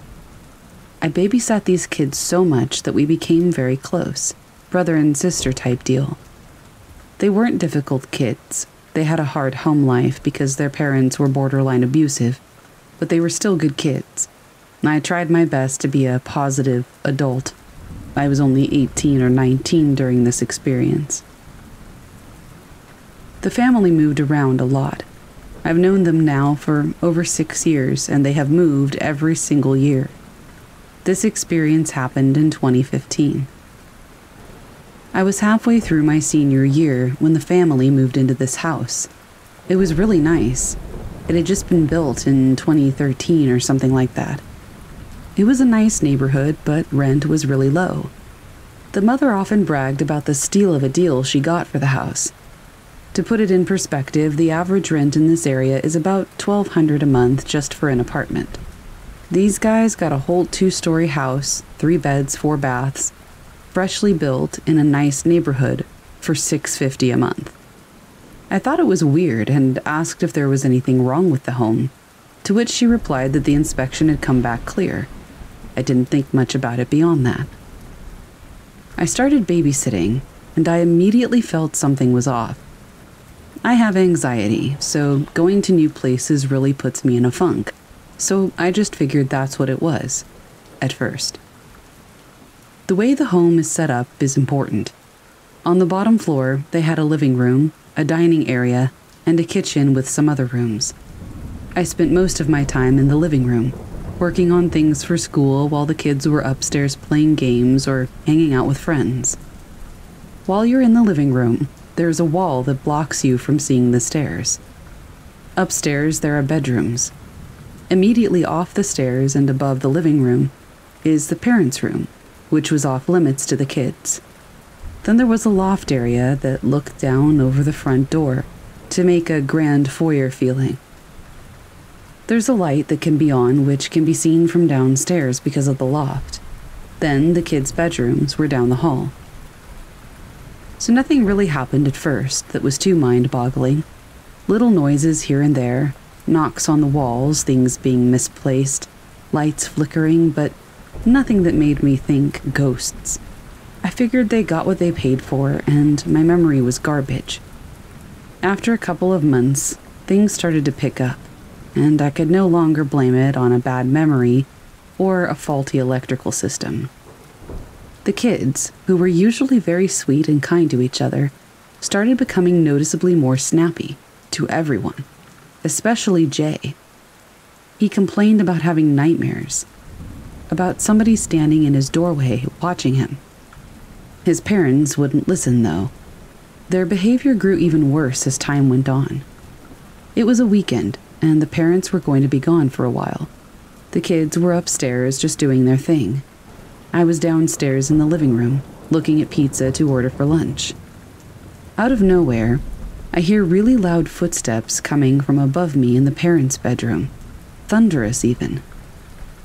[SPEAKER 1] I babysat these kids so much that we became very close, brother and sister type deal. They weren't difficult kids. They had a hard home life because their parents were borderline abusive, but they were still good kids. I tried my best to be a positive adult I was only 18 or 19 during this experience. The family moved around a lot. I've known them now for over six years, and they have moved every single year. This experience happened in 2015. I was halfway through my senior year when the family moved into this house. It was really nice. It had just been built in 2013 or something like that. It was a nice neighborhood, but rent was really low. The mother often bragged about the steal of a deal she got for the house. To put it in perspective, the average rent in this area is about 1200 a month just for an apartment. These guys got a whole two-story house, 3 beds, 4 baths, freshly built in a nice neighborhood for 650 a month. I thought it was weird and asked if there was anything wrong with the home, to which she replied that the inspection had come back clear. I didn't think much about it beyond that. I started babysitting, and I immediately felt something was off. I have anxiety, so going to new places really puts me in a funk, so I just figured that's what it was, at first. The way the home is set up is important. On the bottom floor, they had a living room, a dining area, and a kitchen with some other rooms. I spent most of my time in the living room, working on things for school while the kids were upstairs playing games or hanging out with friends. while you're in the living room, there's a wall that blocks you from seeing the stairs. Upstairs, there are bedrooms. Immediately off the stairs and above the living room is the parents' room, which was off limits to the kids. Then there was a loft area that looked down over the front door to make a grand foyer feeling. There's a light that can be on which can be seen from downstairs because of the loft. Then the kids' bedrooms were down the hall. So nothing really happened at first that was too mind boggling. Little noises here and there, knocks on the walls, things being misplaced, lights flickering, but nothing that made me think ghosts. I figured they got what they paid for, and my memory was garbage. After a couple of months, things started to pick up and I could no longer blame it on a bad memory or a faulty electrical system. The kids, who were usually very sweet and kind to each other, started becoming noticeably more snappy to everyone, especially Jay. He complained about having nightmares, about somebody standing in his doorway watching him. His parents wouldn't listen, though. Their behavior grew even worse as time went on. It was a weekend, and the parents were going to be gone for a while. The kids were upstairs just doing their thing. I was downstairs in the living room, looking at pizza to order for lunch. Out of nowhere, I hear really loud footsteps coming from above me in the parents' bedroom, thunderous even.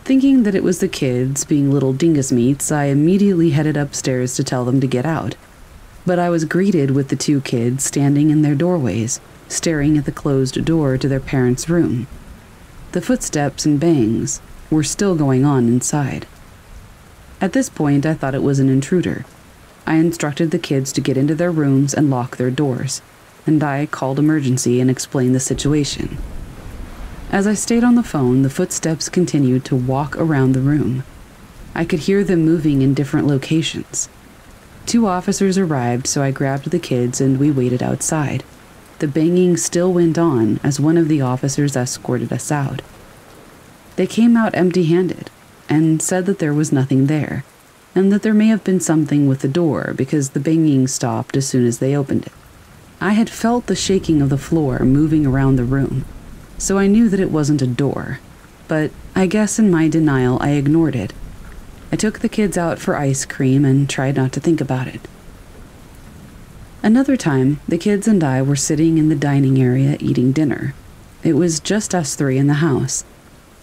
[SPEAKER 1] Thinking that it was the kids being little dingus meats, I immediately headed upstairs to tell them to get out. But I was greeted with the two kids standing in their doorways, staring at the closed door to their parents' room. The footsteps and bangs were still going on inside. At this point, I thought it was an intruder. I instructed the kids to get into their rooms and lock their doors, and I called emergency and explained the situation. As I stayed on the phone, the footsteps continued to walk around the room. I could hear them moving in different locations. Two officers arrived, so I grabbed the kids and we waited outside. The banging still went on as one of the officers escorted us out. They came out empty handed and said that there was nothing there, and that there may have been something with the door because the banging stopped as soon as they opened it. I had felt the shaking of the floor moving around the room, so I knew that it wasn't a door, but I guess in my denial I ignored it. I took the kids out for ice cream and tried not to think about it. Another time, the kids and I were sitting in the dining area eating dinner. It was just us three in the house.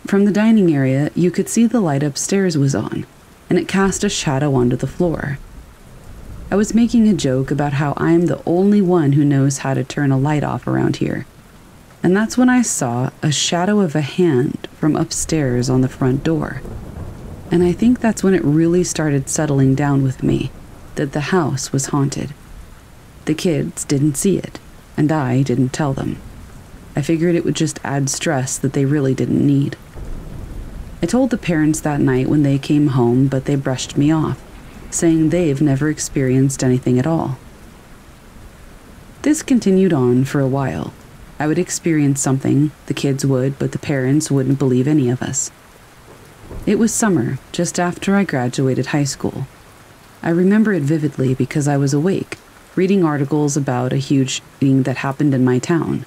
[SPEAKER 1] From the dining area, you could see the light upstairs was on, and it cast a shadow onto the floor. I was making a joke about how I'm the only one who knows how to turn a light off around here. And that's when I saw a shadow of a hand from upstairs on the front door. And I think that's when it really started settling down with me that the house was haunted. The kids didn't see it, and I didn't tell them. I figured it would just add stress that they really didn't need. I told the parents that night when they came home, but they brushed me off, saying they've never experienced anything at all. This continued on for a while. I would experience something, the kids would, but the parents wouldn't believe any of us. It was summer, just after I graduated high school. I remember it vividly because I was awake reading articles about a huge thing that happened in my town.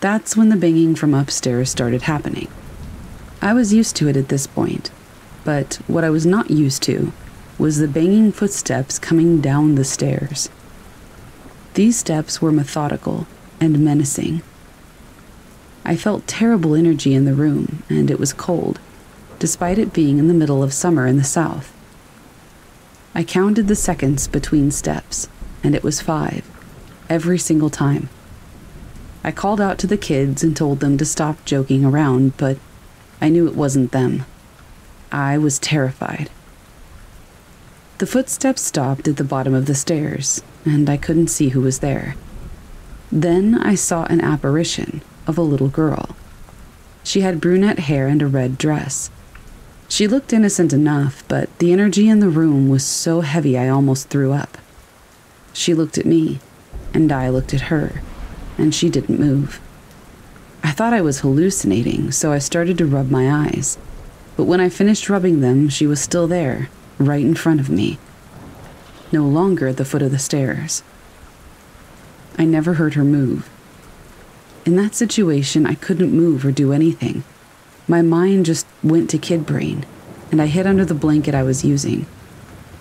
[SPEAKER 1] That's when the banging from upstairs started happening. I was used to it at this point, but what I was not used to was the banging footsteps coming down the stairs. These steps were methodical and menacing. I felt terrible energy in the room, and it was cold, despite it being in the middle of summer in the south. I counted the seconds between steps and it was five, every single time. I called out to the kids and told them to stop joking around, but I knew it wasn't them. I was terrified. The footsteps stopped at the bottom of the stairs, and I couldn't see who was there. Then I saw an apparition of a little girl. She had brunette hair and a red dress. She looked innocent enough, but the energy in the room was so heavy I almost threw up. She looked at me, and I looked at her, and she didn't move. I thought I was hallucinating, so I started to rub my eyes. But when I finished rubbing them, she was still there, right in front of me. no longer at the foot of the stairs. I never heard her move. In that situation, I couldn't move or do anything. My mind just went to kid brain, and I hid under the blanket I was using.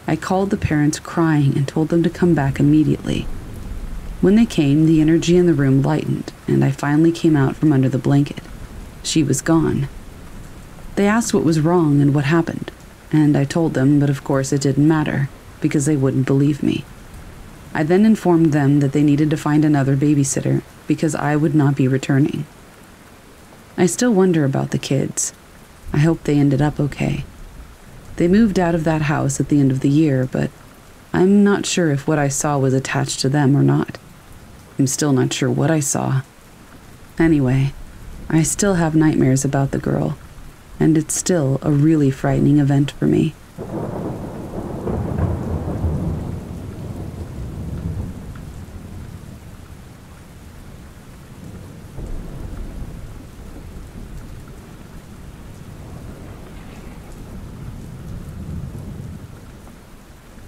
[SPEAKER 1] I called the parents crying and told them to come back immediately. When they came, the energy in the room lightened, and I finally came out from under the blanket. She was gone. They asked what was wrong and what happened, and I told them, but of course it didn't matter, because they wouldn't believe me. I then informed them that they needed to find another babysitter because I would not be returning. I still wonder about the kids. I hope they ended up okay. They moved out of that house at the end of the year, but I'm not sure if what I saw was attached to them or not. I'm still not sure what I saw. Anyway, I still have nightmares about the girl, and it's still a really frightening event for me.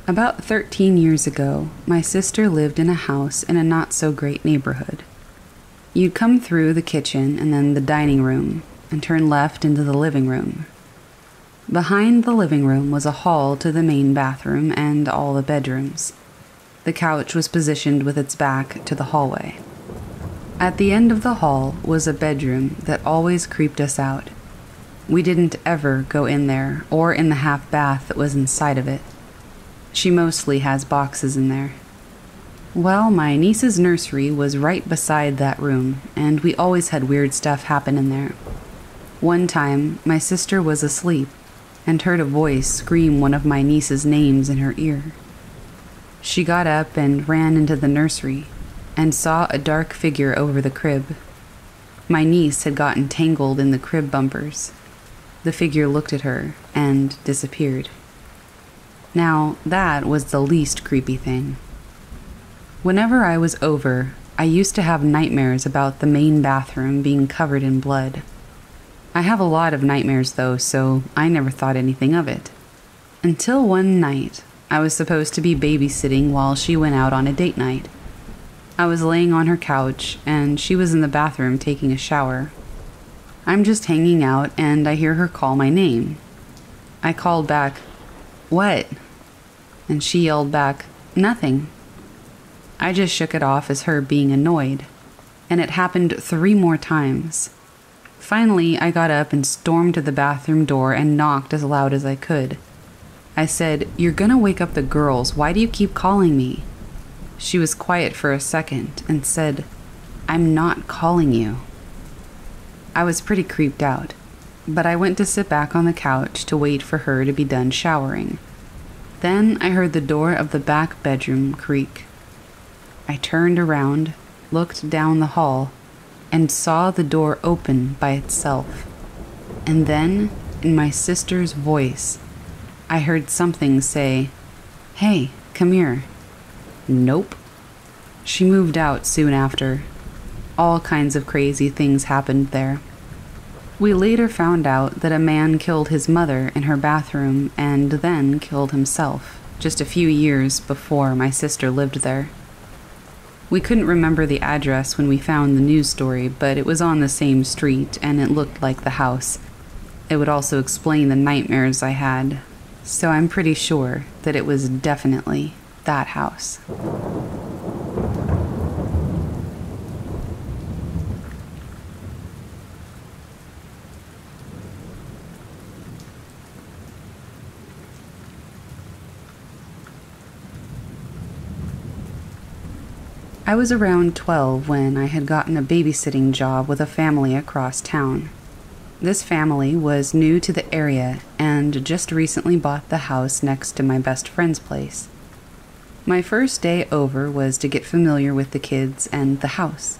[SPEAKER 1] About 13 years ago, my sister lived in a house in a not so great neighborhood. You'd come through the kitchen and then the dining room and turn left into the living room. Behind the living room was a hall to the main bathroom and all the bedrooms. The couch was positioned with its back to the hallway. At the end of the hall was a bedroom that always creeped us out. We didn't ever go in there or in the half bath that was inside of it. She mostly has boxes in there. Well, my niece's nursery was right beside that room, and we always had weird stuff happen in there. One time, my sister was asleep and heard a voice scream one of my niece's names in her ear. She got up and ran into the nursery and saw a dark figure over the crib. My niece had gotten tangled in the crib bumpers. The figure looked at her and disappeared. Now, that was the least creepy thing. Whenever I was over, I used to have nightmares about the main bathroom being covered in blood. I have a lot of nightmares though, so I never thought anything of it. Until one night, I was supposed to be babysitting while she went out on a date night. I was laying on her couch, and she was in the bathroom taking a shower. I'm just hanging out, and I hear her call my name. I called back, What? And she yelled back, Nothing. I just shook it off as her being annoyed, and it happened three more times. Finally, I got up and stormed to the bathroom door and knocked as loud as I could. I said, You're gonna wake up the girls. Why do you keep calling me? She was quiet for a second and said, I'm not calling you. I was pretty creeped out, but I went to sit back on the couch to wait for her to be done showering. Then I heard the door of the back bedroom creak. I turned around, looked down the hall, and saw the door open by itself. And then, in my sister's voice, I heard something say, Hey, come here. Nope. She moved out soon after. All kinds of crazy things happened there. We later found out that a man killed his mother in her bathroom and then killed himself, just a few years before my sister lived there. We couldn't remember the address when we found the news story, but it was on the same street and it looked like the house. It would also explain the nightmares I had, so I'm pretty sure that it was definitely that house. I was around 12 when I had gotten a babysitting job with a family across town. This family was new to the area and just recently bought the house next to my best friend's place. My first day over was to get familiar with the kids and the house.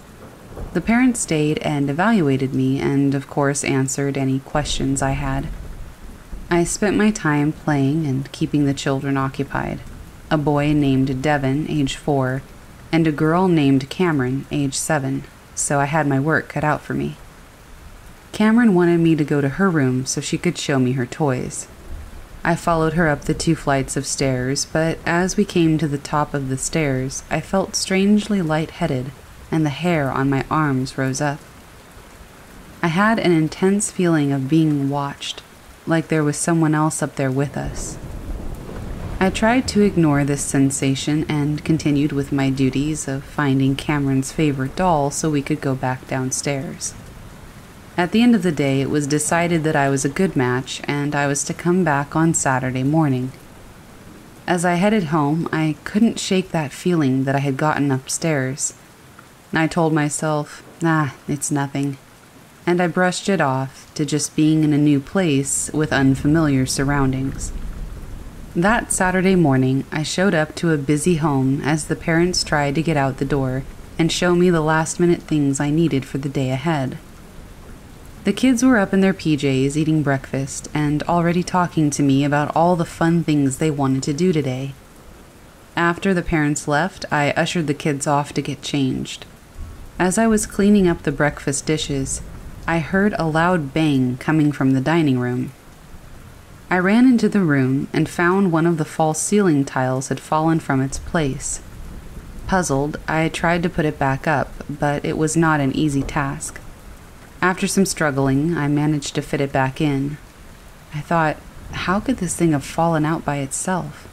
[SPEAKER 1] The parents stayed and evaluated me and, of course, answered any questions I had. I spent my time playing and keeping the children occupied. A boy named Devin, age four, and a girl named Cameron, age seven, so I had my work cut out for me. Cameron wanted me to go to her room so she could show me her toys. I followed her up the two flights of stairs, but as we came to the top of the stairs, I felt strangely lightheaded, and the hair on my arms rose up. I had an intense feeling of being watched, like there was someone else up there with us. I tried to ignore this sensation and continued with my duties of finding Cameron's favorite doll so we could go back downstairs. At the end of the day, it was decided that I was a good match and I was to come back on Saturday morning. As I headed home, I couldn't shake that feeling that I had gotten upstairs. I told myself, nah, it's nothing. And I brushed it off to just being in a new place with unfamiliar surroundings. That Saturday morning, I showed up to a busy home as the parents tried to get out the door and show me the last minute things I needed for the day ahead. The kids were up in their PJs eating breakfast and already talking to me about all the fun things they wanted to do today. After the parents left, I ushered the kids off to get changed. As I was cleaning up the breakfast dishes, I heard a loud bang coming from the dining room. I ran into the room and found one of the false ceiling tiles had fallen from its place. Puzzled, I tried to put it back up, but it was not an easy task. After some struggling, I managed to fit it back in. I thought, how could this thing have fallen out by itself?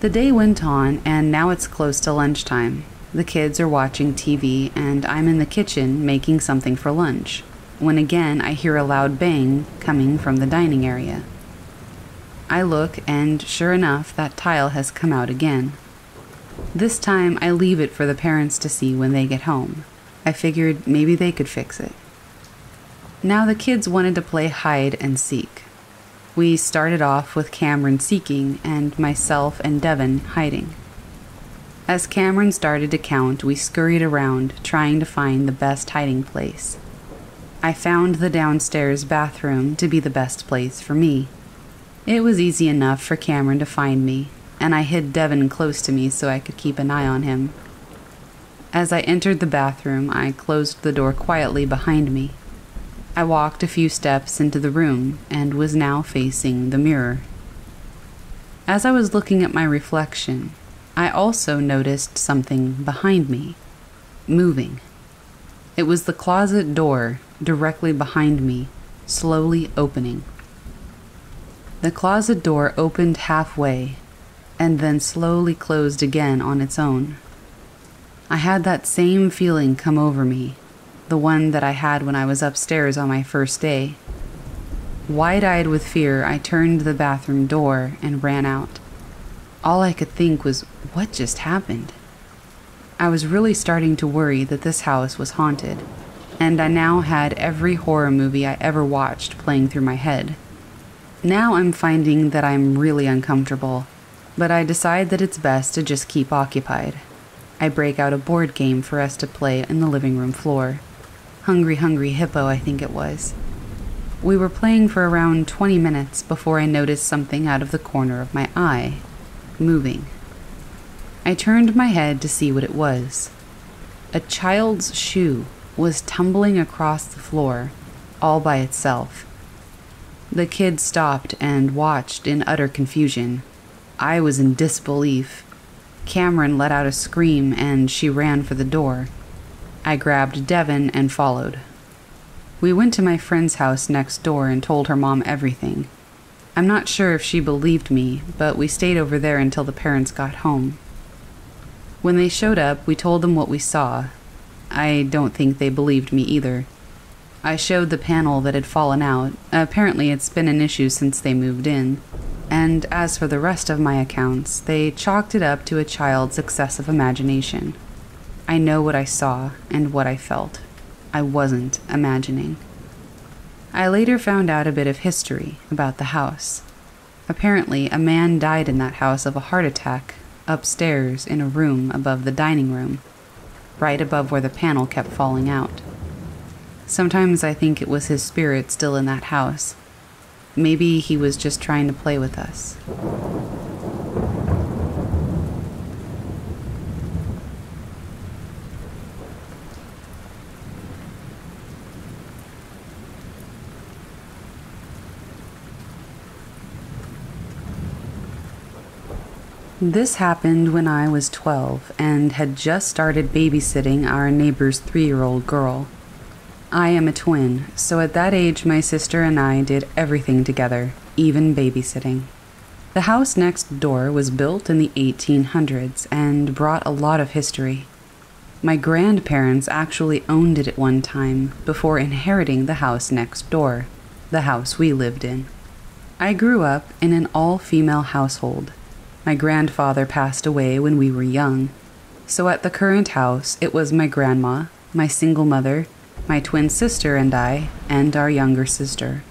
[SPEAKER 1] The day went on, and now it's close to lunchtime. The kids are watching TV, and I'm in the kitchen making something for lunch, when again I hear a loud bang coming from the dining area. I look, and sure enough, that tile has come out again. This time I leave it for the parents to see when they get home. I figured maybe they could fix it. Now the kids wanted to play hide and seek. We started off with Cameron seeking and myself and Devon hiding. As Cameron started to count, we scurried around trying to find the best hiding place. I found the downstairs bathroom to be the best place for me. It was easy enough for Cameron to find me, and I hid Devon close to me so I could keep an eye on him. As I entered the bathroom, I closed the door quietly behind me. I walked a few steps into the room and was now facing the mirror. As I was looking at my reflection, I also noticed something behind me, moving. It was the closet door directly behind me, slowly opening. The closet door opened halfway and then slowly closed again on its own. I had that same feeling come over me, the one that I had when I was upstairs on my first day. Wide eyed with fear, I turned the bathroom door and ran out. All I could think was, what just happened? I was really starting to worry that this house was haunted, and I now had every horror movie I ever watched playing through my head. Now I'm finding that I'm really uncomfortable, but I decide that it's best to just keep occupied. I break out a board game for us to play in the living room floor. Hungry Hungry Hippo, I think it was. We were playing for around 20 minutes before I noticed something out of the corner of my eye, moving. I turned my head to see what it was. A child's shoe was tumbling across the floor, all by itself. The kid stopped and watched in utter confusion. I was in disbelief. Cameron let out a scream and she ran for the door. I grabbed Devon and followed. We went to my friend's house next door and told her mom everything. I'm not sure if she believed me, but we stayed over there until the parents got home. When they showed up, we told them what we saw. I don't think they believed me either. I showed the panel that had fallen out. Apparently, it's been an issue since they moved in and as for the rest of my accounts, they chalked it up to a child's excessive imagination. I know what I saw and what I felt. I wasn't imagining. I later found out a bit of history about the house. Apparently, a man died in that house of a heart attack upstairs in a room above the dining room, right above where the panel kept falling out. Sometimes I think it was his spirit still in that house, Maybe he was just trying to play with us. This happened when I was 12 and had just started babysitting our neighbor's three year old girl. I am a twin, so at that age, my sister and I did everything together, even babysitting. The house next door was built in the 1800s and brought a lot of history. My grandparents actually owned it at one time before inheriting the house next door, the house we lived in. I grew up in an all female household. My grandfather passed away when we were young, so at the current house it was my grandma, my single mother, my twin sister and I, and our younger sister.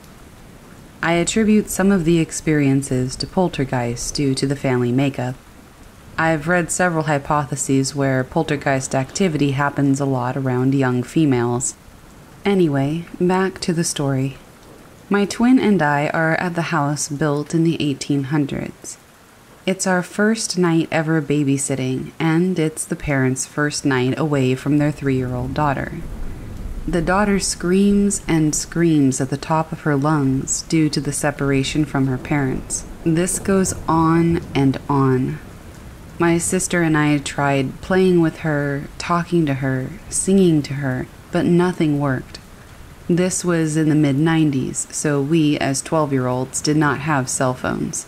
[SPEAKER 1] I attribute some of the experiences to poltergeists due to the family makeup. I've read several hypotheses where poltergeist activity happens a lot around young females. Anyway, back to the story. My twin and I are at the house built in the 1800s. It's our first night ever babysitting, and it's the parents' first night away from their three year old daughter. The daughter screams and screams at the top of her lungs due to the separation from her parents. This goes on and on. My sister and I tried playing with her, talking to her, singing to her, but nothing worked. This was in the mid 90s, so we, as 12 year olds, did not have cell phones.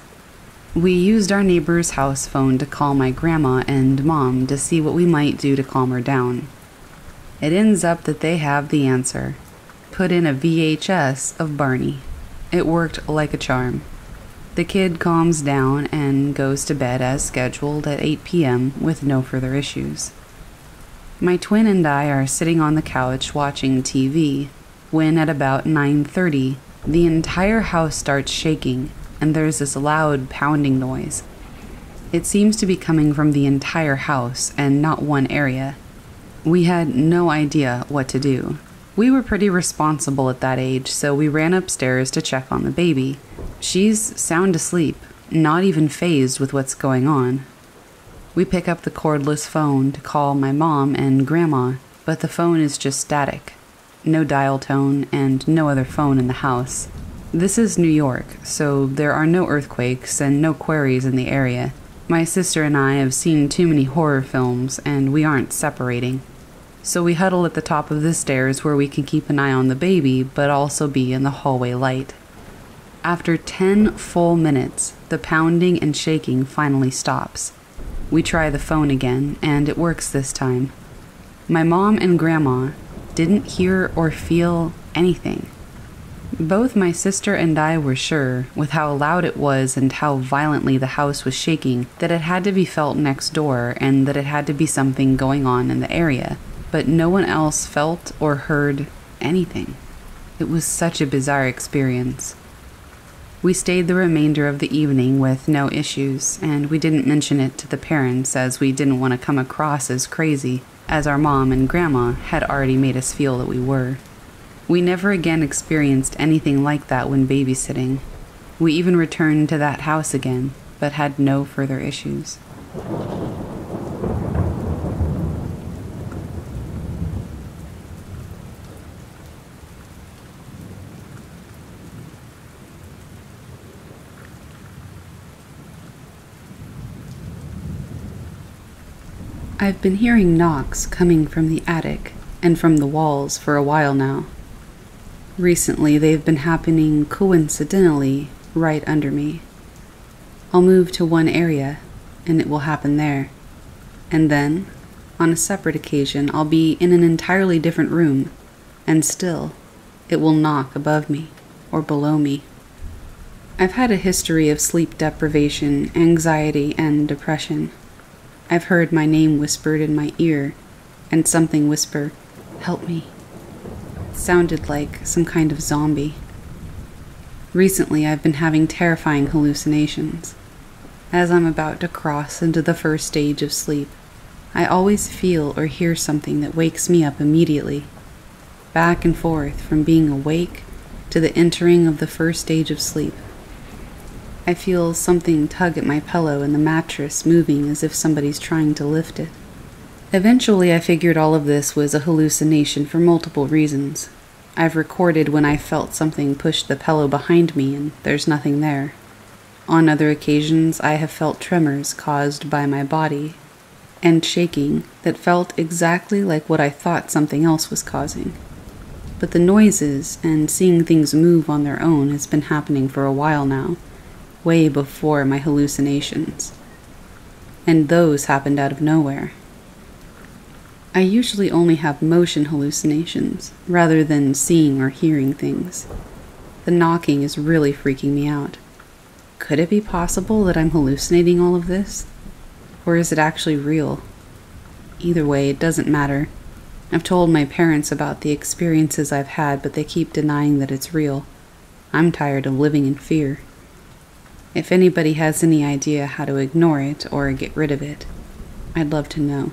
[SPEAKER 1] We used our neighbor's house phone to call my grandma and mom to see what we might do to calm her down. It ends up that they have the answer. Put in a VHS of Barney. It worked like a charm. The kid calms down and goes to bed as scheduled at 8 p.m. with no further issues. My twin and I are sitting on the couch watching TV when at about 9:30 the entire house starts shaking and there's this loud pounding noise. It seems to be coming from the entire house and not one area. We had no idea what to do. We were pretty responsible at that age, so we ran upstairs to check on the baby. She's sound asleep, not even fazed with what's going on. We pick up the cordless phone to call my mom and grandma, but the phone is just static. No dial tone and no other phone in the house. This is New York, so there are no earthquakes and no quarries in the area. My sister and I have seen too many horror films, and we aren't separating. So we huddle at the top of the stairs where we can keep an eye on the baby, but also be in the hallway light. After 10 full minutes, the pounding and shaking finally stops. We try the phone again, and it works this time. My mom and grandma didn't hear or feel anything. Both my sister and I were sure, with how loud it was and how violently the house was shaking, that it had to be felt next door and that it had to be something going on in the area but no one else felt or heard anything. It was such a bizarre experience. We stayed the remainder of the evening with no issues, and we didn't mention it to the parents as we didn't want to come across as crazy, as our mom and grandma had already made us feel that we were. We never again experienced anything like that when babysitting. We even returned to that house again, but had no further issues. I've been hearing knocks coming from the attic and from the walls for a while now. Recently, they've been happening coincidentally right under me. I'll move to one area and it will happen there. And then, on a separate occasion, I'll be in an entirely different room, and still, it will knock above me or below me. I've had a history of sleep deprivation, anxiety, and depression. I've heard my name whispered in my ear, and something whisper, Help me. Sounded like some kind of zombie. Recently, I've been having terrifying hallucinations. As I'm about to cross into the first stage of sleep, I always feel or hear something that wakes me up immediately, back and forth from being awake to the entering of the first stage of sleep. I feel something tug at my pillow and the mattress moving as if somebody's trying to lift it. Eventually, I figured all of this was a hallucination for multiple reasons. I've recorded when I felt something push the pillow behind me and there's nothing there. On other occasions, I have felt tremors caused by my body and shaking that felt exactly like what I thought something else was causing. But the noises and seeing things move on their own has been happening for a while now, way before my hallucinations. And those happened out of nowhere. I usually only have motion hallucinations rather than seeing or hearing things. The knocking is really freaking me out. Could it be possible that I'm hallucinating all of this? Or is it actually real? Either way, it doesn't matter. I've told my parents about the experiences I've had, but they keep denying that it's real. I'm tired of living in fear. If anybody has any idea how to ignore it or get rid of it, I'd love to know.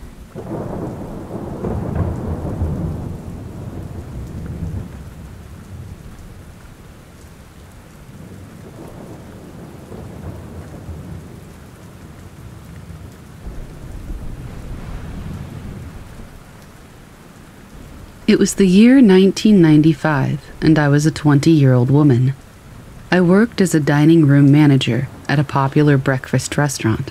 [SPEAKER 1] It was the year 1995, and I was a 20 year old woman. I worked as a dining room manager at a popular breakfast restaurant.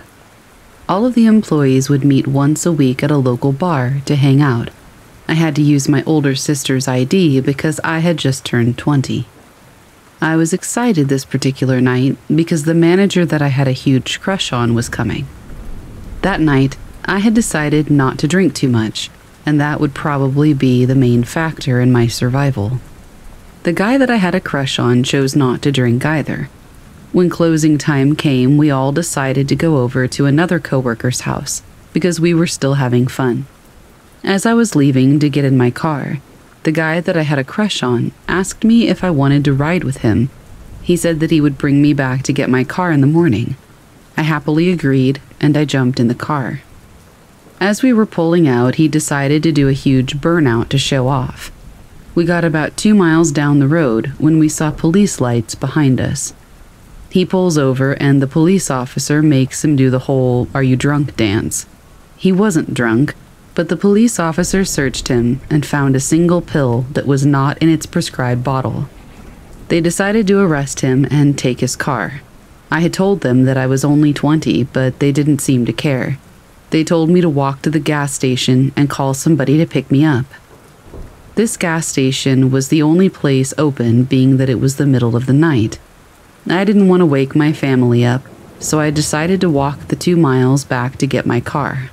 [SPEAKER 1] All of the employees would meet once a week at a local bar to hang out. I had to use my older sister's ID because I had just turned 20. I was excited this particular night because the manager that I had a huge crush on was coming. That night, I had decided not to drink too much and that would probably be the main factor in my survival. The guy that I had a crush on chose not to drink either. When closing time came, we all decided to go over to another coworker's house because we were still having fun. As I was leaving to get in my car, the guy that I had a crush on asked me if I wanted to ride with him. He said that he would bring me back to get my car in the morning. I happily agreed and I jumped in the car. As we were pulling out, he decided to do a huge burnout to show off. We got about two miles down the road when we saw police lights behind us. He pulls over, and the police officer makes him do the whole Are you drunk dance. He wasn't drunk, but the police officer searched him and found a single pill that was not in its prescribed bottle. They decided to arrest him and take his car. I had told them that I was only 20, but they didn't seem to care. They told me to walk to the gas station and call somebody to pick me up. This gas station was the only place open, being that it was the middle of the night. I didn't want to wake my family up, so I decided to walk the two miles back to get my car.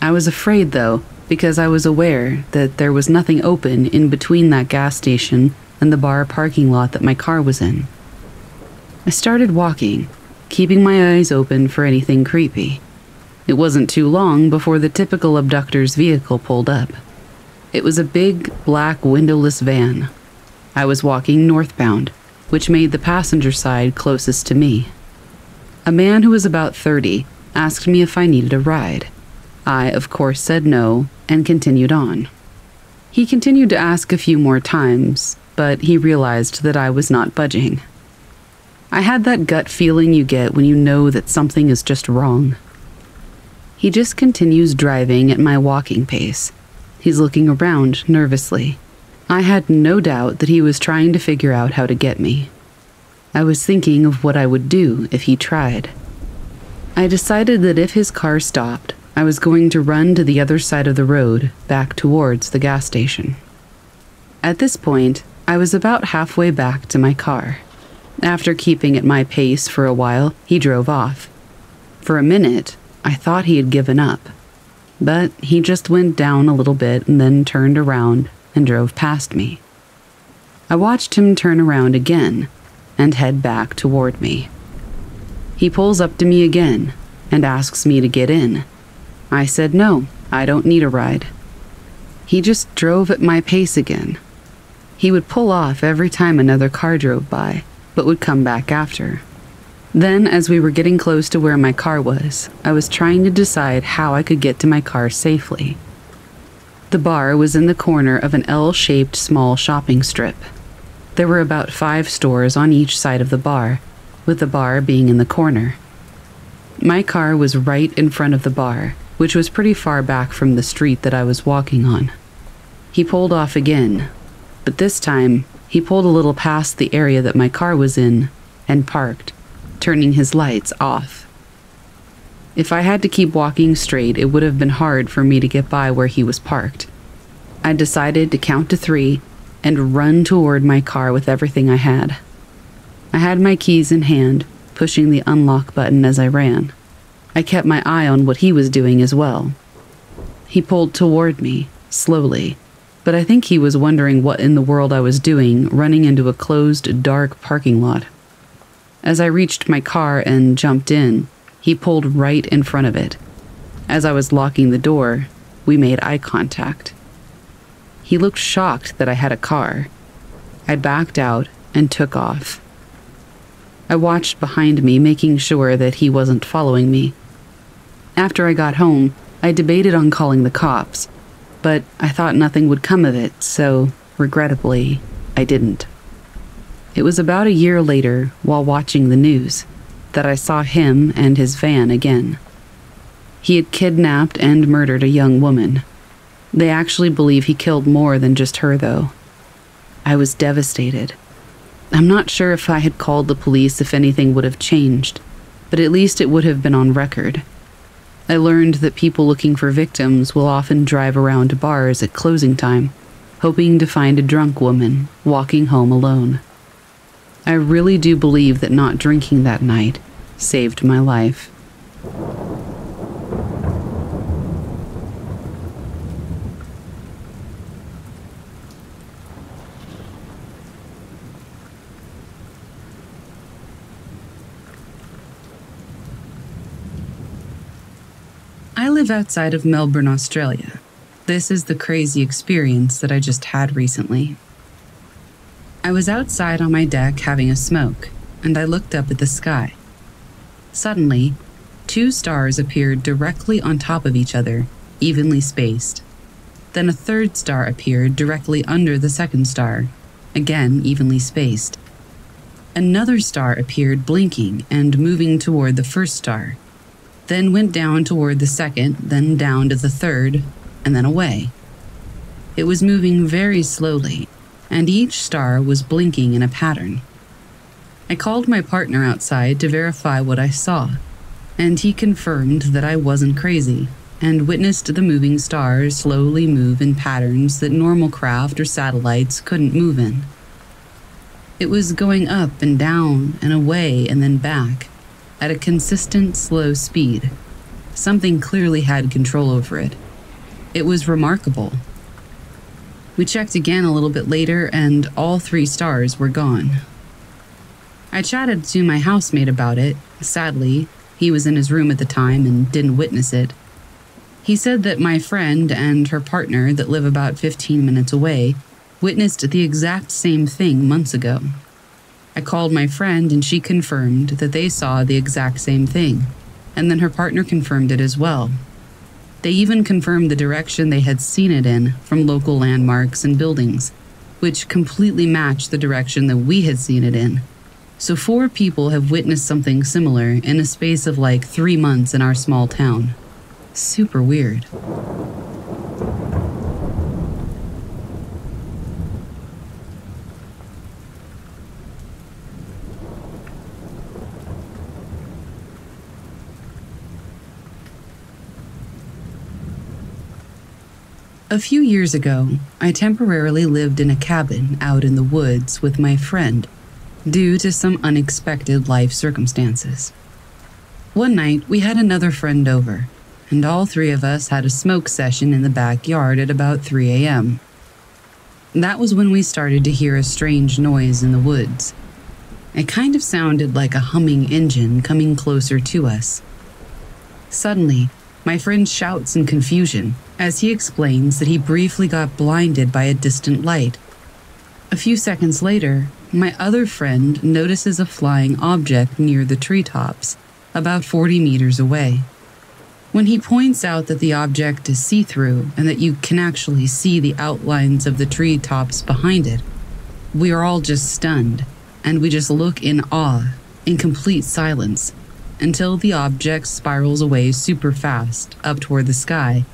[SPEAKER 1] I was afraid, though, because I was aware that there was nothing open in between that gas station and the bar parking lot that my car was in. I started walking, keeping my eyes open for anything creepy. It wasn't too long before the typical abductor's vehicle pulled up. It was a big, black, windowless van. I was walking northbound, which made the passenger side closest to me. A man who was about 30 asked me if I needed a ride. I, of course, said no and continued on. He continued to ask a few more times, but he realized that I was not budging. I had that gut feeling you get when you know that something is just wrong. He just continues driving at my walking pace. He's looking around nervously. I had no doubt that he was trying to figure out how to get me. I was thinking of what I would do if he tried. I decided that if his car stopped, I was going to run to the other side of the road, back towards the gas station. At this point, I was about halfway back to my car. After keeping at my pace for a while, he drove off. For a minute, I thought he had given up, but he just went down a little bit and then turned around and drove past me. I watched him turn around again and head back toward me. He pulls up to me again and asks me to get in. I said no, I don't need a ride. He just drove at my pace again. He would pull off every time another car drove by, but would come back after. Then, as we were getting close to where my car was, I was trying to decide how I could get to my car safely. The bar was in the corner of an L shaped small shopping strip. There were about five stores on each side of the bar, with the bar being in the corner. My car was right in front of the bar, which was pretty far back from the street that I was walking on. He pulled off again, but this time he pulled a little past the area that my car was in and parked turning his lights off. If I had to keep walking straight, it would have been hard for me to get by where he was parked. I decided to count to three and run toward my car with everything I had. I had my keys in hand, pushing the unlock button as I ran. I kept my eye on what he was doing as well. He pulled toward me, slowly, but I think he was wondering what in the world I was doing running into a closed, dark parking lot. As I reached my car and jumped in, he pulled right in front of it. As I was locking the door, we made eye contact. He looked shocked that I had a car. I backed out and took off. I watched behind me, making sure that he wasn't following me. After I got home, I debated on calling the cops, but I thought nothing would come of it, so, regrettably, I didn't. It was about a year later, while watching the news, that I saw him and his van again. He had kidnapped and murdered a young woman. They actually believe he killed more than just her, though. I was devastated. I'm not sure if I had called the police if anything would have changed, but at least it would have been on record. I learned that people looking for victims will often drive around bars at closing time, hoping to find a drunk woman walking home alone. I really do believe that not drinking that night saved my life. I live outside of Melbourne, Australia. This is the crazy experience that I just had recently. I was outside on my deck having a smoke, and I looked up at the sky. Suddenly, two stars appeared directly on top of each other, evenly spaced. Then a third star appeared directly under the second star, again evenly spaced. Another star appeared blinking and moving toward the first star, then went down toward the second, then down to the third, and then away. It was moving very slowly, and each star was blinking in a pattern. I called my partner outside to verify what I saw, and he confirmed that I wasn't crazy and witnessed the moving stars slowly move in patterns that normal craft or satellites couldn't move in. It was going up and down and away and then back at a consistent, slow speed. Something clearly had control over it. It was remarkable. We checked again a little bit later, and all three stars were gone. I chatted to my housemate about it. Sadly, he was in his room at the time and didn't witness it. He said that my friend and her partner, that live about 15 minutes away, witnessed the exact same thing months ago. I called my friend and she confirmed that they saw the exact same thing, and then her partner confirmed it as well. They even confirmed the direction they had seen it in from local landmarks and buildings, which completely matched the direction that we had seen it in. So, four people have witnessed something similar in a space of like three months in our small town. Super weird. A few years ago, I temporarily lived in a cabin out in the woods with my friend due to some unexpected life circumstances. One night, we had another friend over, and all three of us had a smoke session in the backyard at about 3 a.m. That was when we started to hear a strange noise in the woods. It kind of sounded like a humming engine coming closer to us. Suddenly, my friend shouts in confusion as he explains that he briefly got blinded by a distant light. A few seconds later, my other friend notices a flying object near the treetops, about 40 meters away. When he points out that the object is see through and that you can actually see the outlines of the treetops behind it, we are all just stunned and we just look in awe, in complete silence until the object spirals away super fast up toward the sky,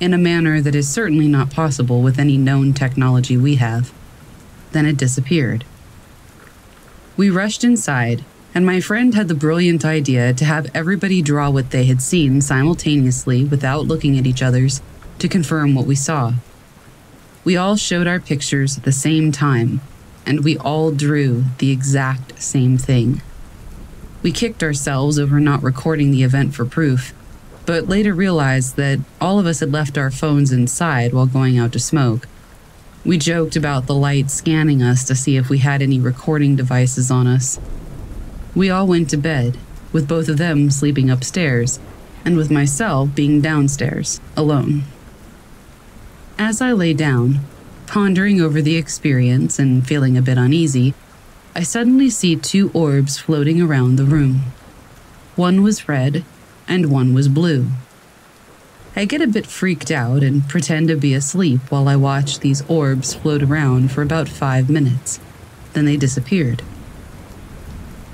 [SPEAKER 1] in a manner that is certainly not possible with any known technology we have. Then it disappeared. We rushed inside, and my friend had the brilliant idea to have everybody draw what they had seen simultaneously without looking at each other's to confirm what we saw. We all showed our pictures at the same time, and we all drew the exact same thing. We kicked ourselves over not recording the event for proof, but later realized that all of us had left our phones inside while going out to smoke. We joked about the light scanning us to see if we had any recording devices on us. We all went to bed, with both of them sleeping upstairs, and with myself being downstairs, alone. As I lay down, pondering over the experience and feeling a bit uneasy, I suddenly see two orbs floating around the room. One was red, and one was blue. I get a bit freaked out and pretend to be asleep while I watch these orbs float around for about five minutes. Then they disappeared.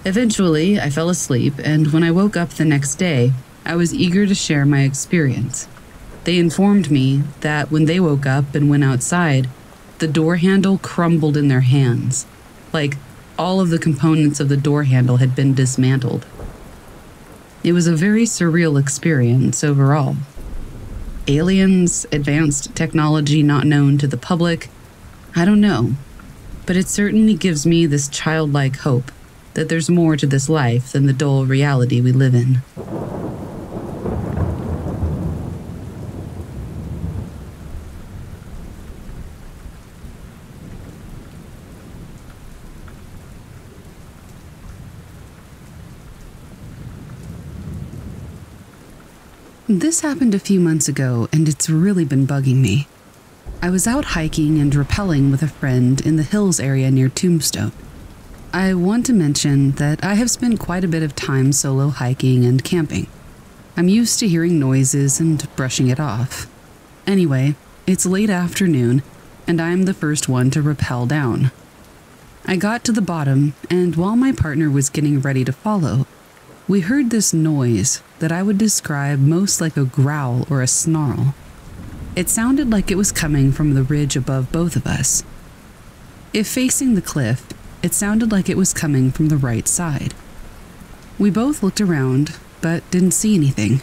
[SPEAKER 1] Eventually, I fell asleep, and when I woke up the next day, I was eager to share my experience. They informed me that when they woke up and went outside, the door handle crumbled in their hands, like all of the components of the door handle had been dismantled. It was a very surreal experience overall. Aliens, advanced technology not known to the public, I don't know, but it certainly gives me this childlike hope that there's more to this life than the dull reality we live in. This happened a few months ago, and it's really been bugging me. I was out hiking and rappelling with a friend in the hills area near Tombstone. I want to mention that I have spent quite a bit of time solo hiking and camping. I'm used to hearing noises and brushing it off. Anyway, it's late afternoon, and I'm the first one to rappel down. I got to the bottom, and while my partner was getting ready to follow, we heard this noise that I would describe most like a growl or a snarl. It sounded like it was coming from the ridge above both of us. If facing the cliff, it sounded like it was coming from the right side. We both looked around, but didn't see anything.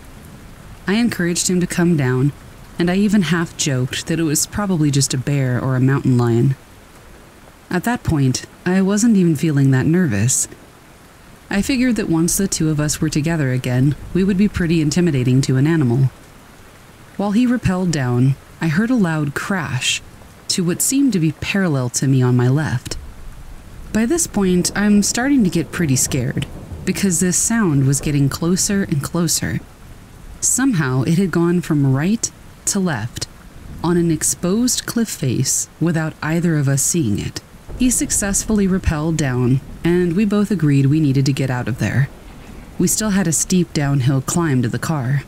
[SPEAKER 1] I encouraged him to come down, and I even half joked that it was probably just a bear or a mountain lion. At that point, I wasn't even feeling that nervous I figured that once the two of us were together again, we would be pretty intimidating to an animal. While he rappelled down, I heard a loud crash to what seemed to be parallel to me on my left. By this point, I'm starting to get pretty scared because this sound was getting closer and closer. Somehow it had gone from right to left on an exposed cliff face without either of us seeing it. He successfully rappelled down, and we both agreed we needed to get out of there. We still had a steep downhill climb to the car.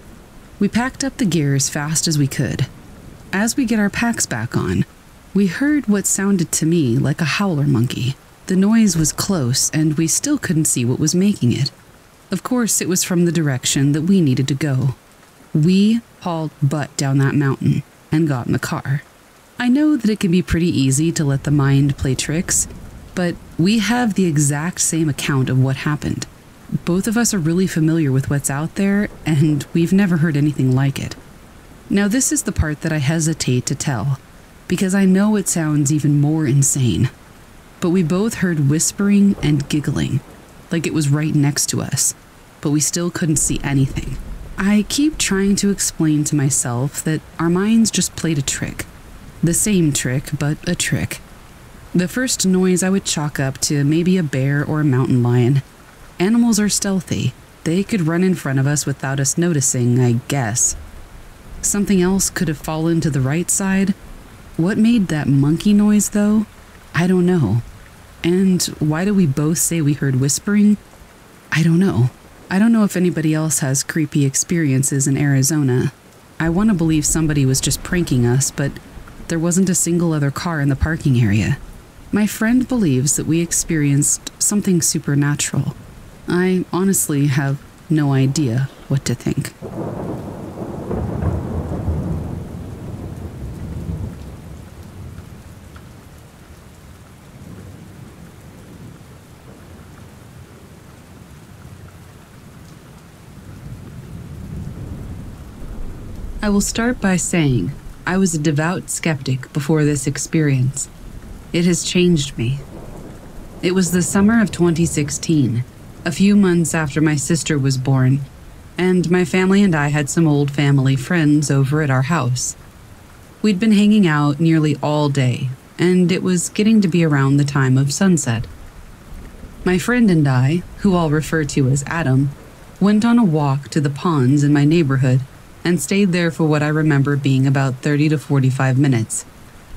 [SPEAKER 1] We packed up the gear as fast as we could. As we get our packs back on, we heard what sounded to me like a howler monkey. The noise was close, and we still couldn't see what was making it. Of course, it was from the direction that we needed to go. We hauled butt down that mountain and got in the car. I know that it can be pretty easy to let the mind play tricks, but we have the exact same account of what happened. Both of us are really familiar with what's out there, and we've never heard anything like it. Now, this is the part that I hesitate to tell, because I know it sounds even more insane. But we both heard whispering and giggling, like it was right next to us, but we still couldn't see anything. I keep trying to explain to myself that our minds just played a trick the same trick, but a trick. The first noise I would chalk up to maybe a bear or a mountain lion. Animals are stealthy. They could run in front of us without us noticing, I guess. Something else could have fallen to the right side. What made that monkey noise, though? I don't know. And why do we both say we heard whispering? I don't know. I don't know if anybody else has creepy experiences in Arizona. I want to believe somebody was just pranking us, but there wasn't a single other car in the parking area. My friend believes that we experienced something supernatural. I honestly have no idea what to think. I will start by saying I was a devout skeptic before this experience. It has changed me. It was the summer of 2016, a few months after my sister was born, and my family and I had some old family friends over at our house. We'd been hanging out nearly all day, and it was getting to be around the time of sunset. My friend and I, who I'll refer to as Adam, went on a walk to the ponds in my neighborhood and stayed there for what I remember being about 30 to 45 minutes,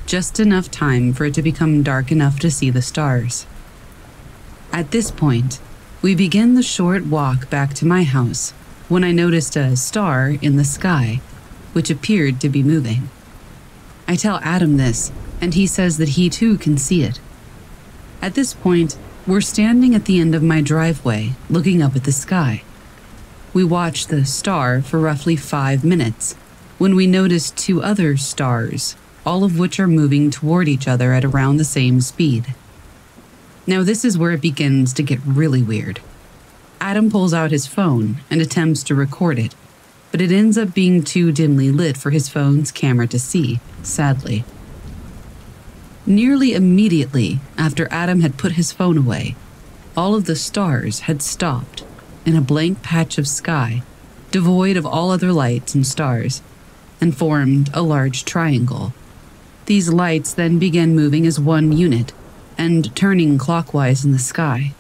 [SPEAKER 1] just enough time for it to become dark enough to see the stars. At this point, we begin the short walk back to my house when I noticed a star in the sky, which appeared to be moving. I tell Adam this, and he says that he too can see it. At this point, we're standing at the end of my driveway, looking up at the sky. We watch the star for roughly five minutes when we notice two other stars, all of which are moving toward each other at around the same speed. Now, this is where it begins to get really weird. Adam pulls out his phone and attempts to record it, but it ends up being too dimly lit for his phone's camera to see, sadly. Nearly immediately after Adam had put his phone away, all of the stars had stopped in a blank patch of sky, devoid of all other lights and stars, and formed a large triangle. These lights then began moving as one unit and turning clockwise in the sky.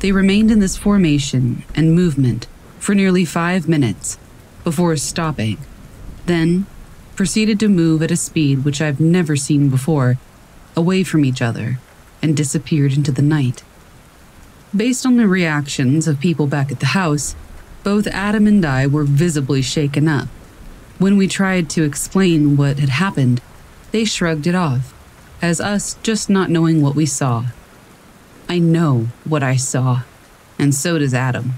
[SPEAKER 1] They remained in this formation and movement for nearly five minutes before stopping, then proceeded to move at a speed which I've never seen before, away from each other, and disappeared into the night. Based on the reactions of people back at the house, both Adam and I were visibly shaken up. When we tried to explain what had happened, they shrugged it off, as us just not knowing what we saw. I know what I saw, and so does Adam.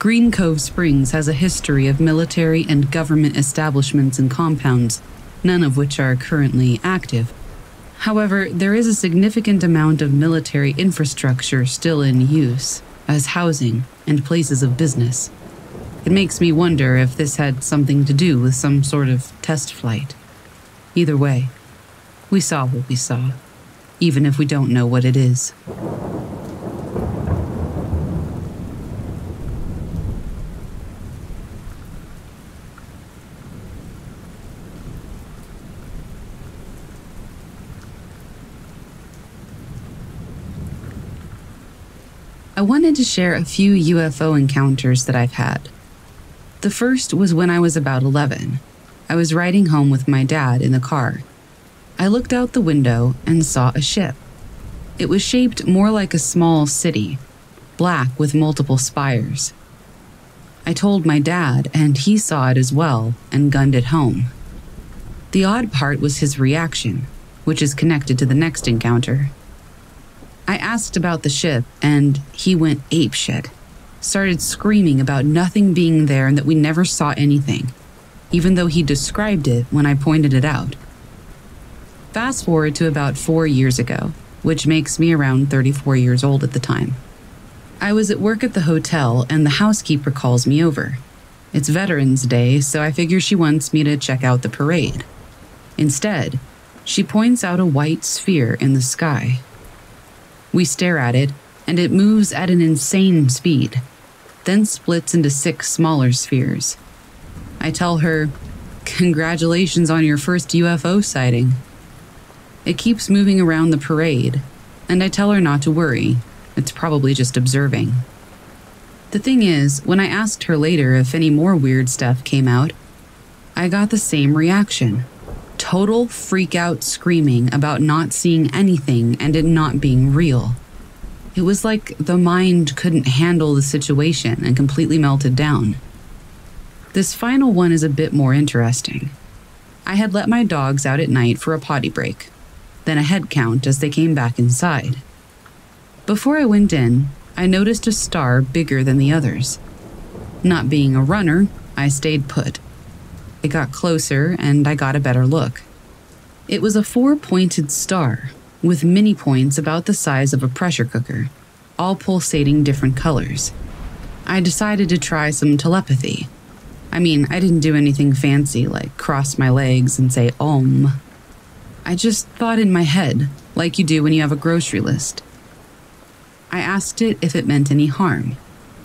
[SPEAKER 1] Green Cove Springs has a history of military and government establishments and compounds, none of which are currently active. However, there is a significant amount of military infrastructure still in use as housing and places of business. It makes me wonder if this had something to do with some sort of test flight. Either way, we saw what we saw, even if we don't know what it is. Wanted to share a few UFO encounters that I've had. The first was when I was about 11. I was riding home with my dad in the car. I looked out the window and saw a ship. It was shaped more like a small city, black with multiple spires. I told my dad, and he saw it as well and gunned it home. The odd part was his reaction, which is connected to the next encounter. I asked about the ship, and he went apeshit. Started screaming about nothing being there and that we never saw anything, even though he described it when I pointed it out. Fast forward to about four years ago, which makes me around 34 years old at the time. I was at work at the hotel, and the housekeeper calls me over. It's Veterans Day, so I figure she wants me to check out the parade. Instead, she points out a white sphere in the sky we stare at it, and it moves at an insane speed, then splits into six smaller spheres. I tell her, Congratulations on your first UFO sighting. It keeps moving around the parade, and I tell her not to worry. It's probably just observing. The thing is, when I asked her later if any more weird stuff came out, I got the same reaction total freak out screaming about not seeing anything and it not being real. It was like the mind couldn't handle the situation and completely melted down. This final one is a bit more interesting. I had let my dogs out at night for a potty break, then a head count as they came back inside. Before I went in, I noticed a star bigger than the others. Not being a runner, I stayed put. It got closer, and I got a better look. It was a four pointed star, with many points about the size of a pressure cooker, all pulsating different colors. I decided to try some telepathy. I mean, I didn't do anything fancy like cross my legs and say Om. I just thought in my head, like you do when you have a grocery list. I asked it if it meant any harm.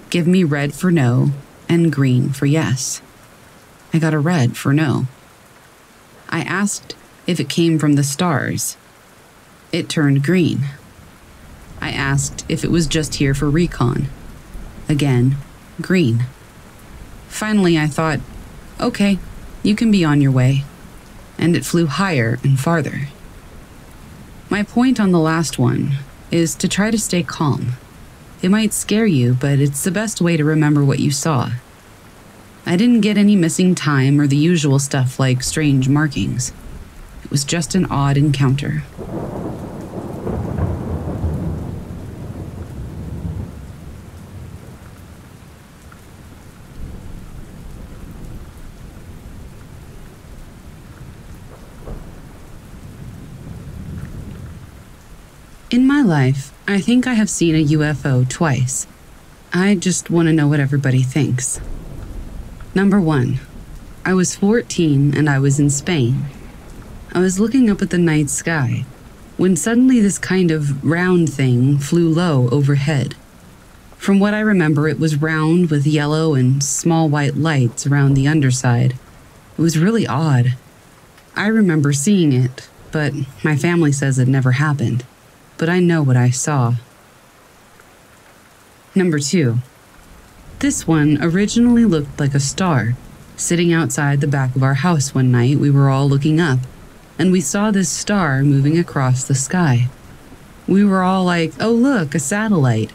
[SPEAKER 1] Give me red for no and green for yes. I got a red for no. I asked if it came from the stars. It turned green. I asked if it was just here for recon. Again, green. Finally, I thought, okay, you can be on your way. And it flew higher and farther. My point on the last one is to try to stay calm. It might scare you, but it's the best way to remember what you saw. I didn't get any missing time or the usual stuff like strange markings. It was just an odd encounter. In my life, I think I have seen a UFO twice. I just want to know what everybody thinks. Number one, I was 14 and I was in Spain. I was looking up at the night sky when suddenly this kind of round thing flew low overhead. From what I remember, it was round with yellow and small white lights around the underside. It was really odd. I remember seeing it, but my family says it never happened but I know what I saw. Number two. This one originally looked like a star. Sitting outside the back of our house one night, we were all looking up, and we saw this star moving across the sky. We were all like, oh, look, a satellite.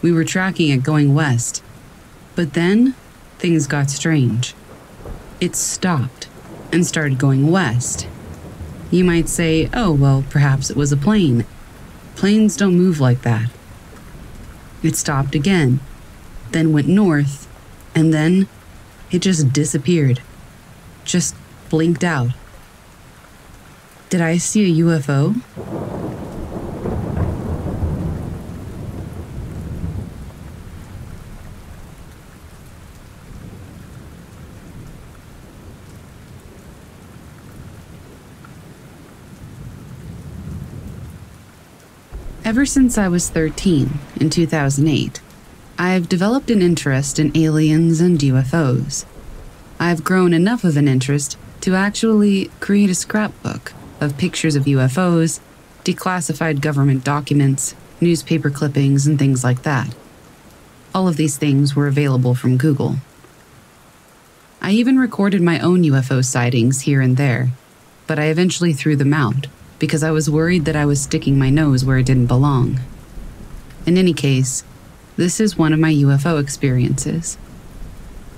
[SPEAKER 1] We were tracking it going west. But then things got strange. It stopped and started going west. You might say, oh, well, perhaps it was a plane Planes don't move like that. It stopped again, then went north, and then it just disappeared. Just blinked out. Did I see a UFO? Ever since I was 13 in 2008, I've developed an interest in aliens and UFOs. I've grown enough of an interest to actually create a scrapbook of pictures of UFOs, declassified government documents, newspaper clippings, and things like that. All of these things were available from Google. I even recorded my own UFO sightings here and there, but I eventually threw them out because I was worried that I was sticking my nose where it didn't belong. In any case, this is one of my UFO experiences.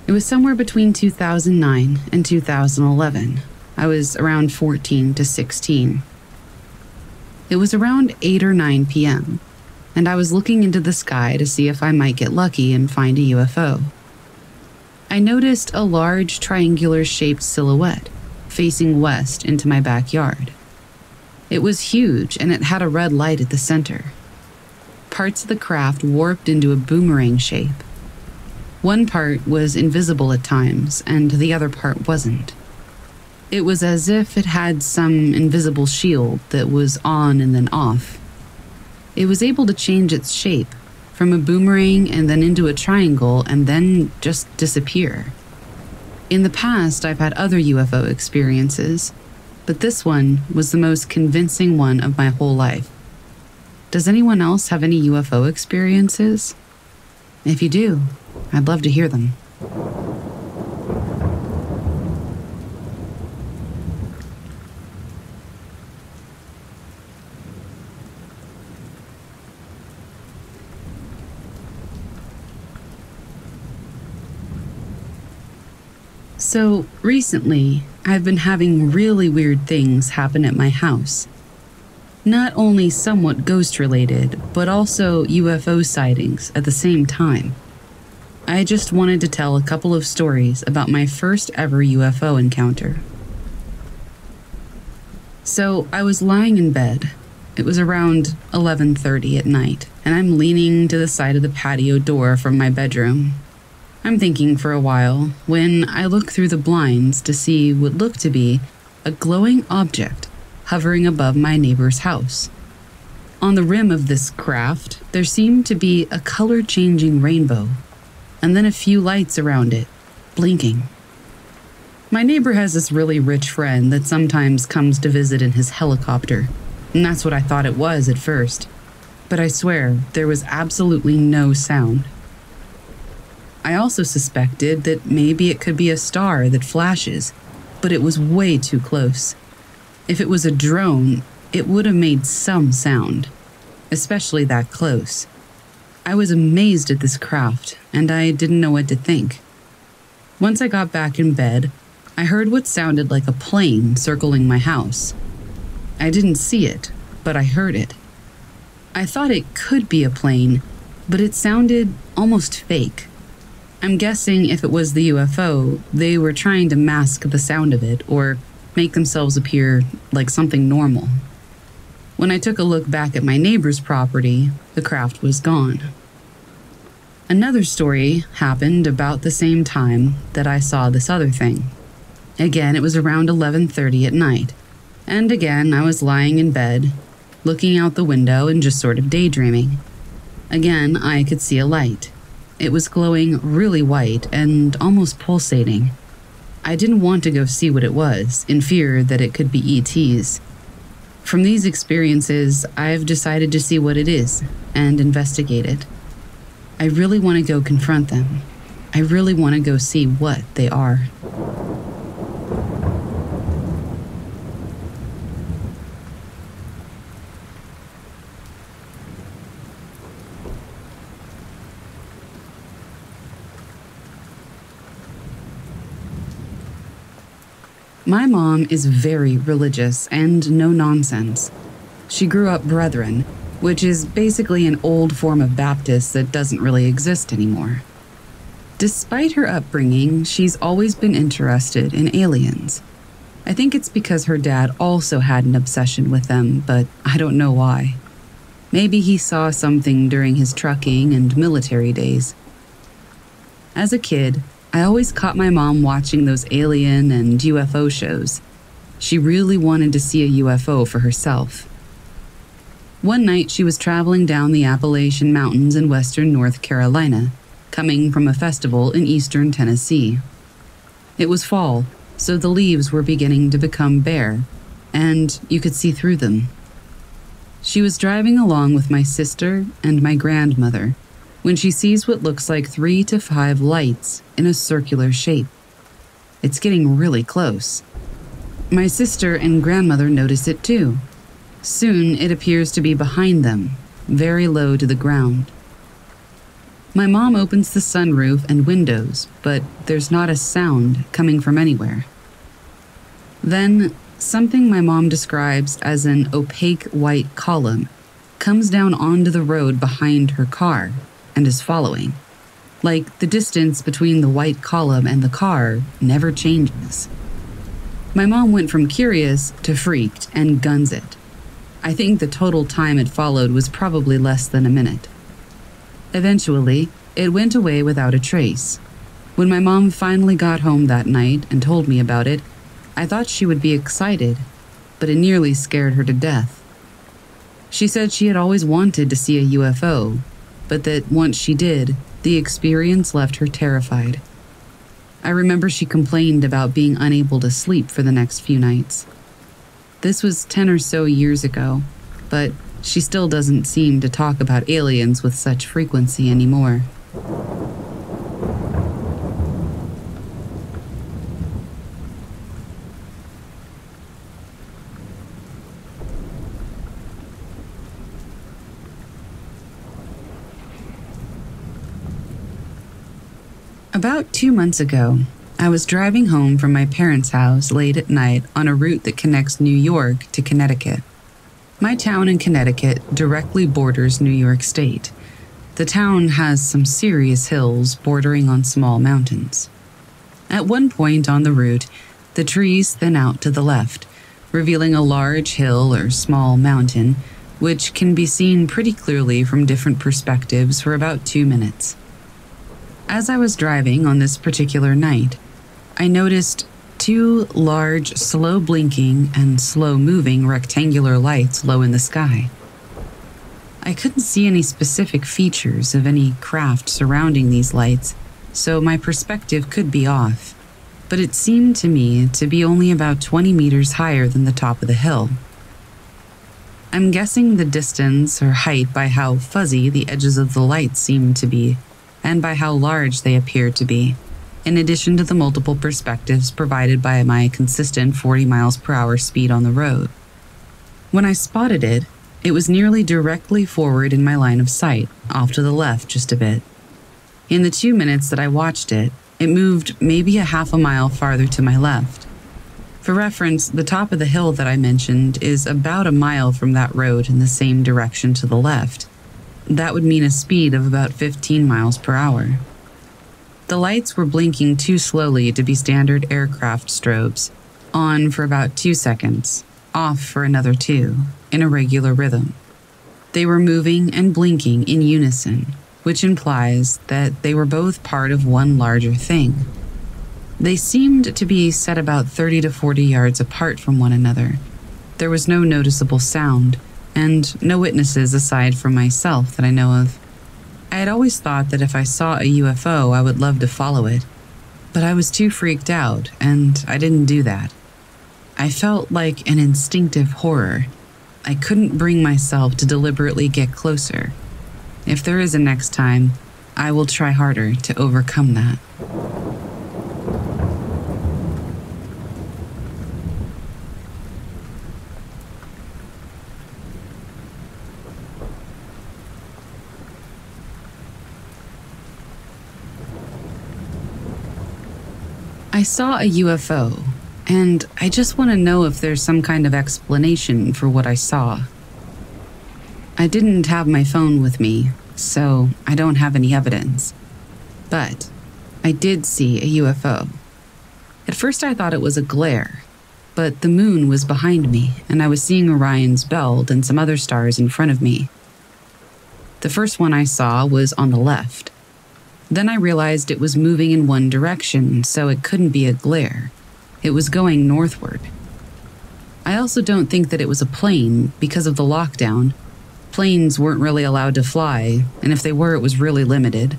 [SPEAKER 1] It was somewhere between 2009 and 2011. I was around 14 to 16. It was around 8 or 9 p.m., and I was looking into the sky to see if I might get lucky and find a UFO. I noticed a large triangular shaped silhouette facing west into my backyard. It was huge and it had a red light at the center. Parts of the craft warped into a boomerang shape. One part was invisible at times, and the other part wasn't. It was as if it had some invisible shield that was on and then off. It was able to change its shape from a boomerang and then into a triangle and then just disappear. In the past, I've had other UFO experiences but this one was the most convincing one of my whole life. Does anyone else have any UFO experiences? If you do, I'd love to hear them. So, recently, I've been having really weird things happen at my house. Not only somewhat ghost related, but also UFO sightings at the same time. I just wanted to tell a couple of stories about my first ever UFO encounter. So, I was lying in bed. It was around 11:30 at night, and I'm leaning to the side of the patio door from my bedroom. I'm thinking for a while when I look through the blinds to see what looked to be a glowing object hovering above my neighbor's house. On the rim of this craft, there seemed to be a color changing rainbow, and then a few lights around it, blinking. My neighbor has this really rich friend that sometimes comes to visit in his helicopter, and that's what I thought it was at first. But I swear, there was absolutely no sound. I also suspected that maybe it could be a star that flashes, but it was way too close. If it was a drone, it would have made some sound, especially that close. I was amazed at this craft, and I didn't know what to think. Once I got back in bed, I heard what sounded like a plane circling my house. I didn't see it, but I heard it. I thought it could be a plane, but it sounded almost fake. I'm guessing if it was the UFO, they were trying to mask the sound of it or make themselves appear like something normal. When I took a look back at my neighbor's property, the craft was gone. Another story happened about the same time that I saw this other thing. Again, it was around 11:30 at night. And again, I was lying in bed, looking out the window and just sort of daydreaming. Again, I could see a light. It was glowing really white and almost pulsating. I didn't want to go see what it was, in fear that it could be ETs. From these experiences, I've decided to see what it is and investigate it. I really want to go confront them. I really want to go see what they are. My mom is very religious and no nonsense. She grew up Brethren, which is basically an old form of Baptist that doesn't really exist anymore. Despite her upbringing, she's always been interested in aliens. I think it's because her dad also had an obsession with them, but I don't know why. Maybe he saw something during his trucking and military days. As a kid, I always caught my mom watching those alien and UFO shows. She really wanted to see a UFO for herself. One night, she was traveling down the Appalachian Mountains in western North Carolina, coming from a festival in eastern Tennessee. It was fall, so the leaves were beginning to become bare, and you could see through them. She was driving along with my sister and my grandmother when she sees what looks like three to five lights in a circular shape. It's getting really close. My sister and grandmother notice it too. Soon it appears to be behind them, very low to the ground. My mom opens the sunroof and windows, but there's not a sound coming from anywhere. Then, something my mom describes as an opaque white column comes down onto the road behind her car and is following. Like the distance between the white column and the car never changes. My mom went from curious to freaked and guns it. I think the total time it followed was probably less than a minute. Eventually, it went away without a trace. When my mom finally got home that night and told me about it, I thought she would be excited, but it nearly scared her to death. She said she had always wanted to see a UFO, but that once she did, the experience left her terrified. I remember she complained about being unable to sleep for the next few nights. This was 10 or so years ago, but she still doesn't seem to talk about aliens with such frequency anymore. About two months ago, I was driving home from my parents' house late at night on a route that connects New York to Connecticut. My town in Connecticut directly borders New York State. The town has some serious hills bordering on small mountains. At one point on the route, the trees thin out to the left, revealing a large hill or small mountain, which can be seen pretty clearly from different perspectives for about two minutes. As I was driving on this particular night, I noticed two large, slow blinking and slow moving rectangular lights low in the sky. I couldn't see any specific features of any craft surrounding these lights, so my perspective could be off, but it seemed to me to be only about 20 meters higher than the top of the hill. I'm guessing the distance or height by how fuzzy the edges of the lights seemed to be, and by how large they appeared to be, in addition to the multiple perspectives provided by my consistent 40 miles per hour speed on the road. When I spotted it, it was nearly directly forward in my line of sight, off to the left just a bit. In the two minutes that I watched it, it moved maybe a half a mile farther to my left. For reference, the top of the hill that I mentioned is about a mile from that road in the same direction to the left. That would mean a speed of about 15 miles per hour. The lights were blinking too slowly to be standard aircraft strobes, on for about two seconds, off for another two, in a regular rhythm. They were moving and blinking in unison, which implies that they were both part of one larger thing. They seemed to be set about 30 to 40 yards apart from one another. There was no noticeable sound, and no witnesses aside from myself that I know of. I had always thought that if I saw a UFO, I would love to follow it, but I was too freaked out, and I didn't do that. I felt like an instinctive horror I couldn't bring myself to deliberately get closer. If there is a next time, I will try harder to overcome that. Saw a UFO and I just want to know if there's some kind of explanation for what I saw. I didn't have my phone with me, so I don't have any evidence. But I did see a UFO. At first, I thought it was a glare, but the moon was behind me, and I was seeing Orion's belt and some other stars in front of me. The first one I saw was on the left. Then I realized it was moving in one direction, so it couldn't be a glare. It was going northward. I also don't think that it was a plane because of the lockdown. Planes weren't really allowed to fly, and if they were, it was really limited.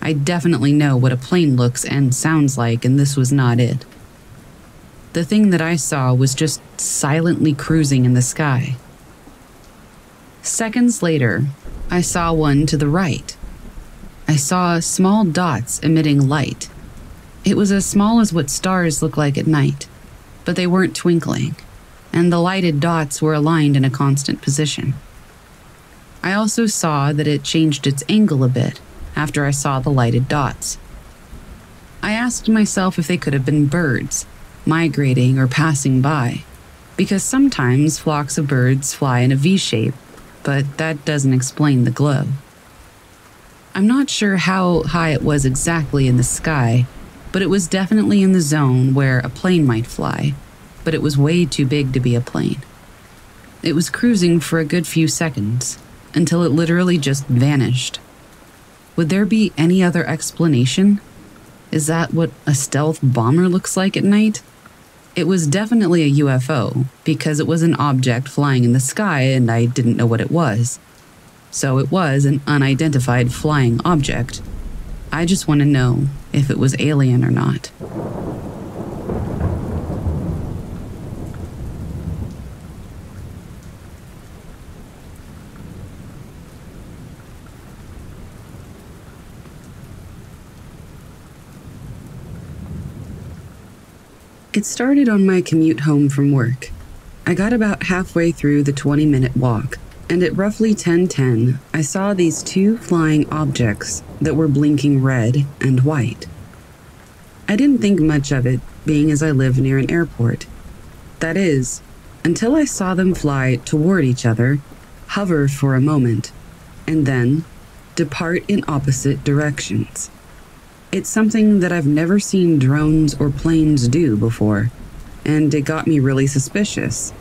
[SPEAKER 1] I definitely know what a plane looks and sounds like, and this was not it. The thing that I saw was just silently cruising in the sky. Seconds later, I saw one to the right. I saw small dots emitting light. It was as small as what stars look like at night, but they weren't twinkling, and the lighted dots were aligned in a constant position. I also saw that it changed its angle a bit after I saw the lighted dots. I asked myself if they could have been birds, migrating or passing by, because sometimes flocks of birds fly in a V shape, but that doesn't explain the glow. I'm not sure how high it was exactly in the sky, but it was definitely in the zone where a plane might fly, but it was way too big to be a plane. It was cruising for a good few seconds until it literally just vanished. Would there be any other explanation? Is that what a stealth bomber looks like at night? It was definitely a UFO because it was an object flying in the sky and I didn't know what it was. So it was an unidentified flying object. I just want to know if it was alien or not. It started on my commute home from work. I got about halfway through the 20 minute walk and at roughly 10:10, I saw these two flying objects that were blinking red and white. I didn't think much of it, being as I live near an airport. That is, until I saw them fly toward each other, hover for a moment, and then depart in opposite directions. It's something that I've never seen drones or planes do before, and it got me really suspicious.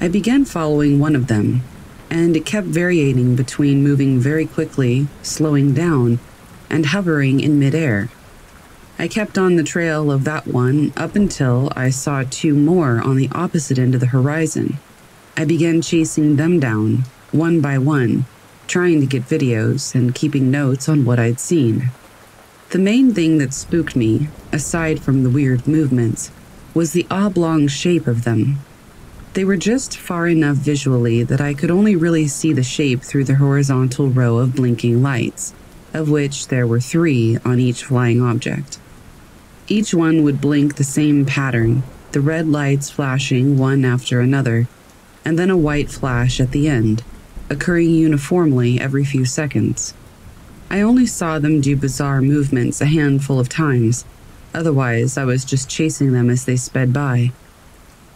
[SPEAKER 1] I began following one of them and it kept varying between moving very quickly, slowing down, and hovering in midair. I kept on the trail of that one up until I saw two more on the opposite end of the horizon. I began chasing them down, one by one, trying to get videos and keeping notes on what I'd seen. The main thing that spooked me, aside from the weird movements, was the oblong shape of them. They were just far enough visually that I could only really see the shape through the horizontal row of blinking lights, of which there were three on each flying object. Each one would blink the same pattern, the red lights flashing one after another, and then a white flash at the end, occurring uniformly every few seconds. I only saw them do bizarre movements a handful of times. Otherwise, I was just chasing them as they sped by.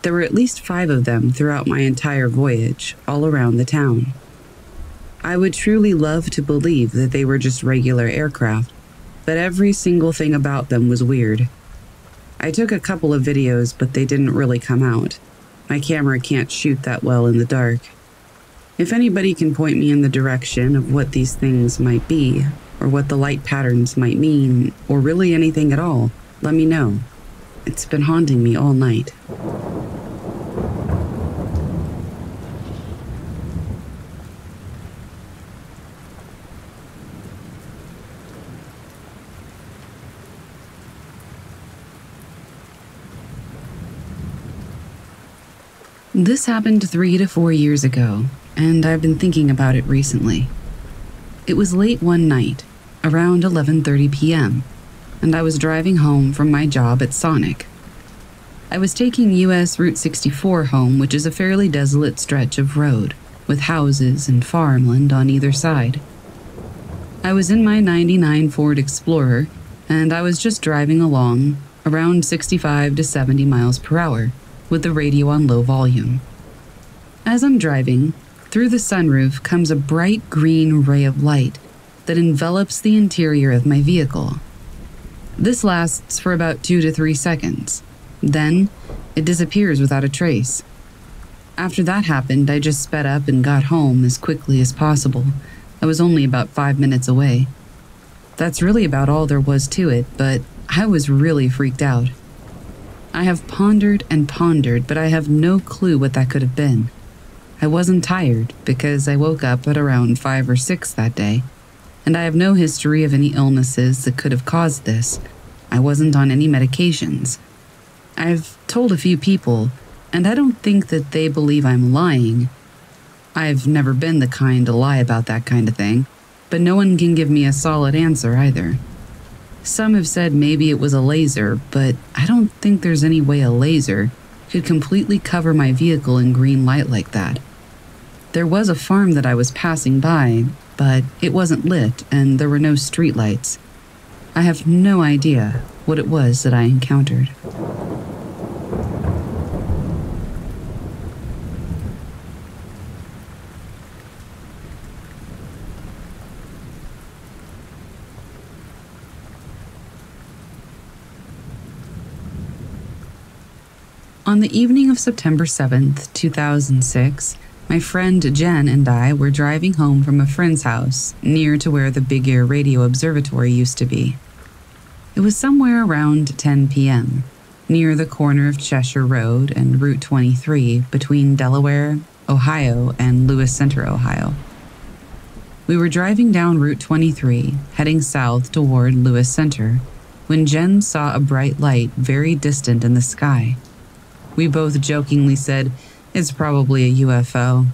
[SPEAKER 1] There were at least five of them throughout my entire voyage, all around the town. I would truly love to believe that they were just regular aircraft, but every single thing about them was weird. I took a couple of videos, but they didn't really come out. My camera can't shoot that well in the dark. If anybody can point me in the direction of what these things might be, or what the light patterns might mean, or really anything at all, let me know. It's been haunting me all night. This happened three to four years ago, and I've been thinking about it recently. It was late one night, around 11:30 p.m., and I was driving home from my job at Sonic. I was taking US Route 64 home, which is a fairly desolate stretch of road with houses and farmland on either side. I was in my 99 Ford Explorer, and I was just driving along around 65 to 70 miles per hour with the radio on low volume. As I'm driving, through the sunroof comes a bright green ray of light that envelops the interior of my vehicle. This lasts for about two to three seconds. Then, it disappears without a trace. After that happened, I just sped up and got home as quickly as possible. I was only about five minutes away. That's really about all there was to it, but I was really freaked out. I have pondered and pondered, but I have no clue what that could have been. I wasn't tired because I woke up at around 5 or 6 that day, and I have no history of any illnesses that could have caused this. I wasn't on any medications. I've told a few people, and I don't think that they believe I'm lying. I've never been the kind to lie about that kind of thing, but no one can give me a solid answer either. Some have said maybe it was a laser, but I don't think there's any way a laser could completely cover my vehicle in green light like that. There was a farm that I was passing by, but it wasn't lit and there were no streetlights. I have no idea what it was that I encountered. On the evening of September 7th, 2006, my friend Jen and I were driving home from a friend's house near to where the Big Ear Radio Observatory used to be. It was somewhere around 10 p.m., near the corner of Cheshire Road and Route 23 between Delaware, Ohio, and Lewis Center, Ohio. We were driving down Route 23, heading south toward Lewis Center, when Jen saw a bright light very distant in the sky. We both jokingly said, it's probably a UFO.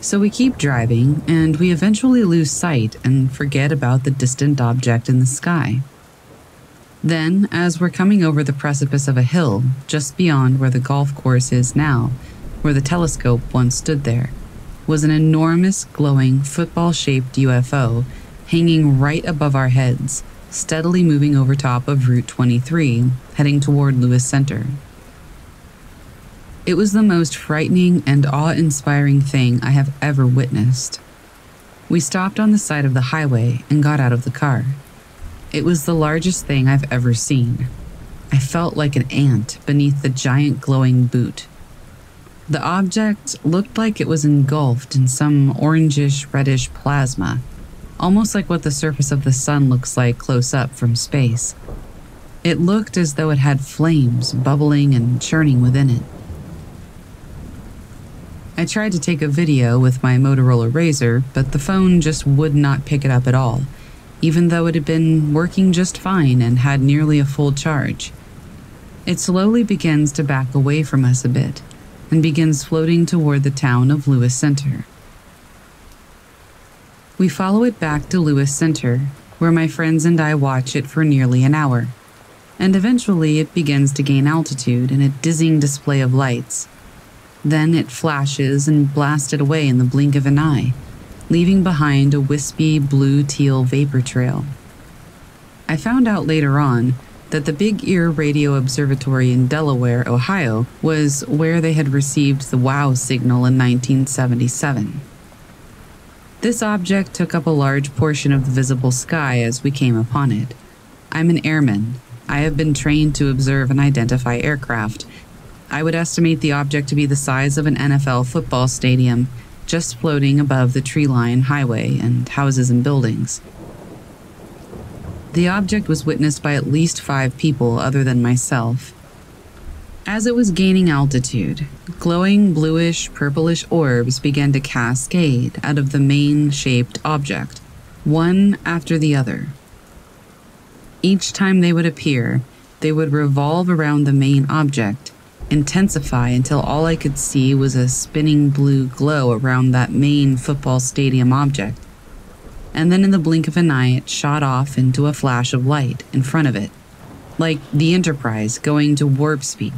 [SPEAKER 1] So we keep driving, and we eventually lose sight and forget about the distant object in the sky. Then, as we're coming over the precipice of a hill just beyond where the golf course is now, where the telescope once stood there, was an enormous, glowing, football shaped UFO hanging right above our heads, steadily moving over top of Route 23, heading toward Lewis Center. It was the most frightening and awe inspiring thing I have ever witnessed. We stopped on the side of the highway and got out of the car. It was the largest thing I've ever seen. I felt like an ant beneath the giant glowing boot. The object looked like it was engulfed in some orangish reddish plasma. almost like what the surface of the sun looks like close up from space. It looked as though it had flames bubbling and churning within it. I tried to take a video with my Motorola Razr, but the phone just would not pick it up at all, even though it had been working just fine and had nearly a full charge. It slowly begins to back away from us a bit and begins floating toward the town of Lewis Center. We follow it back to Lewis Center, where my friends and I watch it for nearly an hour, and eventually it begins to gain altitude in a dizzying display of lights. Then it flashes and blasted away in the blink of an eye, leaving behind a wispy blue teal vapor trail. I found out later on that the Big Ear Radio Observatory in Delaware, Ohio, was where they had received the WOW signal in 1977. This object took up a large portion of the visible sky as we came upon it. I'm an airman. I have been trained to observe and identify aircraft. I would estimate the object to be the size of an NFL football stadium, just floating above the tree line highway and houses and buildings. The object was witnessed by at least five people other than myself. As it was gaining altitude, glowing bluish purplish orbs began to cascade out of the main shaped object, one after the other. Each time they would appear, they would revolve around the main object, intensify until all I could see was a spinning blue glow around that main football stadium object and then in the blink of an eye, it shot off into a flash of light in front of it, like the Enterprise going to warp speed,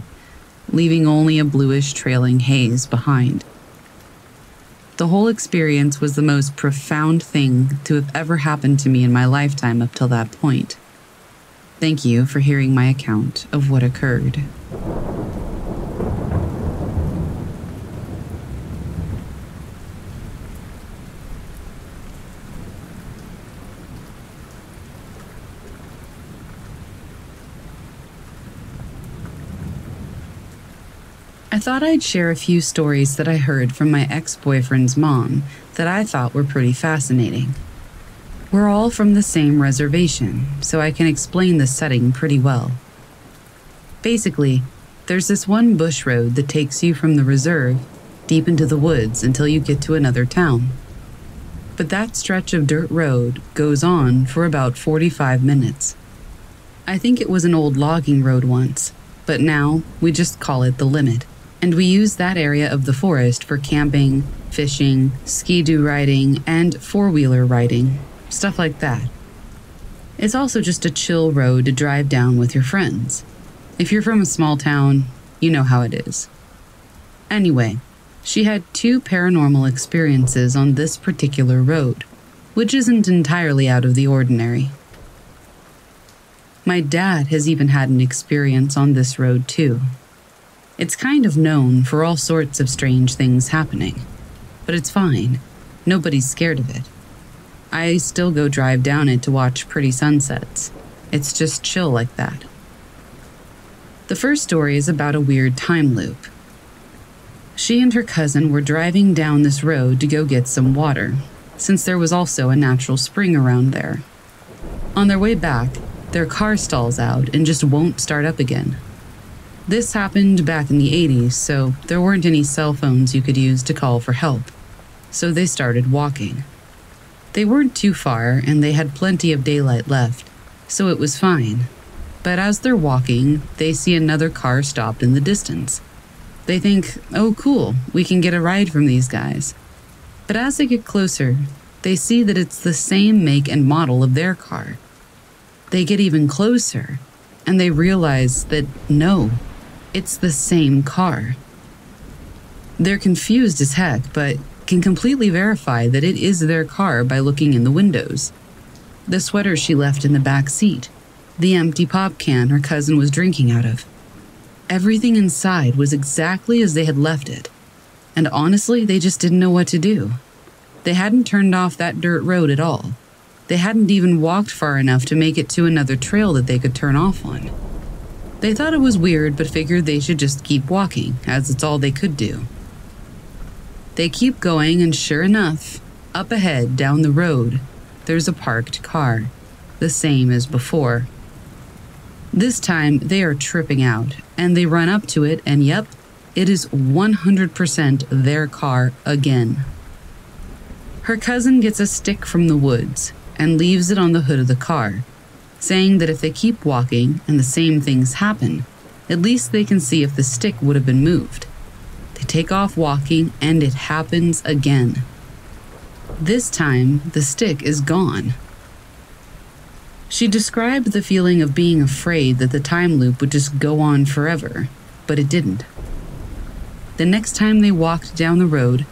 [SPEAKER 1] leaving only a bluish trailing haze behind. The whole experience was the most profound thing to have ever happened to me in my lifetime up till that point. Thank you for hearing my account of what occurred. Thought I'd share a few stories that I heard from my ex boyfriend's mom that I thought were pretty fascinating. We're all from the same reservation, so I can explain the setting pretty well. Basically, there's this one bush road that takes you from the reserve deep into the woods until you get to another town. But that stretch of dirt road goes on for about 45 minutes. I think it was an old logging road once, but now we just call it the limit and we use that area of the forest for camping, fishing, ski doo riding, and four wheeler riding, stuff like that. It's also just a chill road to drive down with your friends. If you're from a small town, you know how it is. Anyway, she had two paranormal experiences on this particular road, which isn't entirely out of the ordinary. My dad has even had an experience on this road too. It's kind of known for all sorts of strange things happening. But it's fine. Nobody's scared of it. I still go drive down it to watch pretty sunsets. It's just chill like that. The first story is about a weird time loop. She and her cousin were driving down this road to go get some water, since there was also a natural spring around there. On their way back, their car stalls out and just won't start up again. This happened back in the 80s, so there weren't any cell phones you could use to call for help. So they started walking. They weren't too far, and they had plenty of daylight left, so it was fine. But as they're walking, they see another car stopped in the distance. They think, oh, cool, we can get a ride from these guys. But as they get closer, they see that it's the same make and model of their car. They get even closer, and they realize that no, it's the same car. They're confused as heck, but can completely verify that it is their car by looking in the windows. The sweater she left in the back seat, the empty pop can her cousin was drinking out of. Everything inside was exactly as they had left it, and honestly, they just didn't know what to do. They hadn't turned off that dirt road at all. They hadn't even walked far enough to make it to another trail that they could turn off on. They thought it was weird, but figured they should just keep walking, as it's all they could do. They keep going, and sure enough, up ahead down the road, there's a parked car, the same as before. This time, they are tripping out, and they run up to it, and yep, it is 100% their car again. Her cousin gets a stick from the woods and leaves it on the hood of the car, saying that if they keep walking and the same things happen, at least they can see if the stick would have been moved. They take off walking and it happens again. This time, the stick is gone. She described the feeling of being afraid that the time loop would just go on forever, but it didn't. The next time they walked down the road,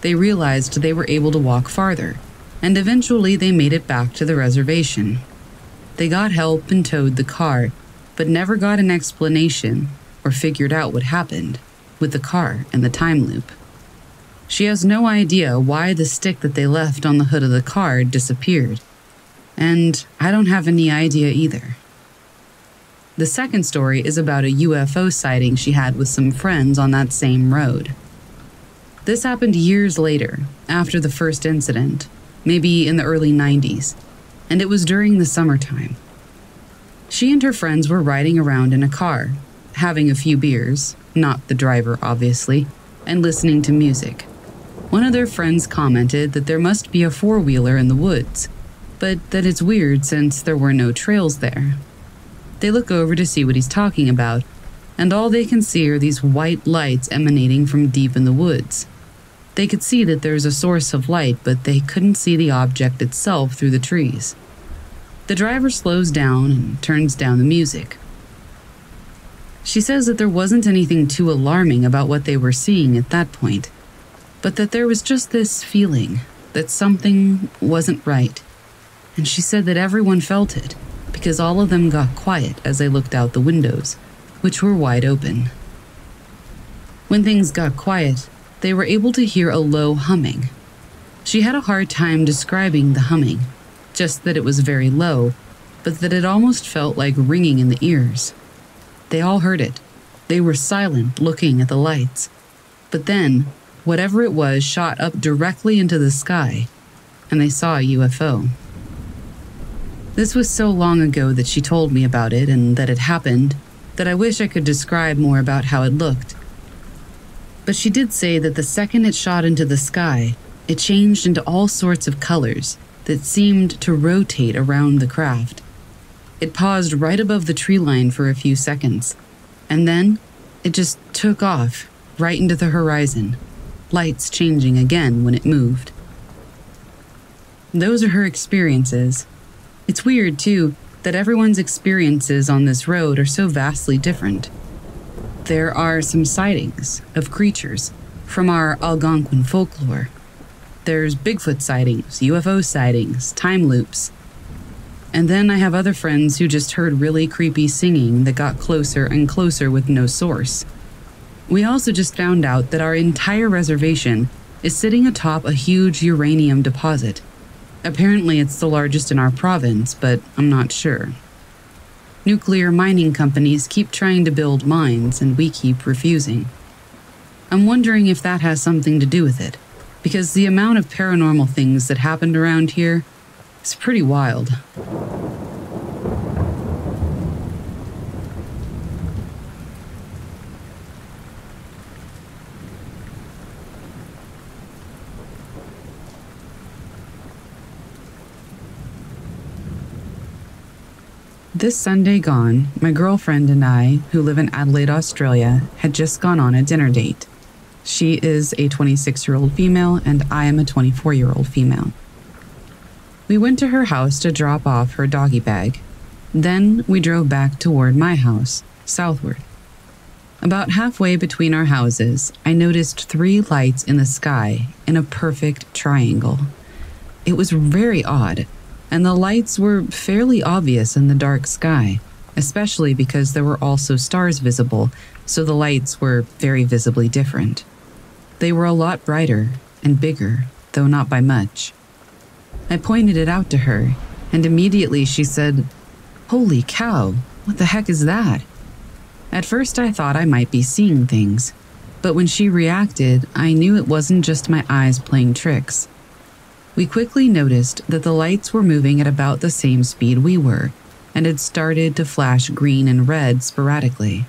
[SPEAKER 1] they realized they were able to walk farther, and eventually they made it back to the reservation. They got help and towed the car, but never got an explanation or figured out what happened with the car and the time loop. She has no idea why the stick that they left on the hood of the car disappeared, and I don't have any idea either. The second story is about a UFO sighting she had with some friends on that same road. This happened years later, after the first incident, maybe in the early 90s, and it was during the summertime. She and her friends were riding around in a car, having a few beers, not the driver, obviously, and listening to music. One of their friends commented that there must be a four wheeler in the woods, but that it's weird since there were no trails there. They look over to see what he's talking about, and all they can see are these white lights emanating from deep in the woods. They could see that there's a source of light, but they couldn't see the object itself through the trees. The driver slows down and turns down the music. She says that there wasn't anything too alarming about what they were seeing at that point, but that there was just this feeling that something wasn't right. And she said that everyone felt it because all of them got quiet as they looked out the windows, which were wide open. When things got quiet, they were able to hear a low humming. She had a hard time describing the humming, just that it was very low, but that it almost felt like ringing in the ears. They all heard it. They were silent, looking at the lights. But then, whatever it was shot up directly into the sky, and they saw a UFO. This was so long ago that she told me about it and that it happened that I wish I could describe more about how it looked. But she did say that the second it shot into the sky, it changed into all sorts of colors that seemed to rotate around the craft. It paused right above the tree line for a few seconds, and then it just took off right into the horizon, lights changing again when it moved. Those are her experiences. It's weird, too, that everyone's experiences on this road are so vastly different. There are some sightings of creatures from our Algonquin folklore. There's Bigfoot sightings, UFO sightings, time loops. And then I have other friends who just heard really creepy singing that got closer and closer with no source. We also just found out that our entire reservation is sitting atop a huge uranium deposit. Apparently, it's the largest in our province, but I'm not sure. Nuclear mining companies keep trying to build mines, and we keep refusing. I'm wondering if that has something to do with it, because the amount of paranormal things that happened around here is pretty wild. This Sunday gone, my girlfriend and I, who live in Adelaide, Australia, had just gone on a dinner date. She is a 26 year old female, and I am a 24 year old female. We went to her house to drop off her doggy bag. Then we drove back toward my house, southward. About halfway between our houses, I noticed three lights in the sky in a perfect triangle. It was very odd and the lights were fairly obvious in the dark sky, especially because there were also stars visible, so the lights were very visibly different. They were a lot brighter and bigger, though not by much. I pointed it out to her, and immediately she said, Holy cow, what the heck is that? At first, I thought I might be seeing things, but when she reacted, I knew it wasn't just my eyes playing tricks. We quickly noticed that the lights were moving at about the same speed we were and had started to flash green and red sporadically.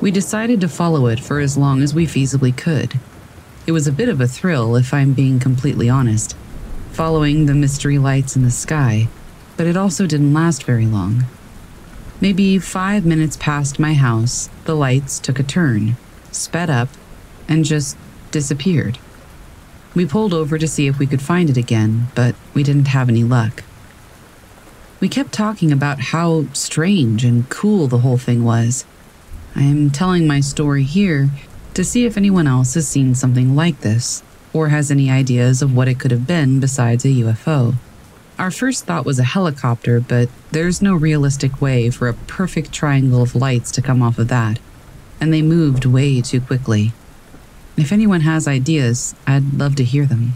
[SPEAKER 1] We decided to follow it for as long as we feasibly could. It was a bit of a thrill, if I'm being completely honest, following the mystery lights in the sky, but it also didn't last very long. Maybe five minutes past my house, the lights took a turn, sped up, and just disappeared. We pulled over to see if we could find it again, but we didn't have any luck. We kept talking about how strange and cool the whole thing was. I am telling my story here to see if anyone else has seen something like this, or has any ideas of what it could have been besides a UFO. Our first thought was a helicopter, but there's no realistic way for a perfect triangle of lights to come off of that, and they moved way too quickly. If anyone has ideas, I'd love to hear them.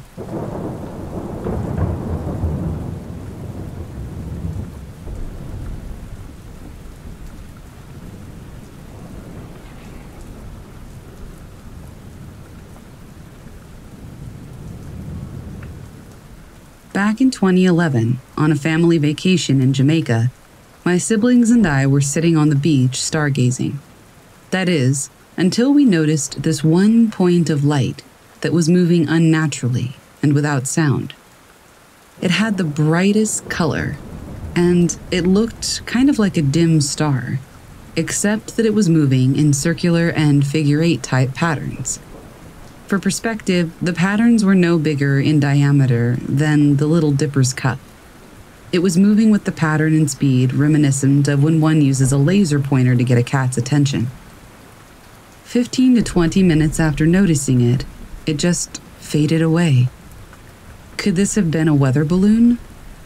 [SPEAKER 1] Back in 2011, on a family vacation in Jamaica, my siblings and I were sitting on the beach stargazing. That is, until we noticed this one point of light that was moving unnaturally and without sound. It had the brightest color, and it looked kind of like a dim star, except that it was moving in circular and figure eight type patterns. For perspective, the patterns were no bigger in diameter than the Little Dipper's cup. It was moving with the pattern and speed reminiscent of when one uses a laser pointer to get a cat's attention. 15 to 20 minutes after noticing it, it just faded away. Could this have been a weather balloon?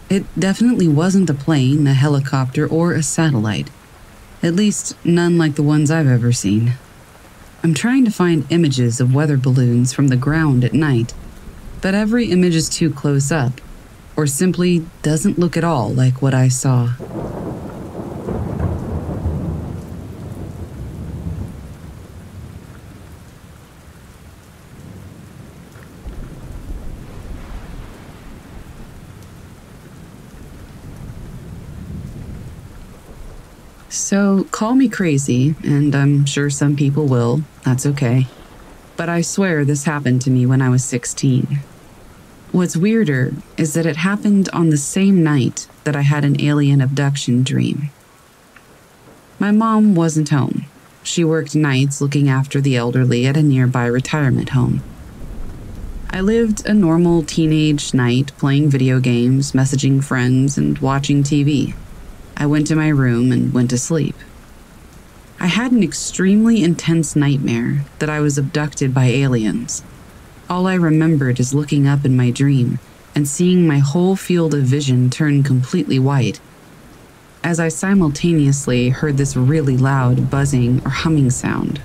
[SPEAKER 1] It definitely wasn't a plane, a helicopter, or a satellite. At least, none like the ones I've ever seen. I'm trying to find images of weather balloons from the ground at night, but every image is too close up, or simply doesn't look at all like what I saw. So call me crazy, and I'm sure some people will. That's okay. But I swear this happened to me when I was 16. What's weirder is that it happened on the same night that I had an alien abduction dream. My mom wasn't home. She worked nights looking after the elderly at a nearby retirement home. I lived a normal teenage night playing video games, messaging friends, and watching TV. I went to my room and went to sleep. I had an extremely intense nightmare that I was abducted by aliens. All I remembered is looking up in my dream and seeing my whole field of vision turn completely white as I simultaneously heard this really loud buzzing or humming sound.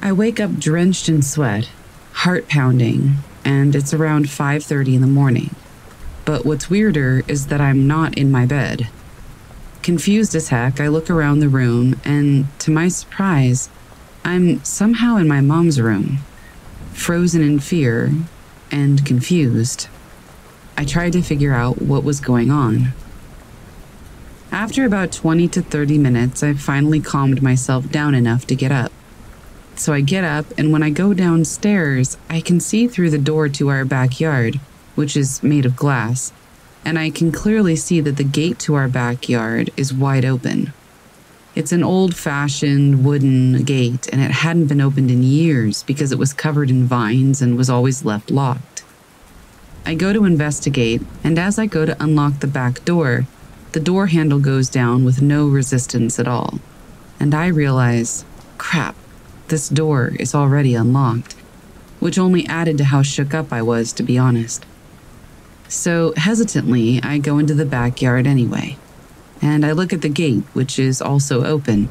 [SPEAKER 1] I wake up drenched in sweat, heart pounding, and it's around 5:30 in the morning. But what's weirder is that I'm not in my bed. Confused as heck, I look around the room, and to my surprise, I'm somehow in my mom's room, frozen in fear and confused. I tried to figure out what was going on. After about 20 to 30 minutes, I finally calmed myself down enough to get up. So I get up, and when I go downstairs, I can see through the door to our backyard, which is made of glass, and I can clearly see that the gate to our backyard is wide open. It's an old fashioned wooden gate, and it hadn't been opened in years because it was covered in vines and was always left locked. I go to investigate, and as I go to unlock the back door, the door handle goes down with no resistance at all. And I realize, crap, this door is already unlocked, which only added to how shook up I was, to be honest. So, hesitantly, I go into the backyard anyway. And I look at the gate, which is also open.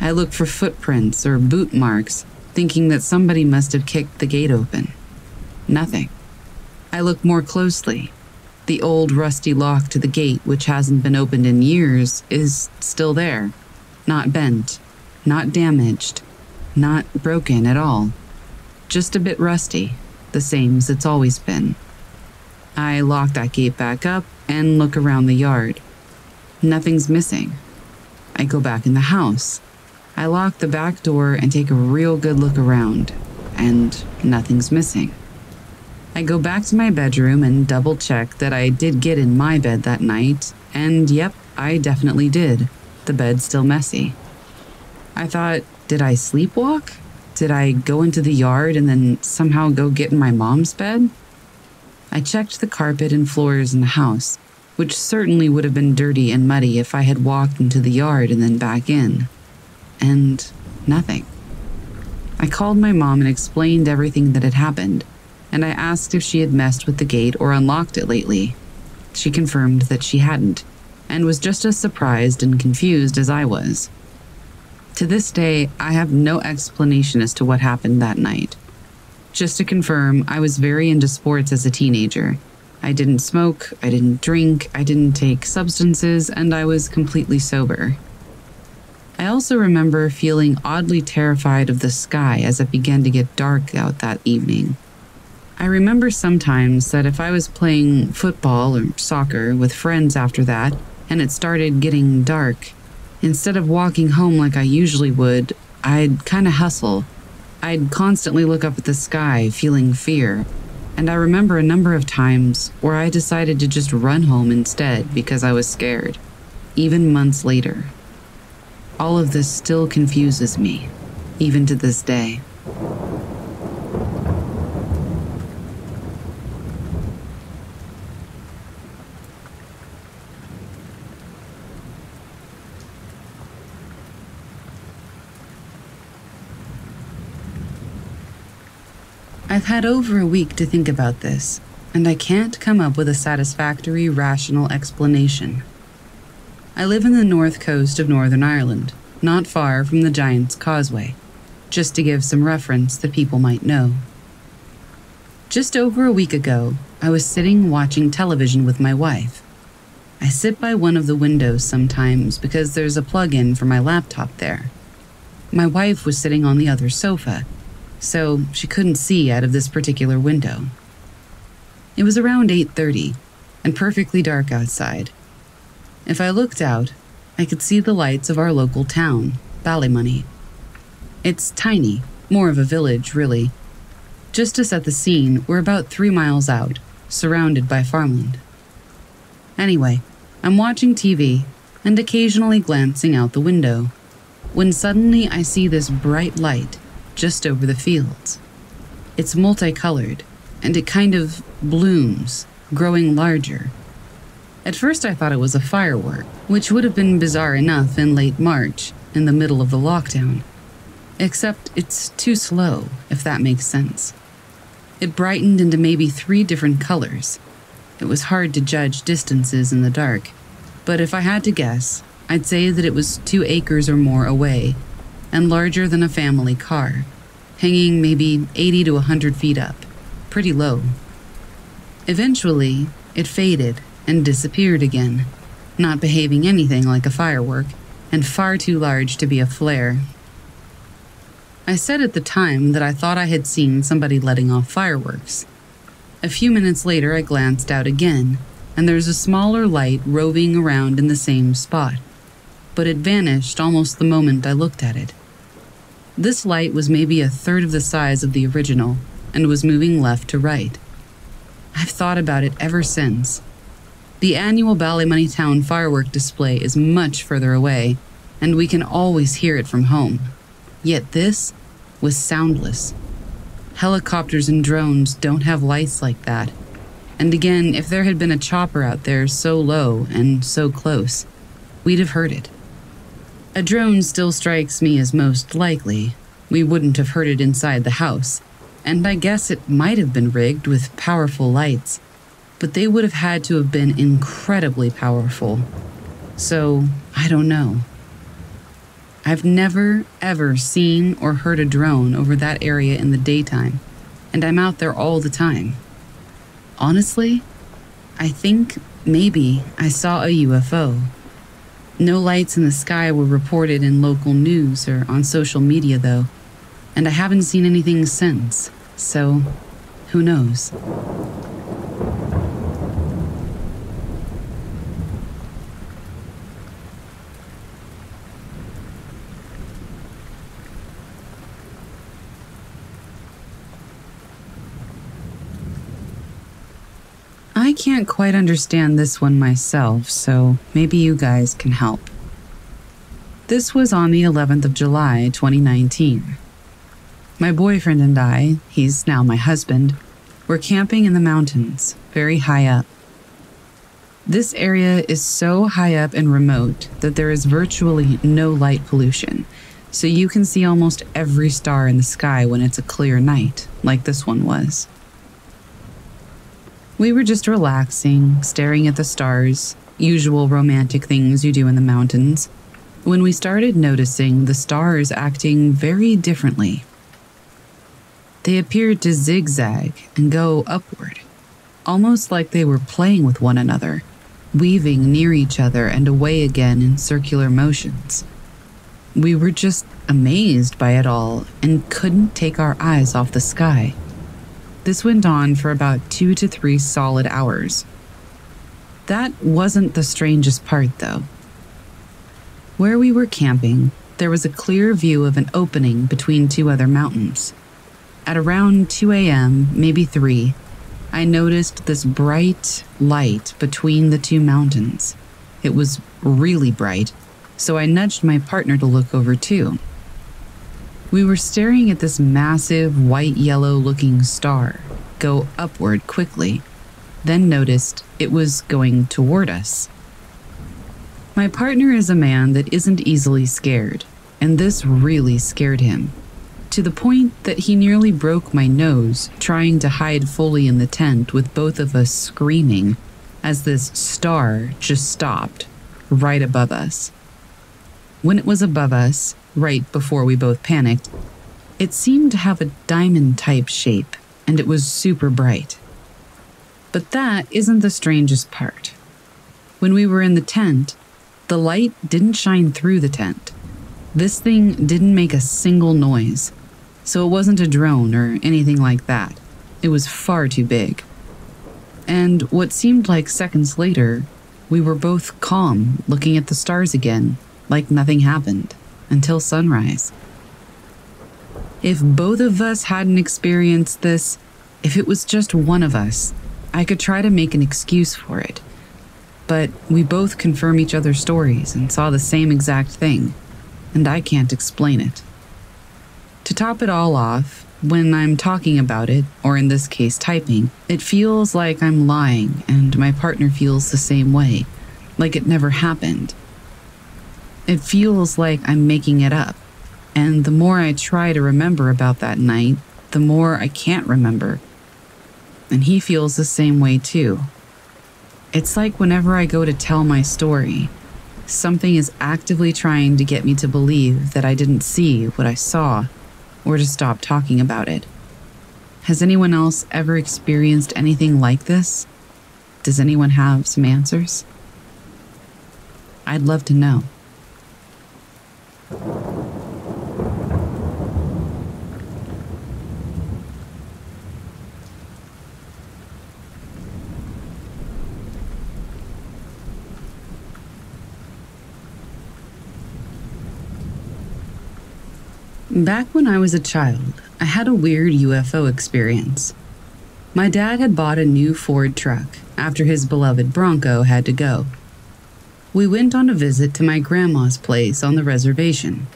[SPEAKER 1] I look for footprints or boot marks, thinking that somebody must have kicked the gate open. Nothing. I look more closely. The old rusty lock to the gate, which hasn't been opened in years, is still there. Not bent, not damaged, not broken at all. Just a bit rusty, the same as it's always been. I lock that gate back up and look around the yard. Nothing's missing. I go back in the house. I lock the back door and take a real good look around, and nothing's missing. I go back to my bedroom and double check that I did get in my bed that night, and yep, I definitely did. The bed's still messy. I thought, did I sleepwalk? Did I go into the yard and then somehow go get in my mom's bed? I checked the carpet and floors in the house, which certainly would have been dirty and muddy if I had walked into the yard and then back in. And nothing. I called my mom and explained everything that had happened, and I asked if she had messed with the gate or unlocked it lately. She confirmed that she hadn't, and was just as surprised and confused as I was. To this day, I have no explanation as to what happened that night. Just to confirm, I was very into sports as a teenager. I didn't smoke, I didn't drink, I didn't take substances, and I was completely sober. I also remember feeling oddly terrified of the sky as it began to get dark out that evening. I remember sometimes that if I was playing football or soccer with friends after that, and it started getting dark, instead of walking home like I usually would, I'd kind of hustle I'd constantly look up at the sky, feeling fear. And I remember a number of times where I decided to just run home instead because I was scared, even months later. All of this still confuses me, even to this day. I've had over a week to think about this, and I can't come up with a satisfactory, rational explanation. I live in the north coast of Northern Ireland, not far from the Giant's Causeway, just to give some reference that people might know. Just over a week ago, I was sitting watching television with my wife. I sit by one of the windows sometimes because there's a plug in for my laptop there. My wife was sitting on the other sofa so she couldn't see out of this particular window. It was around 8:30 and perfectly dark outside. If I looked out, I could see the lights of our local town, Ballymoney. It's tiny, more of a village, really. Just to set the scene, we're about three miles out, surrounded by farmland. Anyway, I'm watching TV and occasionally glancing out the window when suddenly I see this bright light just over the fields. It's multicolored, and it kind of blooms, growing larger. At first, I thought it was a firework, which would have been bizarre enough in late March, in the middle of the lockdown. Except it's too slow, if that makes sense. It brightened into maybe three different colors. It was hard to judge distances in the dark, but if I had to guess, I'd say that it was two acres or more away and larger than a family car, hanging maybe 80 to 100 feet up, pretty low. Eventually, it faded and disappeared again, not behaving anything like a firework, and far too large to be a flare. I said at the time that I thought I had seen somebody letting off fireworks. A few minutes later, I glanced out again, and there's a smaller light roving around in the same spot, but it vanished almost the moment I looked at it. This light was maybe a third of the size of the original and was moving left to right. I've thought about it ever since. The annual Ballymoney Town firework display is much further away, and we can always hear it from home. Yet this was soundless. Helicopters and drones don't have lights like that. And again, if there had been a chopper out there so low and so close, we'd have heard it. A drone still strikes me as most likely. We wouldn't have heard it inside the house, and I guess it might have been rigged with powerful lights, but they would have had to have been incredibly powerful. So, I don't know. I've never, ever seen or heard a drone over that area in the daytime, and I'm out there all the time. Honestly, I think maybe I saw a UFO. No lights in the sky were reported in local news or on social media, though, and I haven't seen anything since, so who knows? Can't quite understand this one myself, so maybe you guys can help. This was on the 11th of July, 2019. My boyfriend and I, he's now my husband, were camping in the mountains, very high up. This area is so high up and remote that there is virtually no light pollution, so you can see almost every star in the sky when it's a clear night, like this one was. We were just relaxing, staring at the stars, usual romantic things you do in the mountains, when we started noticing the stars acting very differently. They appeared to zigzag and go upward, almost like they were playing with one another weaving near each other and away again in circular motions. We were just amazed by it all and couldn't take our eyes off the sky. This went on for about two to three solid hours. That wasn't the strangest part, though. Where we were camping, there was a clear view of an opening between two other mountains. At around 2 a.m., maybe 3, I noticed this bright light between the two mountains. It was really bright, so I nudged my partner to look over too. We were staring at this massive white yellow looking star go upward quickly, then noticed it was going toward us. My partner is a man that isn't easily scared, and this really scared him to the point that he nearly broke my nose trying to hide fully in the tent with both of us screaming as this star just stopped right above us. When it was above us, right before we both panicked, it seemed to have a diamond type shape and it was super bright. But that isn't the strangest part. When we were in the tent, the light didn't shine through the tent. This thing didn't make a single noise so it wasn't a drone or anything like that. It was far too big. And what seemed like seconds later, we were both calm, looking at the stars again, like nothing happened, until sunrise. If both of us hadn't experienced this, if it was just one of us, I could try to make an excuse for it. But we both confirm each other's stories and saw the same exact thing, and I can't explain it. To top it all off, when I'm talking about it, or in this case typing, it feels like I'm lying and my partner feels the same way, like it never happened. It feels like I'm making it up, and the more I try to remember about that night, the more I can't remember. And he feels the same way too. It's like whenever I go to tell my story, something is actively trying to get me to believe that I didn't see what I saw or to stop talking about it. Has anyone else ever experienced anything like this? Does anyone have some answers? I'd love to know. Back when I was a child, I had a weird UFO experience. My dad had bought a new Ford truck after his beloved Bronco had to go. We went on a visit to my grandma's place on the reservation.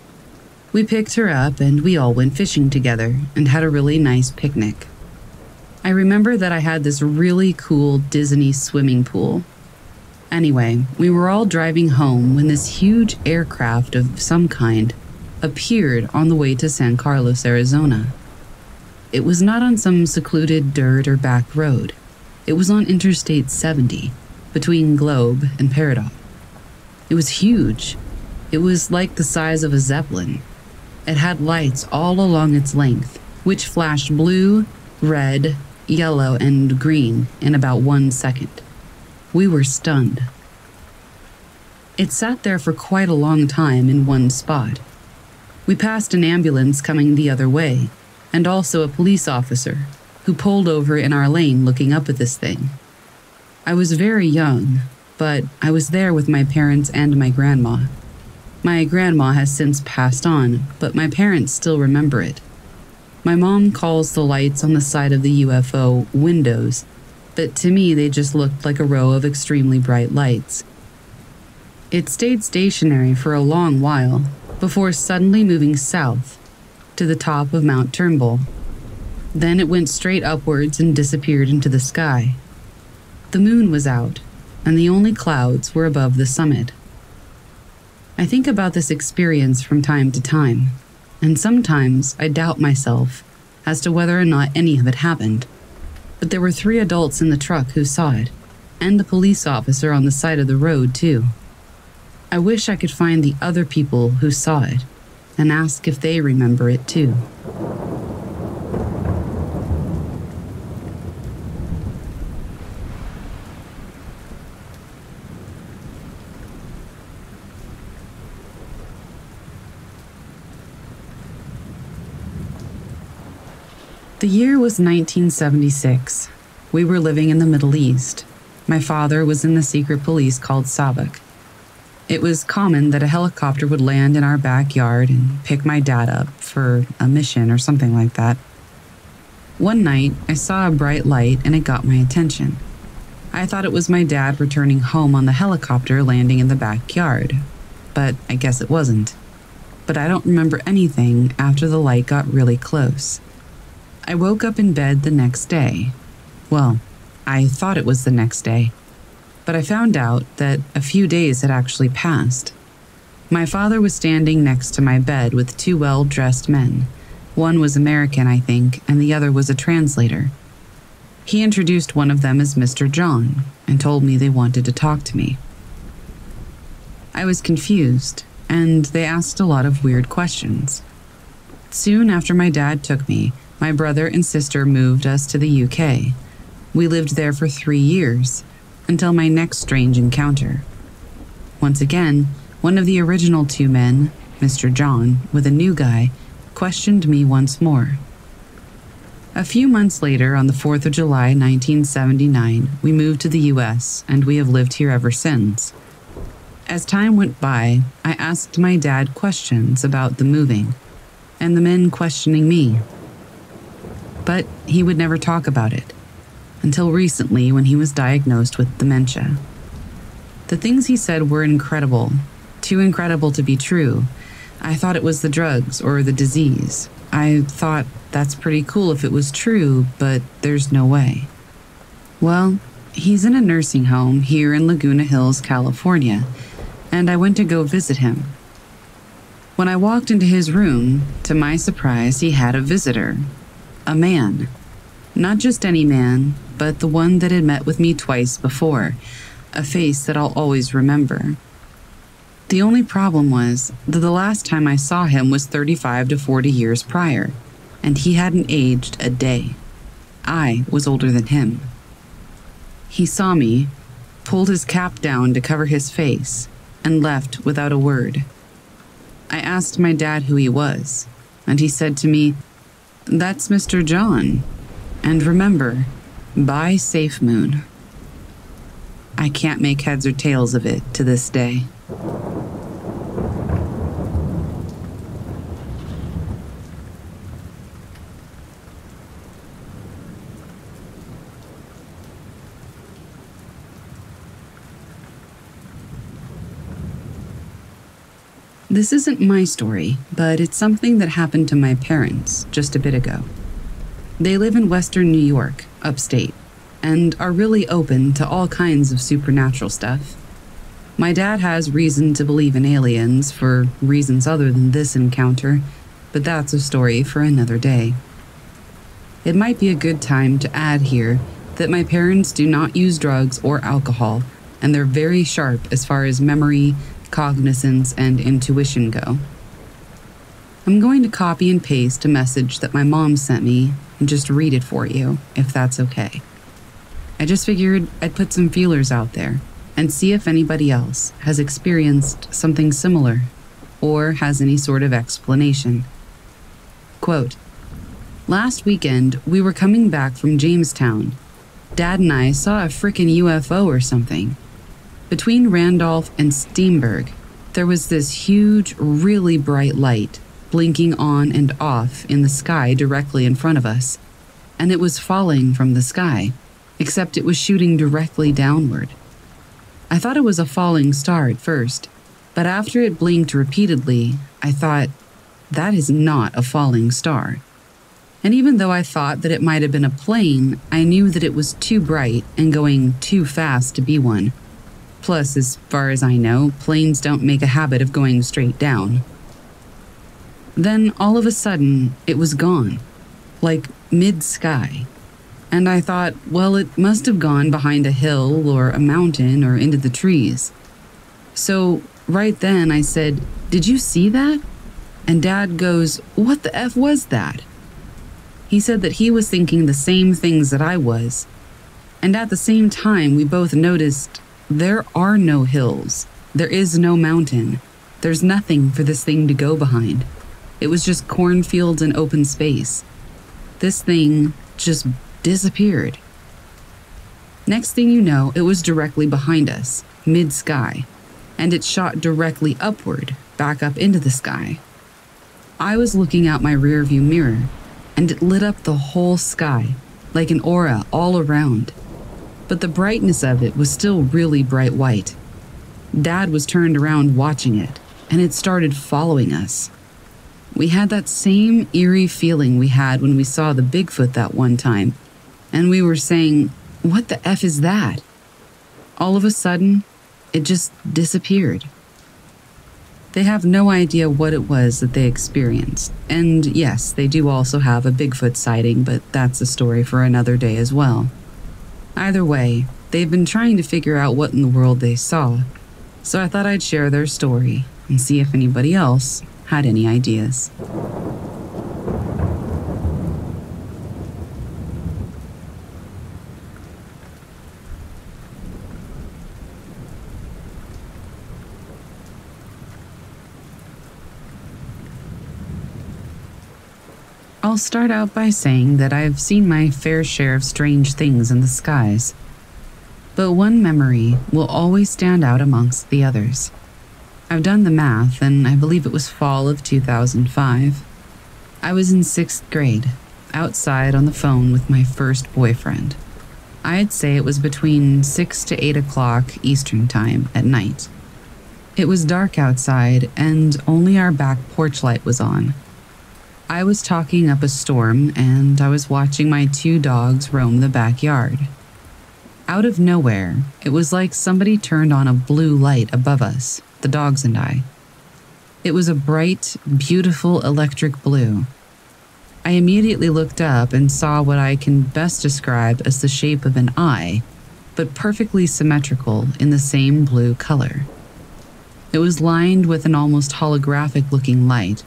[SPEAKER 1] We picked her up and we all went fishing together and had a really nice picnic. I remember that I had this really cool Disney swimming pool. Anyway, we were all driving home when this huge aircraft of some kind appeared on the way to San Carlos, Arizona. It was not on some secluded dirt or back road. It was on Interstate 70, between Globe and Peridot. It was huge. It was like the size of a Zeppelin. It had lights all along its length, which flashed blue, red, yellow, and green in about one second. We were stunned. It sat there for quite a long time in one spot, we passed an ambulance coming the other way, and also a police officer who pulled over in our lane looking up at this thing. I was very young, but I was there with my parents and my grandma. My grandma has since passed on, but my parents still remember it. My mom calls the lights on the side of the UFO windows, but to me they just looked like a row of extremely bright lights. It stayed stationary for a long while before suddenly moving south to the top of Mount Turnbull. Then it went straight upwards and disappeared into the sky. The moon was out, and the only clouds were above the summit. I think about this experience from time to time, and sometimes I doubt myself as to whether or not any of it happened. But there were three adults in the truck who saw it, and the police officer on the side of the road, too. I wish I could find the other people who saw it and ask if they remember it too. The year was 1976. We were living in the Middle East. My father was in the secret police called SAVAK. It was common that a helicopter would land in our backyard and pick my dad up for a mission or something like that. One night, I saw a bright light and it got my attention. I thought it was my dad returning home on the helicopter landing in the backyard, but I guess it wasn't. But I don't remember anything after the light got really close. I woke up in bed the next day. Well, I thought it was the next day, but I found out that a few days had actually passed. My father was standing next to my bed with two well dressed men. One was American, I think, and the other was a translator. He introduced one of them as Mr. John and told me they wanted to talk to me. I was confused, and they asked a lot of weird questions. Soon after my dad took me, my brother and sister moved us to the UK. We lived there for three years, until my next strange encounter. Once again, one of the original two men, Mr. John, with a new guy, questioned me once more. A few months later, on the 4th of July 1979, we moved to the US and we have lived here ever since. As time went by, I asked my dad questions about the moving, and the men questioning me but he would never talk about it until recently when he was diagnosed with dementia. The things he said were incredible, too incredible to be true. I thought it was the drugs or the disease. I thought that's pretty cool if it was true, but there's no way. Well, he's in a nursing home here in Laguna Hills, California, and I went to go visit him. When I walked into his room, to my surprise, he had a visitor a man. Not just any man, but the one that had met with me twice before, a face that I'll always remember. The only problem was that the last time I saw him was 35 to 40 years prior, and he hadn't aged a day. I was older than him. He saw me, pulled his cap down to cover his face, and left without a word. I asked my dad who he was, and he said to me, that's Mr. John. And remember, buy SafeMoon. I can't make heads or tails of it to this day. This isn't my story, but it's something that happened to my parents just a bit ago. They live in western New York, upstate, and are really open to all kinds of supernatural stuff. My dad has reason to believe in aliens for reasons other than this encounter, but that's a story for another day. It might be a good time to add here that my parents do not use drugs or alcohol, and they're very sharp as far as memory, cognizance, and intuition go. I'm going to copy and paste a message that my mom sent me and just read it for you, if that's okay. I just figured I'd put some feelers out there and see if anybody else has experienced something similar or has any sort of explanation. Quote Last weekend, we were coming back from Jamestown. Dad and I saw a frickin' UFO or something. Between Randolph and Steamburg, there was this huge, really bright light blinking on and off in the sky directly in front of us, and it was falling from the sky. except it was shooting directly downward. I thought it was a falling star at first, but after it blinked repeatedly, I thought, that is not a falling star. And even though I thought that it might have been a plane, I knew that it was too bright and going too fast to be one. Plus, as far as I know, planes don't make a habit of going straight down. Then, all of a sudden, it was gone, like mid sky. And I thought, well, it must have gone behind a hill or a mountain or into the trees. So, right then, I said, Did you see that? And Dad goes, What the F was that? He said that he was thinking the same things that I was. And at the same time, we both noticed there are no hills, there is no mountain, there's nothing for this thing to go behind. It was just cornfields and open space. This thing just disappeared. Next thing you know, it was directly behind us, mid sky, and it shot directly upward, back up into the sky. I was looking out my rearview mirror, and it lit up the whole sky, like an aura all around. But the brightness of it was still really bright white. Dad was turned around watching it, and it started following us. We had that same eerie feeling we had when we saw the Bigfoot that one time, and we were saying, What the F is that? All of a sudden, it just disappeared. They have no idea what it was that they experienced. And yes, they do also have a Bigfoot sighting, but that's a story for another day as well. Either way, they've been trying to figure out what in the world they saw, so I thought I'd share their story and see if anybody else had any ideas. I'll start out by saying that I've seen my fair share of strange things in the skies. But one memory will always stand out amongst the others. I've done the math, and I believe it was fall of 2005. I was in sixth grade, outside on the phone with my first boyfriend. I'd say it was between 6 to 8 o'clock Eastern Time at night. It was dark outside, and only our back porch light was on. I was talking up a storm and I was watching my two dogs roam the backyard. Out of nowhere, it was like somebody turned on a blue light above us, the dogs and I. It was a bright, beautiful electric blue. I immediately looked up and saw what I can best describe as the shape of an eye, but perfectly symmetrical in the same blue color. It was lined with an almost holographic looking light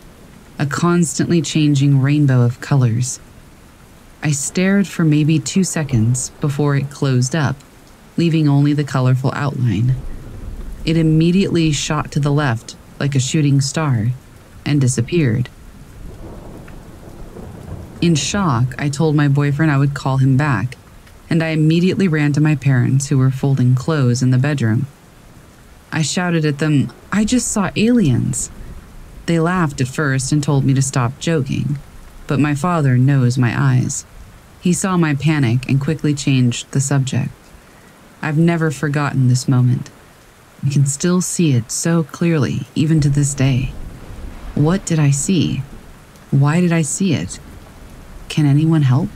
[SPEAKER 1] a constantly changing rainbow of colors. I stared for maybe two seconds before it closed up, leaving only the colorful outline. It immediately shot to the left like a shooting star and disappeared. In shock, I told my boyfriend I would call him back, and I immediately ran to my parents who were folding clothes in the bedroom. I shouted at them, I just saw aliens. They laughed at first and told me to stop joking, but my father knows my eyes. He saw my panic and quickly changed the subject. I've never forgotten this moment. I can still see it so clearly, even to this day. What did I see? Why did I see it? Can anyone help?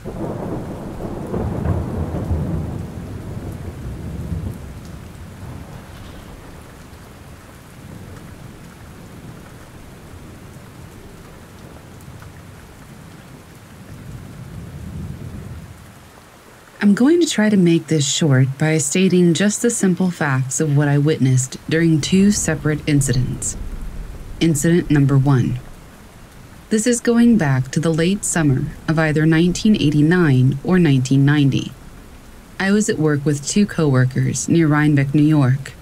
[SPEAKER 1] I'm going to try to make this short by stating just the simple facts of what I witnessed during two separate incidents. Incident number one. This is going back to the late summer of either 1989 or 1990. I was at work with two coworkers near Rhinebeck, New York.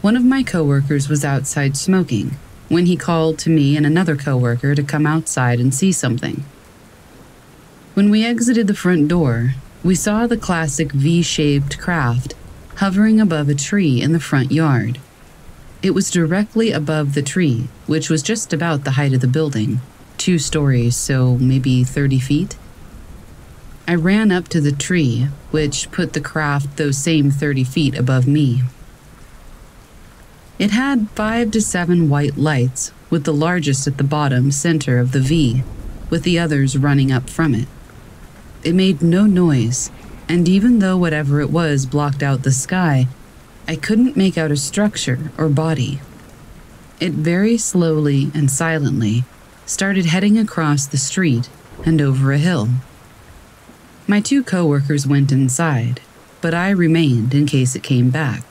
[SPEAKER 1] One of my coworkers was outside smoking when he called to me and another coworker to come outside and see something. When we exited the front door, we saw the classic V shaped craft hovering above a tree in the front yard. It was directly above the tree, which was just about the height of the building two stories, so maybe 30 feet. I ran up to the tree, which put the craft those same 30 feet above me. It had five to seven white lights, with the largest at the bottom center of the V, with the others running up from it. It made no noise, and even though whatever it was blocked out the sky, I couldn't make out a structure or body. It very slowly and silently started heading across the street and over a hill. My two coworkers went inside, but I remained in case it came back.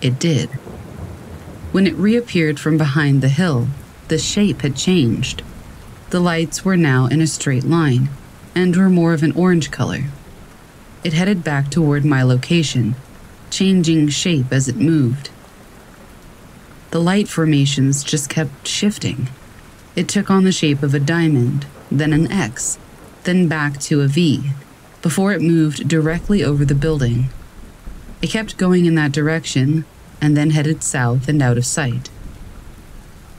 [SPEAKER 1] It did. When it reappeared from behind the hill, the shape had changed. The lights were now in a straight line and were more of an orange color. It headed back toward my location, changing shape as it moved. The light formations just kept shifting. It took on the shape of a diamond, then an X, then back to a V, before it moved directly over the building. It kept going in that direction and then headed south and out of sight.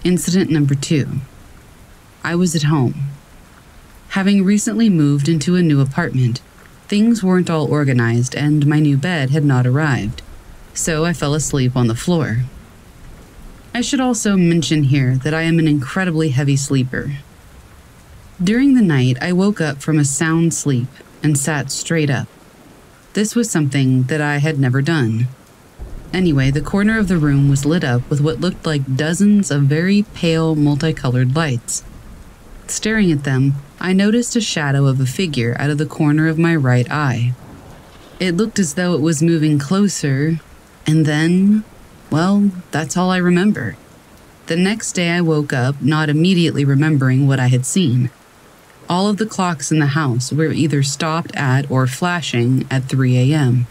[SPEAKER 1] Incident number two I was at home. Having recently moved into a new apartment, things weren't all organized and my new bed had not arrived, so I fell asleep on the floor. I should also mention here that I am an incredibly heavy sleeper. During the night, I woke up from a sound sleep and sat straight up. This was something that I had never done. Anyway, the corner of the room was lit up with what looked like dozens of very pale, multicolored lights. Staring at them, I noticed a shadow of a figure out of the corner of my right eye. It looked as though it was moving closer, and then, well, that's all I remember. The next day I woke up not immediately remembering what I had seen. All of the clocks in the house were either stopped at or flashing at 3 a.m.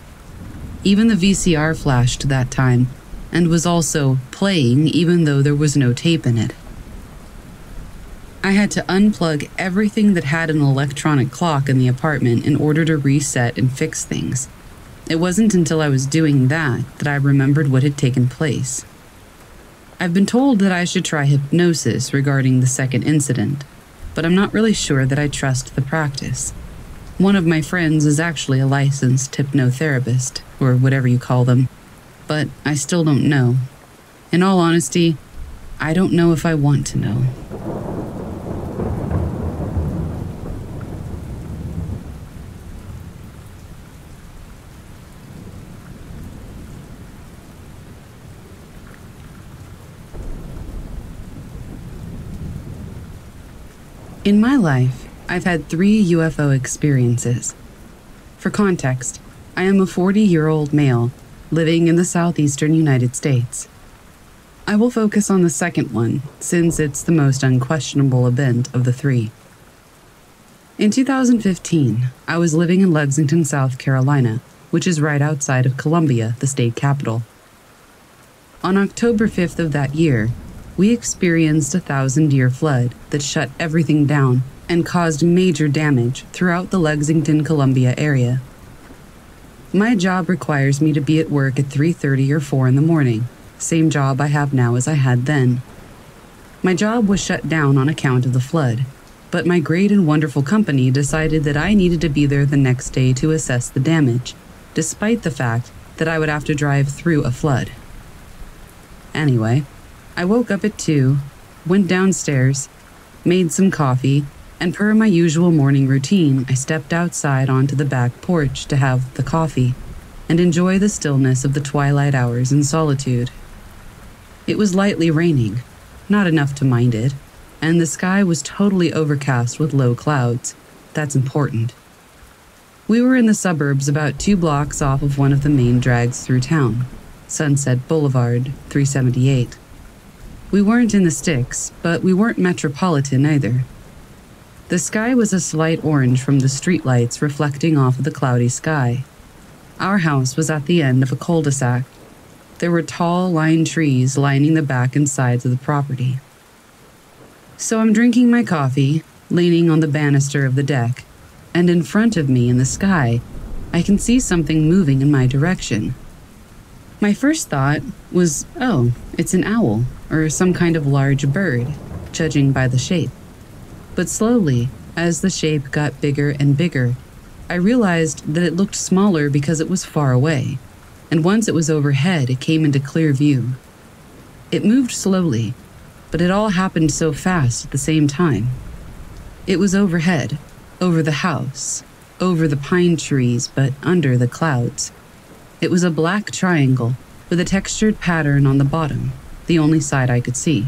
[SPEAKER 1] Even the VCR flashed that time and was also playing even though there was no tape in it. I had to unplug everything that had an electronic clock in the apartment in order to reset and fix things. It wasn't until I was doing that that I remembered what had taken place. I've been told that I should try hypnosis regarding the second incident, but I'm not really sure that I trust the practice. One of my friends is actually a licensed hypnotherapist, or whatever you call them, but I still don't know. In all honesty, I don't know if I want to know. In my life, I've had three UFO experiences. For context, I am a 40 year old male living in the southeastern United States. I will focus on the second one since it's the most unquestionable event of the three. In 2015, I was living in Lexington, South Carolina, which is right outside of Columbia, the state capital. On October 5th of that year, we experienced a thousand year flood that shut everything down and caused major damage throughout the Lexington Columbia area. My job requires me to be at work at 3:30 or 4 in the morning, same job I have now as I had then. My job was shut down on account of the flood, but my great and wonderful company decided that I needed to be there the next day to assess the damage, despite the fact that I would have to drive through a flood. Anyway, I woke up at 2, went downstairs, made some coffee, and per my usual morning routine, I stepped outside onto the back porch to have the coffee and enjoy the stillness of the twilight hours in solitude. It was lightly raining, not enough to mind it, and the sky was totally overcast with low clouds. That's important. We were in the suburbs about two blocks off of one of the main drags through town, Sunset Boulevard, 378. We weren't in the sticks, but we weren't metropolitan either. The sky was a slight orange from the streetlights reflecting off of the cloudy sky. Our house was at the end of a cul de sac. There were tall lime trees lining the back and sides of the property. So I'm drinking my coffee, leaning on the banister of the deck, and in front of me in the sky, I can see something moving in my direction. My first thought was, oh, it's an owl or some kind of large bird, judging by the shape. But slowly, As the shape got bigger and bigger, I realized that it looked smaller because it was far away, and once it was overhead, it came into clear view. It moved slowly, but it all happened so fast at the same time. It was overhead, over the house, over the pine trees, but under the clouds. It was a black triangle with a textured pattern on the bottom, the only side I could see.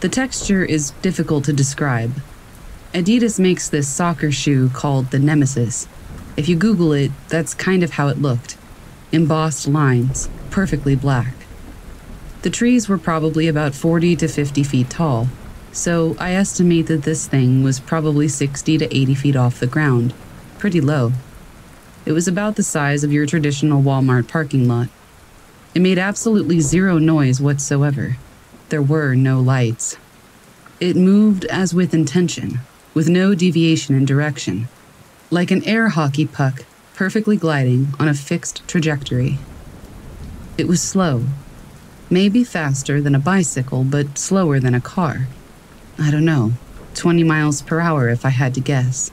[SPEAKER 1] The texture is difficult to describe. Adidas makes this soccer shoe called the Nemesis. If you Google it, that's kind of how it looked embossed lines, perfectly black. The trees were probably about 40 to 50 feet tall, so I estimate that this thing was probably 60 to 80 feet off the ground, pretty low. It was about the size of your traditional Walmart parking lot. It made absolutely zero noise whatsoever. There were no lights. It moved as with intention, with no deviation in direction, like an air hockey puck perfectly gliding on a fixed trajectory. It was slow, maybe faster than a bicycle, but slower than a car. I don't know, 20 miles per hour if I had to guess.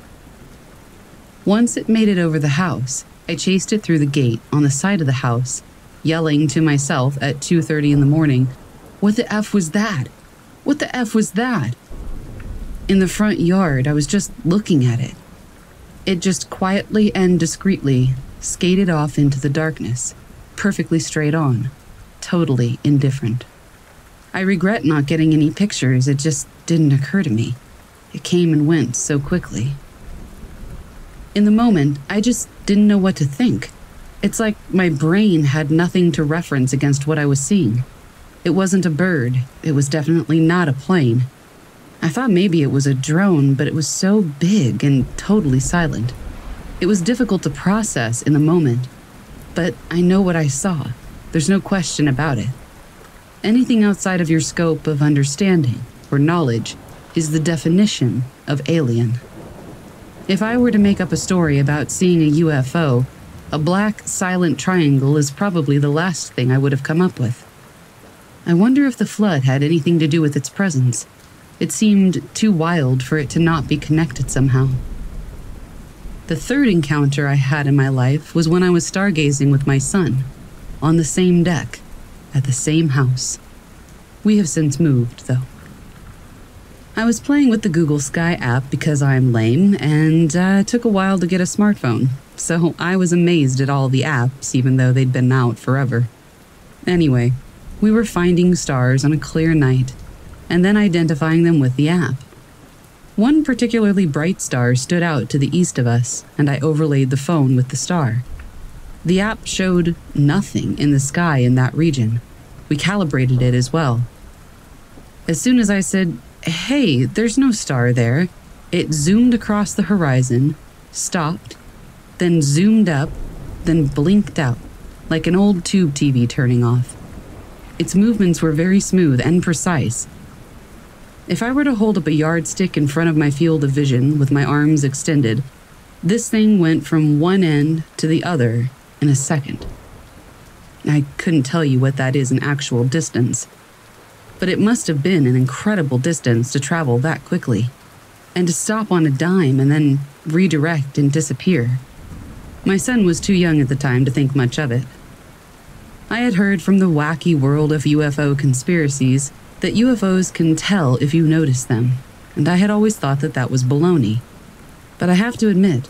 [SPEAKER 1] Once it made it over the house, I chased it through the gate on the side of the house, yelling to myself at 2:30 in the morning, "What the f was that? What the f was that?" In the front yard, I was just looking at it. It just quietly and discreetly skated off into the darkness, perfectly straight on, totally indifferent. I regret not getting any pictures, it just didn't occur to me. It came and went so quickly. In the moment, I just didn't know what to think. It's like my brain had nothing to reference against what I was seeing. It wasn't a bird, it was definitely not a plane. I thought maybe it was a drone, but it was so big and totally silent. It was difficult to process in the moment, but I know what I saw. There's no question about it. Anything outside of your scope of understanding or knowledge is the definition of alien. If I were to make up a story about seeing a UFO, a black, silent triangle is probably the last thing I would have come up with. I wonder if the flood had anything to do with its presence. It seemed too wild for it to not be connected somehow. The third encounter I had in my life was when I was stargazing with my son, on the same deck, at the same house. We have since moved, though. I was playing with the Google Sky app because I'm lame, and uh, it took a while to get a smartphone, so I was amazed at all the apps, even though they'd been out forever. Anyway, we were finding stars on a clear night, and then identifying them with the app. One particularly bright star stood out to the east of us, and I overlaid the phone with the star. The app showed nothing in the sky in that region. We calibrated it as well. As soon as I said, hey, there's no star there. It zoomed across the horizon, stopped, then zoomed up, then blinked out, like an old tube TV turning off. Its movements were very smooth and precise. If I were to hold up a yardstick in front of my field of vision with my arms extended, this thing went from one end to the other in a second. I couldn't tell you what that is in actual distance but it must have been an incredible distance to travel that quickly, and to stop on a dime and then redirect and disappear. My son was too young at the time to think much of it. I had heard from the wacky world of UFO conspiracies that UFOs can tell if you notice them, and I had always thought that that was baloney. But I have to admit,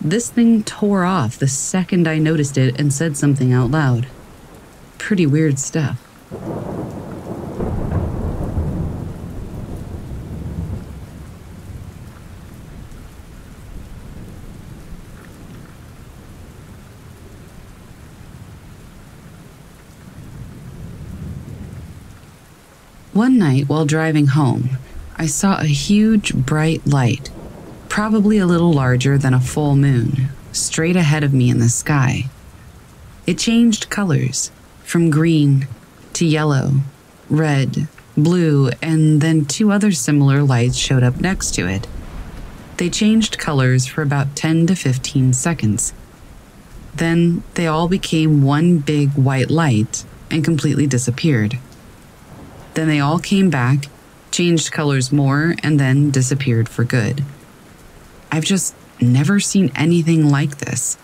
[SPEAKER 1] this thing tore off the second I noticed it and said something out loud. Pretty weird stuff. One night while driving home, I saw a huge bright light, probably a little larger than a full moon, straight ahead of me in the sky. It changed colors from green to yellow, red, blue, and then two other similar lights showed up next to it. They changed colors for about 10 to 15 seconds. Then they all became one big white light and completely disappeared. Then they all came back, changed colors more, and then disappeared for good. I've just never seen anything like this,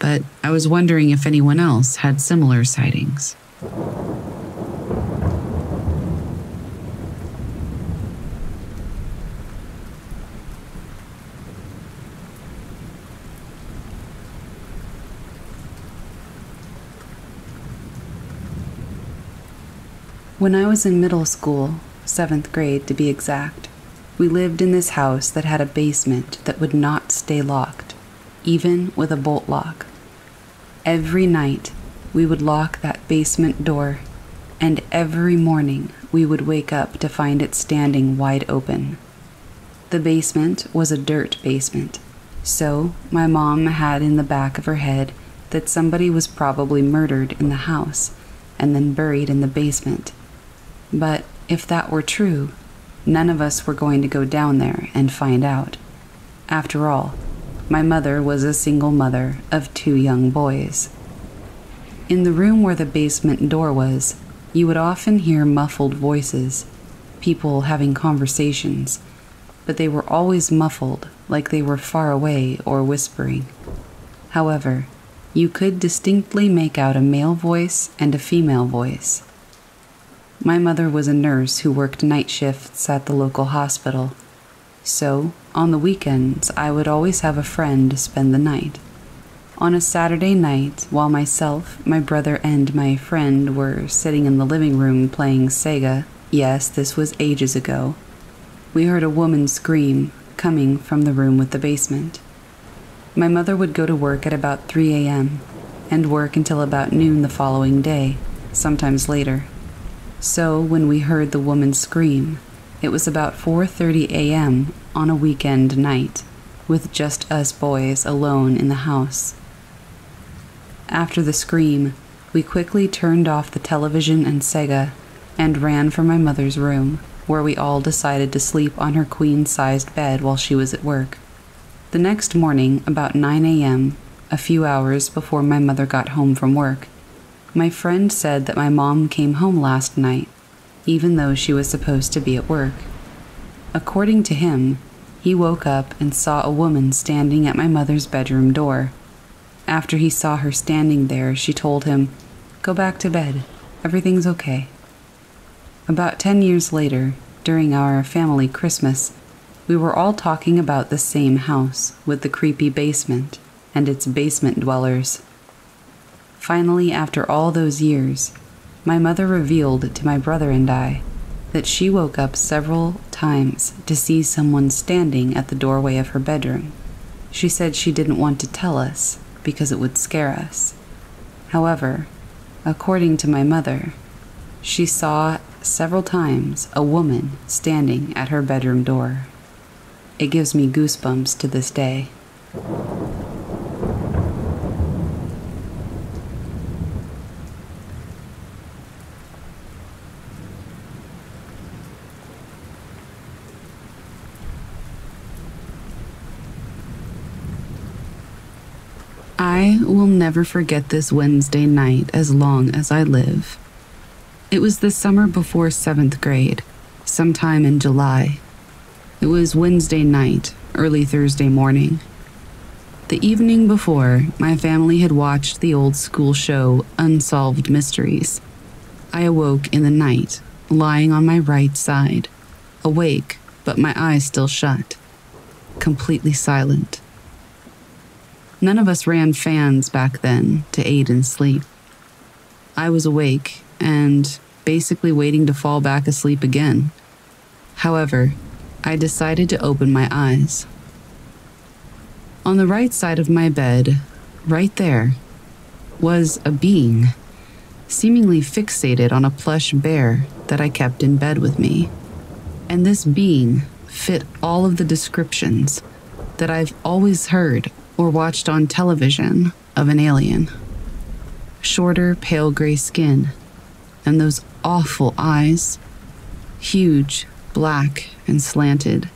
[SPEAKER 1] but I was wondering if anyone else had similar sightings. When I was in middle school, seventh grade to be exact, we lived in this house that had a basement that would not stay locked, even with a bolt lock. Every night, we would lock that basement door, and every morning we would wake up to find it standing wide open. The basement was a dirt basement, so my mom had in the back of her head that somebody was probably murdered in the house and then buried in the basement but if that were true, none of us were going to go down there and find out. After all, my mother was a single mother of two young boys. In the room where the basement door was, you would often hear muffled voices, people having conversations, but they were always muffled, like they were far away or whispering. However, you could distinctly make out a male voice and a female voice. My mother was a nurse who worked night shifts at the local hospital. So, on the weekends, I would always have a friend spend the night. On a Saturday night, while myself, my brother, and my friend were sitting in the living room playing Sega, yes, this was ages ago, we heard a woman scream coming from the room with the basement. My mother would go to work at about 3 a.m. and work until about noon the following day, sometimes later. So when we heard the woman scream, it was about 4:30 a.m. on a weekend night, with just us boys alone in the house. After the scream, we quickly turned off the television and Sega and ran for my mother's room, where we all decided to sleep on her queen-sized bed while she was at work. The next morning, about 9 a.m., a few hours before my mother got home from work, my friend said that my mom came home last night, even though she was supposed to be at work. According to him, he woke up and saw a woman standing at my mother's bedroom door. After he saw her standing there, she told him, Go back to bed. Everything's okay. About 10 years later, during our family Christmas, we were all talking about the same house with the creepy basement and its basement dwellers. Finally, after all those years, my mother revealed to my brother and I that she woke up several times to see someone standing at the doorway of her bedroom. She said she didn't want to tell us because it would scare us. However, according to my mother, she saw several times a woman standing at her bedroom door. It gives me goosebumps to this day. I will never forget this Wednesday night as long as I live. It was the summer before seventh grade, sometime in July. It was Wednesday night, early Thursday morning. The evening before, my family had watched the old school show Unsolved Mysteries. I awoke in the night, lying on my right side, awake, but my eyes still shut, completely silent. None of us ran fans back then to aid in sleep. I was awake and basically waiting to fall back asleep again. However, I decided to open my eyes. On the right side of my bed, right there, was a being, seemingly fixated on a plush bear that I kept in bed with me. And this being fit all of the descriptions that I've always heard or watched on television of an alien. Shorter, pale gray skin, and those awful eyes, huge, black, and slanted,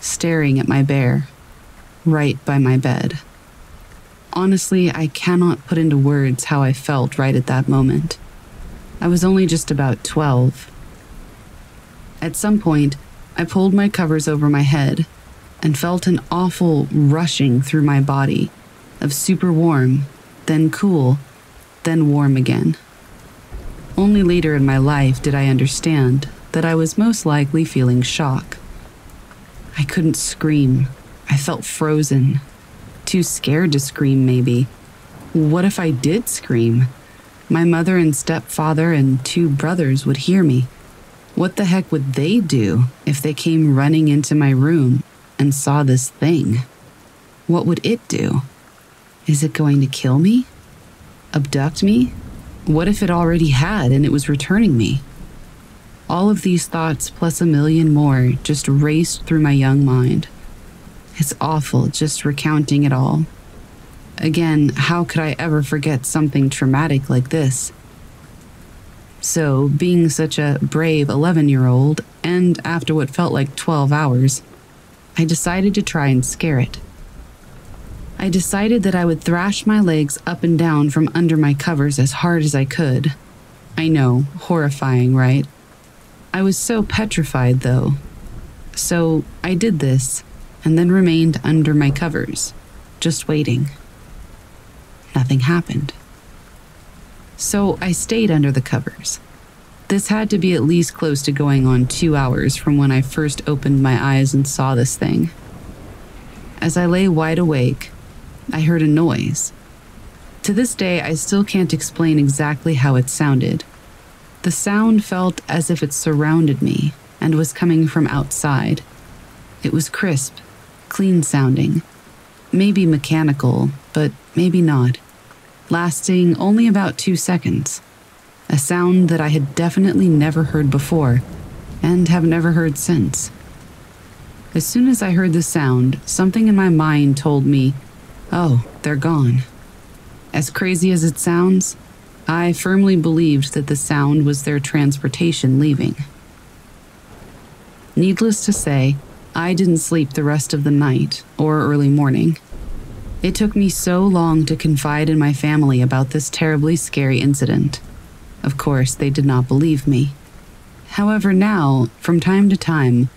[SPEAKER 1] staring at my bear, right by my bed. Honestly, I cannot put into words how I felt right at that moment. I was only just about 12. At some point, I pulled my covers over my head and felt an awful rushing through my body of super warm, then cool, then warm again. Only later in my life did I understand that I was most likely feeling shock. I couldn't scream. I felt frozen. Too scared to scream, maybe. What if I did scream? My mother and stepfather and two brothers would hear me. What the heck would they do if they came running into my room and saw this thing? What would it do? Is it going to kill me? Abduct me? What if it already had and it was returning me? All of these thoughts, plus a million more, just raced through my young mind. It's awful just recounting it all. Again, how could I ever forget something traumatic like this? So, being such a brave 11 year old, and after what felt like 12 hours, I decided to try and scare it. I decided that I would thrash my legs up and down from under my covers as hard as I could. I know, horrifying, right? I was so petrified, though. So I did this and then remained under my covers, just waiting. Nothing happened. So I stayed under the covers. This had to be at least close to going on two hours from when I first opened my eyes and saw this thing. As I lay wide awake, I heard a noise. To this day, I still can't explain exactly how it sounded, the sound felt as if it surrounded me and was coming from outside. It was crisp, clean sounding, maybe mechanical, but maybe not, lasting only about two seconds. A sound that I had definitely never heard before and have never heard since. As soon as I heard the sound, something in my mind told me, oh, they're gone. As crazy as it sounds, I firmly believed that the sound was their transportation leaving. Needless to say, I didn't sleep the rest of the night or early morning. It took me so long to confide in my family about this terribly scary incident. Of course, they did not believe me. However, now, from time to time,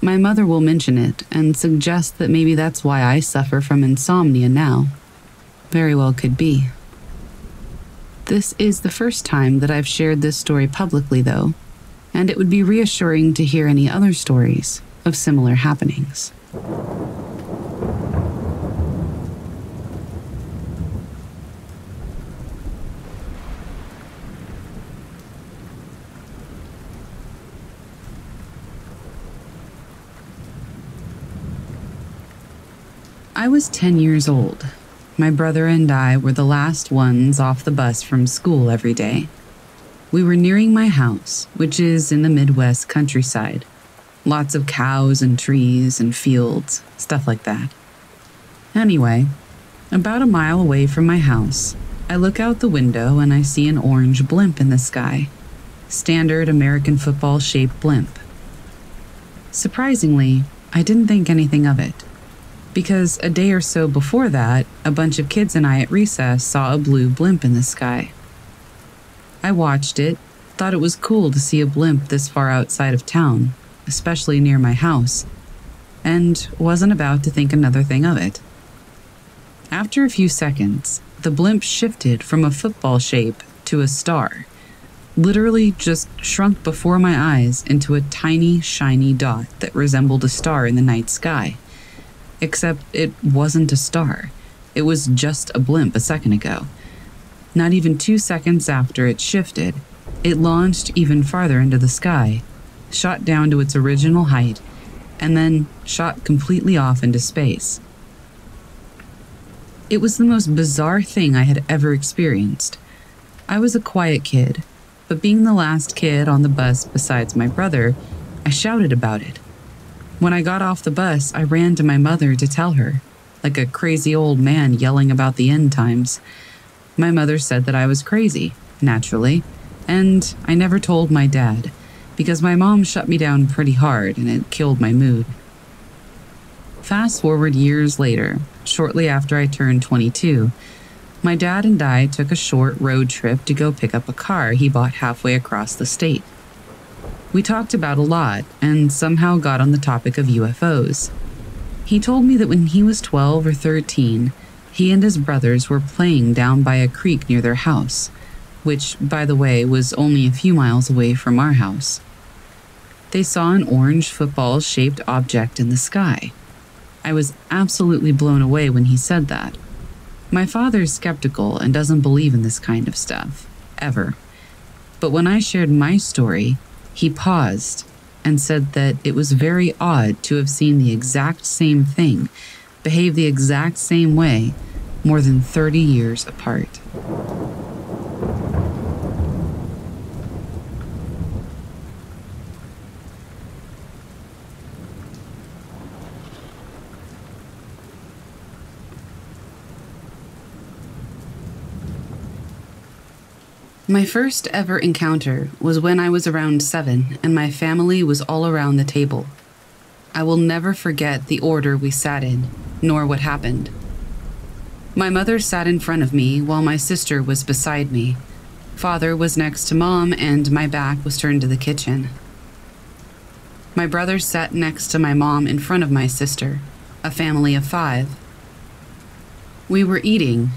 [SPEAKER 1] my mother will mention it and suggest that maybe that's why I suffer from insomnia now. Very well could be. This is the first time that I've shared this story publicly, though, and it would be reassuring to hear any other stories of similar happenings. I was 10 years old my brother and I were the last ones off the bus from school every day. We were nearing my house, which is in the Midwest countryside. Lots of cows and trees and fields, stuff like that. Anyway, about a mile away from my house, I look out the window and I see an orange blimp in the sky. Standard American football shaped blimp. Surprisingly, I didn't think anything of it because a day or so before that, a bunch of kids and I at recess saw a blue blimp in the sky. I watched it, thought it was cool to see a blimp this far outside of town, especially near my house, and wasn't about to think another thing of it. After a few seconds, the blimp shifted from a football shape to a star, literally just shrunk before my eyes into a tiny, shiny dot that resembled a star in the night sky. Except it wasn't a star. It was just a blimp a second ago. Not even two seconds after it shifted, it launched even farther into the sky, shot down to its original height, and then shot completely off into space. It was the most bizarre thing I had ever experienced. I was a quiet kid, but being the last kid on the bus besides my brother, I shouted about it. When I got off the bus, I ran to my mother to tell her, like a crazy old man yelling about the end times. My mother said that I was crazy, naturally, and I never told my dad, because my mom shut me down pretty hard and it killed my mood. Fast forward years later, shortly after I turned 22, my dad and I took a short road trip to go pick up a car he bought halfway across the state. We talked about a lot and somehow got on the topic of UFOs. He told me that when he was 12 or 13, he and his brothers were playing down by a creek near their house, which, by the way, was only a few miles away from our house. They saw an orange football shaped object in the sky. I was absolutely blown away when he said that. My father's skeptical and doesn't believe in this kind of stuff, ever. But when I shared my story, he paused and said that it was very odd to have seen the exact same thing behave the exact same way more than 30 years apart. My first ever encounter was when I was around seven and my family was all around the table. I will never forget the order we sat in, nor what happened. My mother sat in front of me while my sister was beside me. Father was next to mom, and my back was turned to the kitchen. My brother sat next to my mom in front of my sister, a family of five. We were eating,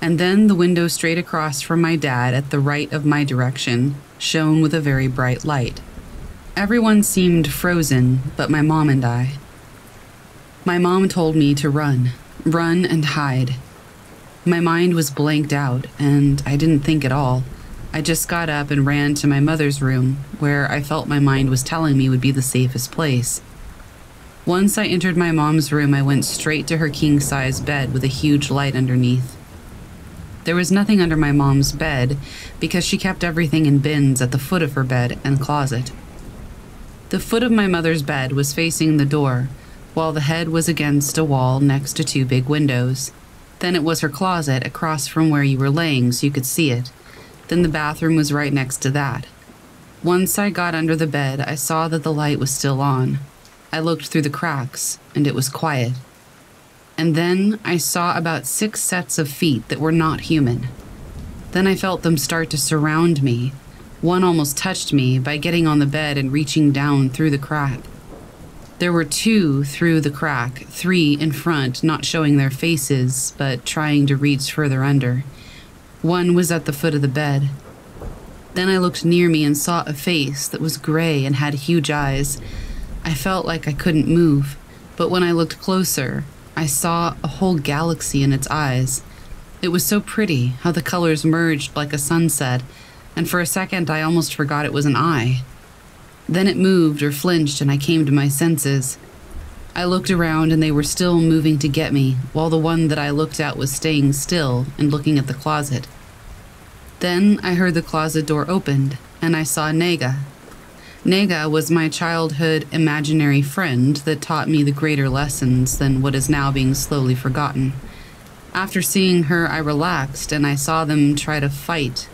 [SPEAKER 1] and then the window straight across from my dad at the right of my direction shone with a very bright light. Everyone seemed frozen but my mom and I. My mom told me to run, run and hide. My mind was blanked out, and I didn't think at all. I just got up and ran to my mother's room, where I felt my mind was telling me would be the safest place. Once I entered my mom's room, I went straight to her king size bed with a huge light underneath. There was nothing under my mom's bed because she kept everything in bins at the foot of her bed and closet. The foot of my mother's bed was facing the door, while the head was against a wall next to two big windows. Then it was her closet across from where you were laying so you could see it. Then the bathroom was right next to that. Once I got under the bed, I saw that the light was still on. I looked through the cracks, and it was quiet. And then I saw about six sets of feet that were not human. Then I felt them start to surround me. One almost touched me by getting on the bed and reaching down through the crack. There were two through the crack, three in front, not showing their faces, but trying to reach further under. One was at the foot of the bed. Then I looked near me and saw a face that was gray and had huge eyes. I felt like I couldn't move, but when I looked closer, I saw a whole galaxy in its eyes. It was so pretty how the colors merged like a sunset, and for a second I almost forgot it was an eye. Then it moved or flinched, and I came to my senses. I looked around, and they were still moving to get me, while the one that I looked at was staying still and looking at the closet. Then I heard the closet door opened, and I saw Nega. Nega was my childhood imaginary friend that taught me the greater lessons than what is now being slowly forgotten. After seeing her, I relaxed and I saw them try to fight.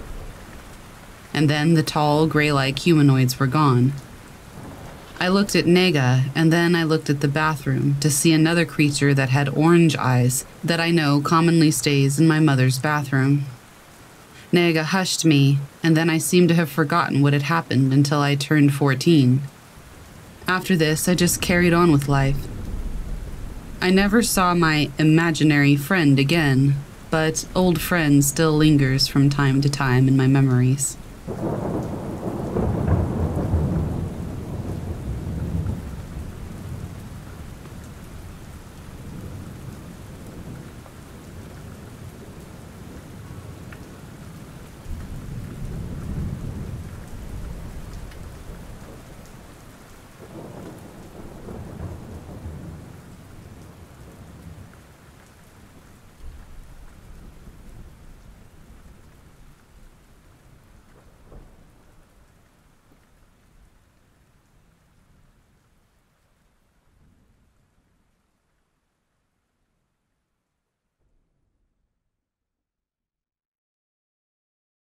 [SPEAKER 1] And then the tall, gray like humanoids were gone. I looked at Nega, and then I looked at the bathroom to see another creature that had orange eyes that I know commonly stays in my mother's bathroom. Nega hushed me, and then I seemed to have forgotten what had happened until I turned 14. After this, I just carried on with life. I never saw my imaginary friend again, but old friend still lingers from time to time in my memories.